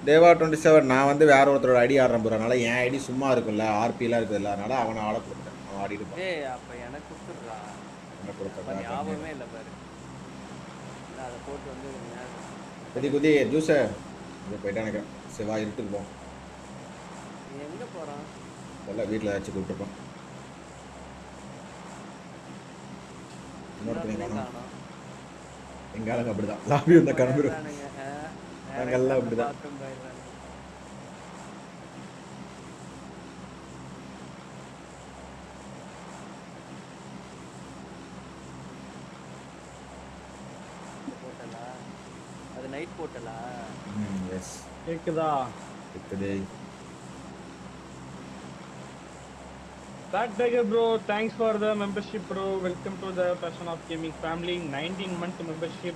தேவா டுவெண்ட்டி செவன் நான் வந்து வேற ஒருத்தரோட ஐடி ஆடுறேன் ப்ரோ. அதனால என் ஐடி சும்மா இருக்கும்ல ஆர்பிலாம் இருக்குதுல்ல அதனால அவனை ஆட கொடுத்துட்டேன். அவன் ஆடிட்டு இருப்பான். ஏய் அப்ப எனக்கு கொடுத்துடுறா. அப்ப ஞாபகமே இல்ல பாரு. அதை போட்டு வந்து. குதி குதி ஜூஸை. இங்கே போயிட்டு எனக்கு சிவா இருட்டுக்கு நீ எங்க போறான்? இதெல்லாம் வீட்டில் ஏதாச்சும் கூப்பிட்டுருப்போம் இன்னொருத்தனையும் காணும். காணோம். எங்க ஆளுங்க அப்படிதான். லாபி வந்த கிளம்பிடும். நாங்கெல்லாம் அப்படிதான் அது நைட் போட்டலா எஸ் கேக்குதா இருக்குது Back Tiger bro, thanks for the membership bro. Welcome to the Passion of Gaming family. 19 month membership.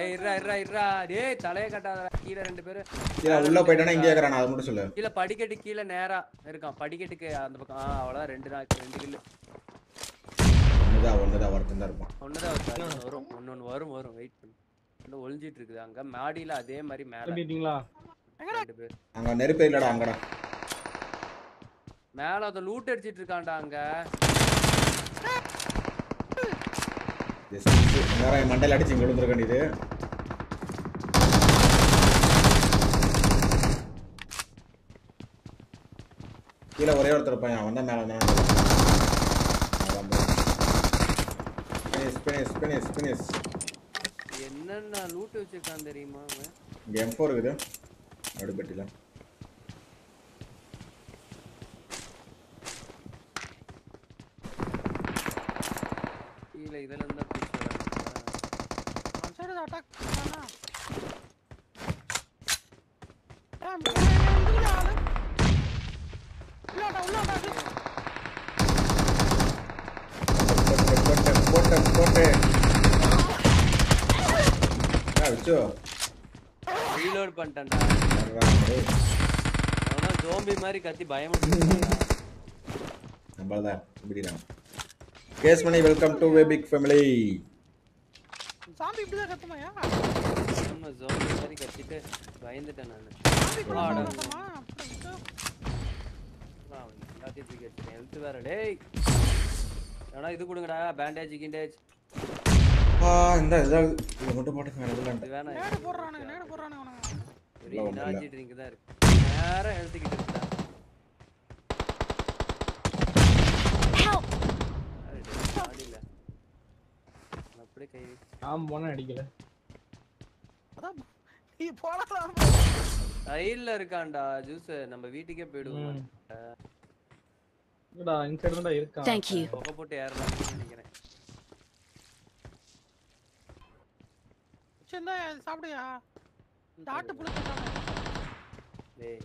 ஏய் இருடா இருடா இருடா டேய் தலைய கட்டாத கீழ ரெண்டு பேரு. கீழே உள்ள போயிட்டானா இங்கே இருக்கிறான் அதை மட்டும் சொல்லு. கீழ படிக்கட்டு கீழ நேரா இருக்கான். படிக்கட்டுக்கு அந்த பக்கம். ஆ ரெண்டு நாள் ரெண்டு கில்லு வருது. வரும். ஒண்ணு வரும் வரும். வெயிட் பண்ணு. இன்னும் ஒளிஞ்சிட்டு இருக்குது. அங்க மாடியில அதே மாதிரி மேல. சொல்லிட்டீங்களா ரெண்டு பேர். அங்க நெருப்பே இல்லடா அங்கடா. மேல அத லூட் அடிச்சிட்டு இருக்கான்டா அங்க ஜஸ்ட் நேரம் மண்டையில அடிச்சு இங்க விழுந்துருக்க வேண்டியது கீழே ஒரே ஒருத்தர் இருப்பான். அவன் தான் மேல வந்தான் என்னென்ன லூட் வச்சிருக்கான் தெரியுமா இங்க எம் ஃபோர் இருக்குது. நடுப்பட்டில கீழ இதுல இருந்தா புடிச்சு அந்த சைடு அட்டாக் பண்ணானா டேம் உள்ளடா ஆளு உள்ளடா உள்ளடா அது போட்டு போட்டு போட்டு ஆ விச்சோ ரீலோட் பண்ணிட்டேன்டா. அவனா ஜோம்பி மாதிரி கத்தி பயமா நம்மளதான் இப்படிதான். Case money welcome to way big family சாமி இப்படிதான் கத்துமாயா ஆமா ஜோம்பி மாதிரி கத்திட்டு பயந்துட்டேன் நானு. எல்லாத்தையும் தூக்கி வச்சிருக்கேன் ஹெல்த் வேற டேய். ஏன்னா இது கொடுங்கடா பேண்டேஜ் கிண்டேஜ் ஆ இந்த இதாவது இது மட்டும் போட்டு வேணாம் நேடு போடுறானுங்க நேடு போடுறானுங்க ட்ரிங்க் தான் இருக்கு நேரா இருக்கா மாடியில அப்படியே கை நான் போனா அடிக்கல அதான் நீ போலாம் சைடுல இருக்கான்டா ஜூஸ் நம்ம வீட்டுக்கே போயிடுவோம். இல்லடா இந்த சைடு தான் இருக்கான். புகை போட்டு ஏறலாம்னு நினைக்கிறேன் சின்ன சாப்பிடுயா இந்த ஆட்டு புழுக்க சாப்பிடு டேய்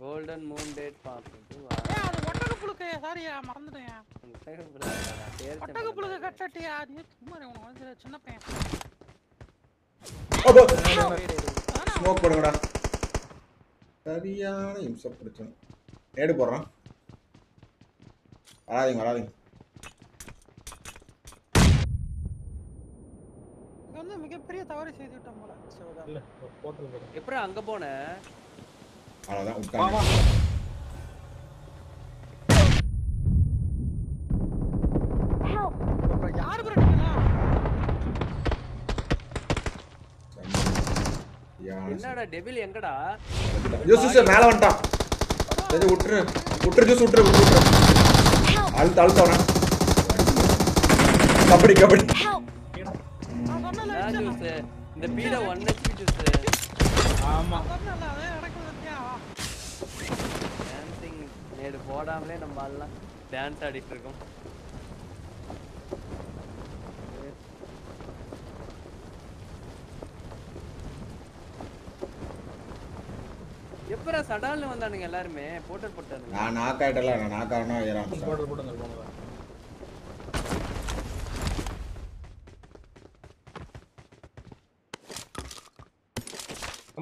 கோல்டன் மூன் டேட் பாப்போம் ஏ அது ஒட்டக புழுக்கையா சாரியா மறந்துட்டேன். ஒட்டக புழுக்க கட்டட்டியா? நீ சும்மா உனக்கு வந்து சின்ன பையன். ஸ்மோக் போடுங்கடா. சரியான இம்சை பிடிச்சோம் நேடு போடுறான். வராதீங்க வராதீங்க. வந்து மிகப்பெரிய தவறு செய்து விட்டோம் போல. இல்ல எப்படி அங்க போன? அப்புறம் யாரு நீங்களா? என்னடா டெபில் எங்கடா? ஜூஸ் மேலே வந்துட்டான். சரி விட்டுரு. விட்டுரு ஜூஸ் விட்டுரு விட்டுரு அழுத்த அழுத்த கபடி கபடி. இடிச்சேன் ஜூஸ் இந்த பீட ஒன் ஹெச்பி ஜூஸ் ஆமா? டான்சிங் நேடு போடாமலே நம்ம ஆள்லாம் டான்ஸ் ஆடிட்டு இருக்கோம். எப்பரா சடால்னு வந்தானுங்க எல்லாருமே? போட்டர் போட்டானுங்க. நான் நாக் ஆயிட்டல நான் நாக் ஆகணும் ஏறாம போட்டு போட்டுங்க போங்க.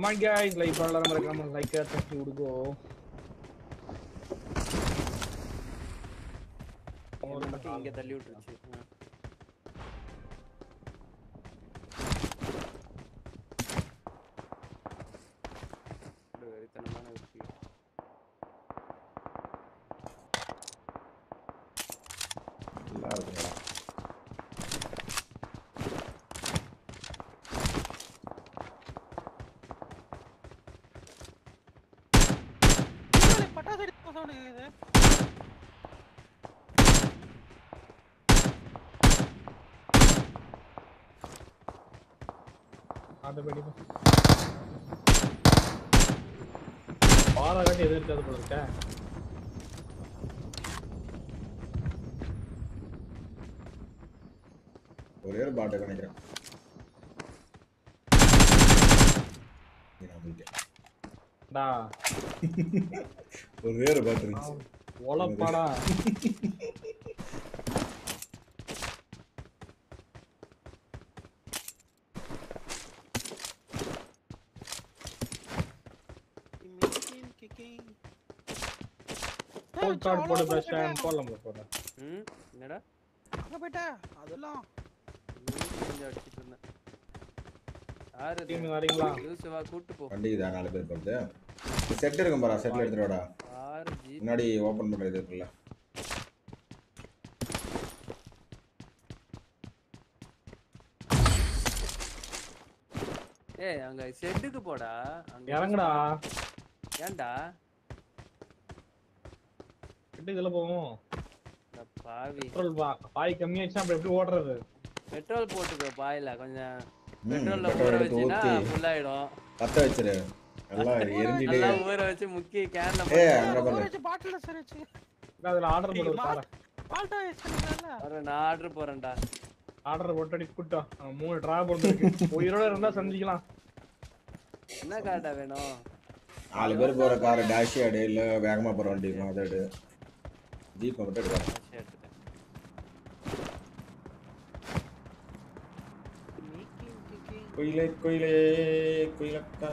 come on guys. Like எல்லாரும் மறக்காம லைக் தட்டி விடுங்க ஒரு மட்டும் இங்க தள்ளி விட்டுருச்சு அது படிப்போம் பாலா காட்டி எது இருக்காது போல இருக்க. ஒரே ஒரு பாட்டை நினைக்கிறேன் ஒரு பாட்டு இருந்துச்சு. ஒலப்பாடா கார்டு போட்டு பேசுறேன் போடலாம் bro, போடலாம் ம் என்னடா? அங்க போயிட்ட. அதெல்லாம். கொஞ்சம் அடிச்சிட்டு இருந்தேன். யாரு Team வரீங்களா? யூசுவா கூட்டு போ. வண்டிக்கு தான் நாலு பேர் போகிறது செட் இருக்கும் பாரா. செட்டில் எடுத்துட்டு வாடா. ஆறு ஜி முன்னாடி ஓப்பன் பண்ணுறது இருக்குல்ல. ஏய் அங்க ஷெட்டுக்கு போடா. அங்க இறங்குடா. ஏன்டா? கிட்ட இதுல போவோம்? பாவி. பெட்ரோல் பா பாய் கம்மியாச்சுன்னா அப்புறம் எப்படி ஓடுறது? பெட்ரோல் போட்டுக்கோ பாயில கொஞ்சம் பெட்ரோல்ல ஊற வச்சினா. ஃபுல் ஆயிடும். பற்ற வச்சிரு. எல்லாம் எரிஞ்சிட்டே. நல்லா ஊற வச்சு முக்கிய கேன்ல ஏ அங்க பாரு. வச்சு பாட்டில சரி வச்சு. அதுல ஆர்டர் போட்டு பாரு பால்டா பண்ணிக்கலாம்ல வர நான் ஆர்டர் போறேன்டா. ஆர்டர் போட்டு அடி கூட்டம் அங்க மூணு டிரா போட்டுருக்கு உயிரோட இருந்தா சந்திக்கலாம். என்ன கார்டா வேணும்? நாலு பேர் போகிற கார் டேஷ் ஆடு இல்லை வேகமாக போகிற வண்டி இருக்கும் அதை எடு ஜீப்பை மட்டும் எடுக்காது சரி, எடுத்துட்டேன். குயிலே குயிலே குயிலக்கா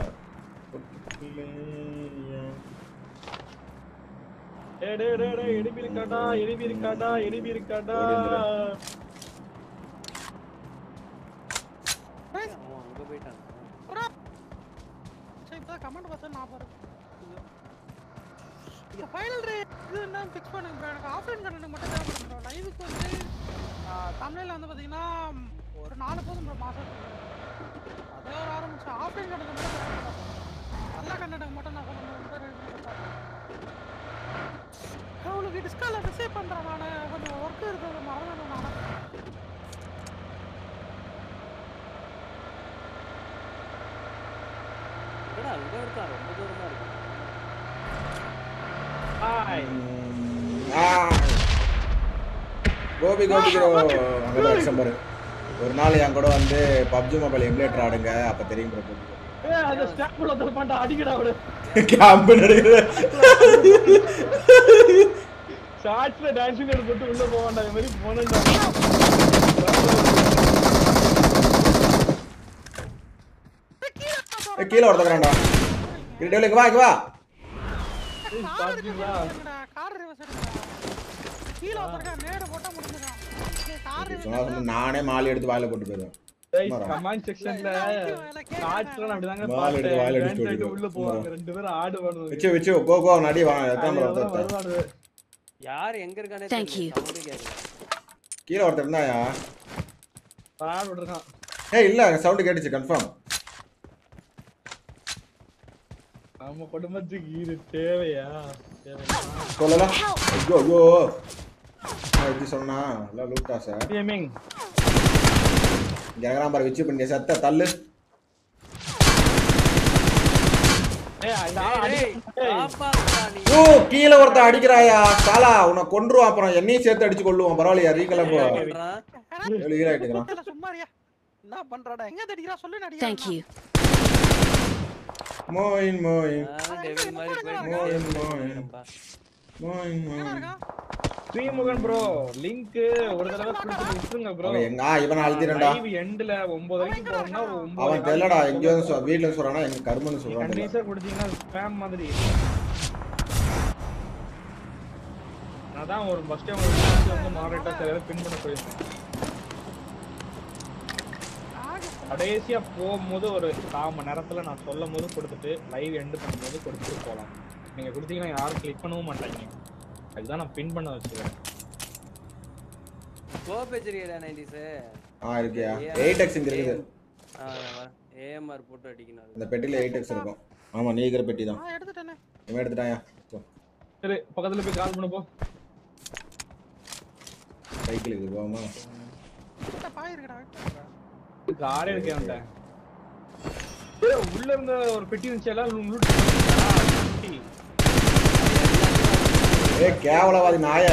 குயிலே டேய் டேய் டேய் டேய் எடிபி இருக்காடா எடிபி இருக்காடா எடிபி இருக்காடா அவன் அங்க போயிட்டான் சரி இப்பதான் கமெண்ட் பார்த்தா நான் பாரு இந்த ஃபைனல் ரேட் இது என்ன ஃபிக்ஸ் பண்ணுங்க. ப்ரோ எனக்கு ஆஃப்லைன் கண்டென்ட் மட்டும் தேவைப்படும் ப்ரோ லைவுக்கு வந்து தமிழில் வந்து பார்த்தீங்கன்னா ஒரு நாலு போதும் ப்ரோ மாதம் அதே ஒரு ஆரம்பிச்சு ஆஃப்லைன் கண்டென்ட் மட்டும் தேவைப்படும் நல்ல மட்டும் நான் கொண்டு வந்து பண்ணி கொடுத்தேன். உங்களுக்கு டிஸ்காலில் ரிசீவ் பண்ணுறேன் நான். கொஞ்சம் ஒர்க் இருக்கிறது மறந்துடும் நான். என்னடா அங்க ரொம்ப தூரமா இருக்கு. கோபி கோபி ப்ரோ அங்கே தான் ஒரு நாள் என் கூட வந்து பப்ஜி மொபைல் எமுலேட்டர் ஆடுங்க அப்போ தெரியும் ப்ரோ ஏய் அந்த ஸ்டாப்ல தர மாட்டா அடிக்கடா அவரு கேம்ப் நடுகிற ஷார்ட்ஸ்ல டான்சிங் எடுத்து போட்டு உள்ள போவான்டா இந்த மாதிரி போனேன்டா கீழே ஒருத்தக்கிறான்டா டேவில வா இங்க வா. நானே மாலி எடுத்து வாயில போட்டு சும்மாடா. கமெண்ட் செக்ஷன்ல ஷார்ட்ஸ்ல அப்படிதாங்க வால் எடுத்து வாயில பார்த்தேன் அடிச்சு டான்ஸ் ஆடி ஓடிடும். உள்ள போவாங்க ரெண்டு பேரும் ஆடு பண்ணுவாங்க வச்சு வச்சு கோ கோ நடி வா யார் எங்க இருக்கானே. கீழே ஒருத்தர் இருந்தாயா ஆடு ஏய் இல்ல சவுண்ட் கேட்டுச்சு கன்ஃபார்ம் நம்ம குடும்பத்துக்கு இது தேவையா? தேவையா? சொல்லல ஐயோ ஐயோ. நான் எப்படி சொன்னா எல்லாம் லூட்டா சார் கேமிங் ஜனகராம் பாரு வச்சு பண்ணி சத்த தள்ளு. ஓ கீழே ஒருத்தன் அடிக்கிறாயா? சாலா உன்னை கொன்றுவான். அப்புறம் என்னையும் சேர்த்து அடிச்சு கொள்ளுவான் பரவாயில்லையா ரீகலாம் போ என்ன பண்றான்? ஏழு ஹீரோ ஆயிட்டுக்கிறான். இல்ல சும்மாரியா என்ன பண்றாடா? எங்க தடிக்கிறா சொல்லு நடிகா Thank you. Moin Moin Moin. Moin Moin Moin Srimugan bro link ஒரு தடவை கொடுத்து விட்டுருங்க ப்ரோ அவன் எங்க ஆ, இவனை அழுத்திரண்டா லைவ் எண்ட்ல 9 வரைக்கும் போறோம்னா ஒரு 9 அவன் தெரியலடா எங்கேயோ சொ- வீட்டுல சொல்றானா எங்க கருமன்னு சொல்றான். கண்டிப்பா கொடுத்தீங்கன்னா ஸ்பேம் மாதிரி அதான் ஒரு ஃபர்ஸ்ட் டைம் ஒரு வந்து மாடரேட்டா சில பேர் பின் பண்ண போயிருந்தேன் கடைசியா போகும்போது ஒரு கால் மணி நேரத்துல நான் சொல்லும் போது கொடுத்துட்டு லைவ் எண்ட் பண்ணும்போது கொடுத்துட்டு போலாம். நீங்க கொடுத்தீங்கன்னா யாரும் கிளிக் பண்ணவும் மாட்டாங்க. அதுதான் நான் பின் பண்ண வச்சுக்கிறேன். கோப் வச்சிருக்கியா 90s ஆ இருக்கியா எயிட் எக்ஸ் இங்க இருக்குது. AMR போட்டு அடிக்கணும். அந்த பெட்டில எயிட் எக்ஸ் இருக்கும். ஆமா நீ இருக்கிற பெட்டி தான். நான் எடுத்துட்டேனே. இவன் எடுத்துட்டாயா சரி பக்கத்துல போய் கால் பண்ண போ. சைக்கிள் இது போமா பாய் இருக்குடா காரே எடுக்க வந்தேன் ஏய், உள்ள இருந்த ஒரு பெட்டி இருந்துச்சு எல்லாம்? ஏ கேவலவாதி நாய.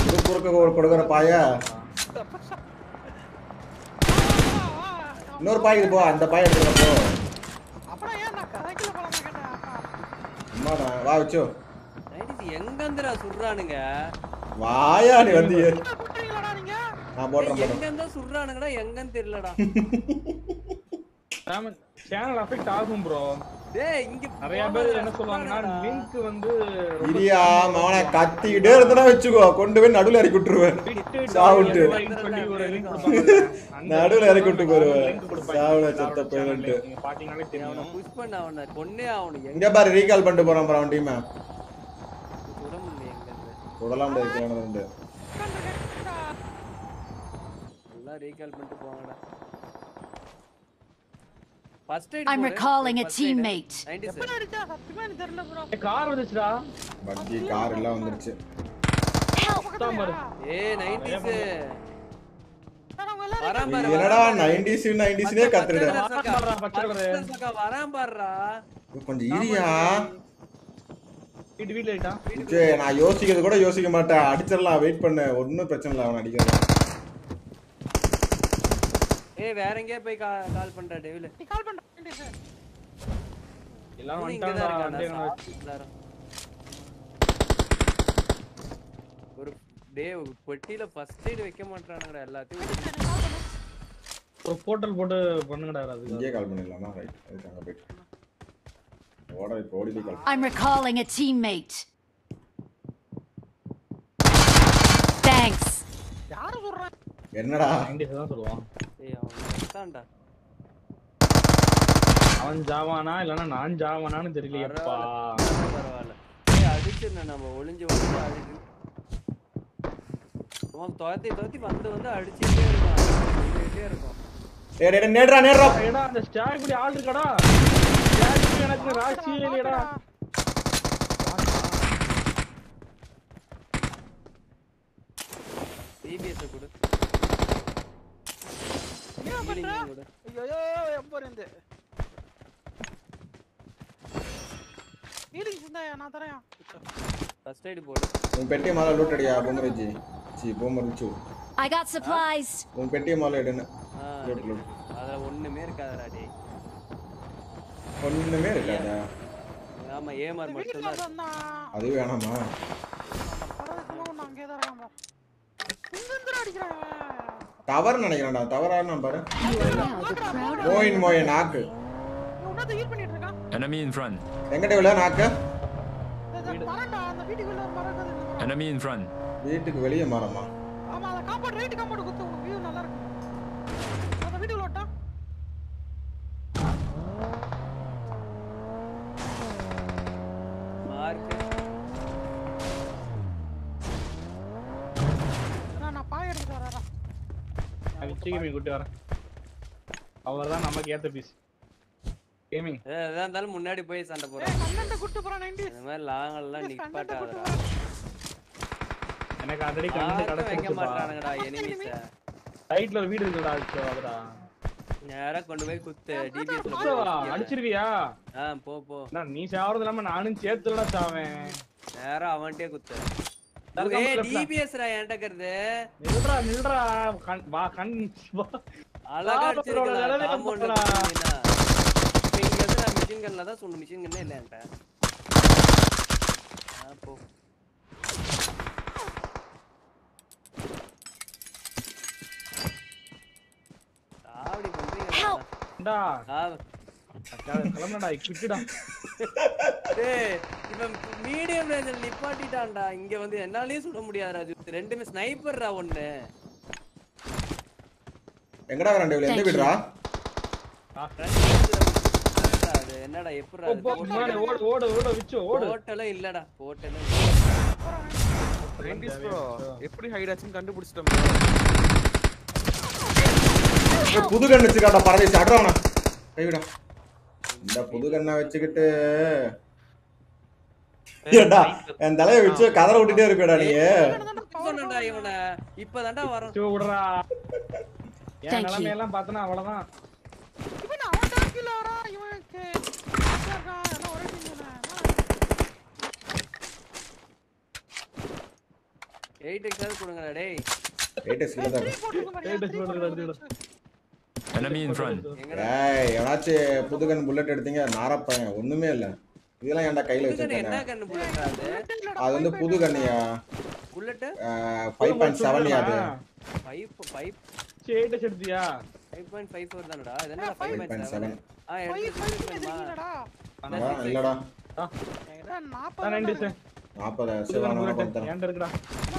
இது குறுக்க கொடுக்குற பாய. இன்னொரு பாய் இது போ அந்த பாய் எடுத்துக்க போ. அப்புறம் ஏன் நான் கதை சும்மாடா வா வச்சோ. எங்க இருந்துடா சுடுறானுங்க? வாயா நீ வந்து. நான் போடுறேன் எங்க சுடுறானுங்கடா? எங்கன்னு தெரியலடா. சேனல் அஃபெக்ட் ஆகும் ப்ரோ டேய் இங்க நிறைய பேர் என்ன சொல்லுவாங்கன்னா லிங்க் வந்து ரொம்ப இரியா மவனை கத்திக்கிட்டே இருந்தனா வச்சுக்கோ. கொண்டு போய் நடுவுல இறக்கி விட்டுருவேன். சாவுட்டு. நடுவுல இறக்கி விட்டு. சாவுல செத்த தெரியும். புஷ் பண்ண அவனை. கொன்னே அவனு இங்க பாரு ரீகால் பண்ணிட்டு போறான் பாரு அவன் டீம் எங்க உடலாம் முடியாது எல்லாம் ரீகால் பண்ணிட்டு போங்கடா first I'm recalling a teammate. எப்படி அடிச்சா சத்தியமா எனக்கு தெரியல ப்ரோ கார் வந்துச்சுடா பக்கி கார் எல்லாம் வந்துருச்சு. ஏய் 90s வரான் பாரு என்னடா நைன்டிஸ் நைன்டிஸ்னே கத்துறடா வரான் பாருடா. கொஞ்சம் இரியா நான் யோசிக்கிறது கூட யோசிக்க மாட்டேன். அடிச்சிடலாம் வெயிட் பண்ண. ஒன்றும் பிரச்சனை இல்லை அவன் அடிக்கிறான். ஏய் வேற எங்கேயா போய் கால் பண்றா டெவில். நீ கால் பண்ற எல்லாரும் இங்க தான் வந்துட்டாங்கடா இருக்கான் வந்து எல்லாரும். ஒரு டே பெட்டியில ஃபர்ஸ்ட் எய்ட் வைக்க மாட்டானுங்கடா எல்லாத்தையும். ஒரு போர்ட்டல் போட்டு பண்ணுங்கடா அது இங்கேயே கால் பண்ணிடலாமா? ரைட் அதுக்கு அங்கே போயிட்டு. ஓட இப்போ ஓடி போய் கால் I'm recalling a teammate. Thanks. யாரு சொல்றான் என்னடா? நைன்டிஸ் தான் சொல்லுவான். ஏய் அவன் அவன் ஜாவானா இல்லனா நான் ஜாவானான்னு தெரியலையேப்பா பரவாயில்ல ஏய் அடிச்சிருந்தேன் நம்ம ஒளிஞ்சு ஒளிஞ்சு அடிச்சு அவன் துரத்தி துரத்தி வந்து வந்து அடிச்சுட்டே இருக்கான். அடிச்சுட்டே இருக்கும் டேய் டேய் ஏடா அந்த ஸ்டாக் இப்படி ஆள் இருக்கடா? ஸ்டாக் எனக்கு ராசியே இல்லையடா. டிபிஎஸ் கொடு. பண்ற? கொடு. ஐயோ எப்போ இருந்து ஹீலிங் இருந்தா நான் தரேன். ஃபர்ஸ்ட் எய்ட் போடு. உன் பெட்டியை மேலே லூட் அடியா பூமரிஜி? சி பூமரிச்சு I got supplies. உன் பெட்டியை மேலே எடுன்னு ஆ, லூட் லூட் அதுல ஒண்ணுமே இருக்காதுடா டேய். ஒன்றுமே இருக்காதா? ஆமா ஏமார் மட்டும் தான் அது வேணாமா? அங்கேயே தான் இருக்கான் இங்க இருந்து அடிக்கிறான் தவறு நினைக்கிறேன்டா தவறான பாரு. Now the crowd Moeen Moeen நாக்கு. Enemy in front. எங்கிட்ட விழா நாக்கு. Enemy in front. வீட்டுக்கு வெளியே மரமா? ஆமா அதை காப்பாடு ரைட்டு காப்பாடு குத்து உனக்கு வியூ நல்லா இருக்கும் அந்த வீட்டுக்குள்ள விட்டா மார்க் நான் நான் பாய் எடுத்துட்டு வரேன் கேமிங் கூட்டி வரேன். அவர் தான் நமக்கு ஏத்த பீஸ் கேமிங் எதா இருந்தாலும் முன்னாடி போய் சண்டை போறான் அண்ணன் கூட்டு போறான் நைன்டி. இந்த மாதிரி லாங் எல்லாம் நிப்பாட்டாதடா. எனக்கு ஆல்ரெடி கண்டு யாருக்கும் வைக்க மாட்டானுங்கடா எனிமீஸ ரைட்ல ஒரு வீடு இருக்குடா அச்சோ அதுடா நேரா கொண்டு போய் குத்து டிபிஎஸ்? அடிச்சிருவியா? ஆ போ போ. நான் நீ சாவறது இல்லாம நானும் சேர்த்துடா சாவேன். நேரா அவன்கிட்டயே குத்து. ல. டிபிஎஸ் ரா என்கிட்ட இருக்கிறது நில்றா நில்றா. கண் வா கண். அழகா வா, அடிச்சிருக்கா bro, நிலவே காம்பவுண்ட்ல போட்டுடா. இப்ப இங்க இருந்து நான் மிஷின் கன்ல தான் சொன்ன மிஷின் கன்னே இல்ல என்கிட்ட. ஆ, போ. சாவடி பண்றீங்க டா. ஆ கிளம்புடா கிட்டுடா டேய் இவன் மீடியம் ரேஞ்சில் நிப்பாட்டிட்டான்டா. இங்க வந்து என்னாலயே சுட முடியாது ராஜு ரெண்டுமே ஸ்னைப்பர்ரா ஒண்ணு. எங்கடா ரெண்டு எந்த Thank வீடுடா அது என்னடா எப்படிடா ஓடு ஓடு ஓடு விச்சு ஓடு. ஹோட்டலே இல்லடா ஹோட்டலே ப்ரோ எப்படி ஹைட் ஆச்சுன்னு கண்டுபிடிச்சிட்டோம். புது கண்ணு வச்சுக்காட்டா பரதேசி அட்றவனா கைவிடா இந்த புது கண்ணை வச்சுக்கிட்டு. ஏண்டா என் தலையை வச்சு கதற விட்டுட்டே இருப்பேடா நீ. சொன்னடா இவனை. இப்பதான்டா வரோம். சோ விடுறா என் you. நிலைமையெல்லாம் பார்த்தனா அவ்வளவுதான். இவன் அவன் டாக்கில வரா இவனுக்கு எல்லாம் ஒரே டீம் தானே. எயிட் எக்ஸாவது கொடுங்கடா டேய். எயிட் தான் ஏய், டச் பண்ணுடா, எடுத்துடா. Enemy in front. ஏய் எவனாச்சும் புது கண் புல்லட் எடுத்தீங்க? நாரப்பையன் ஒண்ணுமே இல்ல. இதெல்லாம் ஏன்டா கையில கண்ணு என்ன கண்ணு புல்லட் அது அது வந்து புது கண்ணியா புல்லட் ஃபைவ் பாயிண்ட் செவன் அது? ஃபைவ் ஃபைவ் சேட்ட செடுத்தியா ஃபைவ் பாயிண்ட் ஃபைவ் ஃபோர் தானடா. இது என்ன ஃபைவ் 5.7. பாயிண்ட் செவன் ஆ எடுத்து இல்லடா.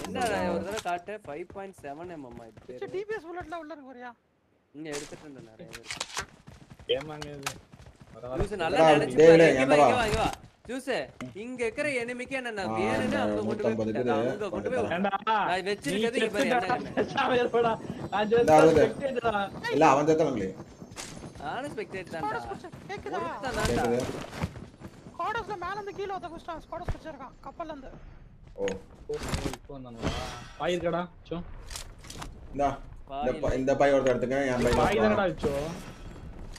என்னடா ஒரு தடவை காட்டு. ஃபைவ் பாயிண்ட் செவன் எம்எம் இது பேரு. டிபிஎஸ் புல்லட்ல உள்ள இருக்கு வரியா இங்க எடுத்துட்டு இருந்தேன் நிறைய பேர். ஏமாங்க இது ஜூஸ் நல்லா நினைச்சு இங்க வா. இங்க வா. ஜூஸ் இங்க இருக்கிற எனிமிக்கு என்ன நான் வேணும்னு அங்க கொண்டு போய். அங்க கொண்டு போய் நான் வச்சிருக்கிறது பாரு என்ன இல்ல அவன் சேர்த்தானுங்களே நானும் ஸ்பெக்டேட் தான்டா. கேக்குதா? ஒருத்தன் தான்டா. மேல இருந்து கீழ ஒருத்த குஸ்டான் ஸ்குவாடர்ஸ் வச்சிருக்கான் கப்பல்ல இருந்து ஓ. இப்போ வந்தாங்களா பாய் இருக்கடா சோ. இந்தா. இந்த ப- இந்த பை ஒருத்தர் எடுத்துக்கேன் என் பை பாய் தானடா வச்சோ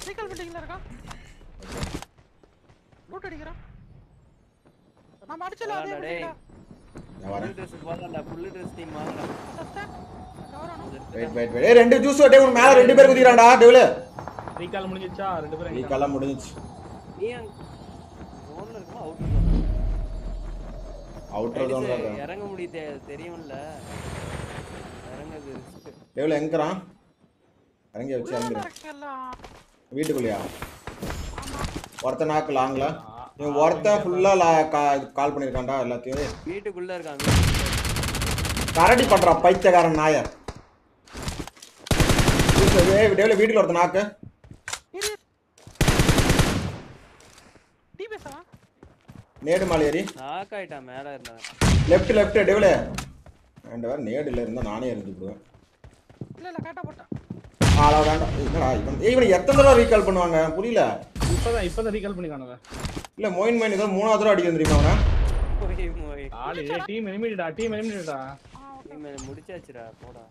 சீக்கல் பில்டிங்ல இருக்கான் லூட் அடிக்கிறான் நம்ம அடிச்சல அதே. பில்டிங்ல நான் வரேன். dress போடலாம்டா, புல்லு dress team வாங்கலாம். வெயிட் வெயிட் வெயிட் ஏய் ரெண்டு ஜூஸ் டேய் உன் மேல ரெண்டு பேர் குதிக்கிறான்டா டேவில ரீகால் முடிஞ்சிச்சா? ரெண்டு பேரும் நீ கல்லாம் முடிஞ்சிச்சு. நீ அங்க zone ல இருக்குமா, outer zone ஆ? அவுட்டர் ஜோன்ல இறங்க முடியுது தெரியும்ல. டேவில எங்கறான் இறங்கி வச்சு இறங்கிடு. வீட்டுக்குள்ளயா? ஒருத்த நாக்கு லாங்ல நீ ஒருத்தன் ஃபுல்லா கால் பண்ணிருக்கான்டா எல்லாத்தையும். வீட்டுக்குள்ள இருக்காங்க. கரடி பண்றா பைத்தியக்காரன் நாய டேவில வீட்டுல ஒருத்த நாக்கு? நேடு மாலை ஏறி நாக் ஆயிட்டான் மேல இருந்தான். லெஃப்ட் லெஃப்ட் டேவில நேடுல இருந்தா நானே விடுவேன் இல்ல இல்ல கேட்டா போட்டான். ஆளா வேண்டாம். என்னடா இவன்? ஏய், இவனை எத்தனை தடவை ரீகால் பண்ணுவாங்க? புரியல. இப்பதான் இப்பதான் ரீகால் பண்ணி காணுங்க இல்ல மோயின் மைன் ஏதோ மூணாவது தடவை அடிக்க தெரியுமா அவனை. ஆளு டீம் எலிமினேட்டா டீம் எலிமினேட்டா நீ முடிச்சாச்சுடா போடா.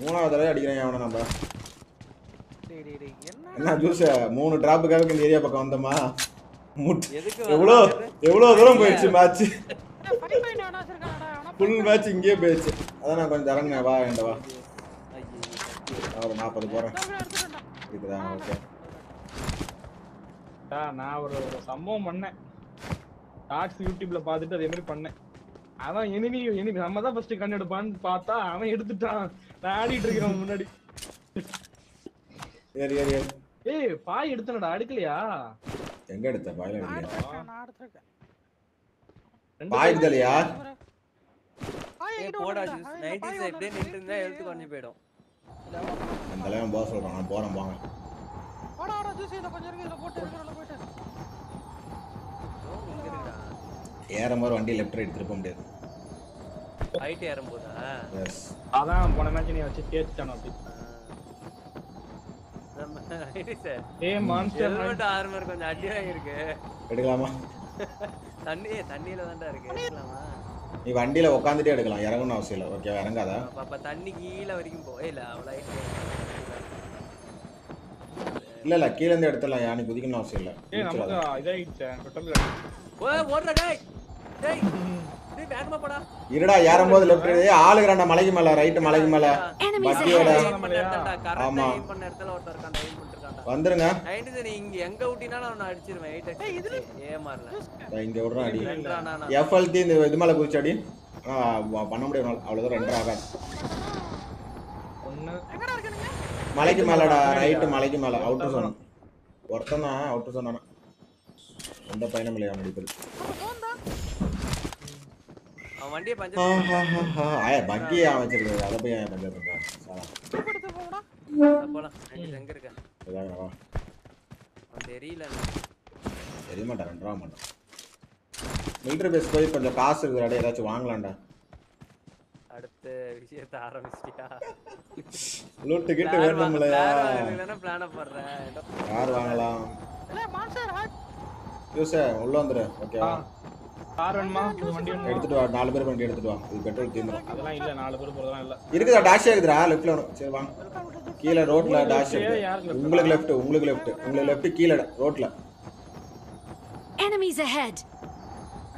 மூணாவது தடவை அடிக்கிறேன் அவனை நம்ம. டேய் டேய் டேய் என்ன ஜூஸ் மூணு டிராப்புக்காக இந்த ஏரியா பக்கம் வந்தோமா? எவ்வளோ எவ்வளோ தூரம் போயிடுச்சு மேட்ச் ஃபுல் மேட்ச் இங்கேயே போயிடுச்சு. அதான் நான் கொஞ்சம் இறங்கினேன். வா என்ட வா. நான் ஒரு நாற்பது போகிறேன் இருக்குதா ஓகே. டா, நான் ஒரு ஒரு சம்பவம் பண்ணேன். டாக்ஸ் யூடியூப்ல பார்த்துட்டு அதே மாதிரி பண்ணேன். அதான் எனிமி எனிமி நம்ம தான் ஃபர்ஸ்ட் கண் எடுப்பான்னு பார்த்தா அவன் எடுத்துட்டான். நான் ஆடிட்டு இருக்கேன் அவன் முன்னாடி. ஏறி ஏறி ஏறி. ஏய் பாய் எடுத்தனடா எடுக்கலையா? எங்க எடுத்த? பாயில எடுத்துருக்கேன். பாய் எடுத்தலையா ஏய் போடா 90s அப்படியே நின்று இருந்தா எழுத்து குறைஞ்சு போயிடும். அந்த தலைவன் போக சொல்றான். நான் போறேன் போங்க வாடா வாடா ஜூஸ் இத கொஞ்சம் இருக்கு இத போட்டு இருக்கிறல போயிட்டு. ஏறும் போது வண்டி லெஃப்ட் ரைட் திருப்ப முடியாது. ஹைட் ஏறும் போதா எஸ் அதான் போன மேட்ச் நீ வச்சு தேய்ச்சிட்டான் அப்படி. ஏய், monster. ஹெல்மெட் ஆர்மர் கொஞ்சம் அடி எடுக்கலாமா? தண்ணி தண்ணியில தான்டா இருக்கு. எடுக்கலாமா? நீ வண்டியில உட்காந்துட்டே எடுக்கலாம். இறங்கணும்னு அவசியம் இல்லை. ஓகேவா இறங்காத. அப்ப- தண்ணி கீழ வரைக்கும் போயில அவ்வளவு height இல்ல இல்ல கீழ இருந்து எடுத்துடலாம். யா நீ குதிக்கணும்னு அவசியம் இல்லை. ஏய் நமக்கு குதிச்சிடாத. இதாயிடுச்சு டோட்டல் ஓய் ஓடுறா டேய். டேய். டேய் வேகமா போடா. இருடா ஏறும் போது லெஃப்ட் ஆளுகிறாண்டா மலைக்கு மேல ரைட் மலைக்கு மேல. பக்கியோட ஆமா. பண்ண இடத்துல ஒருத்தர் வந்துருங்க. நைன்டி இங்க எங்க விட்டினாலும் அவனை அடிச்சிருவேன். எயிட் அடிச்சு. ஏமாறல இங்க விடுறோம் அடி. நானா? எஃப்எல்டி இந்த இது மேல குதிச்சு அடி. பண்ண முடியும் அவ்வளவுதான் ரெண்டரை ஆகாது. ஒண்ணு. மலைக்கு மேலடா ரைட்டு மலைக்கு மேல. அவுட்டர் சோன் ஒருத்தன் தான் அவுட்டர் சோன் எந்த பையனும் இல்லையா அவன் அடிப்பது அவன் வண்டியை ஆ, பஞ்சர் ஆ, ஆ, ஆ. ஆயா பக்கி அவன் வச்சிருக்காரு அதை போய் சாரா. போலாம். எங்க இருக்க? தெரியல. தெரிய மாட்டான் மாட்டான் மிலிட்டரி பேஸ் போய் கொஞ்சம் காசு இருக்குதாடா ஏதாச்சும் வாங்கலாம்டா. அடுத்த விஷயத்த ஆரம்பிச்சிட்டியா? லூட்டு கிட்டு வேணும்லையா பிளான போடுறேன் யார் வாங்கலாம்? யூஸே உள்ள வந்துரு ஓகேவா கார் வேணுமா? ஒரு வண்டி வேணுமா? எடுத்துட்டு வா நாலு பேர் வண்டி எடுத்துட்டு வா. இது பெட்ரோல் தீந்துரும். அதெல்லாம் இல்ல நாலு பேர் போறதெல்லாம் இல்ல. இருக்குதா டாஷ் இருக்குதுடா லெஃப்ட்ல வரும். சரி வாங்க கீழே ரோட்ல டாஷ்? உங்களுக்கு லெஃப்ட் உங்களுக்கு லெஃப்ட் உங்களுக்கு லெஃப்ட் கீழே ரோட்ல Enemies ahead!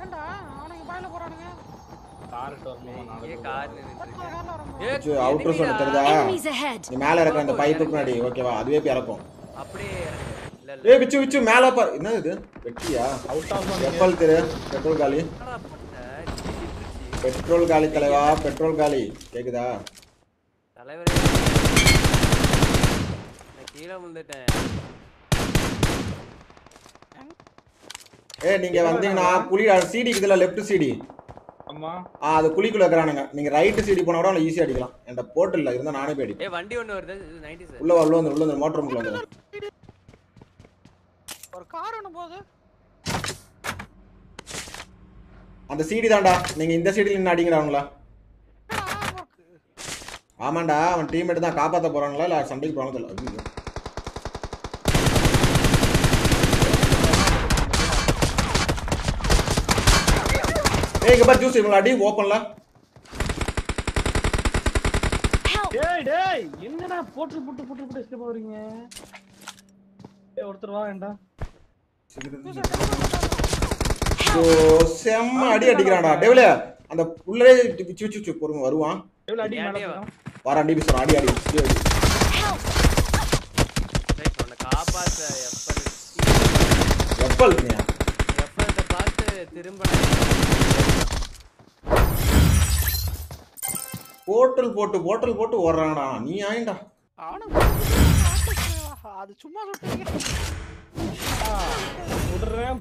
ஏண்டா அவனுங்க பாயில போறானுங்க. கார் நாலு அவுட்டர் தெரியுதா! நீ மேல அந்த பைப்புக்கு முன்னாடி. ஓகேவா அதுவே போய் இறக்கும். அப்படியே ஏய் விச்சு விச்சு மேல பாரு. என்ன இது? வெட்டியா? அவுட் ஆஃப் எப்பல் திரு பெட்ரோல் காலி. பெட்ரோல் காலி தலைவா பெட்ரோல் காலி. கேக்குதா? தலைவரே. நான் கீழே விழுந்துட்டேன். ஏய் நீங்க வந்தீங்கன்னா குழி சிடி இதுல லெஃப்ட் சிடி ஆமா. ஆ அது குழிக்குள்ள இருக்கிறானுங்க. நீங்க ரைட் சிடி போனா கூட ஈஸியா அடிக்கலாம். என்கிட்ட போட்டு இல்ல இருந்தா நானே போய் அடிப்பேன். ஏய் வண்டி ஒண்ணு வருது. இது 90 சார் உள்ள வா, உள்ள வந்து உள்ள வந்து மோட்டர் ரூம்ல வந்து கார் ஒண்ணு போகுது அந்த சிடி தான்டா நீங்க இந்த சைடுல நின்று அடிங்கடா அவங்கள ஆமாண்டா அவன் டீம்மேட் தான் காப்பாத்த போறாங்களா இல்ல சண்டைக்கு போறாங்க தெரியல. ஏய் இங்க பாரு ஜூஸ் இவங்கள அடி ஓப்பன்ல டேய் டேய் என்னடா போட்டு போட்டு போட்டு போட்டு ஆவறீங்க ஏய் ஒருத்தர் வா வேண்டாம் ஓ செம்ம அடி அடிக்கிறான்டா. டேவில அந்த வருவான். எவ்வளவு அடி மேல ஏன்டா? போறோம் வாரா அடி பிசர் அடி அடி எப்பல் பார்த்து திரும்ப போட்டல் போட்டு போட்டல் போட்டு ஓடுறாங்கடா. நீ ஆயிண்டா அது சும்மா சொல்றீங்க. விடுறேன்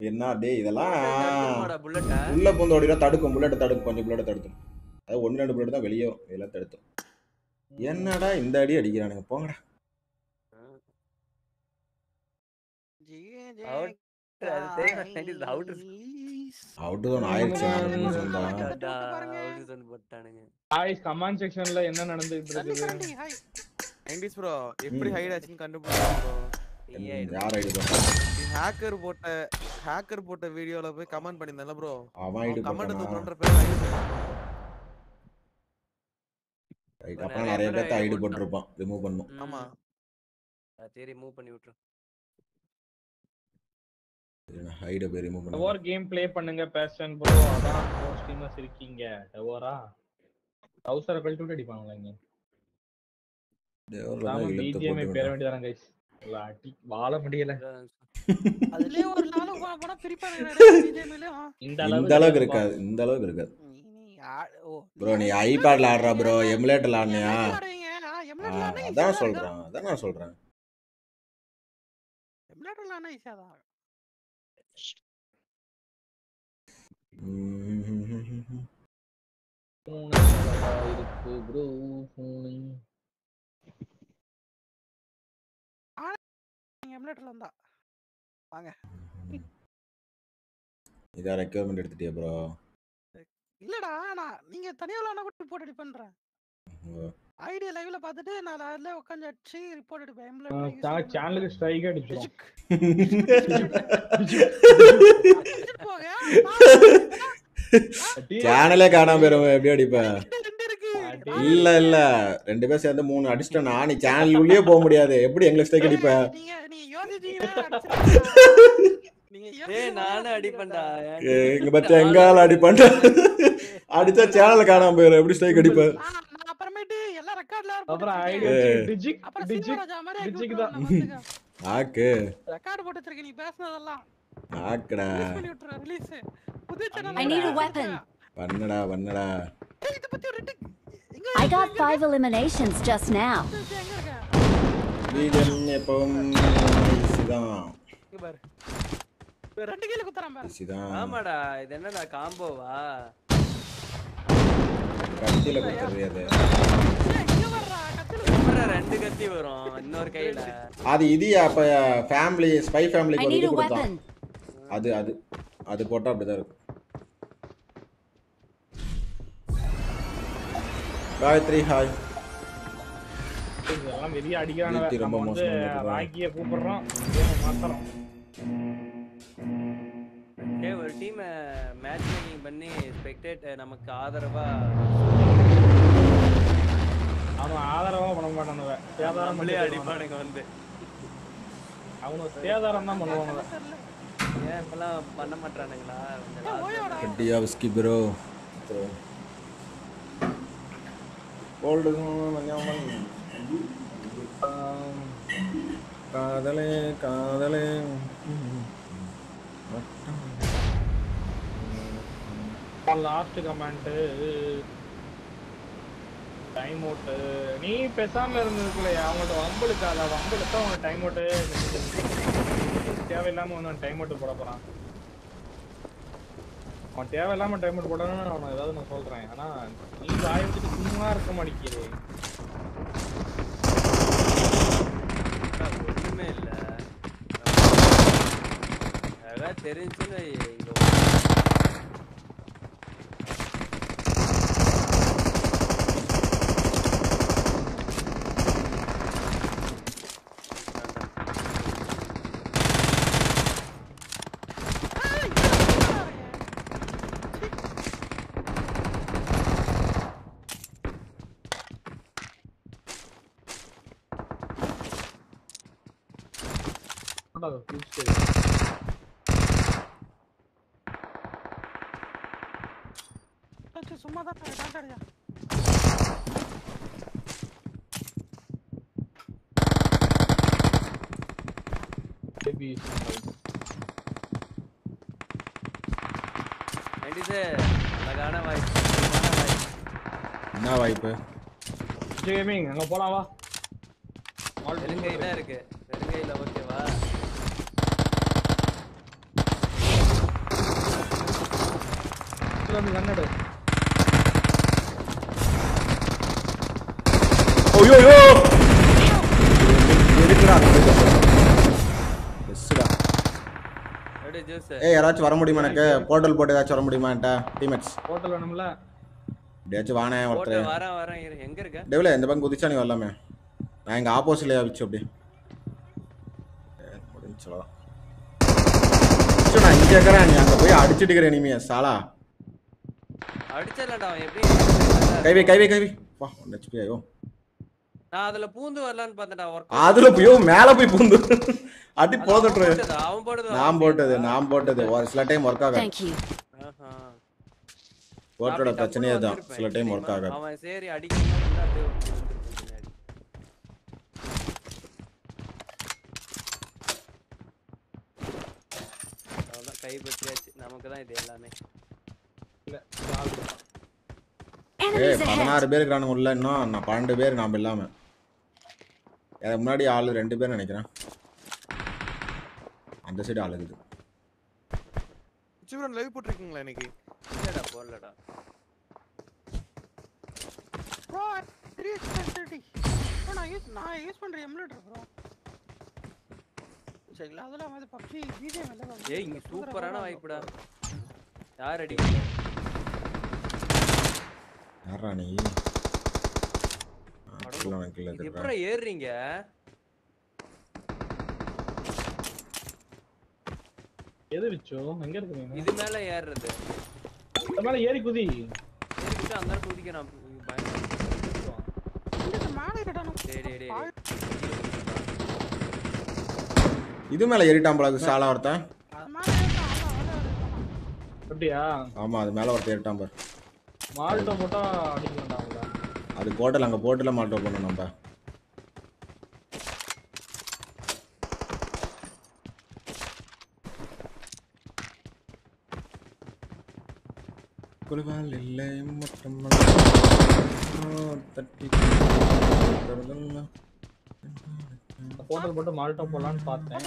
என்ன டேய் இதெல்லாம் புல்லட்ட உள்ள பூந்து ஓடினா தடுக்கும் புல்லட்டை தடுக்கும் கொஞ்சம் புல்லட்டை தடுக்கும் அது ஒன்று ரெண்டு புல்லட் தான் வெளியே வரும் இதெல்லாம் தடுத்தும் என்னடா இந்த அடி அடிக்கிறானுங்க போங்கடா. என்ன நடந்துட்டு இருக்குது? நைன்டிஸ் ப்ரோ எப்படி ஹைட் ஆச்சுன்னு கண்டுபிடிச்சோம் ப்ரோ யார் ஐடி போட்டா ஹேக்கர் போட்ட ஹேக்கர் போட்ட வீடியோல போய் கமெண்ட் பண்ணிருந்தேன்ல ப்ரோ அவன் கமெண்ட்? தூக்குறன்ற பேர் ரைட் அப்புறம் நிறைய பேர்த்த ஐடி போட்டிருப்பான் ரிமூவ் பண்ணும் ஆமா. சரி மூவ் பண்ணி விட்டுரு. ஐடி போய் ரிமூவ் டவர் கேம் ப்ளே பண்ணுங்க பேஷன் ப்ரோ அதான் ஸ்ட்ரீமர்ஸ் இருக்கீங்க. டவரா டவுசரை கழட்டி விட்டு அடிப்பாங்களா இங்க டவர் நாம இழுத்து பிஜிஎம் போட்டு பேர. வேண்டியதான கைஸ் வாழ முடியல. இந்த இந்த அளவுக்கு இருக்காது இந்த அளவுக்கு இருக்காது. ப்ரோ நீ ஐபேட்ல ஆடுறா ப்ரோ எமுலேட்டர்ல ஆடுனியா? அதான் சொல்றேன் அதான் நான் சொல்றேன். எம்லேட்டர்ல ஆனா ஈஸியா தான் இருக்கு ப்ரோ நீங்க எம்லேட்டர்ல இருந்தா வாங்க. இதான் ரெக்யர்மெண்ட் எடுத்துட்டியா ப்ரோ இல்லடா நான் நீங்க தனியா விளாண்டா கூட ரிப்போர்ட் அடி பண்றேன் ஐடியா லைவ்ல பார்த்துட்டு நான் அதுல உட்காந்து அடிச்சு ரிப்போர்ட் எடுப்பேன் எம்லேட்டர் சேனலுக்கு ஸ்ட்ரைக் அடிச்சிரும். சேனலே காணாம போயிரும் எப்படி அடிப்ப இல்ல இல்ல. ரெண்டு பேரும் சேர்ந்து மூணு அடிச்சிட்டோம்னா நீ சேனல் உள்ளே போக முடியாது. எப்படி எங்களுக்கு ஸ்ட்ரைக் அடிப்ப? எங்க ஆள் அடிப்பான்டா அடிச்சா சேனல காணாம போயிரும். எப்படி ஸ்ட்ரைக் அடிப்ப? ஆக்கி ரெக்கார்ட் போட்டு வச்சிருக்க நீ பேசுனதெல்லாம் ஆக்குடா. பண்ணடா பண்ணடா I got five eliminations just now. பீஜன் எப்பவும் இப்ப ரெண்டு கீழ குத்துறான் பாரு. ஆமாடா இது என்னடா காம்போவா? கத்தியில கொடுத்துறது அது. ரெண்டு கத்தி வரும் இன்னொரு கையில? அது இது அப்ப ஃபேமிலி ஸ்பை ஃபேமிலிக்கு a கொடுத்தான். அது அது அது போட்டா அப்படிதான் இருக்கும். காயத்ரி ஹாய் இதெல்லாம் வெளிய ரொம்ப நம்ம வந்து ராக்கிய கூப்பிடுறோம். மாத்துறோம். டேய் ஒரு டீம் மேட்ச் மேக்கிங் பண்ணி ஸ்பெக்டேட் நமக்கு ஆதரவா அவன் ஆதரவா பண்ண மாட்டானுவ சேதாரம் நம்மளே அடிப்பானுங்க வந்து. அவனுக்கு சேதாரம் தான் பண்ணுவானுவ ஏன் இப்பெல்லாம் பண்ண மாட்டானுங்களா கட்டியா விஸ்கி ப்ரோ ப்ரோ கோல்டு காதலே காதலே லாஸ்ட் கமெண்ட் டைம் அவுட் நீ பேசாம இருந்ததுக்குள்ள அவங்கள்ட்ட அதை வம்பளுக்கு அவங்க டைம் அவுட்டு தேவையில்லாம வந்து டைம் அவுட் போட போறான். அவன் தேவையில்லாம டைமண்ட் போடணும்னு அவன் ஏதாவது நான் சொல்றேன். ஆனா நீ வாய் வச்சுட்டு சும்மா இருக்க மாட்டேங்கிறே. ஒண்ணுமே இல்ல. அழகா தெரிஞ்சுன்னு இங்க சரி, சும்மா தான் டான்ஸ் ஆடியா பேபி நைன்டிஸு அழகான வாய்ப்பு அழகான வாய்ப்பு என்ன வாய்ப்பு கேமிங் அங்க போலாம் வா வெறுங்கை தான் இருக்கு வெறுங்கையில ஓகேவா வந்து எப்படி ஜூஸ் ஏய் யாராச்சும் வர முடியுமா எனக்கு? போர்ட்டல் போட்டு ஏதாச்சும் வர முடியுமா என்கிட்ட? டீமேட்ஸ் ஹோட்டல் வேணும்ல? எப்படியாச்சும் வானே ஒருத்தர். வரேன் வரேன். எங்க இருக்க? டெவில இந்த பக்கம் குதிச்சா நீ வரலாமே. நான் எங்க ஆப்போசிட்லயே வச்சு அப்படி முடிஞ்சலாம் நான் இங்க இருக்கிறேன் நீ அங்க போய் அடிச்சிட்டு இருக்கிற இனிமே சாலா. அடிச்சிடலாம்டா அவன் எப்படி? கைவி கைவி கைவி. வா ஒன் ஹெச்பி ஐயோ. நான் அதுல பூந்து வரலான்னு பார்த்தேன்டா ஒர்க் அதுல போய் மேல போய் பூந்து. அடி போதட்டு அவன் போட்டது நான் போட்டது நான் போட்டது. ஒரு சில டைம் ஒர்க் ஆகாது. அப்படி பிரச்சனையே தான் சில டைம்? ஒர்க் ஆகாது. அவன் சரி. அவ்வளவுதான் கைப்பற்றியாச்சு நமக்கு தான் இது எல்லாமே. ஏய். பதினாறு பேர் இருக்கிறானுங்க உள்ள. இன்னும் நான் பன்னெண்டு பேர் நாம இல்லாம. எனக்கு முன்னாடி ஆளு ரெண்டு பேர் நினைக்கிறேன். அந்த சைடு ஆளு இருக்குது சிவரன் லைவ் போட்டிருக்கீங்களா இன்னைக்கு? இல்லடா போடலடா. ப்ரோ த்ரீ ஃபெசிலிட்டி ப்ரோ நான் யூஸ் நான் யூஸ் பண்ற எமுலேட்டர் ப்ரோ சரிங்களா? அதெல்லாம் வந்து பப்ஜி பிஜிஎம் எல்லாம் ஏய் இங்க சூப்பரான வாய்ப்புடா. யார் அடி யாரா நீ ஆ, கிலோ எனக்கு இல்லை இது தெரியுதா? எப்படி ஏறுறீங்க? எது விச்சோ? எங்க இருக்கு நீ இது மேல ஏறுறது. இந்த மேல ஏறி குதி. ஏறிக்கிட்டு அந்த நேரம் குதிக்கிறான் இந்த மேலே கட்டணும் டேய் டேய் டேய். இது மேல ஏறிட்டான் போல சாலா ஒருத்தன். அப்படியா? ஆமா அது மேல ஒருத்தன் ஏறிட்டான் பாரு. மால்ட்டோ போட்டா அடிக்கலாம்டா அவங்கள அது போட்டல் அங்க போட்டல மாட்டோம் பண்ணணும் நம்ம. குழுவால் இல்லை மட்டும் தட்டி போட்டு மால்ட்டோ போலான்னு பார்த்தேன்.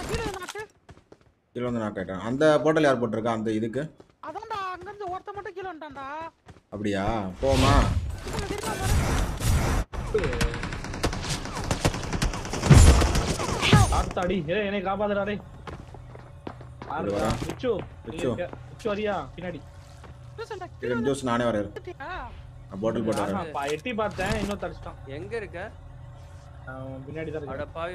கீழே வந்து நான் கேட்டேன் அந்த போட்டல் யார் போட்டிருக்கா? அந்த இதுக்கு? அதான்டா அங்கிருந்து ஒருத்த மட்டும் கீழே வந்துட்டான்டா. அப்படியா? போமா ஆத்தாடி. ஏய் என்னை காப்பாத்துடா டேய். விச்சு. வரியா? பின்னாடி. இது ஜூஸ் நானே வரேன் நான் போட்டல் போட்டு வரேன். ஆஹா, எட்டி பார்த்தேன் இன்னும் தடிச்சிட்டான். எங்க இருக்க? பின்னாடி தான் அட பாவி.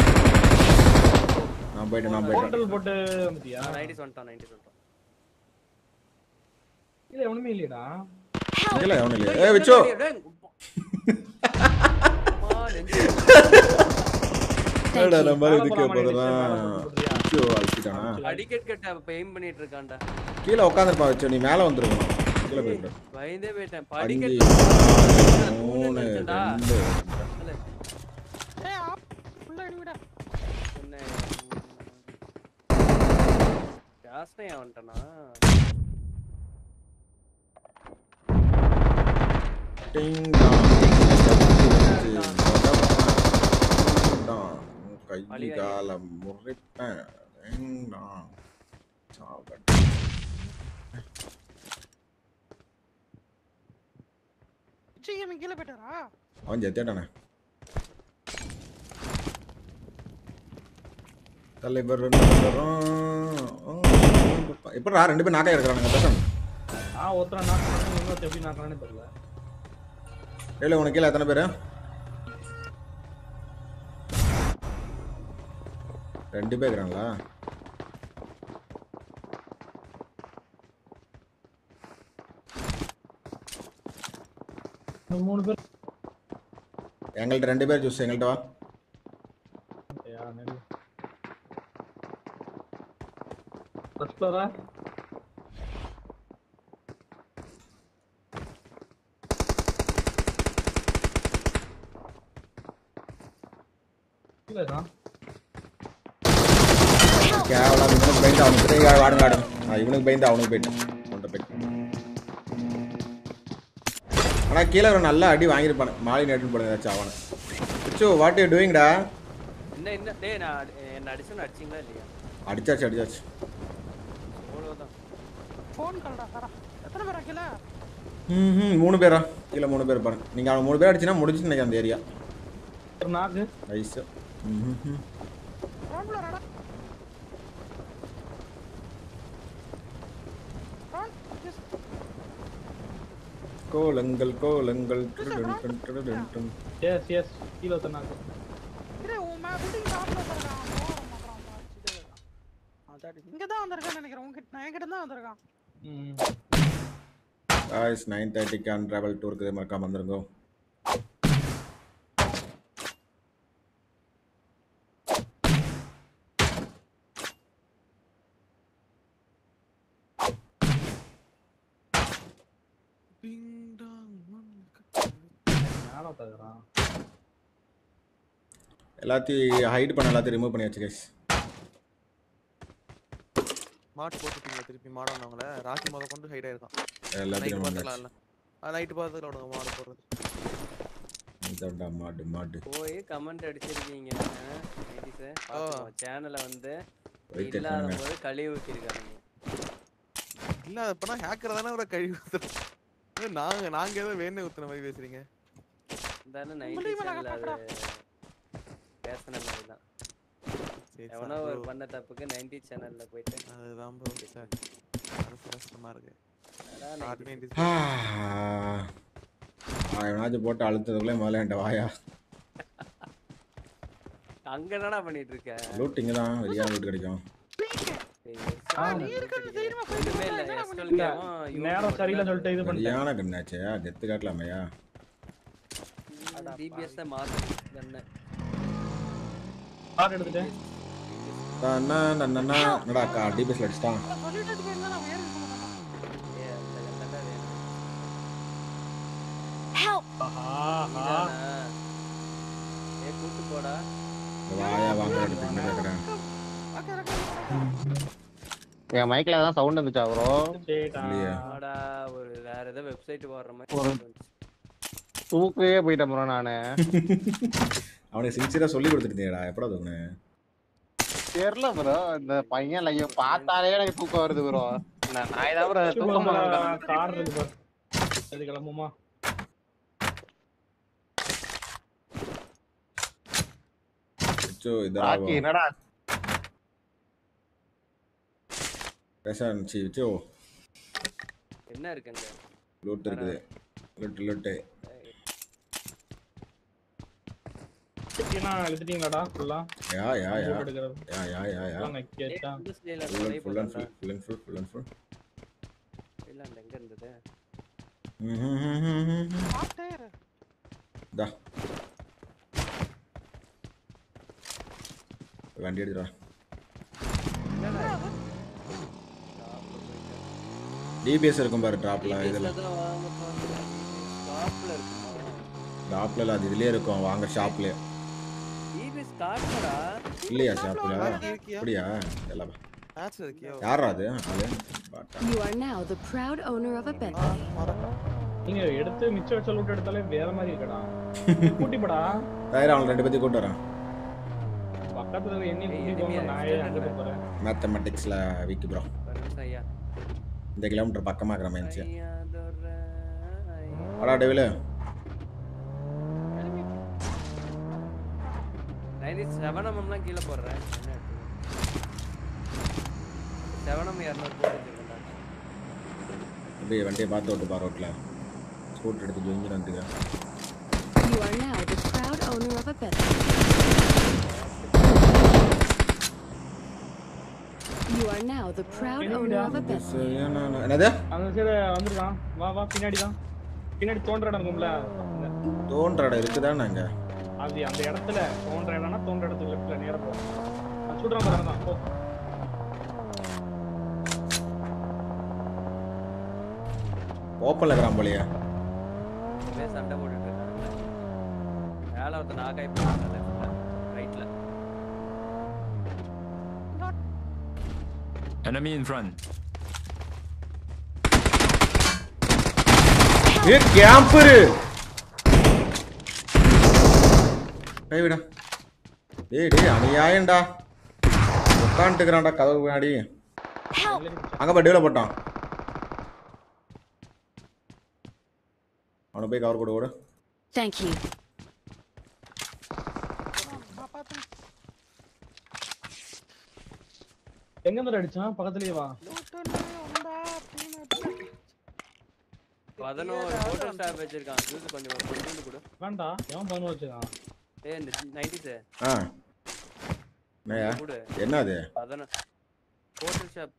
நான் நான் ஹோட்டல் போட்டு வந்துட்டியா? நைன்டிஸ் வந்துட்டான் நைன்டிஸ் வந்துட்டான் இல்ல எவனும் ஏ விச்சோ. என்னடா நம்ம இதுக்கு அடிக்கட் கட்ட பெயிம் பண்ணிட்டு இருக்கான்டா கீழ உட்கார்ந்திருப்பா வெச்சு நீ மேல வந்துருங்க பயந்தே போயிட்டேன். படிக்கட் மூணு ரெண்டு. ஏய் உள்ள அடிடா என்ன? கை காலம் முறிப்பேன் கீழே போயிட்டாரா அவன் ஜெத்தேட்டானே தலைவர் எப்படா ரெண்டு பேரும் நாக்காய் இருக்கிறானுங்க பேசாம நான் ஒருத்தரை நாக் இன்னொருத்தர் எப்படி நாக்கானே தெரியல ஏழு உனக்கு கீழே எத்தனை பேர்? ரெண்டு பேர் இருக்கிறாங்களா மூணு பேர். எங்கள்கிட்ட ரெண்டு பேர் ஜூஸ் எங்கள்கிட்ட வா. யா, நெல்லு. First floor ஆ? கீழே தான். கேவலம் இவனுக்கு பயந்து அவனுக்கு போய் வாடுங்க ஆடும் இவனுக்கு பயந்து அவனுக்கு போயிட்டான் அவன்கிட்ட போயிட்டான் ஆனா கீழே ஒரு நல்ல அடி வாங்கியிருப்பானு. மாலி நேட்டு போடுங்க ஏதாச்சும் அவனை பிச்சு வாட் யூ டூயிங்டா என்ன என்ன டேய் நான் என்ன அடிச்சு அடிச்சிங்களா இல்லையா? அடிச்சாச்சு அடிச்சாச்சு. ஃபோன் கால்டா சாரா எத்தனை பேரா கீழே? ம் ம், மூணு பேரா? கீழே மூணு பேர் பாருங்க நீங்க அவன் மூணு பேர் அடிச்சுன்னா முடிச்சு நினைக்க அந்த ஏரியா நாக்கு. நைஸ் ம் ம், ம் கிரவுண்ட் ஃப்ளோராடா கோலங்கள் கோலங்கள். எஸ் எஸ் கீழே பில்டிங் டாப்ல வந்திருக்கான் வந்திருக்கான்னு நினைக்கிறேன். உன்கிட்ட நான் என்கிட்ட தான் வந்திருக்கான். காய்ஸ் நைன் தேர்ட்டிக்கு அன்ட்ராவல் டூருக்கு மறக்காம வந்துருங்க. மேலே தகுறான் எல்லாத்தையும் ஹைட் பண்ண எல்லாத்தையும் ரிமூவ் பண்ணியாச்சு கைஸ் மாட்டு போட்டுட்டீங்க திருப்பி மாடானவங்கள ராக்கி முத கொண்டு ஹைட் ஆயிருக்கான். எல்லாத்தையும் நைட் நம்ம பார்த்துக்கலாம்ல நைட்டு பார்த்துக்கலாம் விடுங்க மாடு போடுறது. இதோட மாடு மாடு. போய் கமெண்ட் அடிச்சிருக்கீங்க. ஓ. சேனலை வந்து இல்லாத. போது கழுவி ஊத்திருக்காங்க இல்ல அப்பனா ஹேக்கர் தானே ஒரு கழுவி ஊத்துறோம் நாங்க நாங்க ஏதோ வேணே ஊத்துன மாதிரி பேசுறீங்க. தானே சேனல் அது பேசின மாதிரி தான். சரி, எவனோ ஒரு. பண்ண தப்புக்கு நைன்டி சேனல்ல போயிட்டு. அதுதான் ப்ரோ கஷ்டமா இருக்கு. அதான் நாட்டு 90s. ஆ, எவனாச்சும் போட்டு அழுத்ததுக்குள்ளே முதல்ல என்கிட்ட வாயா. அங்க என்னடா பண்ணிட்டு இருக்க லூட்டிங்க தான் வெளியா லூட் கிடைக்கும். நேரம் சரியில்லைன்னு சொல்லிட்டு இது பண்ணிட்டேன். சரியான கண்ணாச்சே கெத்து காட்டலாமையா? டிபிஎஸ் தான் கண்ணு. எடுத்துட்டேன். என்னடா அக்கா அடிச்சிட்டான். ஏ கூட்டு போடா. வாயா என் மைக்ல தான் சவுண்ட் வந்துச்சா ப்ரோ ஒரு வேற ஏதோ வெப்சைட் போடுற மாதிரி. தூக்கவே போயிட்டேன் ப்ரோ நானு. அவனுக்கு சின்சியரா சொல்லி கொடுத்துருந்தேடா எப்படா தூக்குனு? தெரியல ப்ரோ இந்த பையன் லைய பார்த்தாலே எனக்கு தூக்கம் வருது ப்ரோ நான் நாய் தான் ப்ரோ தூக்கம். கார் இருக்கு பாரு. அது கிளம்புமா என்னடா? என்ன இருக்கு அங்க? லூட் இருக்குது. லூட் லூட்டு எல்லாம் எடுத்துட்டீங்களாடா ஃபுல்லா யா ya ya. Ya ya ya ya. எல்லாம் நக்கியாச்சா full and full and full full and full full and full இல்ல அந்த எங்க இருந்தது? தா. வண்டி எடுத்துடா டிபிஎஸ் இருக்கும் பாரு டாப்ல இதுல. ஷாப்ல இருக்குமா? டாப்ல இல்ல அது இதுலயே இருக்கும். வாங்க ஷாப்லயே காட்டுடா இல்லையா ஷாப்ல அப்படியா? எல்லாம் யாரா அது? அது. You are now the proud owner of a Bentley. நீங்க எடுத்து மிச்ச வச்ச லூட் எடுத்தாலே வேற மாதிரி இருக்கடா. கூட்டிப்படா. தயிர அவன் ரெண்டு பேத்தையும் கூட்டு வரேன். பக்கத்துல என்ன கூட்டி போங்க நான் அங்கிட்டு போறேன். மேத்தமெட்டிக்ஸில் வீக் ப்ரோ இந்த கிலோமீட்டர் பக்கமாக இருக்கிற மேன்ச்சு ஐயா துரை, ஐயா. வாடா டெவிலு. நைன்டி செவனம்லாம் கீழே போடுறேன். என்ன செவனம் இரநூறு போட்டு அப்படியே வண்டியை பார்த்து ஓட்டுப்பா ரோட்டில். ஸ்கூட்டர் எடுத்து ஜொங்கிட்டு வந்துக்கிறேன் You are now the proud owner of a Bentley. You are now the proud owner of a Bentley. என்னது? அந்த சைடு வந்துருக்கான். வா வா பின்னாடி தான். பின்னாடி தோன்ற இடம் இருக்கும்ல. அங்க. தோன்ற இடம் இருக்குதானே அங்கே? அது அந்த இடத்துல தோன்ற இடம்னா தோன்ற இடத்துக்கு லெஃப்ட்ல நேரா போ. நான் சுடுறேன் பாருங்க தான் போ. ஓப்பனில் இருக்கிறான் போலியே. இவன் சண்டை போட்டுட்டு இருக்காங்க மேல ஒருத்தன் நாகாய் போட்டாங்க லெஃப்ட்ல ரைட்ல Enemy in front. ஏ கேம்பரு கைவிடா டேய் டேய் அநியாயம்டா. உட்காந்துக்கிறான்டா கதவு பின்னாடி அங்க போய் டெவலப் போட்டான். அவனை போய் கவர் விடு Thank you. எங்க இருந்து அடிச்சான்? பக்கத்துலயே வா. பதினோரு போட்டோ ஸ்டாப் வச்சிருக்கான். ஜூஸ் கொஞ்சம் கொஞ்சோண்டு கொடு. வேண்டாம் எவன் பதினோரு வச்சுக்கான் ஏய் இந்த ஆ. என்ன அது ஷாப்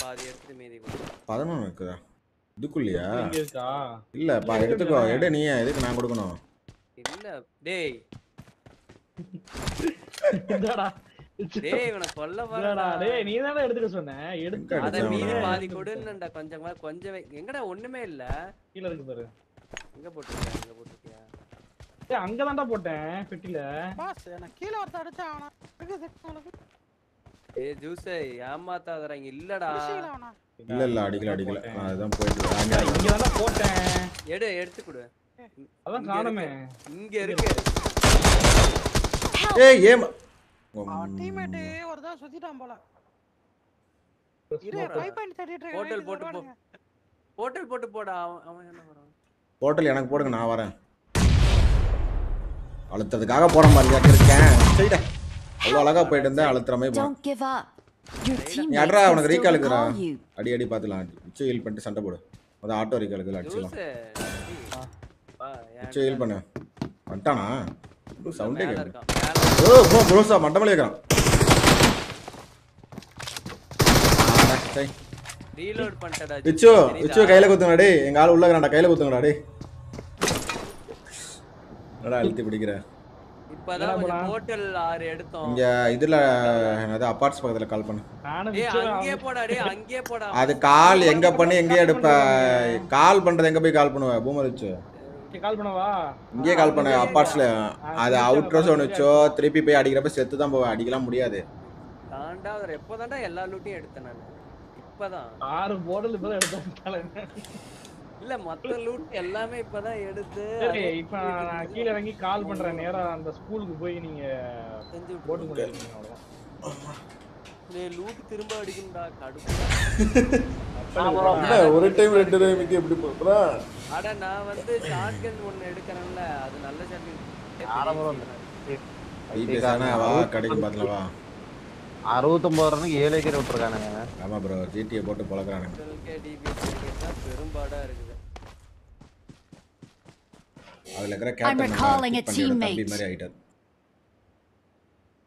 பாதி எடுத்துட்டு மீதி கொடு. பதினொன்று இருக்குதா? இதுக்குள்ளையா? இங்க இருக்கா? இல்லப்பா எடுத்துக்கோ. எடு நீ எதுக்கு நான் கொடுக்கணும்? இல்ல டேய். இந்தாடா. டேய் இவனை கொல்ல இல்லடா, வரடா டேய் நீ தானே எடுத்துக்க சொன்ன? எடுத்து அத. மீதி பாதி கொடுன்னுடா கொஞ்சமா கொஞ்சம். எங்கடா ஒண்ணுமே இல்ல. கீழ இருக்கு பாரு. எங்க போட்டுருக்கியா எங்க போட்டுருக்கியா? ஏய் அங்கதான்டா போட்டேன் பெட்டில பாஸ் எனக்கு கீழே ஒருத்தர் அடிச்சா அவனா. ஏய் ஜூஸ் ஏமாத்தாதடா இங்க இல்லடா. இல்ல இல்ல அடிக்கல அடிக்கல. நான் அதுதான் போயிட்டு. அங்க இங்க தானே போட்டேன். எடு எடுத்து கொடு. அதான் காணுமே. இங்க இருக்கு. ஏய் ஏமா. அவன் டீம்மேட் ஒருத்தன் சுத்திட்டான் போல. ஹோட்டல் போட்டு போ. ஹோட்டல் போட்டு போடா. அவன் அவன் என்ன வரான்? ஹோட்டல் எனக்கு போடுங்க நான் வரேன். அழுத்துறதுக்காக போற மாதிரி இருக்கேன். சரிடா. அவ்வளோ அழகா போயிட்டு இருந்தேன் அழுத்துற மாதிரி teammates அட்ரா உனக்கு recall you. அடி அடி பார்த்துலாம் உச்சி ஹீல் பண்ணிட்டு சண்டை போடு. அதான் ஆட்டோ ரீகாலுக்கு அடிச்சிடலாம் ஜூஸ் வா உச்சி ஹீல் பண்ணு. வந்துட்டானா? சவுண்டே கேட்கு ஓ ப்ரோ ப்ரோஸா மண்டமலே இருக்கிறான். ரீலோட் பண்ணிட்டடா விச்சு விச்சு கையில குத்துங்கடா டேய். எங்க ஆள் உள்ள இருக்கிறான்டா கையில குத்துங்கடா டேய். என்னடா அழுத்தி பிடிக்கிற? இப்பதான் ஹோட்டல் ஆறு எடுத்தோம். இங்க இதுல என்னது அப்பார்ட்ஸ் பக்கத்துல கால் பண்ணு. அங்கேயே போடா டேய் அங்கேயே போடா. அது கால் எங்க பண்ணி எங்கே எடுப்ப? கால் பண்றது எங்க போய் கால் பண்ணுவ? பூமர் வச்சு. கால் பண்ணவா? இங்கேயே கால் பண்ண அப்பார்ட்ஸ்ல அது அவுட்ரோ சோன் வச்சோ திருப்பி போய் அடிக்கிறப்ப செத்து தான் போவேன். அடிக்கலாம் முடியாது. தாண்டா அவர் எப்போதான்டா எல்லா லூட்டையும் எடுத்தேன் நான். இப்பதான். ஆறு போடல் இப்பதான் எடுத்தாங்க இல்ல மத்த லூட் எல்லாமே இப்பதான் எடுத்து சரி இப்ப நான் கீழ இறங்கி கால் பண்றேன். நேரா அந்த ஸ்கூலுக்கு போய் நீங்க செஞ்சு போட்டு முடிக்கிறீங்க அவ்வளவுதான். லூட் திரும்ப அடிக்கணும்டா கடுப்பு. ஒரு டைம் ரெண்டு டைமுக்கு எப்படி பண்றா அட நான் வந்து ஷாட்கன் ஒன்னு எடுக்கறேன்ல அது நல்ல ஷாட்கன் ஐபிஎஸ் ஆனா வா கடைக்கு பாத்துல வா அறுபத்தொன்பது ரனுக்கு ஏழு ஏக்கர் விட்டுருக்கானுங்க. ஆமா ப்ரோ ஜிடிஏ போட்டு பழக்கிறானுங்க டிபிஎஸ் பெரும்பாடா இருக்குது. அதுல இருக்கிற I'm கேப்டன் recalling a தம்பி teammate. மாதிரி ஆயிட்டார்.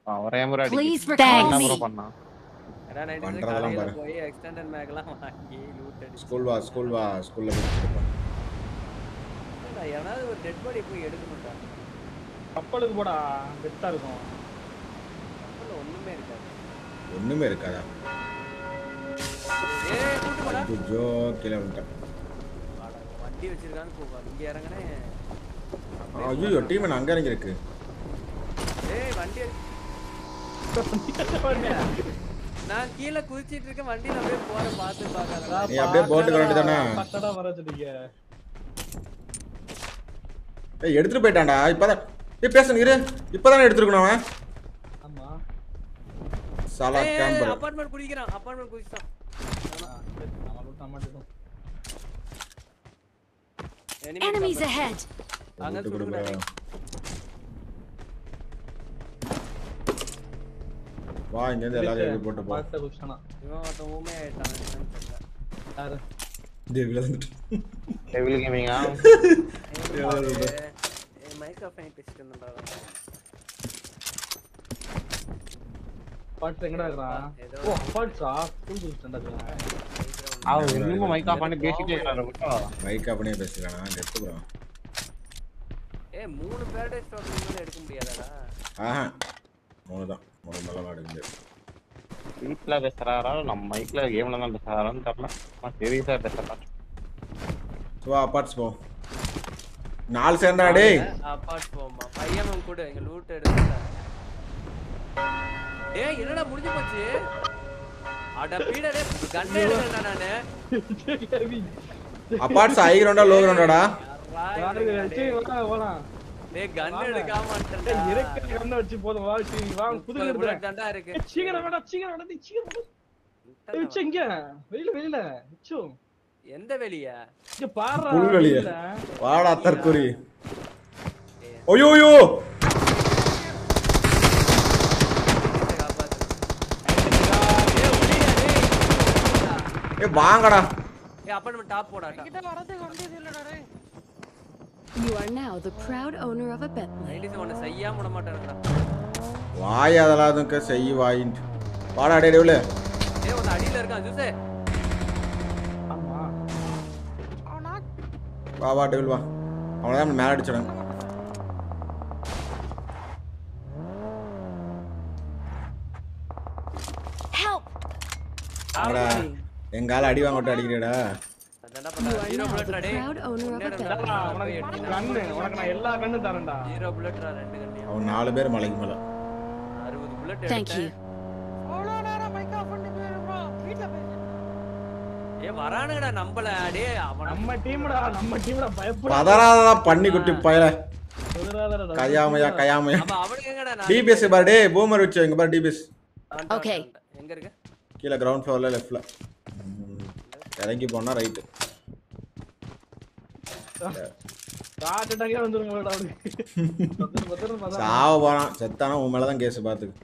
ஒரே முறை அடி Please recall என்ன me. ப்ரோ பண்ணான் பண்றதெல்லாம் காலையில பாரு. போய் எக்ஸ்டெண்டட் மேக்லாம் வாங்கி லூட் அடிச்சு. ஸ்கூல் வா ஸ்கூல் வா ஸ்கூல்ல போய் ஏதாவது ஒரு டெட் பாடி போய் எடுக்கணும்டா கப்பலுக்கு போடா பெட்டா இருக்கும். கப்பல்ல ஒண்ணுமே இருக்காது. ஒண்ணுமே இருக்காதா? ஏய் கூட்டு போடா. ஜோ வாடா, வண்டி வச்சிருக்கான்னு போ இங்க இறங்குனே ஐயோ டீம் அங்க இறங்கி இருக்கு ஏய் வண்டி நான் கீழே குதிச்சிட்டு இருக்கேன் வண்டியில அப்படியே போற பார்த்து பார்க்காத. நீ அப்படியே போட்டுக்க வேண்டியதானே பக்கடா வர சொல்லிக்க. ஏய் எடுத்துட்டு போயிட்டான்டா. இப்பதான் ஏய் பேசணும் இரு. இப்பதானே எடுத்துருக்கணும் அவன். ஆமா. சாலா கேம்பர் அபார்ட்மெண்ட் குடிக்கிறான். அபார்ட்மெண்ட் குதிச்சான் Enemies ahead. அங்க விட்டு சுடுங்க கொடுங்க. வா இங்க இருந்து எல்லாரும் எழுதி போட்டு போ பார்த்த குஷனா இவன் ஒருத்தன் ஊமே ஆயிட்டான் என்னன்னு தெரியல யாரு டேய் விழுந்துட்டு டெவில் கேமிங்கா மைக் ஆஃப் பண்ணி பேசிட்டு பாட்டு எங்கடா இருக்கான் ஓ அப்பாட்ஸா ஸ்கூல் குடிச்சிட்டா அவன் இன்னும் மைக்கா பண்ணி பேசிட்டே இருக்காரு விட்டா மைக் அப்படியே பேசுறானா டெத்து ப்ரோ ஏ மூணு பேரடைஸ் மேல எடுக்க முடியாதாடா? ஆஹா மூணு தான் மூணு மேலாம் எடுக்க முடியாது வீட்ல பேசுறாரா? நம்ம மைக்ல கேம்ல தான் பேசுறாரான்னு தெரியல. ஆனா சீரியஸா பேசுறாரு? ஸோ அப்பார்ட்ஸ் போ. நாலு சேர்ந்தா டேய். அப்பார்ட் போமா பையன் கூட எங்க லூட் எடுக்கல ஏய் என்னடா முடிஞ்சு போச்சு? அட பீடரே கண்டே நானு. அப்பார்ட்ஸ் ஹை கிரவுண்டா லோ கிரவுண்டாடா டேய் கன் எடுக்காம கண்ணை வச்சு போதும். வா சீனி வா புது முப்பது bullet எடுத்துறேன் தான்டா இருக்கு. ஏய், சீக்கிரம் வேடா சீக்கிரம் வேடா நீ சீக்கிரம் வேடா. ஏய், வச்சு இங்க. வெளியில வெளியில. வச்சு. எந்த வெளிய? இங்க. வாடா ஐயோ ஐயோ ஏ வாங்கடா. ஏய் அப்பார்ட்மெண்ட் டாப் போடா கிட்ட வரதுக்கு இது இல்லடா டேய். You are now the proud owner of a Bentley. மாட்டானுடா. வாய் அதெல்லாம் அதுக்கு செய் வாயின்ட்டு. வாடா டே டேவில ஏய் ஒன்னு அடியில இருக்கான் ஜூசே ஆமா வா வா டேவில் வா. அவனை தான் மேலே அடிச்சிடும் Help! அவடா எங்க ஆள் அடி வாங்க விட்டு அடிக்கிறேடா ஜீரோ உனக்கு கண்ணு உனக்கு நான் எல்லா கண்ணும் தரேன்டா. ரெண்டு அவன் நாலு பேர் மலைக்கு மேல. 60 புல்லட் Thank you. அவ்வளோ நேரம் மைக் ஆஃப் பண்ணி போயிரு ப்ரோ வீட்ல பேசு ஏ வரானுங்கடா நம்மள டேய் அவன் நம்ம டீம்டா நம்ம டீம்டா பயப்பட பதறாதடா பண்ணி குட்டி பயல. கயாமையா கயாமையா. டிபிஎஸ் பாரு டேய் பூமர் வச்சு இங்க பாரு டிபிஎஸ் Okay. எங்க இருக்க? கீழே கிரவுண்ட் ஃப்ளோர்ல லெஃப்ட்ல இறங்கி போனா ரைட்டு சாவ போறான் செத்தானா உன் மேலதான் கேஸ் பாத்துக்கு.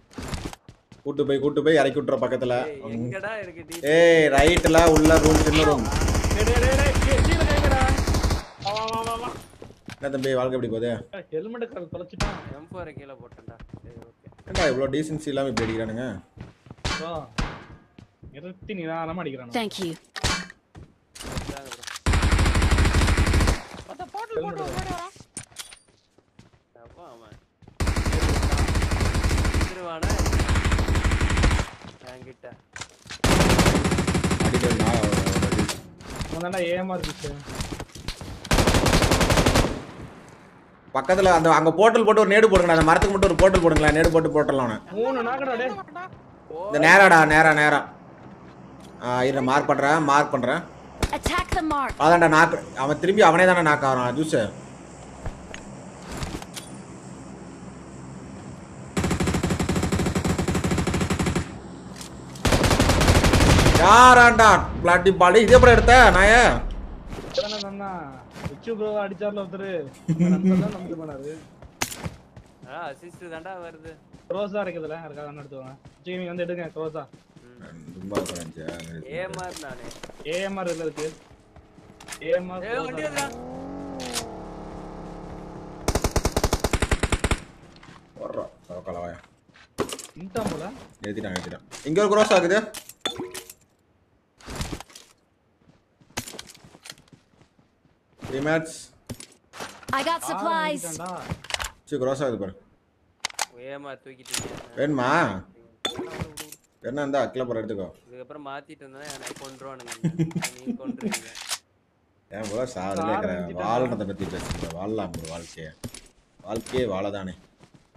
கூட்டு போய் கூட்டு போய் இறக்கி விட்டுற பக்கத்துல. எங்கடா இருக்கு டி ஏய் ரைட்ல உள்ள ரூம் சின்ன ரூம் என்ன தம்பி வாழ்க்கை எப்படி போகுது? ஹெல்மெட் தொலைச்சிட்டான் M4 கீழ போட்டேன்டா. சரி ஓகே ஏன்டா இவ்வளோ டீசன்சி இல்லாம இப்படி அடிக்கிறானுங்க? ப்ரோ நிறுத்தி நிதானமா அடிக்கிறான் Thank you. அந்த போர்ட்டல் போட்டு முன்னாடி வரான் அப்பா அவன் திருவானா. என்கிட்ட. ஏமா இருந்துச்சு பக்கத்துல அந்த அங்க போர்ட்டல் போட்டு ஒரு நேடு போடுங்கடா. அந்த மரத்துக்கு மட்டும் ஒரு போர்ட்டல் போடுங்களேன். நேடு போட்டு போட்டுடலாம் அவனை. மூணு நாக்கடா டே இந்த நேராடா நேரா நேரா. ஆ இரு மார்க் பண்றேன் மார்க் பண்றேன். Attack the mark. அதான்டா நாக்கு அவன் திரும்பி அவனே தானே நாக்கு ஆகிறான் ஜூஸ் யாராண்டா பிளாட்டி பாடி இதே அப்புறம் எடுத்த நாய. உச்சு ப்ரோ அடிச்சார்ல ஒருத்தரு. நமக்கு பண்ணாரு ஆ அசிஸ்ட் தான்டா வருது. க்ரோஸா இருக்குதுல அதுக்காக எடுத்துவாங்க ஜிமி வந்து எடுங்க க்ரோஸா ரொம்ப ஏமாறு நானே ஏஎம்ஆர் இதுல இருக்கு ஏஎம்ஆர் ஏய் வண்டி வருதா வர்றோம் கலவாயா இன்டாம் போல ஏத்திட்டான் ஏத்திட்டான் இங்க ஒரு cross ஆகுது மேட்ச் I got supplies. சரி cross ஆகுது பாரு ஏமாறு தூக்கிட்டீங்க வேணுமா என்ன இருந்தா அக்கில போற எடுத்துக்கோ. இதுக்கப்புறம் மாத்திட்டு இருந்தா எனக்கு கொன்றுவானுங்க. நீங்க கொன்றுவீங்க ஏன் போல சாதனை இருக்கிறேன் வாழ்றதை பத்தி பேசுறேன் வாழலாம் ஒரு வாழ்க்கைய. வாழ்க்கையே வாழதானே.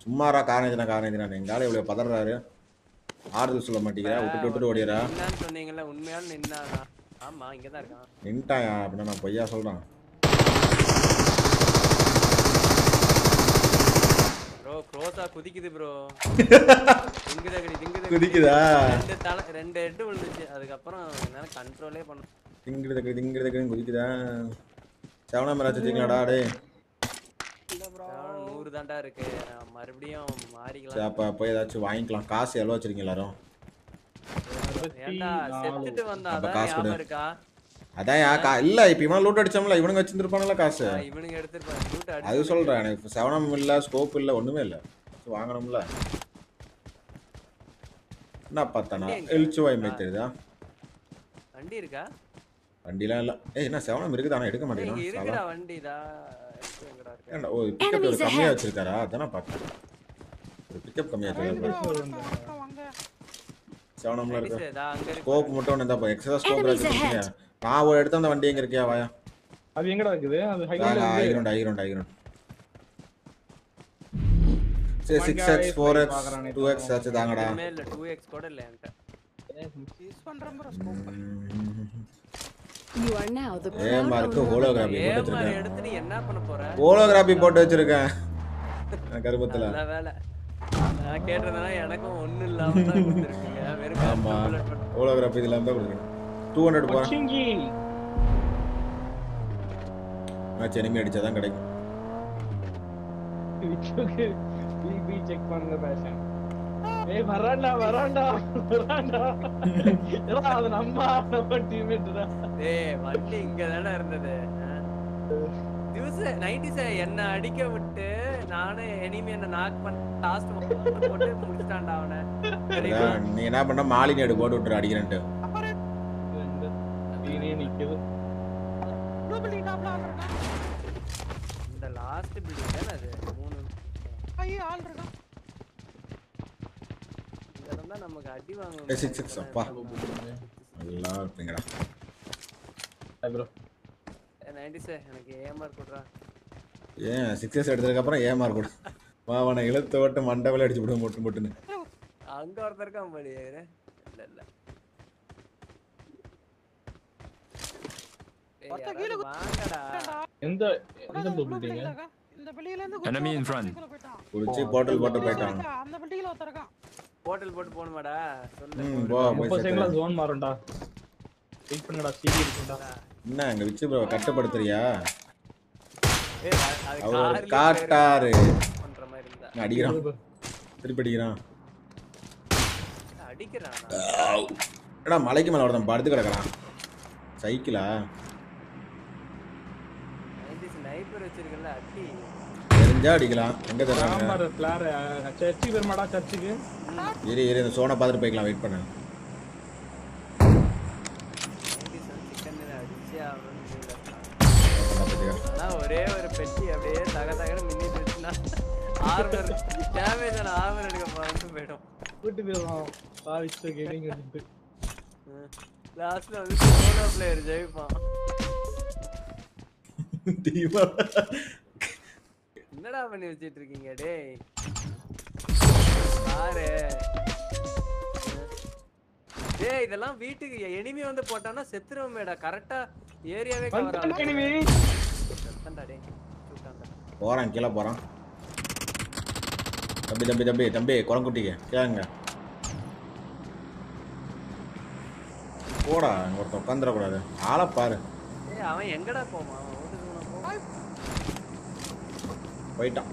சும்மாரா காரணத்தினா காரணத்தினா எங்கால இவ்வளவு பதறாரு. ஆறுதல் சொல்ல மாட்டேங்கிறா. விட்டுட்டு விட்டுட்டு ஓடிடுறா. என்னன்னு சொன்னீங்கல்ல உண்மையான நின்னானா ஆமா இங்கதான் இருக்கான். நின்ட்டாயா அப்படின்னா நான் பொய்யா சொல்றேன். ப்ரோ க்ரோஸா குதிக்குது ப்ரோ திங்குதகடி திங்குதகடி குதிக்குதா? ரெண்டு தலை ரெண்டு ஹெட் விழுந்துச்சு. அதுக்கப்புறம் என்னால கண்ட்ரோலே பண்ண திங்கிறது திங்கிறது குதிக்குதா? செவனா மேல வச்சுட்டீங்களாடா டே நூறு தாண்டா இருக்கு. மறுபடியும் மாறிக்கலாம் அப்ப போய் ஏதாச்சும் வாங்கிக்கலாம். காசு எவ்வளோ வச்சிருக்கீங்க எல்லாரும்? ஏன்டா செத்துட்டு வந்தா அதான் கொடு. இருக்கா? அதான் யா கா இல்ல இப்ப இவன் லூட் அடிச்சோம்ல இவனுங்க வச்சிருப்பானுல காசு. இவனுங்க எடுத்துருப்பாங்க. அது சொல்றேன் எனக்கு செவனம் இல்ல ஸ்கோப் இல்ல ஒண்ணுமே இல்ல. வாங்கணும்ல. என்ன பார்த்தானா? எழுச்சு வாய்மை தெரியுதா? வண்டி இருக்கா? வண்டிலாம் இல்ல. ஏய் என்ன செவனம் இருக்குது? ஆனா எடுக்க மாட்டேங்கிறான். இருக்குடா சாலா. வண்டி இதா இருக்கு, எங்கடா இருக்கு? ஏன்டா, ஓ பிக்கப் ஒரு கம்மியா. வச்சிருக்காரா? அதானே பார்த்தேன். ஒரு பிக்கப் கம்மியா வச்சிருக்காரு? செவனம்ல இருக்கு. இருக்கு. ஸ்கோப் மட்டும் தான் எக்ஸ்ட்ரா ஸ்கோப் Enemies நான் ஒரு எடுத்த அந்த வண்டி எங்க இருக்கியா வாயா? அது எங்கடா இருக்குது? அது ஹைவேல ஐகிரௌண்ட் ஐகிரௌண்ட் ஐகிரௌண்ட் சரி One six guy x four five x பார்க்கறானே two x ஆச்சு தாங்கடா. இல்ல 2x கூட இல்ல என்கிட்ட. யூஸ் பண்றேன் bro scope You are now the proud ஏமாருக்கு owner of a ஹோலோகிராபி போட்டு வச்சிருக்கேன் எடுத்து நீ என்ன பண்ண போற? ஹோலோகிராபி போட்டு வச்சிருக்கேன். கருப்பத்துல நல்ல வேலை. நான் கேட்டிருந்தேன்னா எனக்கும் ஒண்ணும் இல்லாம தான் கொடுத்துருக்கீங்க. வெறும். ஹோலோகிராபி இதுல இருந்தா கொடுக்கணும் டூ ஹண்ட்ரட் சிங்கி மேட்ச் எனிமி அடிச்சாதான் கிடைக்கும். பிபி செக் பண்ணுங்க பேஷன் ஏய் வரான்டா வரான்டா வரான்டா ஏடா அது நம்ம நம்ம டீம்மேட் தான் டேய் வண்டி இங்க தானே இருந்தது திவச நைன்டிஸ் என்ன அடிக்க விட்டு நானே எனிமி என்ன நாக் பண்ண லாஸ்ட் போட்டு முடிச்சிட்டான்டா அவனை. நீ என்ன பண்ண? மாலினி எடு போட்டு விட்டுரு அடிக்கிறேன்ட்டு. நீனே நிக்குது. இந்த லாஸ்ட் பில்டிங் தானே அது மூணு. ஐயோ ஆள் இருக்கான் இங்க இருந்தா நமக்கு அடி வாங்க ஏ சிக்ஸ் சிக்ஸ் அப்பா நல்லா இருப்பீங்கடா. ப்ரோ நைன்டிஸ் எனக்கு ஏமார் கொடுறா. ஏன் சிக்ஸஸ் எடுத்ததுக்கு அப்புறம் ஏமாற கூட. வா அவனை இழுத்து விட்டு மண்டபல அடிச்சு விடுவோம் மொட்டு மொட்டுன்னு. அங்க ஒருத்தர் இருக்கான் பாடி இல்ல இல்ல. கீழே எந்த எந்த இந்த இருந்து Enemy in front. குடிச்சு போட்டல் போட்டு போயிட்டான் அந்த பில்டிங்ல ஒருத்தன் இருக்கான். போட்டல் போட்டு போகணுமாடா? சொல்லு. ம் போய் செகண்ட்ல சேர்த்து ஜோன் மாறும்டா. வெயிட் பண்ணுடா சிடி இருக்குடா என்ன எங்க விச்சு ப்ரோ கட்டுப்படுத்துறியா? ஏய், அது- அது அவர் காட்டாரு பண்ற மாதிரி இருந்தா. நான் அடிக்கிறான். திருப்பி அடிக்கிறான். அடிக்கிறானா? ஏடா மலைக்கு மேல ஒருத்தன் படுத்து கிடக்குறான். சைக்கிளா? வச்சிருக்கல தெரிஞ்சா அடிக்கலாம். எங்க பிளார் சர்ச்சுக்கு வருமாடா சர்ச்சுக்கு? இரு இரு இந்த சோனை பார்த்துட்டு போய்க்கலாம். வெயிட் பண்ணு. ஒரே ஒரு பெட்டி அப்படியே தக தகன்னு மின்னிட்டு இருந்துச்சுன்னா ஆர்மர் டேமேஜ் ஆன ஆர்மர் எடுக்க போறான்னு போயிடும். கூட்டு போயிடுவோம் பாவிச்சு கேமிங் வந்து லாஸ்ட்ல வந்து சோலோ பிளேயர் ஜெயிப்பான். என்னடா பண்ணி வச்சிட்டு இருக்கீங்க டேய்? பாரு. டேய் இதெல்லாம் வீட்டுக்கு எனிமி வந்து போட்டான்னா செத்துருவோமேடா. கரெக்டா ஏரியாவே கவர். செத்தண்டா டேய். போறான் கீழே போறான். தம்பி தம்பி தம்பி தம்பி குரங்குட்டிங்க கேளுங்க போடா அங்க ஒருத்தன் உட்காந்துடக்கூடாது ஆளை பாரு. ஏய் அவன் எங்கடா போவான்? போயிட்டான்.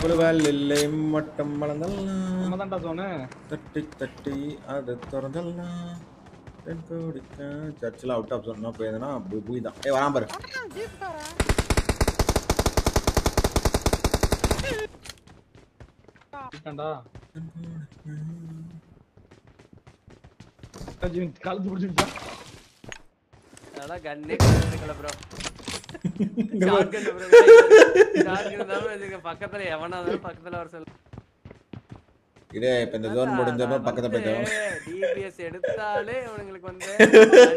புலுவால் இல்லை மட்டம் வளர்ந்தல்லாம். ஜோனு தட்டி தட்டி அதை திறந்தல்லாம். தென் கோடிக்க. சர்ச்சில் அவுட் ஆஃப் சொன்னா போயிருந்தா பூய் தான் ஏய் வரான் பாரு. இருக்கேன்டா கழுத்து பிடிச்சிருச்சா அதெல்லாம் கண்ணே எடுக்கல ப்ரோ. Shotgun bro. ஷாட்கன் தான் வச்சுக்க பக்கத்துல எவனா பக்கத்துல வர சொல்லு. இதே இப்ப இந்த ஜோன் முடிஞ்சப்ப பக்கத்துல போயிட்டு டிபிஎஸ் எடுத்தாலே இவனுங்களுக்கு வந்து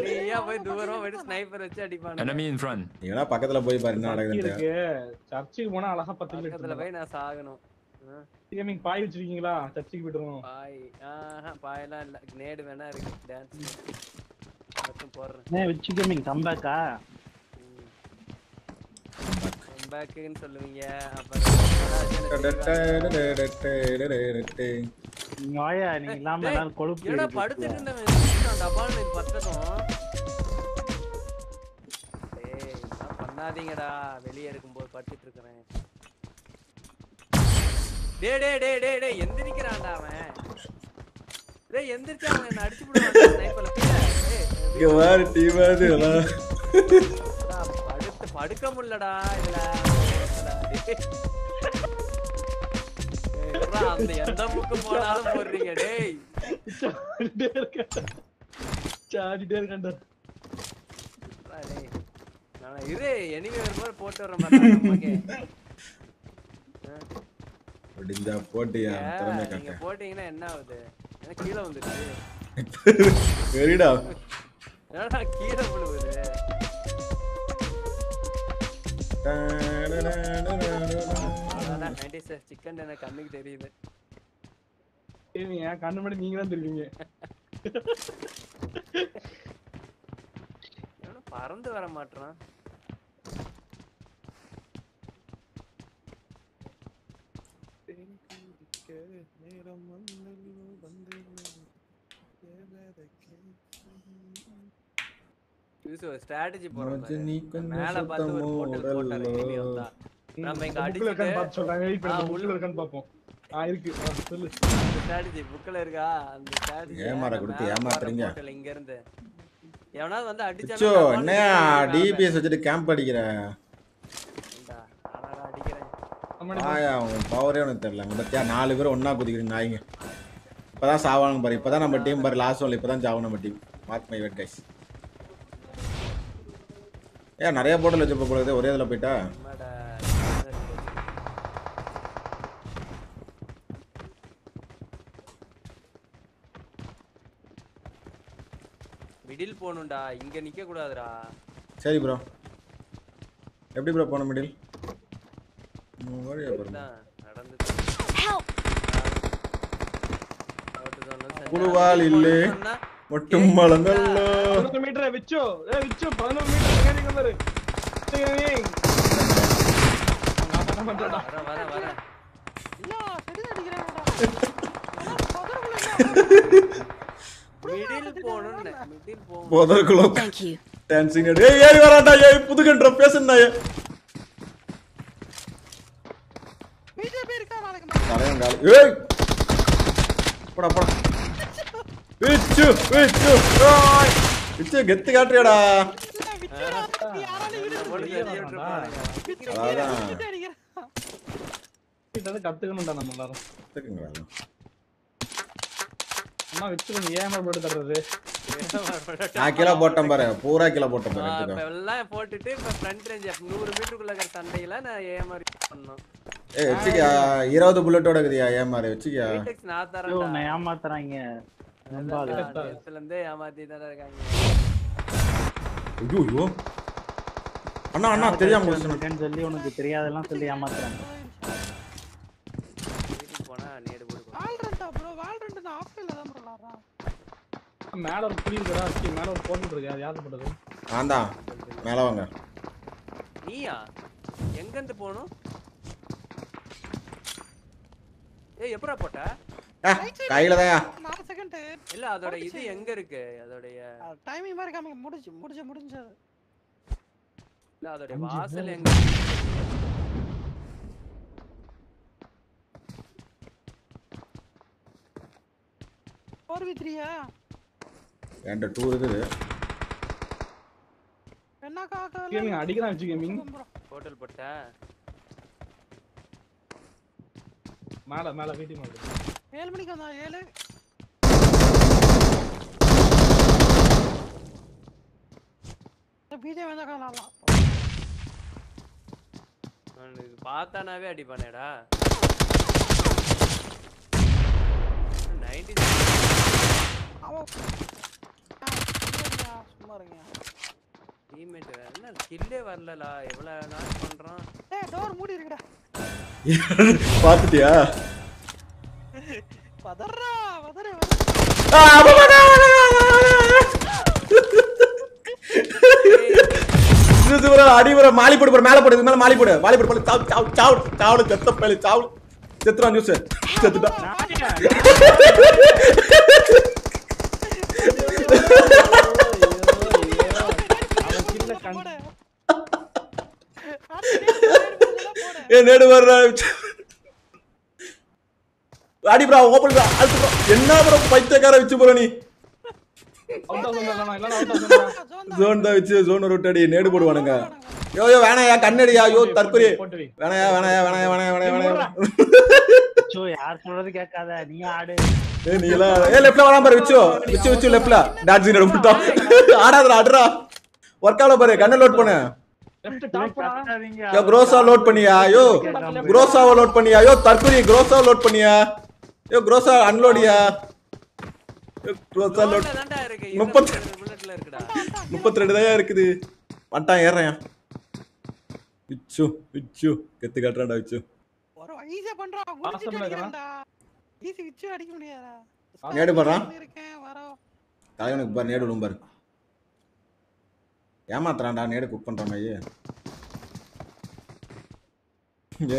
தனியா போய் தூரமா போயிட்டு ஸ்னைப்பர் வச்சு அடிப்பானுங்க. Enemy in front. பக்கத்துல போய் பாரு என்ன இருக்கு. சர்ச்சுக்கு போனா அழகா பத்து பக்கத்துல போய் நான் சாகணும். ஆ, கேமிங் பாய் வச்சிருக்கீங்களா? சர்ச்சுக்கு போயிட்டுருவோம். பாய். ஆஹா பாயெல்லாம் இல்ல. நேடு வேணா இருக்கு. டான்ஸ் மட்டும் போடுறேன். என்ன வச்சு கேமிங் கம்பேக்கா பேக்குன்னு சொல்லுவீங்க. நீங்க வாயா? நீங்க இல்லாம எல்லாரும் கொழுப்பு இருக்கு. படுத்துட்டு இருந்தவன்? டபால்னு இது பத்ததும் டேய் இதெல்லாம் பண்ணாதீங்கடா. வெளியே இருக்கும்போது படுத்துட்டு இருக்கிறேன். டே டே டே டே டே எந்திரிக்கிறான்டா அவன். டேய் எந்திரிச்சு அவன் என்ன அடிச்சு விடுவான். ஸ்னைப்பர்ல இங்க பாரு டீம் அது எல்லாம். படுத்து படுக்க முடியலடா இதுல. அந்த எந்த புக்கு போனாலும் போடுறீங்க டேய். சாடிட்டே இருக்கேன் சாடிட்டே இருக்கேன்டா. இருடா, டேய். நான் இரு எனிமே வரும்போது போட்டு வர மாதிரி முடிஞ்சா போட்டியா? திறமை நீங்க காக்க. போட்டீங்கன்னா என்ன ஆகுது? எனக்கு கீழே வந்துருச்சு வெரிடா என்னடா கீழே விழுவுது? நைன்டி சார் சிக்கன் எனக்கு கண்ணுக்கு தெரியுது. கேமிங்க கண்ணு முன்னாடி நீங்க தான் தெரியுங்க பறந்து வர மாட்டான் நேரம் வந்தல்லோ வந்தல்லோ. ஏவதற்கே ஸ்ட்ராட்டஜி மச்சி, நீ போறோம் கொஞ்சம் மேல பார்த்து ஒரு போட்டல் போட்டாரு சுத்தமோடல்லோ. enemy வந்தா. நம்ம இங்க புக்ல இருக்கான்னு பார்த்து அடிச்சுட்டு சொல்றாங்க வெயிட் ஆ, பண்ணு உள்ள புக்ல இருக்கான்னு பாப்போம் ஆ இருக்கு. ஆ, சொல்லு. ஸ்ட்ராட்டஜி புக்ல இருக்கா? அந்த ஸ்ட்ராட்டஜி ஏமாற கொடுத்து ஏமாத்துறீங்க. இங்க இருந்து. எவனாவது வந்து அடிச்சானா என்னையா டிபிஎஸ் வச்சுட்டு கேம்ப் அடிக்கிற? ஆயா பவரே உனக்கு தெரியல. பத்தியா நாலு பேர் ஒண்ணா குதிக்கிறீங்க நாய்ங்க. இப்பதான் சாவானுங்க பாரு இப்பதான் நம்ம டீம் பாரு லாஸ்ட் ஒன்ல இப்பதான் சாவும் நம்ம team mark my wet guys ஏன் நிறைய போட்டல் வச்சு போகுது ஒரே இதுல போயிட்டா? மிடில் போகணும்டா. இங்க நிக்க கூடாதுடா சரி ப்ரோ எப்படி ப்ரோ போன மிடில் வழியா ப்ரோ தான் நடந்துச்சு குழுவால் இல்லே. மட்டும் மலங்கல்லோ பதினொரு மீட்டர் விச்சோ. ஏ விச்சோ பதினொரு மீட்டர் கேமிங் பாரு. கேமிங் வர வர வர. மிடில் போகணும்னு மிடில் போகணும். போதற்குள்ள Thank you. டான்சிங் ஏய் ஏறி வரான்டா ஏய் புது கண்ட்ர பேசுனா இருக்கா நாளைக்கு தலையன் காலி ஏய் போடா போடா விச்சு விச்சு ஓய் விச்சு கெத்து காட்டுறியாடா அதான் கிட்ட இருந்து கத்துக்கணும்டா நம்ம எல்லாரும் கத்துக்குங்க வேலை. அம்மா கொஞ்சம் ஏன் போட்டு தர்றது? நான் கிலோ போட்டேன் பாரு. பூரா கிலோ போட்டேன் பாரு இப்ப எல்லாம் போட்டுட்டு இப்ப ஃப்ரண்ட் ரேஞ்ச் நூறு மீட்டருக்குள்ள இருக்கிற சண்டையில நான் ஏமாறி பண்ணணும்? ஏய் வச்சுக்கியா. இருபது புல்லட்டோட இருக்குதியா ஏமாறு வச்சுக்கியா? நான் உன்னை ஏமாத்துறாங்க. இருந்தே ஏமாத்தி தானே இருக்காங்க. ஐயோ அண்ணா அண்ணா தெரியாம சொல்லி உனக்கு தெரியாதெல்லாம் சொல்லி ஏமாத்துறாங்க போனா நேடு போட்டு வால்ரண்டா ப்ரோ வால்ரண்ட் நான் மேல ஒரு புடி இருக்குடா சி, மேல ஒரு போட்டு இருக்கு. அது யாரு போட்டது? நான் தான் மேல வாங்க. நீயா? எங்க இருந்து போகணும்? ஏய் எப்படா போட்ட? கையில தான் நாலு செகண்ட் இல்ல அதோட இது எங்க இருக்கு? அதோடைய டைமிங் மாதிரி காமிங்க. முடிஞ்சு முடிஞ்சு முடிஞ்சது. இல்ல அஞ்சு வாசல். எங்க ஃபோர் வி த்ரீயா என்கிட்ட டூ இருக்குது என்ன காக்க கேமிங் அடிக்கிறான் வச்சு கேமிங் ஹோட்டல் போட்ட? மேல மேல வீட்டு மேல. ஏழு மணிக்கு வந்தா ஏழு? பிஜே வந்தா காணலாம் பார்த்தானாவே அடிப்பானேடா. நைன்டி அவன் இல்லையா, சும்மா இருங்க. டீம்மேட் என்ன கில்லே வரலலா எவ்வளவு நாள் பண்றான்? ஏய் டோர் மூடி இருக்குடா. பாத்துட்டியா பதறா பதற. அடிவர மாலி போடு போடு மேல போடு இது மேல மாலி போடு. மாலி போடு போடு. சாவு சாவு சாவு சாவு செத்த பேலி சாவு. செத்துறான் நியூஸ் செத்துட்டா. ஏ நேடு வர்ற. அடி ப்ரோ ஓப்பன் ப்ரோ என்ன ப்ரோ பைத்தியக்கார வச்சு ப்ரோ நீ அவுட் ஆஃப் இல்லனா இல்லனா அவுட் ஆஃப் ஜோன் தான் வச்சு ஜோன் அடி நேடு போடுவானுங்க. யோ யோ வேணாயா கண்ணடியா யோ தற்கொலை. வேணாயா வேணாயா வேணாயா வேணாயா வேணாயா சோ யார் சொல்றது கேட்காத? நீ ஆடு. ஏ நீ எல்லாம் ஏ லெஃப்ட்ல வராம பாரு விச்சு விச்சு விச்சு லெஃப்ட்ல டாட்ஜி நட விட்டோம் ஆடாதடா ஆடுறா. ஒர்க் ஆகல பாரு கண்ணை லோட் பண்ணு. யோ குரோஸா லோட் பண்ணியா? யோ குரோஸாவை லோட் பண்ணியா? யோ தற்கொலை குரோஸாவை லோட் பண்ணியா? யோ குரோஸா அன்லோடியா யோ குரோஸா லோட் தான்டா இருக்கு முப்பத்தி முப்பத்தி ரெண்டு தான் இருக்குது. வந்துட்டான் ஏறேன் விச்சு விச்சு. கெத்து கட்டுறான்டா விச்சு. ஒரு ஈஸியா பண்றான் குடிச்சிட்டு ஆசம்ல அடிக்கிறான்டா. ஈஸி வச்சு அடிக்க முடியாதா நேடு போடுறான் இருக்கேன் வரோம் தலைவனுக்கு பாரு நேடு விடும் பாரு. ஏமாத்துறான்டா நேடு குக் பண்ற மாதிரி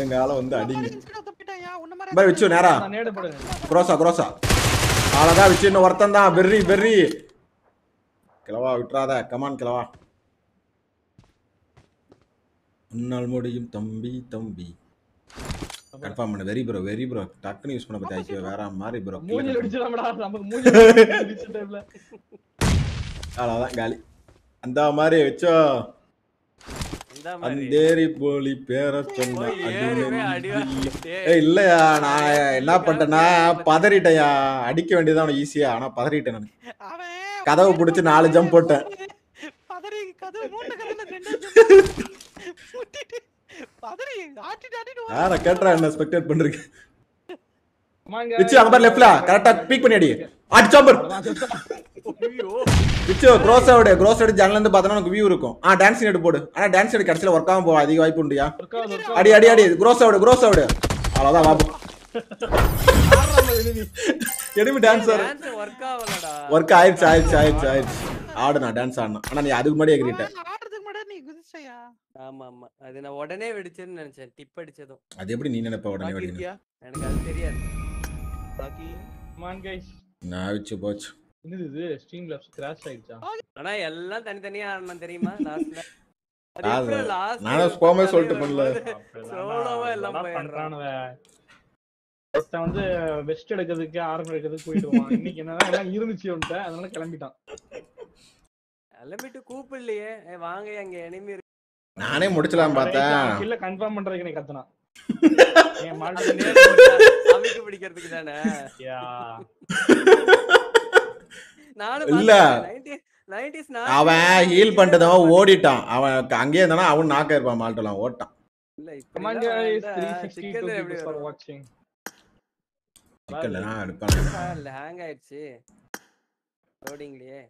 எங்க ஆளை வந்து அடிங்க. பாரு விச்சு நேரா. நேடு போடு குரோசா குரோசா. அவ்வளோதான் விச்சு இன்னும் ஒருத்தன் தான். பெர்ரி பெர்ரி கிளவா விட்டுறாத. கமான் கிளவா உன்னால் முடியும் தம்பி தம்பி. கன்ஃபார்ம் பண்ணு. வெரி ப்ரோ வெரி ப்ரோ டக்குன்னு யூஸ் பண்ண பத்தி ஐக்கிய வேற மாதிரி ப்ரோ மூஞ்சில அடிச்சலாம்டா நமக்கு மூஞ்சில அடிச்ச டைம்ல அவ்வளோதான் காலி. அந்த மாதிரி வச்சோ. அந்தேரி போலி பேர சொன்ன இல்லையா நான் என்ன பண்ணிட்டேன்னா பதறிட்டேயா அடிக்க வேண்டியதான் ஈஸியா ஆனா பதறிட்டேன் நான். கதவை பிடிச்சி நாலு ஜம்ப் போட்டேன். நான் கேட்டுறேன் என்ன ஸ்பெக்டேட் பண்றீங்க ஆமாங்க. விச்சு அங்க பாரு லெஃப்ட்ல கரெக்டா பீக் பண்ணி அடி அடிச்சா பாரு Vichu cross out cross out ஜன்னல இருந்து பார்த்தா உனக்கு வியூ இருக்கும். ஆ டான்ஸ் எடு போடு. ஆனா டான்ஸ் எடு கடைசில ஒர்க் ஆகாம போவா அதிக வாய்ப்பு உண்டுயா? அடி அடி அடி. க்ரோஸ் அவுட் க்ரோஸ் அவுட் அவ்வளவுதான் வாப்பு எனிமி டான்ஸ் ஆடு டான்ஸ் ஒர்க் ஆகலடா. ஒர்க் ஆயிடுச்சு ஆயிடுச்சு ஆயிடுச்சு ஆயிடுச்சு. ஆடுனா டான்ஸ் ஆடினா ஆனா நீ அதுக்கு முன்னாடி எகிரிட்ட ஆடுறதுக்கு முன்னாடி நீ குதிச்சையா ஆமா ஆமா அது நான் உடனே வெடிச்சேன்னு நினைச்சேன். டிப் அடிச்சதும். அது எப்படி நீ நினைப்ப உடனே பாக்கி வெடின்னு இருக்கியா? எனக்கு அது தெரியாது. மான் கைஸ் நான் வச்சு போச்சு. என்னது இது? ஸ்ட்ரீம்ல கிராஷ் ஆயிடுச்சா? ஆனா எல்லாம் தனித்தனியா ஆடணும் தெரியுமா? லாஸ்ட்ல நானும் சொல்லிட்டு பண்ணல. சோலோவா எல்லாம் அதெல்லாம் போயிடுறான். பண்றானுவ. ஒருத்தன் வந்து வெஸ்ட் எடுக்கிறதுக்கு ஆர்மர் எடுக்கிறதுக்கு போயிடுவான். இன்னைக்கு என்னன்னா எல்லாம் இருந்துச்சு அதனால கிளம்பிட்டான். கிளம்பிட்டு கூப்பிடலையே. வாங்க அங்க எனிமி இருக்கு. நானே முடிச்சலாம் பார்த்தேன். இல்ல கன்ஃபார்ம் பண்றதுக்கு நீ அவிக்கு பிடிக்கிறதுக்கு தானே? இல்ல. அவன் ஹீல் பண்ணிட்டதவன் ஓடிட்டான். அவன் அங்கேயே இருந்தானா அவன் நாக்க இருப்பான் மால்ட்டலாம் ஓட்டான். இல்ல Come on இப்படி guys, தான் 362 சிக்கன் எப்படி people for வரும்? watching. சிக்கன்ல நான் எடுப்பான். இல்ல ஹேங் ஆயிடுச்சு. லோடிங்லயே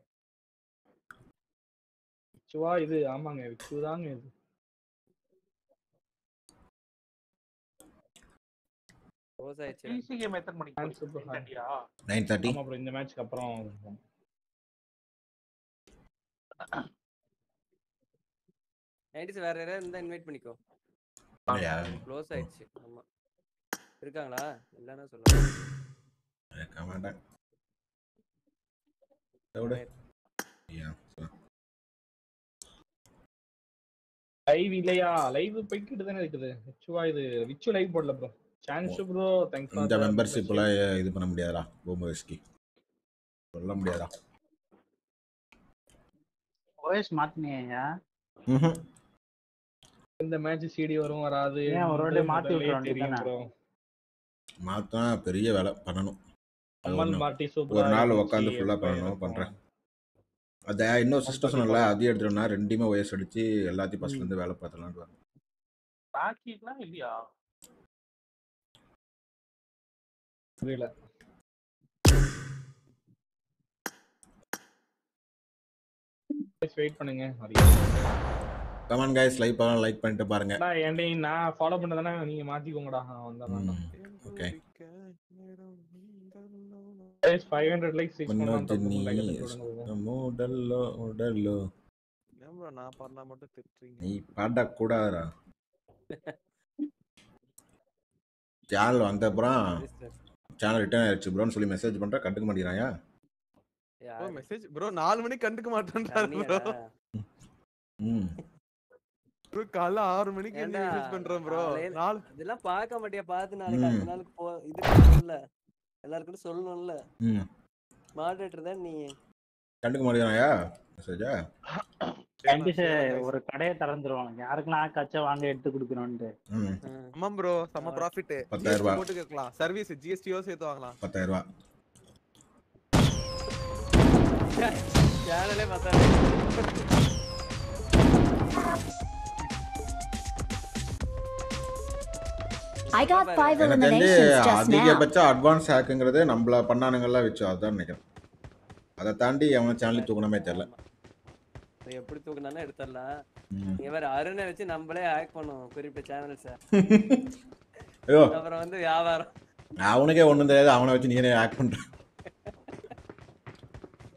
10:30 ஆ? நைன் தேர்ட்டி ஆமா bro. இந்த மேட்ச்க்கு அப்புறம் நைன்டிஸ் வேற யாராவது இருந்தா இன்வைட் பண்ணிக்கோ. க்ளோஸ் ஆயிடுச்சு. ஆமா. இருக்காங்களா? இல்லன்னா சொல்லுங்க. லைவ் இல்லையா? லைவ் போய்க்கிட்டு தானே இருக்குது. விச்சுவா இது விச்சு லைவ் போடல ப்ரோ சான்ஸ் ப்ரோ தேங்க்ஸ் இந்த மெம்பர்ஷிப்ல இது பண்ண முடியாதா பூம விஸ்கி சொல்ல முடியாதா? ஓஎஸ் மாத்தினியா ம்ஹும். இந்த மேட்ச் சிடி வரும் வராது. ஏன் ஒரு வாட்டி மாத்தி முதல்லயே விட்டுற தெரியும் வேண்டியதானே? மாத்தா பெரிய வேலை பண்ணணும். அது அம்மன் பார்ட்டி சூப்பரா ஒரு நாள் உட்காந்து ஃபுல்லா பண்ணணும் இருக்கும்? பண்றேன். அதை இன்னும் சிஸ்டம் சொன்னல அதையும் எடுத்துட்டோம்னா ரெண்டுமே ஒயர்ஸ் அடிச்சு எல்லாத்தையும் ஃபர்ஸ்ட்ல இருந்து வேலை பார்த்தலாம்னு வரும் இல்லையா? வெயிட் பண்ணுங்க கமெண்ட் கைஸ் லைக் பண்ணலாம் லைக் பண்ணிட்டு பாருங்க. ஏன்டி நான் ஃபாலோ பண்ணதானே நீங்க மாத்திக்கோங்கடா. வந்தா ஓகே கைஸ் 500 லைக்ஸ் ரீச் முன்னோட்டு நீ பண்ணலாம் மூடல்லோ உடல்லோ ஏன் bro நான் பாடினா மட்டும் திட்டுறீங்க? நீ பாடக்கூடாதுடா. சேனல் வந்த அப்புறம் சேனல் ரிட்டர்ன் ஆயிடுச்சு ப்ரோன்னு சொல்லி மெசேஜ் பண்ற கண்டுக்க மாட்டேங்கிறாங்க ப்ரோ மெசேஜ் ப்ரோ நாலு மணிக்கு கண்டுக்க மாட்டேன்றாரு ப்ரோ ம். ப்ரோ காலைல ஆறு மணிக்கு ஏன்டா, மெசேஜ் பண்றேன் ப்ரோ நாலு இதெல்லாம் பார்க்க மாட்டியா? பார்த்து நாளைக்கு. அடுத்த நாளுக்கு போ இது பண்ணணும்ல எல்லாருக்கும் சொல்லணும்ல. மாடரேட்டர் தான் நீ. கண்டுக்க மெசேஜா கண்டிப்பா ஒரு கடையை திறந்துருவாங்க. யாருக்கெல்லாம் கச்சா வாங்க எடுத்து கொடுக்கணும்ட்டு ம். ஆமா ப்ரோ செம்ம ப்ராஃபிட் பத்தாயிரம் ரூபாய். போட்டு கேட்கலாம். சர்வீஸ் ஜிஎஸ்டியோ சேர்த்து வாங்கலாம். பத்தாயிரம் ரூபா. சேனலே பார்த்தா I got five எனக்கு தெரிஞ்சு eliminations just now. அதிகபட்ச அட்வான்ஸ் ஹேக்குங்கிறது நம்மள பண்ணானுங்கெல்லாம் வச்சு அதான் நினைக்கிறேன். அதை தாண்டி அவன் சேனல் தூக்கணுமே தெரியல. எப்படி தூக்குனாலும் எடுத்துடலாம். நீங்க வேற அருணை வச்சு நம்மளே ஹேக் பண்ணுவோம் குறிப்பிட்ட சேனல்ஸ ஐயோ. அப்புறம் வந்து வியாபாரம். அவனுக்கே ஒண்ணும் தெரியாது அவனை வச்சு நீனே ஹேக் பண்ற.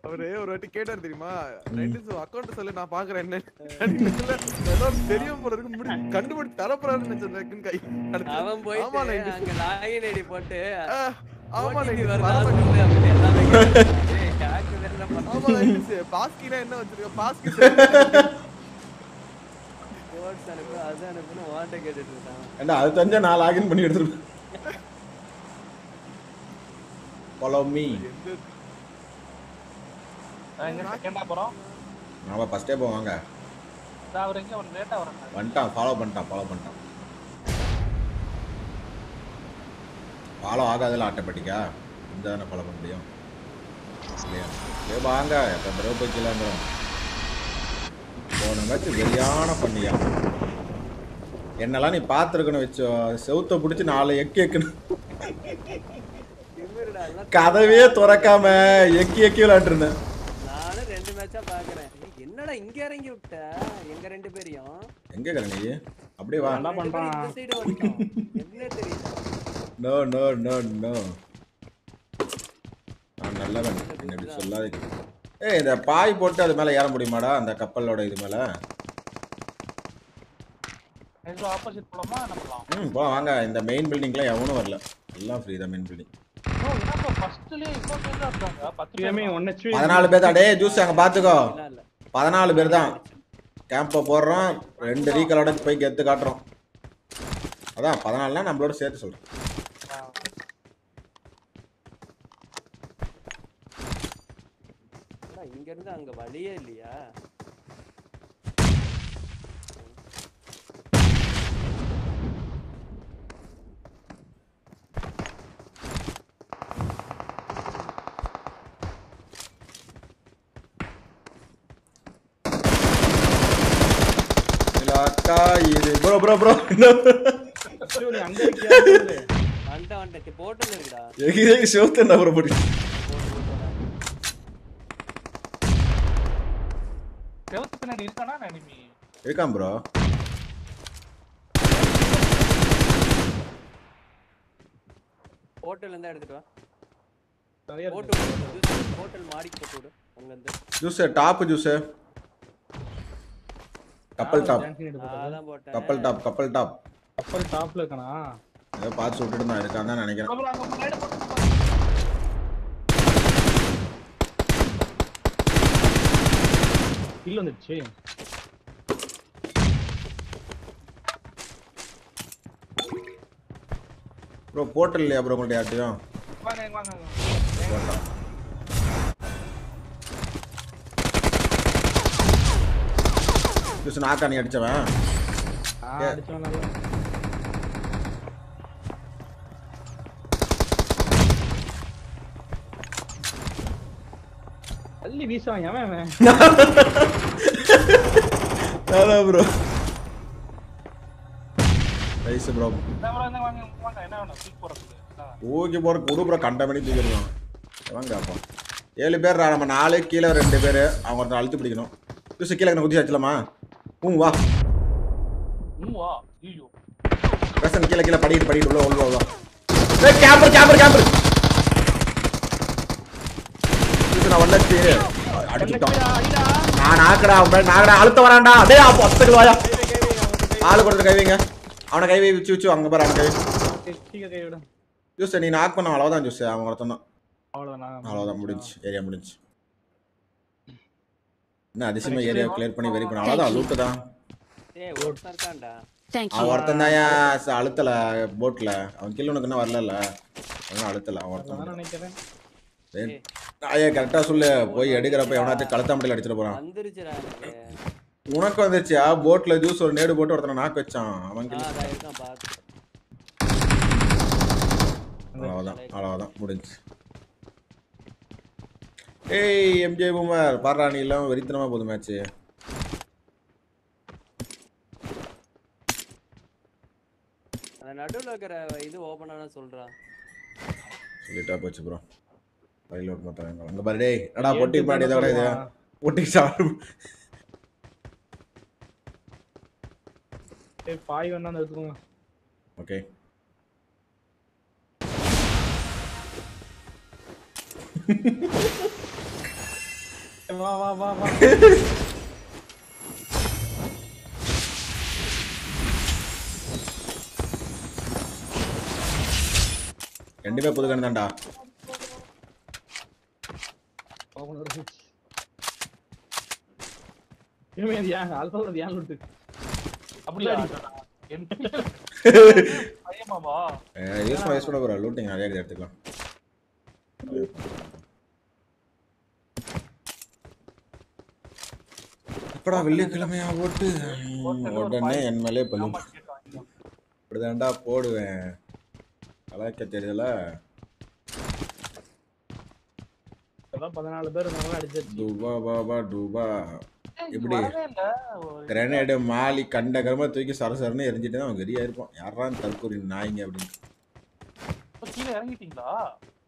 அவரு ஒரு வாட்டி கேட்டாரு தெரியுமா? நைட்டு அக்கௌண்ட் சொல்லு நான் பாக்குறேன் என்ன? தெரியும் போல இருக்கு முடி கண்டுபிடி தரப்போறாருன்னு நினைச்சேன் கை அவன் அங்க லாகின் ஐடி போட்டு ஆமா பாஸ்கினா என்ன வச்சிருக்க? பாஸ்கி Codes அனுப்பு, அது அனுப்புன்னு உன்கிட்ட கேட்டுட்டு இருக்கான். அது தெரிஞ்சா நான் லாகின் பண்ணி எடுத்துருப்பேன் மீ எங்க செகண்டா போறோம்? அவன் ஃபர்ஸ்டே போவாங்க அவர் எங்க ஒரு லேட்டா வரேன் வந்துட்டான் ஃபாலோ பண்ணிட்டான் ஃபாலோ பண்ணிட்டான். ஃபாலோ ஆகாதுல ஆட்டோமேட்டிக்கா இந்த தானே ஃபாலோ பண்ண முடியும். இல்லையா? ஏ வாங்க. எத்தனை தடவை போய் வந்துடும் போன மேட்ச் வெளியான பண்ணியா? என்னெல்லாம் நீ பார்த்துருக்கணும் வச்சோ? செவுத்த பிடிச்சி நாலு எக்கு எல்லாம் கதவே திறக்காம எக்கி எக்கி மேட்சா பாக்குறேன். என்னடா இங்க இறங்கி விட்ட? எங்க ரெண்டு பேரையும்? எங்க கிளம்பி அப்படியே வா. சைடு வந்துட்டோம். என்ன தெரியுது? நோ நோ நோ நோ நான் நல்லவன். என்ன இப்படி சொல்லாதீங்க. ஏய் இந்த பாய் போட்டு அது மேல ஏற முடியுமாடா அந்த கப்பலோட இது மேல? ஆப்போசிட் போலாமா? என்ன பண்ணலாம்? ம் போ வாங்க. இந்த மெயின் பில்டிங்லாம் எவனும் வரல. எல்லாம் ஃப்ரீ தான் மெயின் பில்டிங் ப்ரோ என்னப்பா ஃபர்ஸ்ட்லயே இவ்வளவு பேர் தான் இருக்காங்க. 10 பேர் ஒன்னு பதினாலு பேர் தான். டேய் ஜூஸ் அங்க பாத்துக்கோ. பதினாலு பேர் தான். கேம்ப போடுறோம். ரெண்டு ரீக்கலோட போய் கெத்து காட்டுறோம். அதான் பதினாலுனா நம்மளோட சேர்த்து சொல்றேன். இங்க இருந்து அங்க வழியே இல்லையா இல்ல அக்கா இது ப்ரோ ப்ரோ ப்ரோ நீ அங்க இருக்கியா வந்துட்டேன் வந்துட்டேன் போட்டல் இருக்குடா எகிரி சிவத்து என்ன ப்ரோ போட்டு செவத்து பின்னாடி இருக்கானா எனிமி இருக்கான் ப்ரோ போட்டல் இருந்தா எடுத்துட்டு வா. நிறைய போட்டு போட்டல் மாடிக்கு போட்டு விடு. அங்க இருந்து ஜூஸ் டாப் ஜூஸ் கப்பல் டாப் கப்பல் டாப் கப்பல் டாப் கப்பல் டாப்ல இருக்கானா ஏதோ பார்த்து விட்டுட்டு தான் இருக்கான் தான் நினைக்கிறேன். கில் வந்துச்சு ப்ரோ போர்ட்டல் இல்லையா ப்ரோ உங்கள்ட்ட யார்ட்டையும் வாங்க வாங்க ஜூஸ் நாக்கா நீ அடிச்சவன். தள்ளி எவன் அவன் ப்ரோ ரைஸ் ப்ரோ? தூக்கி போற குடு ப்ரோ கண்ட மணி தூக்கிடுவான் எவன் கேட்பான் ஏழு பேர் நம்ம நாலு கீழே ரெண்டு பேர். அவங்க ஒருத்தர் அழுத்தி பிடிக்கணும். கீழே குதிச்சு வச்சலாமா ஊ வா. ம் வா. ஐயோ பிரசன் கீழே கீழே படிக்கிட்டு படிக்கிட்டு உள்ள உள்ள உள்ள ஏய் கேம்பர் கேம்பர் கேம்பர் ஜூஸ் நான் வந்தாச்சு அடிச்சுட்டான். நான் நாக்கடா அவன் நாக்கடா. அழுத்த வரான்டா. அதே பத்துக்கு வாயா. ஆளு கொடுத்து கை வைங்க. அவனை கை வை வச்சு வச்சு அங்க பாரு அவன் கை வை. கீழே கை விடு. ஜூஸ் நீ நாக் பண்ண அவ்வளவுதான் ஜூஸ். அவன் ஒருத்தன் தான் அவ்வளவுதான் முடிஞ்சு ஏரியா முடிஞ்சு என்ன அதிசயமா ஏரியா கிளியர் பண்ணி வெரி பண்ண. அவ்வளவுதான் லூட்டு தான். ஏய் ஒருத்தன் இருக்கான்டா. அவன் you. ஒருத்தன் தான் ஏன் அழுத்தல போட்ல அவன் கீழே உனக்கு இன்னும் வரல அவன் அழுத்தல அவன் ஒருத்தன். நினைக்கிறேன். ஐயா கரெக்டா சொல்லு. போய் எடுக்கிறப்ப எவனாச்சும் கழுத்தாமட்டில் அடிச்சிட்டு போறான். வந்துருச்சுடா எனக்கு உனக்கு வந்துருச்சியா போட்ல ஜூஸ் ஒரு நேடு போட்டு ஒருத்தனை நாக்கு வச்சான். அவன் பாத்து. அவ்வளவுதான் அவ்வளவுதான் முடிஞ்சு. ஏய் எம்ஜே பூமர் பாடுறா நீ எல்லாம் வெறித்தனமா போகுது மேட்ச் அந்த நடுவுல இருக்கிற இது ஓபன் ஆனா சொல்றா. சொல்லிட்டா போச்சு ப்ரோ ஃபைல் அவுட் மாத்தாங்க அங்க பாரு டேய் என்னடா பொட்டி மாடி இதோட இது பொட்டி சாப்பிடு ஏய் பாய் வேணா அந்த எடுத்துக்கோங்க ஓகே. ஏய், வா வா வா வா. ரெண்டுமே புது கண்ணு தான்டா. ஓபன் இருக்கு இவன் இது ஏன் அல்பா இது ஏன் லூட்டு அப்படியா என்ன பயமாவா யூஸ் பண்ண யூஸ் பண்ண போகிற லூட்டிங் நிறைய இருக்குது எடுத்துக்கலாம் எப்படா வெள்ளிக்கிழமையா ஓட்டு ம், உடனே என் மேலே பலூன் இப்படிதான்டா போடுவேன். கலாய்க்க தெரியல. பதினாலு பேர் டூபா பாபா இல்ல. கிரனேடு மாலி கண்ட கருமா தூக்கி சரசரன்னு எரிஞ்சிட்டு அவன் கரியா இருப்பான். யாரா தற்கூரி நாய்ங்க அப்படின்னு. கீழே இறங்கிட்டீங்களா?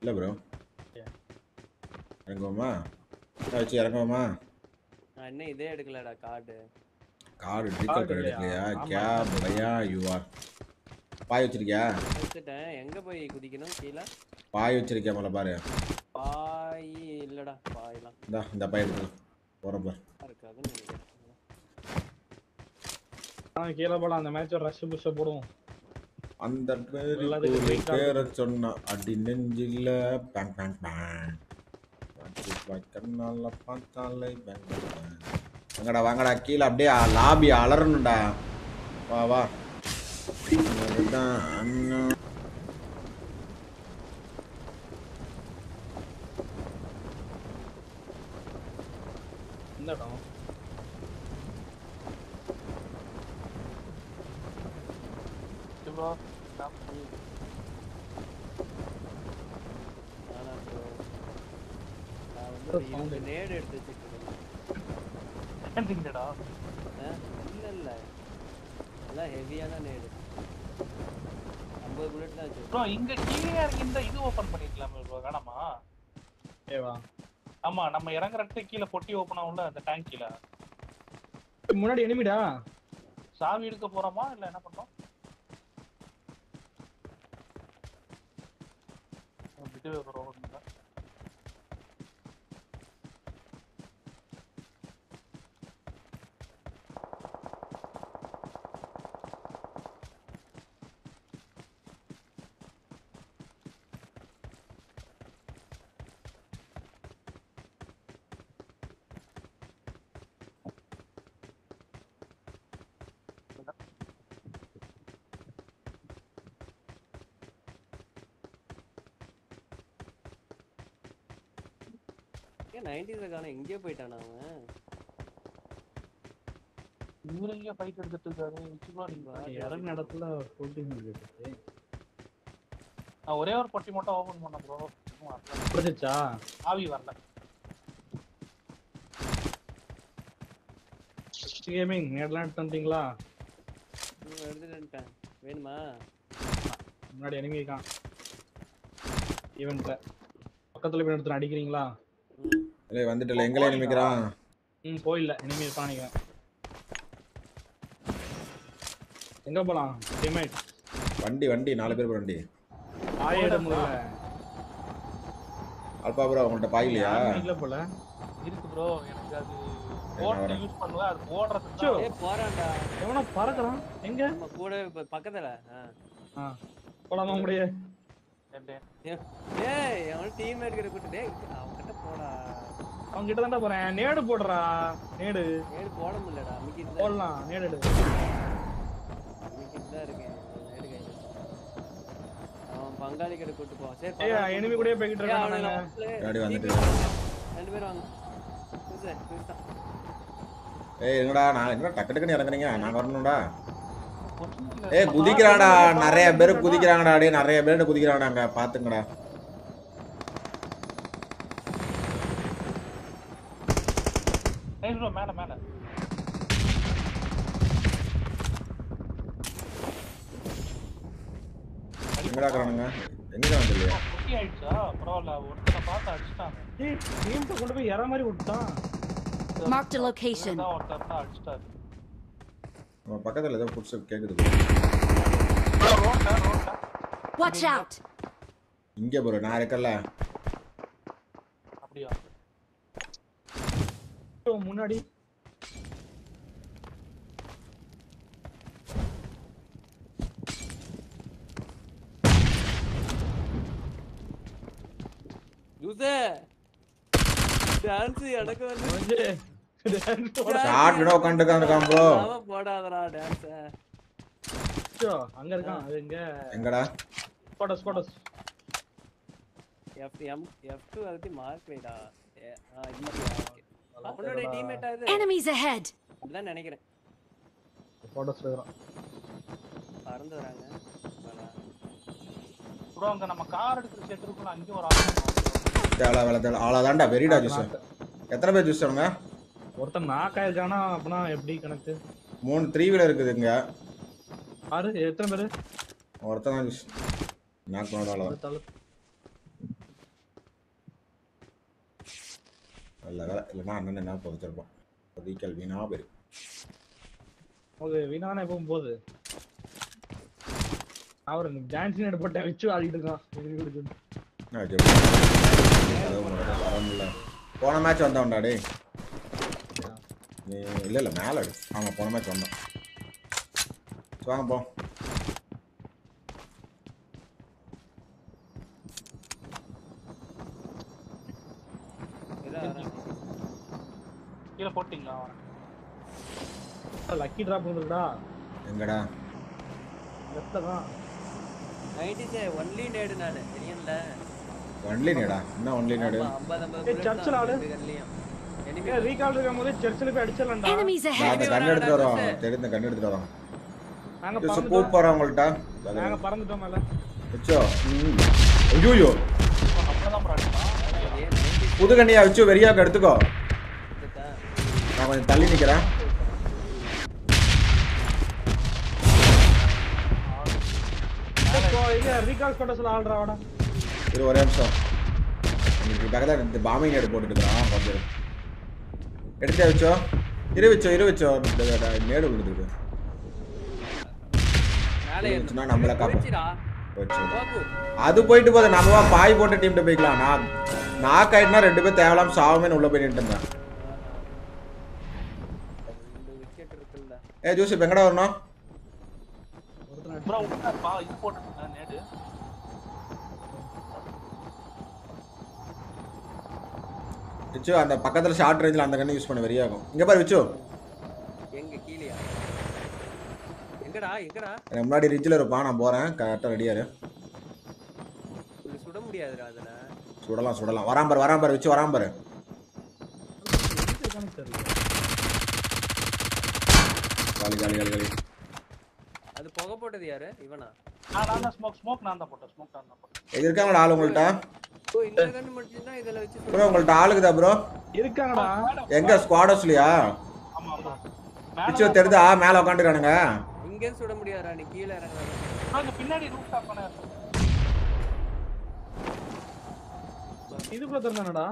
இல்லை ப்ரோ இறங்குவோமா? வச்சு இறங்குவோமா? நான் இன்னும் இதே எடுக்கலடா கார்டு கார்டு டிக்கெட் எடுக்கலையா? கே பையா யூ ஆர் பாய் வச்சிருக்கியா? வச்சுட்டேன். எங்க போய் குதிக்கணும்? கீழே? பாய் வச்சிருக்கியா மேல பாரு. பாய் இல்லடா பாய்லாம். இந்தா இந்த பாய் எடுத்துக்கலாம் போகிறேன் பாரு இருக்காதுன்னு ஆ கீழே போலாம் அந்த மேட்ச் ரஷ் புஷ் போடுவோம். அந்த பேரு. பேரை சொன்னா அடி நெஞ்சில. Bang bang bang. கண்ணால பார்த்தாலே வாங்கடா வாங்கடா கீழே அப்படியே லாபி அலறணும்டா. வா வா. அதுதான் அண்ணா. நான் போய் நானா bro? இருபது நேடு எடுத்து வச்சுட்டு என்னடா இல்ல இல்ல எல்லாம் ஹெவியான நேடு ஐம்பது புல்லட் தான் ப்ரோ இங்க கீழே இந்த இது ஓபன் பண்ணிருக்கலாமே ப்ரோ வேணாமா? ஏவா ஆமா நம்ம இறங்குறதுக்கு கீழே பொட்டி ஓபன் ஆகும்ல அந்த டேங்க் கீழே. முன்னாடி எனிமிடா சாவி எடுக்க போறோமா இல்ல என்ன பண்றோம் இதுவே ப்ரோ ஏன் நைன்டிஸ்ல காண எங்கேயோ போயிட்டானா அவன்? இவரு எங்க ஃபைட் எடுத்துட்டு இருக்காரு இறங்கின இடத்துல ஷூட்டிங் இருக்கு. நான் ஒரே ஒரு பொட்டி மட்டும் ஓபன் பண்ண ப்ரோ பிடிச்சிச்சா ஆவி வரல. கேமிங் நேரலாம் எடுத்து வந்துட்டீங்களா? ம், எடுத்துட்டேன் வேணுமா? முன்னாடி எனிமி இருக்கான். ஈவெண்ட்ல பக்கத்துல போய் எடுத்து அடிக்கிறீங்களா? இல்லை வந்துட்டல எங்களே நிமிக்கிறான் ம் போயில்ல. இனிமே இருப்பான் நினைக்கிறேன் எங்க போலாம்? டீமேட் வண்டி வண்டி. நாலு பேர் வண்டி. ஆயிரம் முதல்ல அல்பா ப்ரோ உங்கள்ட்ட பாயிலையா இல்ல போல? இருக்கு ப்ரோ எனக்கு அது வரேன். யூஸ் பண்ணுவேன் அது. தான். ஏய் போறான்டா. எவனோ பறக்குறான். எங்க? நம்ம கூட இப்ப பக்கத்துல. ஆ. போலாமா முடிய ஏய் அவன் டீம் எடுக்கிற கூட்டு டேய் அவன்கிட்ட போடா. அவன் கிட்ட தான்டா போறேன். நேடு போடுறா. நேடு. நேடு போட முடியலடா. போடலாம். நேடு எடு. அமிக்கிட்டு தான் இருக்கேன் நேடு கையில அவன் பங்காளி கிட்ட கூட்டு போ. சரி கூடயே போ. போய்கிட்டு நானு. அவனுங்களே முன்னாடி வந்துட்டு. ரெண்டு பேரும் வாங்க. ஏய் என்னடா நான் என்ன டக்கு டக்குன்னு இறங்குறீங்க நாங்க வரணும்டா. ஏய் குதிக்கிறான்டா. நிறைய பேர் குதிக்கிறாங்கடா. டேய் நிறைய பேர் குதிக்கிறாங்கடா பாத்துங்கடா ப்ரோ மேல மேல. எங்கடா இருக்கிறானுங்க எங்கடா வந்து இல்லையா குட்டி ஆயிடுச்சா? பரவாயில்ல ஒருத்தனை பார்த்து அடிச்சிட்டாங்க. டீம் கொண்டு போய் இற மாதிரி விட்டான் Marked a location. தான் ஒருத்தர் தான் அடிச்சிட்டாரு. நம்ம பக்கத்துல ஏதோ புதுசு கேக்குது Watch out! இங்க ப்ரோ நான் இருக்கல அப்படியா? முன்னாடி. டான்ஸ் எனக்கு வந்து ஷார்ட் விட உட்காந்துருக்கான் ப்ரோ அவன் போடாதடா டான்ஸ் ஐயோ, அங்க இருக்கான் அது எங்க எங்கடா? ஸ்குவாடஸ் ஸ்குவாடஸ் எஃப் எம் மார்க் வைடா. ஆ, அவனோட டீம்மேட்டா இது? Enemies ahead! அப்படிதான் நினைக்கிறேன். ஸ்குவாடஸ் இருக்கிறான் பறந்து வராங்க. வரா. ப்ரோ அங்க நம்ம கார் எடுக்கிற செத்துருக்கோம் அங்கே ஒரு ஆள் தேவலா வேலை தேவலா. அவ்வளோதான்டா வெரிடா ஜூஸ் எத்தனை பேர் ஜூஸ் அவங்க ஒருத்தன் நாக் ஆயிருக்கானா அப்படின்னா எப்படி கணக்கு? மூணு த்ரீ வீலர் இருக்குது இங்க. ஆறு எத்தனை பேரு? ஒருத்தன் தான் ஜூஸ் நாக் பண்ணோட நல்ல வேலை. இல்லைன்னா அண்ணன் என்ன புதைச்சிருப்போம் பொதிக்கல் வீணா போயிரு ஓகே வீணான எப்பவும் போகுது அவர் டான்ஸ் எடுப்பட்டேன் வச்சு ஆடிட்டு இருக்கான்? அது. போன மேட்ச் வந்தவன்டா டேய். நீ இல்லை இல்லை மேலே ஆமாம் போன மேட்ச் வந்தான். வாங்க போ இதான் வரேன். கீழே போட்டிங்களா? லக்கி டிராப் வந்துருக்கா எங்கடா? லெஃப்ட்ல தான் நைன்டி சே ஒன்லி நேடு நானு தெரியும்ல? ஒன்லி நேடா என்ன ஒன்லி நேடு ஆமா, ஐம்பது ஐம்பது ஏய், bullet சர்ச்சில் ஆளு. ரீகால் இருக்கும் போது போய் நான்! அந்த கண்ணு எடுத்துட்டு வரோம் தெரிந்த கண்ணு வரோம் நாங்க பறந்துட்டோம். கூப்பிட்றோம் உங்கள்கிட்ட நாங்க பறந்துட்டோம் மேல. வச்சோ ஐயோ அடிப்பான். புது கண்ணியா வச்சு வெறியாக்க எடுத்துக்கோ. நான் கொஞ்சம் தள்ளி நிக்கிறேன். இப்போ இது ரீகால் ஸ்குவாடஸ்ல ஆள்றா வாடா இரு ஒரே நிமிஷம். இன்னைக்கு பக்கத்தில் இந்த பாமிங் எடுத்து போட்டுட்டு இருக்கிறான் கொஞ்சம் எடுத்தே வச்சோ. இரு வச்சோ இரு வச்சோ. இந்த இந்த மேடு விழுந்துருக்கு நம்மள காப்போம். அது போயிட்டு போகுது. நம்ம பாய் போட்ட டீம்கிட்ட போய்க்கலாம். நான் நாக் ஆயிட்டுனா ரெண்டு பேர் தேவலாம் சாவமே உள்ள போய் நின்று இருந்தேன் ரெண்டு wicket இருக்குல்ல. ஏ ஜூஸ் இப்போ எங்கடா வரணும்? ப்ரோ உட்காருப்பா இது போட்டுருங்க நேடு விச்சு அந்த பக்கத்தில் ஷார்ட் ரேஞ்சில் அந்த கண்ணு யூஸ் பண்ண வெறியாகும் இங்கே பாரு விச்சு. எங்க கீழயா? எங்கடா எங்கடா? எனக்கு முன்னாடி ரிட்ஜில் இருப்பான் நான் போகிறேன் கரெக்டாக ரெடியாரு இது சுட முடியாதுடா அதுல. சுடலாம் சுடலாம். வரான் பாரு வரான் பாரு விச்சு வரான் பாரு. காலி காலி காலி காலி. அது புகை போட்டது யாரு? இவனா? நான் தான் ஸ்மோக் ஸ்மோக் நான் தான் போட்டேன் ஸ்மோக் நான் தான் போட்டேன். இது இருக்காங்களா ஆள் உங்கள்கிட்ட ஓ இந்த கண்ணு மட்டும் தான் இதுல வச்சு ப்ரோ உங்கள்கிட்ட ஆளுக்குதா ப்ரோ? இருக்காங்கடா. எங்க ஸ்குவாடோஸ்லையா ஆமா ப்ரோ விச்சு தெரியுதா மேலே உட்காந்துருக்கானுங்க. இங்க சுட முடியாதுடா நீ கீழே இறங்குற ப்ரோ இங்க பின்னாடி ரூட் டாப் பண்ண இதுக்குள்ள திறந்தானடா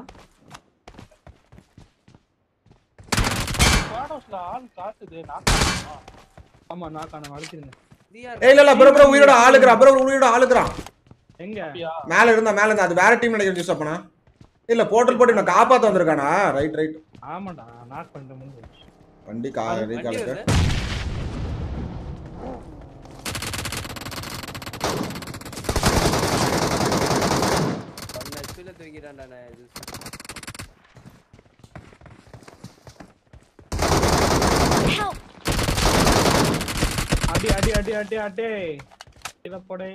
ஆள் காட்டுது நான் ஆமா நான் காண அடிச்சிருங்க ஏய் இல்ல இல்ல ப்ரோ ப்ரோ உயிரோட ஆளுக்குறான் ப்ரோ உயிரோட ஆளுக்குறான் எங்க? மேல இருந்தா மேல இருந்தா அது வேற டீம் நினைக்கிறேன் ஜூஸ் அப்பனா? இல்ல போர்ட்டல் போட்டு நான் காப்பாத்த வந்திருக்கானா? ரைட் ரைட் ஆமாடா நாக் பண்ணிட்டு வண்டி கா ரீகாலுக்கு ஒன்னு ஹெச்பில தூக்கிட்டான்டா நான் அடி அடி அடி அடி அடி. இத போடே.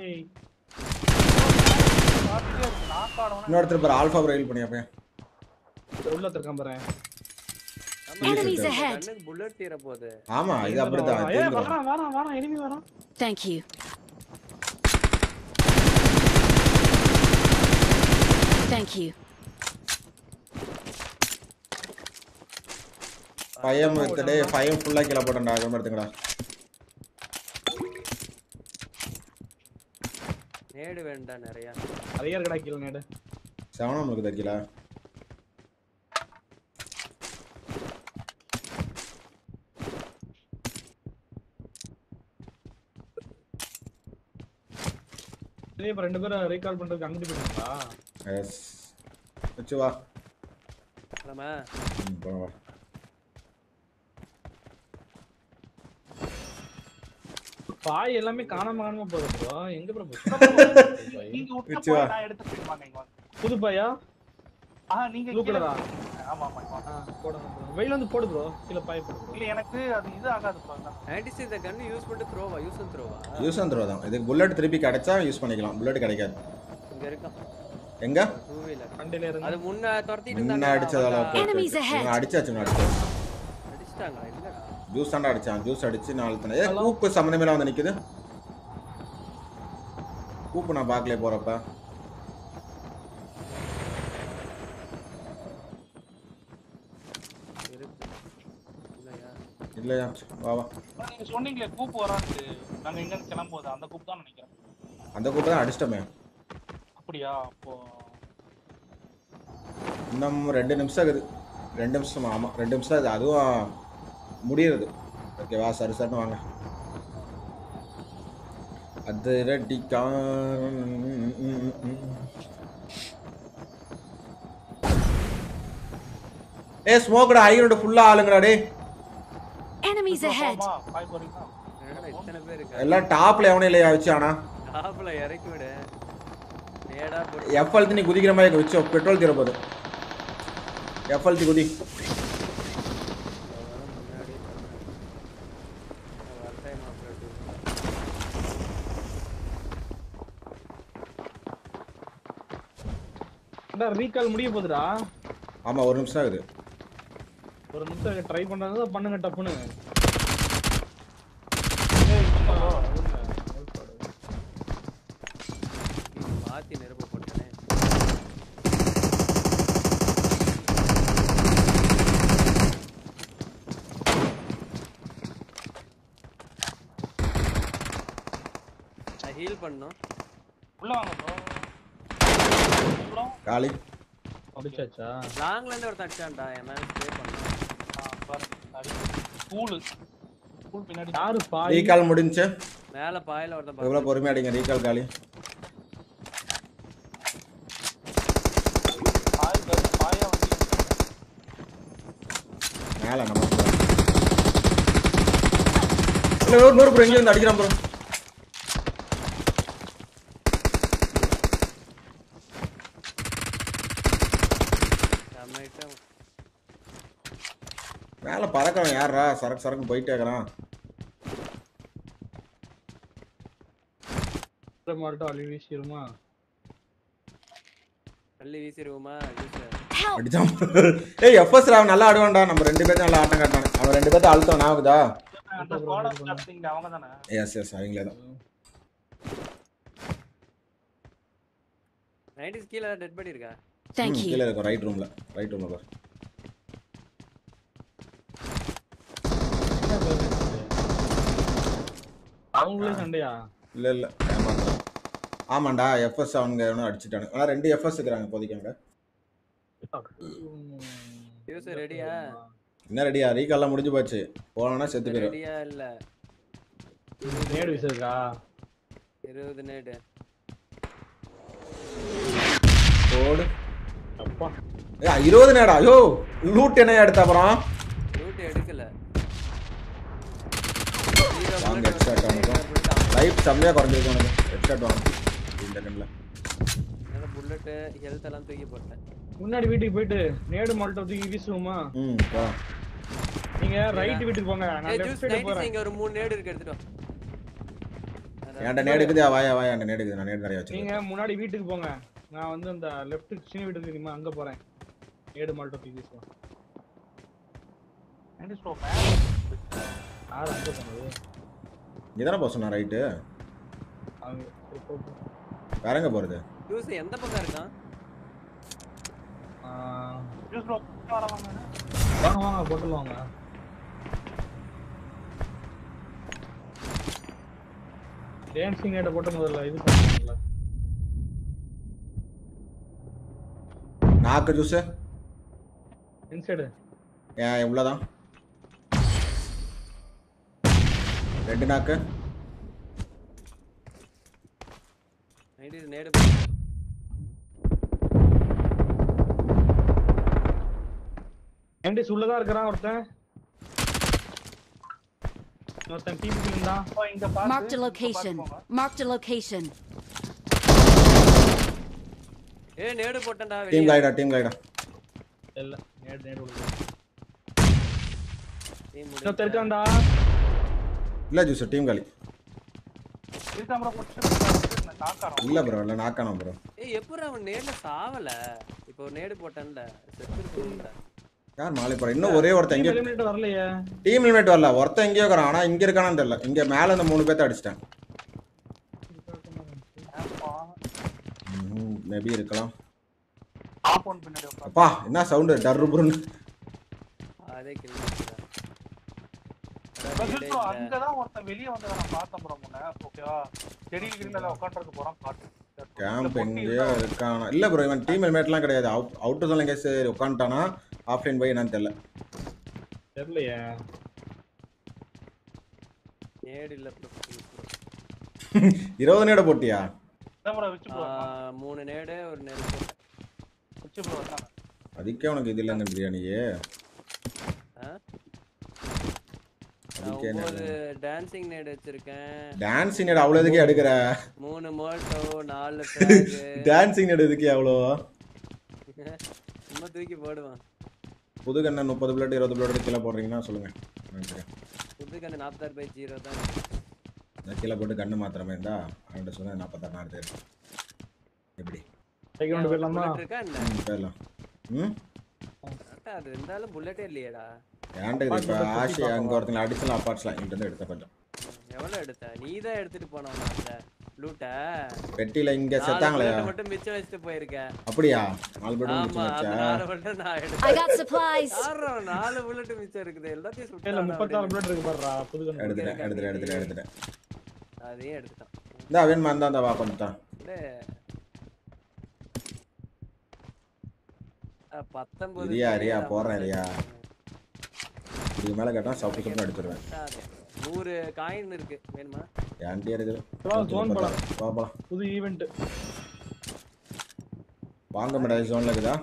இன்னொருத்தர் பாரு ஆல்பா ரயில் பண்ணி அப்ப உள்ள இருக்கான் பாரு. Enemies ahead. புல்லட் தீர போகுது. ஆமா இது ஏய் தெரிஞ்சிரும். வரான் வரான் வரான் எனிமி வரான். Thank you. Thank you. பையன் எடுத்துட்டு பையன் ஃபுல்லா கீழே போட்டேன்டா அது நேடு வேண்டாம் நிறைய. நிறைய இருக்கடா கீழ நேடு. செவனம் இருக்குது தக்கிலா இப்ப ரெண்டு பேரும் ரீகால் பண்றதுக்கு அங்கிட்டு போயிட்டாங்களா? எஸ் வச்சு வா. வா. பாய் எல்லாமே காணாம காணாம போகுது ப்ரோ எங்க ப்ரோ நீங்க விட்ட நான் எடுத்து போய் வாங்க இங்க. புது பாயா? ஆஹா நீங்க ஆ? ஆமா ஆமா. போடுங்க. வெயில வந்து போடு ப்ரோ கீழ பாய் போடு. இல்ல எனக்கு அது இது ஆகாது bro, அதான். நைன்டி இந்த கன் யூஸ் பண்ணிட்டு த்ரோவா யூஸ் அண்ட் த்ரோவா யூஸ் அண்ட் த்ரோ தான். இதுக்கு புல்லட் திருப்பி கிடைச்சா யூஸ் பண்ணிக்கலாம். புல்லட் கிடைக்காது. இங்க இருக்கான் எங்க? டூ வீலர் வண்டியில இருந்து. அது முன்ன துரத்திட்டு முன்ன இருந்தாங்க அடிச்சதால. அடிச்சாச்சு அடிச்சாச்சு அடிச்சிட்டாங்களா? இல்லடா ஜூஸ் தாண்டா அடிச்சான். ஜூஸ் அடிச்சு நாலு தானே கூப்பு சம்மந்தமே வந்து நிக்குது. கூப்பு நான் பார்க்கல இருக்கு இல்லையா? வா வா. நீங்க சொன்னீங்களே கூப்பு வரான்ட்டு நாங்க எங்க கிளம்பும்போது அந்த கூப்பு தான் நினைக்கிறேன். அந்த கூப்பு தான் அடிச்சிட்டோமே. அப்படியா? அப்போ இன்னும் ரெண்டு நிமிஷம் இருக்குது. ரெண்டு நிமிஷம்? ஆமாம் ரெண்டு நிமிஷம் அது அதுவும் முடியுறது. ஓகேவா சரி சரின்னு வாங்க. அது ரெட்டிக்கா ஏ ஸ்மோக்கடா ஐரோட ஃபுல்லா ஆளுங்கடா டே பேர் இருக்கா எல்லாம் டாப்ல எவனும் இல்லையா வச்சு ஆனா டாப்ல இறக்கி விடு. நேடா எஃப்எல்த்தி நீ குதிக்கிற மாதிரி வச்சு பெட்ரோல் தீர போகுது எஃப்எல்த்தி குதி. ரீகால் முடிய போகுதுடா ஆமா ஒரு நிமிஷம் ஆகுது. ஒரு நிமிஷம் ட்ரை பண்றது பண்ணுங்க டப்புன்னு. மாத்தி நெருப்பு போட்டனே. நான் ஹீல் பண்ணோம் உள்ள வாங்க காலி. முடிச்சாச்சா லாங்ல இருந்து ஒருத்தன் அடிச்சான்டா என் மேல ஸ்ப்ரே பண்ணான் ஸ்கூலு ஸ்கூல் பின்னாடி யாரு பாய்? ரீகால் முடிஞ்சு. மேல பாயில ஒருத்தன் எவ்வளோ பொறுமையா அடிங்க ரீகால் காலி. பாய் பாய் வந்து மேல நம்ம நூறு நூறு ப்ரோ எங்க இருந்து அடிக்கிறான் ப்ரோ நம்மகிட்ட மேல பறக்கவன் யாரா சரக்கு சரக்கு போயிட்டே இருக்கிறான். மாட்டோம் அள்ளி வீசிடுமா? தள்ளி வீசிடுவோமா? அடிச்சான். ஏய் எஃப்எஸ் ராவ் நல்லா ஆடுவான்டா. நம்ம ரெண்டு பேரும் நல்லா ஆட்டம் காட்டானே அவன் ரெண்டு பேர்த்த அழுத்தம் ஞாபகதா எஸ் எஸ் அவங்களே தான். நைன்டிஸ் கீழே டெட் பாடி இருக்கா? ம், you. கீழே இருக்கும். ரைட் ரூம்ல ரைட் ரூம்ல பாரு. அவங்களே சண்டையா? இல்ல இல்ல. ஏமாத்துறான் ஆமாண்டா எஃப்எஸ் அவங்க எவனோ அடிச்சிட்டானு. ஆனா ரெண்டு எஃப்எஸ் இருக்கிறாங்க இப்போதைக்கு அங்க. யூஸ் ரெடியா? என்ன ரெடியா? ரீகால்லாம் முடிஞ்சு போச்சு. போனா செத்து போயிடும் ரெடியா இல்ல. நேடு விசிருக்கா இருபது நேடு. போடு. அப்பா. ஏ இருபது நேடா? ஐயோ லூட் என்ன எடுத்த அப்புறம்? ரூட் எடுக்கல. வாங்க ஹெட்ஷாட் அவனுக்கும் லைஃப் செம்மையாக குறைஞ்சிருக்கு உனக்கு. ஹெட்ஷாட் வாங்க. இந்த செகண்டில் புல்லட்டு ஹெல்த் எல்லாம் தூக்கி போட்டேன். முன்னாடி வீட்டுக்கு போயிட்டு நேடு மால்ட்ட தூக்கி வீசுவோமா? ம் போ நீங்க ரைட் வீட்டுக்கு போங்க. நான் லெஃப்ட் சைடு போறேன். இங்க ஒரு மூணு நேடு இருக்கு எடுத்துட்டு வா. என்கிட்ட நேடு இருக்குது? வாயா வாயா என்கிட்ட நேடு இருக்குது. நான் நேடு நிறைய வச்சிருக்கேன். நீங்க முன்னாடி வீட்டுக்கு போங்க. நான் வந்து அந்த லெஃப்ட் சின்ன வீட்டுக்கு தெரியுமா? அங்க போறேன். நேடு மால்ட்ட தூக்கி வீசுவோம். யார் அங்க போனது? இங்கே தானே போக சொன்னா ரைட்டு. வேற எங்கே போகிறது ஜூஸ் எந்த பக்கம் இருக்கான்? வாங்க வாங்க போட்டு வாங்க. டான்சிங் நேட போட்டு முதல்ல இது பண்ணுவாங்கல்ல. நாக்கு ஜூஸு இன்சைடு ஏன் இவ்வளோதான் ரெண்டு நாக்கு நைன்டி நேடு எம்டி உள்ளதா இருக்கிறான் ஒருத்தன் ஒருத்தன் டிபிக்கு இருந்தான் இங்க Marked a location. Marked a location. ஏய் நேடு போட்டேன்டா டீம் வெளிய கைடா டீம் கைடா இல்ல நேடு நேடு உள்ள டீம் இன்னொருத்தன் இருக்கான்டா இல்லை ஜூஸ் டீம் காலி. இல்லை ப்ரோ இல்லை நாக்கானா ப்ரோ ஏய் எப்பறம் அவன் நேர்ல சாவல? இப்போ ஒரு நேடு போட்டான்ல. யார் மாலை போகிறேன் இன்னும் ஒரே ஒருத்தன் எங்கே எலிமினேட் வரலையே. டீம் லிமிட் வரல. ஒருத்தன் எங்கேயோ இருக்கிறான். ஆனால் இங்கே இருக்கானான்னு தெரியல. இங்கே மேலே இந்த மூணு பேர்த்த அடிச்சிட்டேன். மேபி இருக்கலாம். அப்பா என்ன சவுண்டு டர்ரு புருன்னு அதே கில் அங்கதான் ஒருத்தன் வெளிய வந்தத நான் பார்த்தேன் ப்ரோ முன்ன. ஓகேவா செடியில் கிரில உட்காந்துருக்கு போறான் பாட்டு. கேம்ப் எங்கேயோ இருக்கானா. இல்லை ப்ரோ இவன் டீம் ஹெல்மெட்லாம் கிடையாது. அவுட் அவுட்டு சொல்ல எங்கேயாச்சும் சரி உட்காந்துட்டானா? ஆஃப்லைன் போய் என்னன்னு தெரியல. தெரியலையே. நேடு இல்ல bro. இருபது நேட போட்டியா? மூணு நேடு ஒரு நேடு அதுக்கே உனக்கு இது இல்லைங்க பிரியாணியே. ஒன்பது டான்சிங் நேடு வச்சிருக்கேன். டான்ஸிங் நேட அவ்வளோ எதுக்கே எடுக்கிற? மூணு மோட்டோ நாலு டான்ஸிங் நேட எதுக்கே அவ்வளோ? சும்மா தூக்கி போடுவான். புது கண்ணை முப்பது பிளேட் இருபது பிளேட் கீழே போடுறீங்கன்னா சொல்லுங்க. புது கண்ணு நாற்பத்தாறு பை ஜீரோ தான். நான் கீழே போட்டு கண்ணு மாத்திரமே இருந்தா அவன்கிட்ட சொன்னா நாற்பத்தாறு நாலு பேர் எப்படி போயிடலாமா போயிடலாம். ம்? அது இருந்தாலும் புல்லட்டே இல்லையேடா? ஏன்டா இது இப்போ ஆஷி அங்கே ஒருத்தங்களை அடிச்சலாம் அப்பாட்ஸ்லாம் இங்கிட்ட இருந்து எடுத்த கொஞ்சம். எவ்வளவு எடுத்த? நீ தான் எடுத்துட்டு போன அந்த லூட்ட பெட்டியில் இங்கே செத்தாங்களே. மட்டும் மிச்சம் வச்சுட்டு போயிருக்க. அப்படியா? நாலு வச்சா நாலு bullet நான் எடுத்தேன். Supplies. யார்றா அவன் நாலு புல்லட் மிச்சம் இருக்குது? எல்லாத்தையும் இல்ல முப்பத்தாறு அப்படின்னு. பிளேட் இருக்கு பாருடா புது கண்ணு எடுத்துட்டேன் எடுத்துட்டேன் எடுத்துட்டேன் எடுத்துட்டேன். அதையும் எடுத்துட்டான். இந்த அவன் வந்தா அந்த வா கொஞ்சம் தான் டேய். பத்தொன்பது ரியா ரியா போடுறேன் ரியா இதுக்கு மேலே கேட்டால் சப்பு அடிச்சிருவேன். நூறு காயின் இருக்கு. வேணுமா? என்கிட்டயே இருக்குது. ஜோன் போலாம். புது வாங்க மேடம் ஜோனில் இருக்குதா?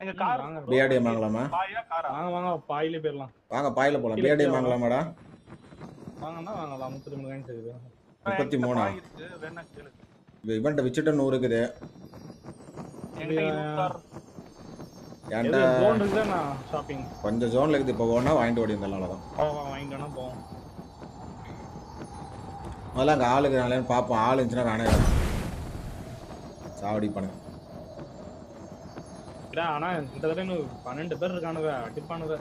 எங்க கார் பிஆர்டிஎம் வாங்கலாமா? பாயா காரா? வாங்க வாங்க பாயிலே போயிடலாம் வாங்க பாயில் போகலாம் பிஆர்டிஎம் வாங்கலாமாடா வாங்கன்னா வாங்கலாம் முப்பத்தி மூணு காயின் இருக்குது. முப்பத்தி மூணா? பாய் இருக்கு வேணா கேளு இவன்ட்ட வச்சுட்டு இருக்குது. என்கிட்ட ஜோன் இருக்குதா ஷாப்பிங் கொஞ்சம் ஜோனில் இருக்குது. இப்போ ஒன்றா வாங்கிட்டு ஓடி இருந்தாலும் தான் வாங்கிட்டோம்னா போவோம் முதல்ல அங்கே ஆளுக்கு நாளேன்னு பார்ப்போம். ஆள் இருந்துச்சுன்னா நானே வரேன். சாவடி பண்ணு இல்ல, ஆனா இந்த தடவை இன்னும் பன்னெண்டு பேர் இருக்கானுவ அடிப்பானுவ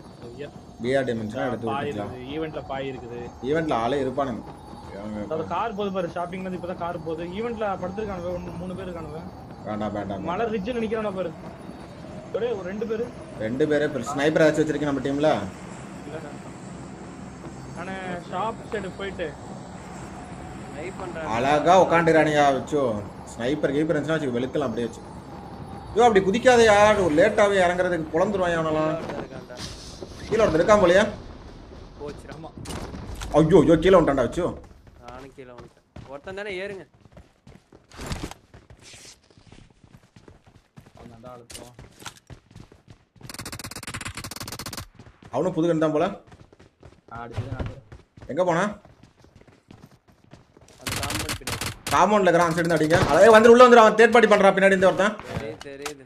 பிஆர்டிஎம் இருந்துச்சுன்னா எடுத்து பாய் விட்டுக்கலாம். இருக்குது ஈவெண்ட்ல பாய் இருக்குது. ஈவெண்ட்டில் ஆளே இருப்பானுங்க. அது கார் போகுது பாரு ஷாப்பிங்ல இருந்து இப்பதான் கார் போகுது ஈவெண்ட்ல படுத்திருக்கானுவ ஒன்னு மூணு பேர் இருக்கானுவ வேண்டாம் வேண்டாம் மலை ரிட்ஜில் நிக்கிறான பாரு. ஒரே ஒரு ரெண்டு பேரு. ரெண்டு பேரே பெருசு ஸ்னைப்பர் ஏதாச்சும் வச்சிருக்கேன் நம்ம டீமில் நானு ஷாப் சைடு போயிட்டு. ட்ரை பண்றேன் அழகா உட்காந்துறானியா வச்சோ ஸ்னைப்பர் கீப்பர் இருந்துச்சுன்னா வச்சு வெளுக்கலாம் அப்படியே வச்சு. ஐயோ அப்படி குதிக்காதயா. ஒரு லேட்டாகவே இறங்குறதுக்கு புலந்துருவான் அவனெல்லாம். கீழே ஒருத்தர் இருக்கான் போலயா. போச்சு ஆமா. ஐயோ ஐயோ கீழே வந்துட்டான்டா வச்சு நானும் கீழே வந்துட்டேன். ஒருத்தன் தானே ஏறுங்க. அழுத்தம் அவனும் புது கண்டு தான் போல? எங்க போனா? அந்த காம்பவுண்ட் பின்னாடி. காம்பவுண்ட்ல இருக்கிறான் அந்த சைடு அடிங்க அதே வந்து உள்ள வந்துடும் அவன் தேர்ட் பார்ட்டி பண்றான் பின்னாடி இந்த ஒருத்தன். தெரியுது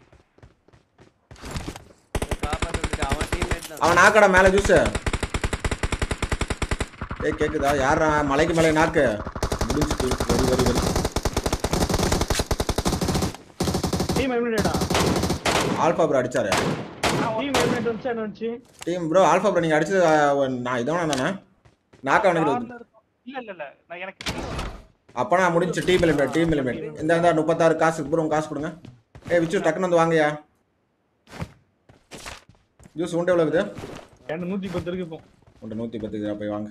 அவன் டீம்மேட் தான். அவன் நாக்கடா மேல ஜூஸ் ஏய் கேக்குதா? யாரா மலைக்கு மேலே நாக்கு. முடிஞ்சுட்டு வெரி வெரி வெரி. டீம் எலிமினேட்டா ஆல்பா ப்ரோ அடிச்சாரு. டீம் என்ன ப்ரோ ஆல்பா ப்ரோ நீங்க அடிச்சது நான் இதான் தானே? நாக்க அவனுக்கு இல்ல இல்ல இல்ல நான் எனக்கு அப்ப நான் முடிஞ்சு டீம் எலிமெண்ட் டீம் எலிமெண்ட் இந்த இந்த முப்பத்தாறு காசு ப்ரோ காசு கொடுங்க. ஏய் விச்சு டக்குன்னு வந்து வாங்கயா ஜூஸ் உண்டு எவ்வளோ இருக்குது? நூத்தி பத்து இருக்கு இப்போ. உண்டு நூற்றி பத்து இருக்குதா, போய் வாங்க.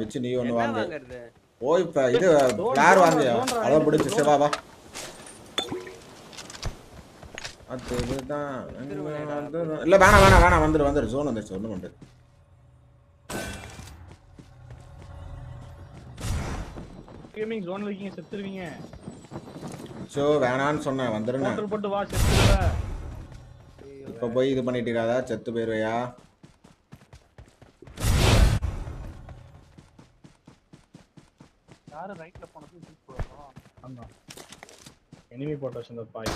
விச்சு நீ ஒன்று என்ன வாங்க. இப்போ இது பிளார் வாங்க அதான் முடிச்சு சரி வா வா. அது இதுதான். இல்லை வேணாம் வேணாம் வேணாம். வந்துடு வந்துடு ஜோன் வந்துருச்சு ஒன்றும் பண்ணுறது கேமிங் ஜோன்ல இருக்கீங்க செத்துருவீங்க. ஸோ வேணான்னு சொன்னேன். வந்துருங்க போட்டு போட்டு வா செத்துருவ. இப்போ போய் இது பண்ணிட்டு இருக்காதா? செத்து போயிருவையா? யாரு ரைட்ல போனது தூக்கி போடுறோம் ஆமா. எனிமி போட்டு வச்சிருந்த பாய்.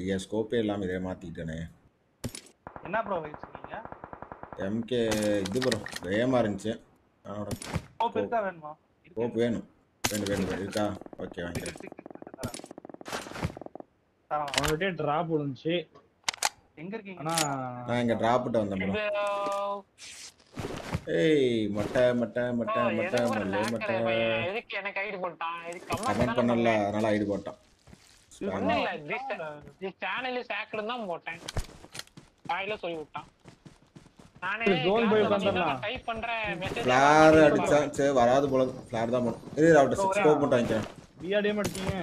ஐயா ஸ்கோப்பே இல்லாமல் இதே மாற்றிக்கிட்டேனே என்ன ப்ரோ வச்சிருக்கீங்க? எம்கே இது ப்ரோ வேகமாக இருந்துச்சு. அதோட ஸ்கோப் இருக்கா வேணுமா? ஸ்கோப் வேணும். வேணும் வேணும். இருக்கா? ஓகே வாங்கிக்கிறேன். அவன்கிட்ட டிராப் விழுந்துச்சு. எங்க இருக்கீங்க? நான் இங்கே ட்ராப்பிட்டு வந்தேன் ப்ரோ ஏய் மொட்டை மொட்டை மொட்டை மொட்டை மல்லே மொட்டை எதுக்கு எனக்கு ஐடி போட்டான்? இதுக்கு கமெண்ட் பண்ணல அதனால ஐடி போட்டான். சேனல் சேக்கடு தான் போட்டேன். வாயில சொல்லி விட்டான். நானே Zone போய் உட்கார்ந்துடலாம். டைப் பண்ற மெசேஜ் ஃப்ளார் அடிச்சேன் சரி வராது போல ஃப்ளார் தான் போடும் இது அவட்ட சிக்ஸ் ஸ்கோப் மட்டும் வாங்கிக்கிறேன். பிஆர்டிஎம் அடிச்சீங்க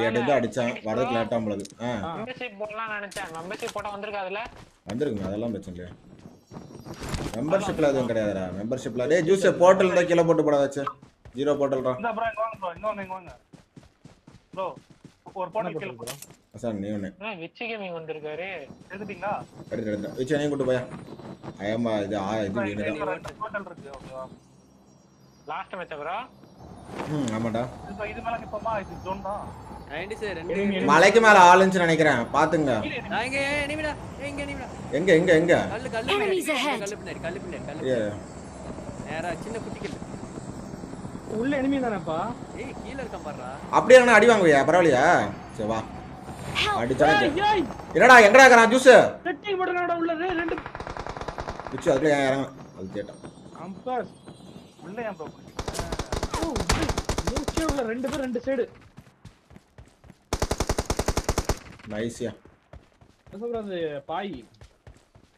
அடி தான் அடிச்சான். வரதுக்கு லேட்டாக போலது ஆ. மெம்பர்ஷிப் போடலாம் நினைச்சேன். மெம்பர்ஷிப் போட்டா வந்திருக்காதுல வந்துருக்குங்க. அதெல்லாம் பிரச்சனை இல்லையா. மெம்பர்ஷிப்ல எதுவும் கிடையாதுடா. மெம்பர்ஷிப்ல டேய் ஜூஸ் போர்ட்டல் இருந்தா கீழே போட்டு போடாதாச்சு ஜீரோ போர்ட்டல்ரா இந்த ப்ரோ இங்க வாங்க ப்ரோ இன்னொன்னு இங்க வாங்க. ப்ரோ ஒரு கீழ நீ கேமிங் வந்திருக்காரு. எடுத்துட்டீங்களா? எடுத்து நீ போயா? ஐயம்மா இது ஆ இது வீணு தான். டோட்டல் இருக்கு ஓகேவா லாஸ்ட் மேட்ச் ப்ரோ ம் ஆமாடா. இப்போ இது மேல நிப்போமா? இது ஜோன் தான். நைன்டி சார் ரெண்டு மலைக்கு மேல ஆளுன்னு நினைக்கிறேன். பாத்துங்க. எங்க எங்க எங்க எங்க? கல்லு கல்லு. கல்லு பின்னாடி கல்லு பின்னாடி கல்லு. நேரா சின்ன குட்டி கல்லு உள்ள எனிமி தானேப்பா. ஏய் கீழ இருக்கான் பாருடா. அப்படியே என்ன அடி வாங்குவியா? பரவாயில்லையா? சரி வா. ஏய், என்னடா எங்கடா இருக்கிறான் ஜூஸ் செட்டிங் போட்டுருக்காடா உள்ள ரெண்டு. பிச்சு ஏன் இறங்க? அது கேட்டான். கம்பஸ் உள்ள ஏன் ப்ரோ ஓ மூச்சே உள்ள. ரெண்டு பேர் ரெண்டு சைடு நைஸியா அது? பாய்.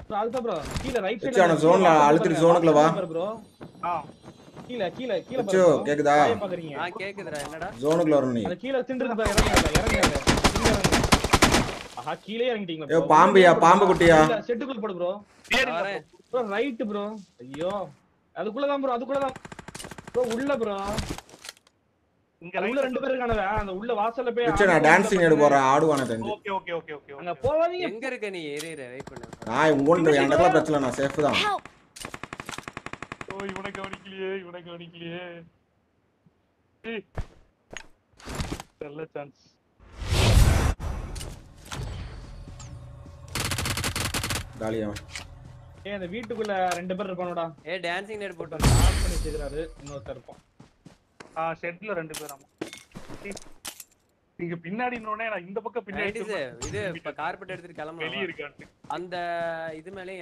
bro, அதுதான் ப்ரோ கீழ ரைட் வச்சு அவனை zone ல அழுத்திட்டு zone க்குள்ள வா. ப்ரோ ஆ. கீழ கீழ கீழ bro. கேக்குதா? ஆ கேக்குதுடா என்னடா? ஜோனுக்குள்ள வரணும் நீ அது கீழ திண்டு பாரு இறங்க இறங்க இறங்க ஆஹா கீழே இறங்கிட்டீங்களா ஏய், பாம்புயா, பாம்பு குட்டியா? செட்டுக்குள்ள போடு ப்ரோ. ப்ரோ ரைட் ப்ரோ ஐயோ அதுக்குள்ள தான் ப்ரோ அதுக்குள்ள தான் ப்ரோ உள்ள ப்ரோ இங்க உள்ள ரெண்டு பேர் இருக்கானவே அந்த உள்ள வாசல்ல போய் வச்சு நான் டான்சிங் எடுக்க போறேன். ஆடுவானே தெரிஞ்சு. ஓகே ஓகே ஓகே ஓகே அங்க போவாதீங்க எங்க இருக்க நீ? ஏறி ஏறு வெயிட் பண்ணு. நான் உங்கள்கிட்ட எனக்குலாம் பிரச்சனை நான் சேஃப் தான். இவனை கவனிக்கலையே இவனை கவனிக்கலையே. நல்ல சான்ஸ் காலியா ஏய் அந்த வீட்டுக்குள்ள ரெண்டு பேர் இருப்பானோடா. ஏ டான்சிங் நேட் போட்டு ஆஃப் பண்ணி வச்சிருக்காரு இன்னொருத்தர் இருப்பான். ஆ ஷெட்ல ரெண்டு பேர் ஆமா. நீங்க பின்னாடி நான் இந்த பக்கம் பின்னாடி இது இப்ப கார்பெட் எடுத்துட்டு இருக்கான்ட்டு அந்த இது மேலே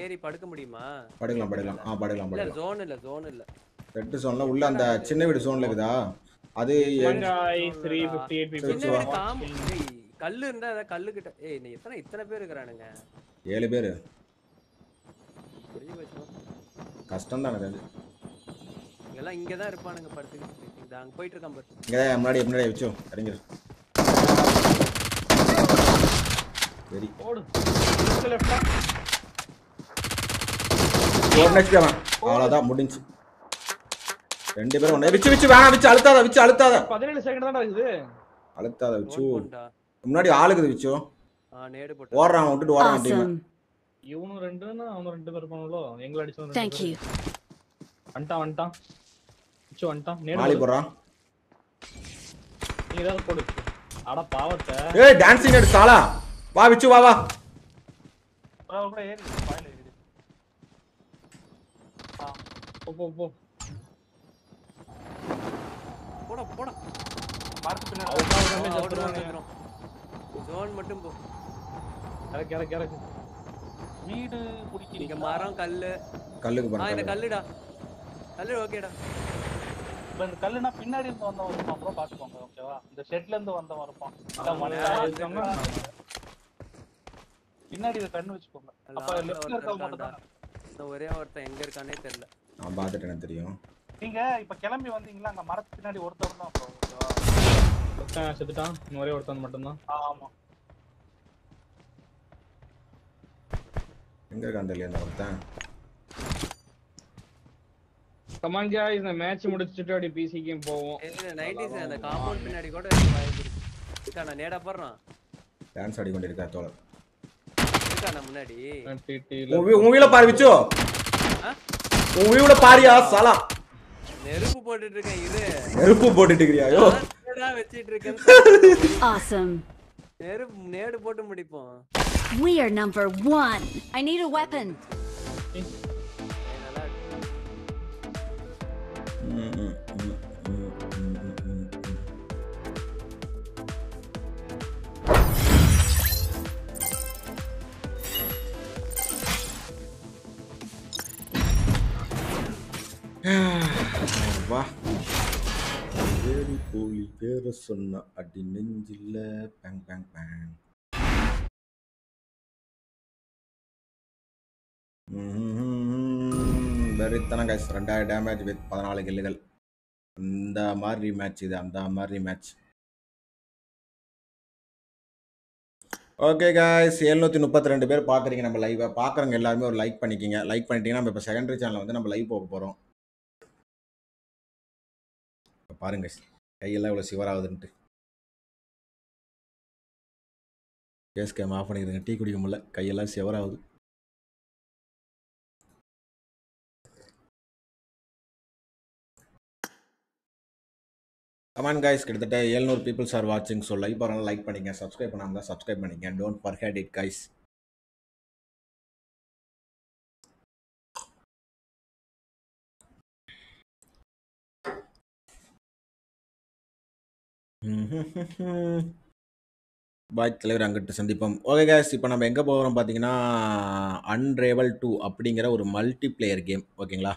ஏறி படுக்க முடியுமா? படுக்கலாம் படுக்கலாம். ஆ படுக்கலாம் இல்ல படுக்கலாம். ஜோன் இல்ல ஜோன் இல்ல. ரெட்டு சோன்ல உள்ள அந்த சின்ன வீடு சோன்ல இருக்குதா? அது கல்லு இருந்தா அத கல்லு கிட்ட ஏய் நீ எத்தனை இத்தனை பேர் இருக்கிறானுங்க? ஏழு பேர். கஷ்டம் தான் எனக்கு அது. எல்லாம் இங்க தான் இருப்பானுங்க படுத்துக்கிட்டு. அங்க போயிட்டு இருக்கான் பாரு. இங்கே முன்னாடி முன்னாடி வச்சோ இறங்கிரு. வெரி ஓடு. லெஃப்டா ஒரு நெக்ஸ்ட் அவன். அவ்வளோதான் முடிஞ்சு ரெண்டு பேரும் ஒண்ணே. விச்சு விச்சு வேணாம் விச்சு அழுத்தாத விச்சு அழுத்தாத. பதினேழு செகண்ட் தான் இருக்குது அழுத்தாத விச்சு. முன்னாடி ஆளுக்குது விச்சு. ஆ நேடு போட்டு. ஓடுறான் விட்டுட்டு ஓடுறான் டீம். இவனும் ரெண்டுன்னா அவனும் ரெண்டு பேர் இருப்பானுங்களோ எங்களை அடிச்சவன் you. வந்துட்டான் வந்துட்டான். மிச்சம் வந்துட்டான் நேடு மாலி போடு. போடுறான் நீ ஏதாவது போடு. அட பாவத்தை. ஏய் டான்சிங் எடு சாலா. வா விச்சு வா வா. bro, கூட ஏறி பாயில ஏறி போ போ போ. போடா போடா. மரத்து பின்னாடி. அவுட். ஜோன் மட்டும் போ. இறக்கு இறக்கு இறக்கு. வீடு இங்க பிடிக்கிறீங்க மரம் கல்லு. கல்லுக்கு போறான் இந்த கல்லு. கல்லுடா. கல்லு ஓகேடா. இப்ப இந்த கல்லுனா பின்னாடி இருந்து வந்தவன் இருப்பான் ப்ரோ பாத்துக்கோங்க ஓகேவா இந்த ஷெட்ல இருந்து வந்தவன் இருப்பான். பின்னாடி இதை கண்ணு வச்சுக்கோங்க. அப்ப லெஃப்ட்ல இருக்கவங்க மட்டும். தான் இந்த ஒரே ஒருத்தன் எங்க இருக்கானே தெரியல. நான் பார்த்துட்டு எனக்கு தெரியும். நீங்க இப்ப கிளம்பி வந்தீங்களா? அங்க மரத்துக்கு பின்னாடி ஒருத்தர் தான் ப்ரோ ஓகேவா ஒருத்தன் செத்துட்டான். ஒரே ஒருத்தன் மட்டும்தான். ஆமா. எங்க இருக்கான் தெரியல இந்த ஒருத்தன். கமான் guys இந்த மேட்ச் முடிச்சிட்டு அப்படி பிசி கேம் போவோம். இல்ல நைன்டிஸ் அந்த காம்பவுண்ட் பின்னாடி கூட வாய்ப்பு இருக்கு. இருக்கானா நேடா போடுறான். டான்ஸ் ஆடி கொண்டிருக்கா தோழர் இருக்கானா முன்னாடி? உன் வீல பாரு விச்சு. உன் வீல பாரியா சாலா. நெருப்பு போட்டுட்டு இருக்கேன் இரு. நெருப்பு போட்டுட்டு இருக்கிறியா ஐயோ வச்சிட்டு இருக்கேன் Awesome. நெருப்பு நேடு போட்டு முடிப்போம். We are number one. I need a weapon. வா வேடி போலி பேர சொன்ன அடி நெஞ்சில்ல பேங் பேங் பேங் வெறித்தனம் கைஸ் ரெண்டாயிரம் டேமேஜ் வித் பதினாலு கில்லுகள் இந்த மாதிரி மேட்ச் இது அந்த மாதிரி மேட்ச் ஓகே காய்ஸ் எழுநூற்றி முப்பத்தி ரெண்டு பேர் பார்க்குறீங்க நம்ம லைவை பார்க்குறவங்க எல்லாருமே ஒரு லைக் பண்ணிக்கிங்க. லைக் பண்ணிட்டீங்கன்னா நம்ம இப்போ செகண்டரி சேனலில் வந்து நம்ம லைவ் போக போகிறோம் பாருங்க கையெல்லாம் இவ்வளோ சிவராகுதுன்ட்டு கேஸ் கேம் ஆஃப் பண்ணிக்கிறதுங்க டீ குடிக்க முடியல. கையெல்லாம் சிவராகுது கமான் கைஸ் கிட்டத்தட்ட எழுநூறு பீப்புள்ஸ் ஆர் வாட்சிங் ஸோ லைக் பண்ணலாம் லைக் பண்ணிங்க. சப்ஸ்கிரைப் பண்ணாமல் தான் சப்ஸ்கிரைப் பண்ணிங்க. Don't forget it guys bye தலைவர் அங்கிட்டு சந்திப்போம். ஓகே கேஸ் இப்போ நம்ம எங்கே போகிறோம் பார்த்தீங்கன்னா அன்ரேவல் டூ அப்படிங்கிற ஒரு மல்டிப்ளேயர் கேம் ஓகேங்களா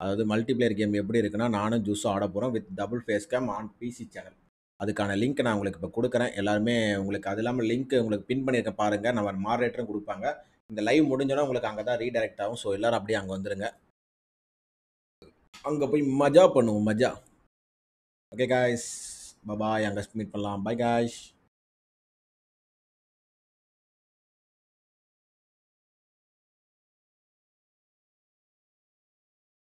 அதாவது மல்டிப்ளேயர் கேம் எப்படி இருக்குன்னா நானும் ஜூஸும் ஆட போகிறோம் with double face game on PC channel அதுக்கான லிங்க் நான் உங்களுக்கு இப்போ கொடுக்குறேன். எல்லாருமே உங்களுக்கு அது இல்லாமல் லிங்க் உங்களுக்கு பின் பண்ணியிருக்கேன் பாருங்கள் நம்ம மாடரேட்டரும் கொடுப்பாங்க. இந்த லைவ் முடிஞ்சோன்னா உங்களுக்கு அங்கே தான் ரீடைரக்ட் ஆகும். ஸோ எல்லோரும் அப்படியே அங்கே வந்துடுங்க அங்கே போய் மஜா பண்ணுவோம் மஜா. ஓகே காய்ஸ் பபாய் அங்கே மீட் பண்ணலாம். Bye guys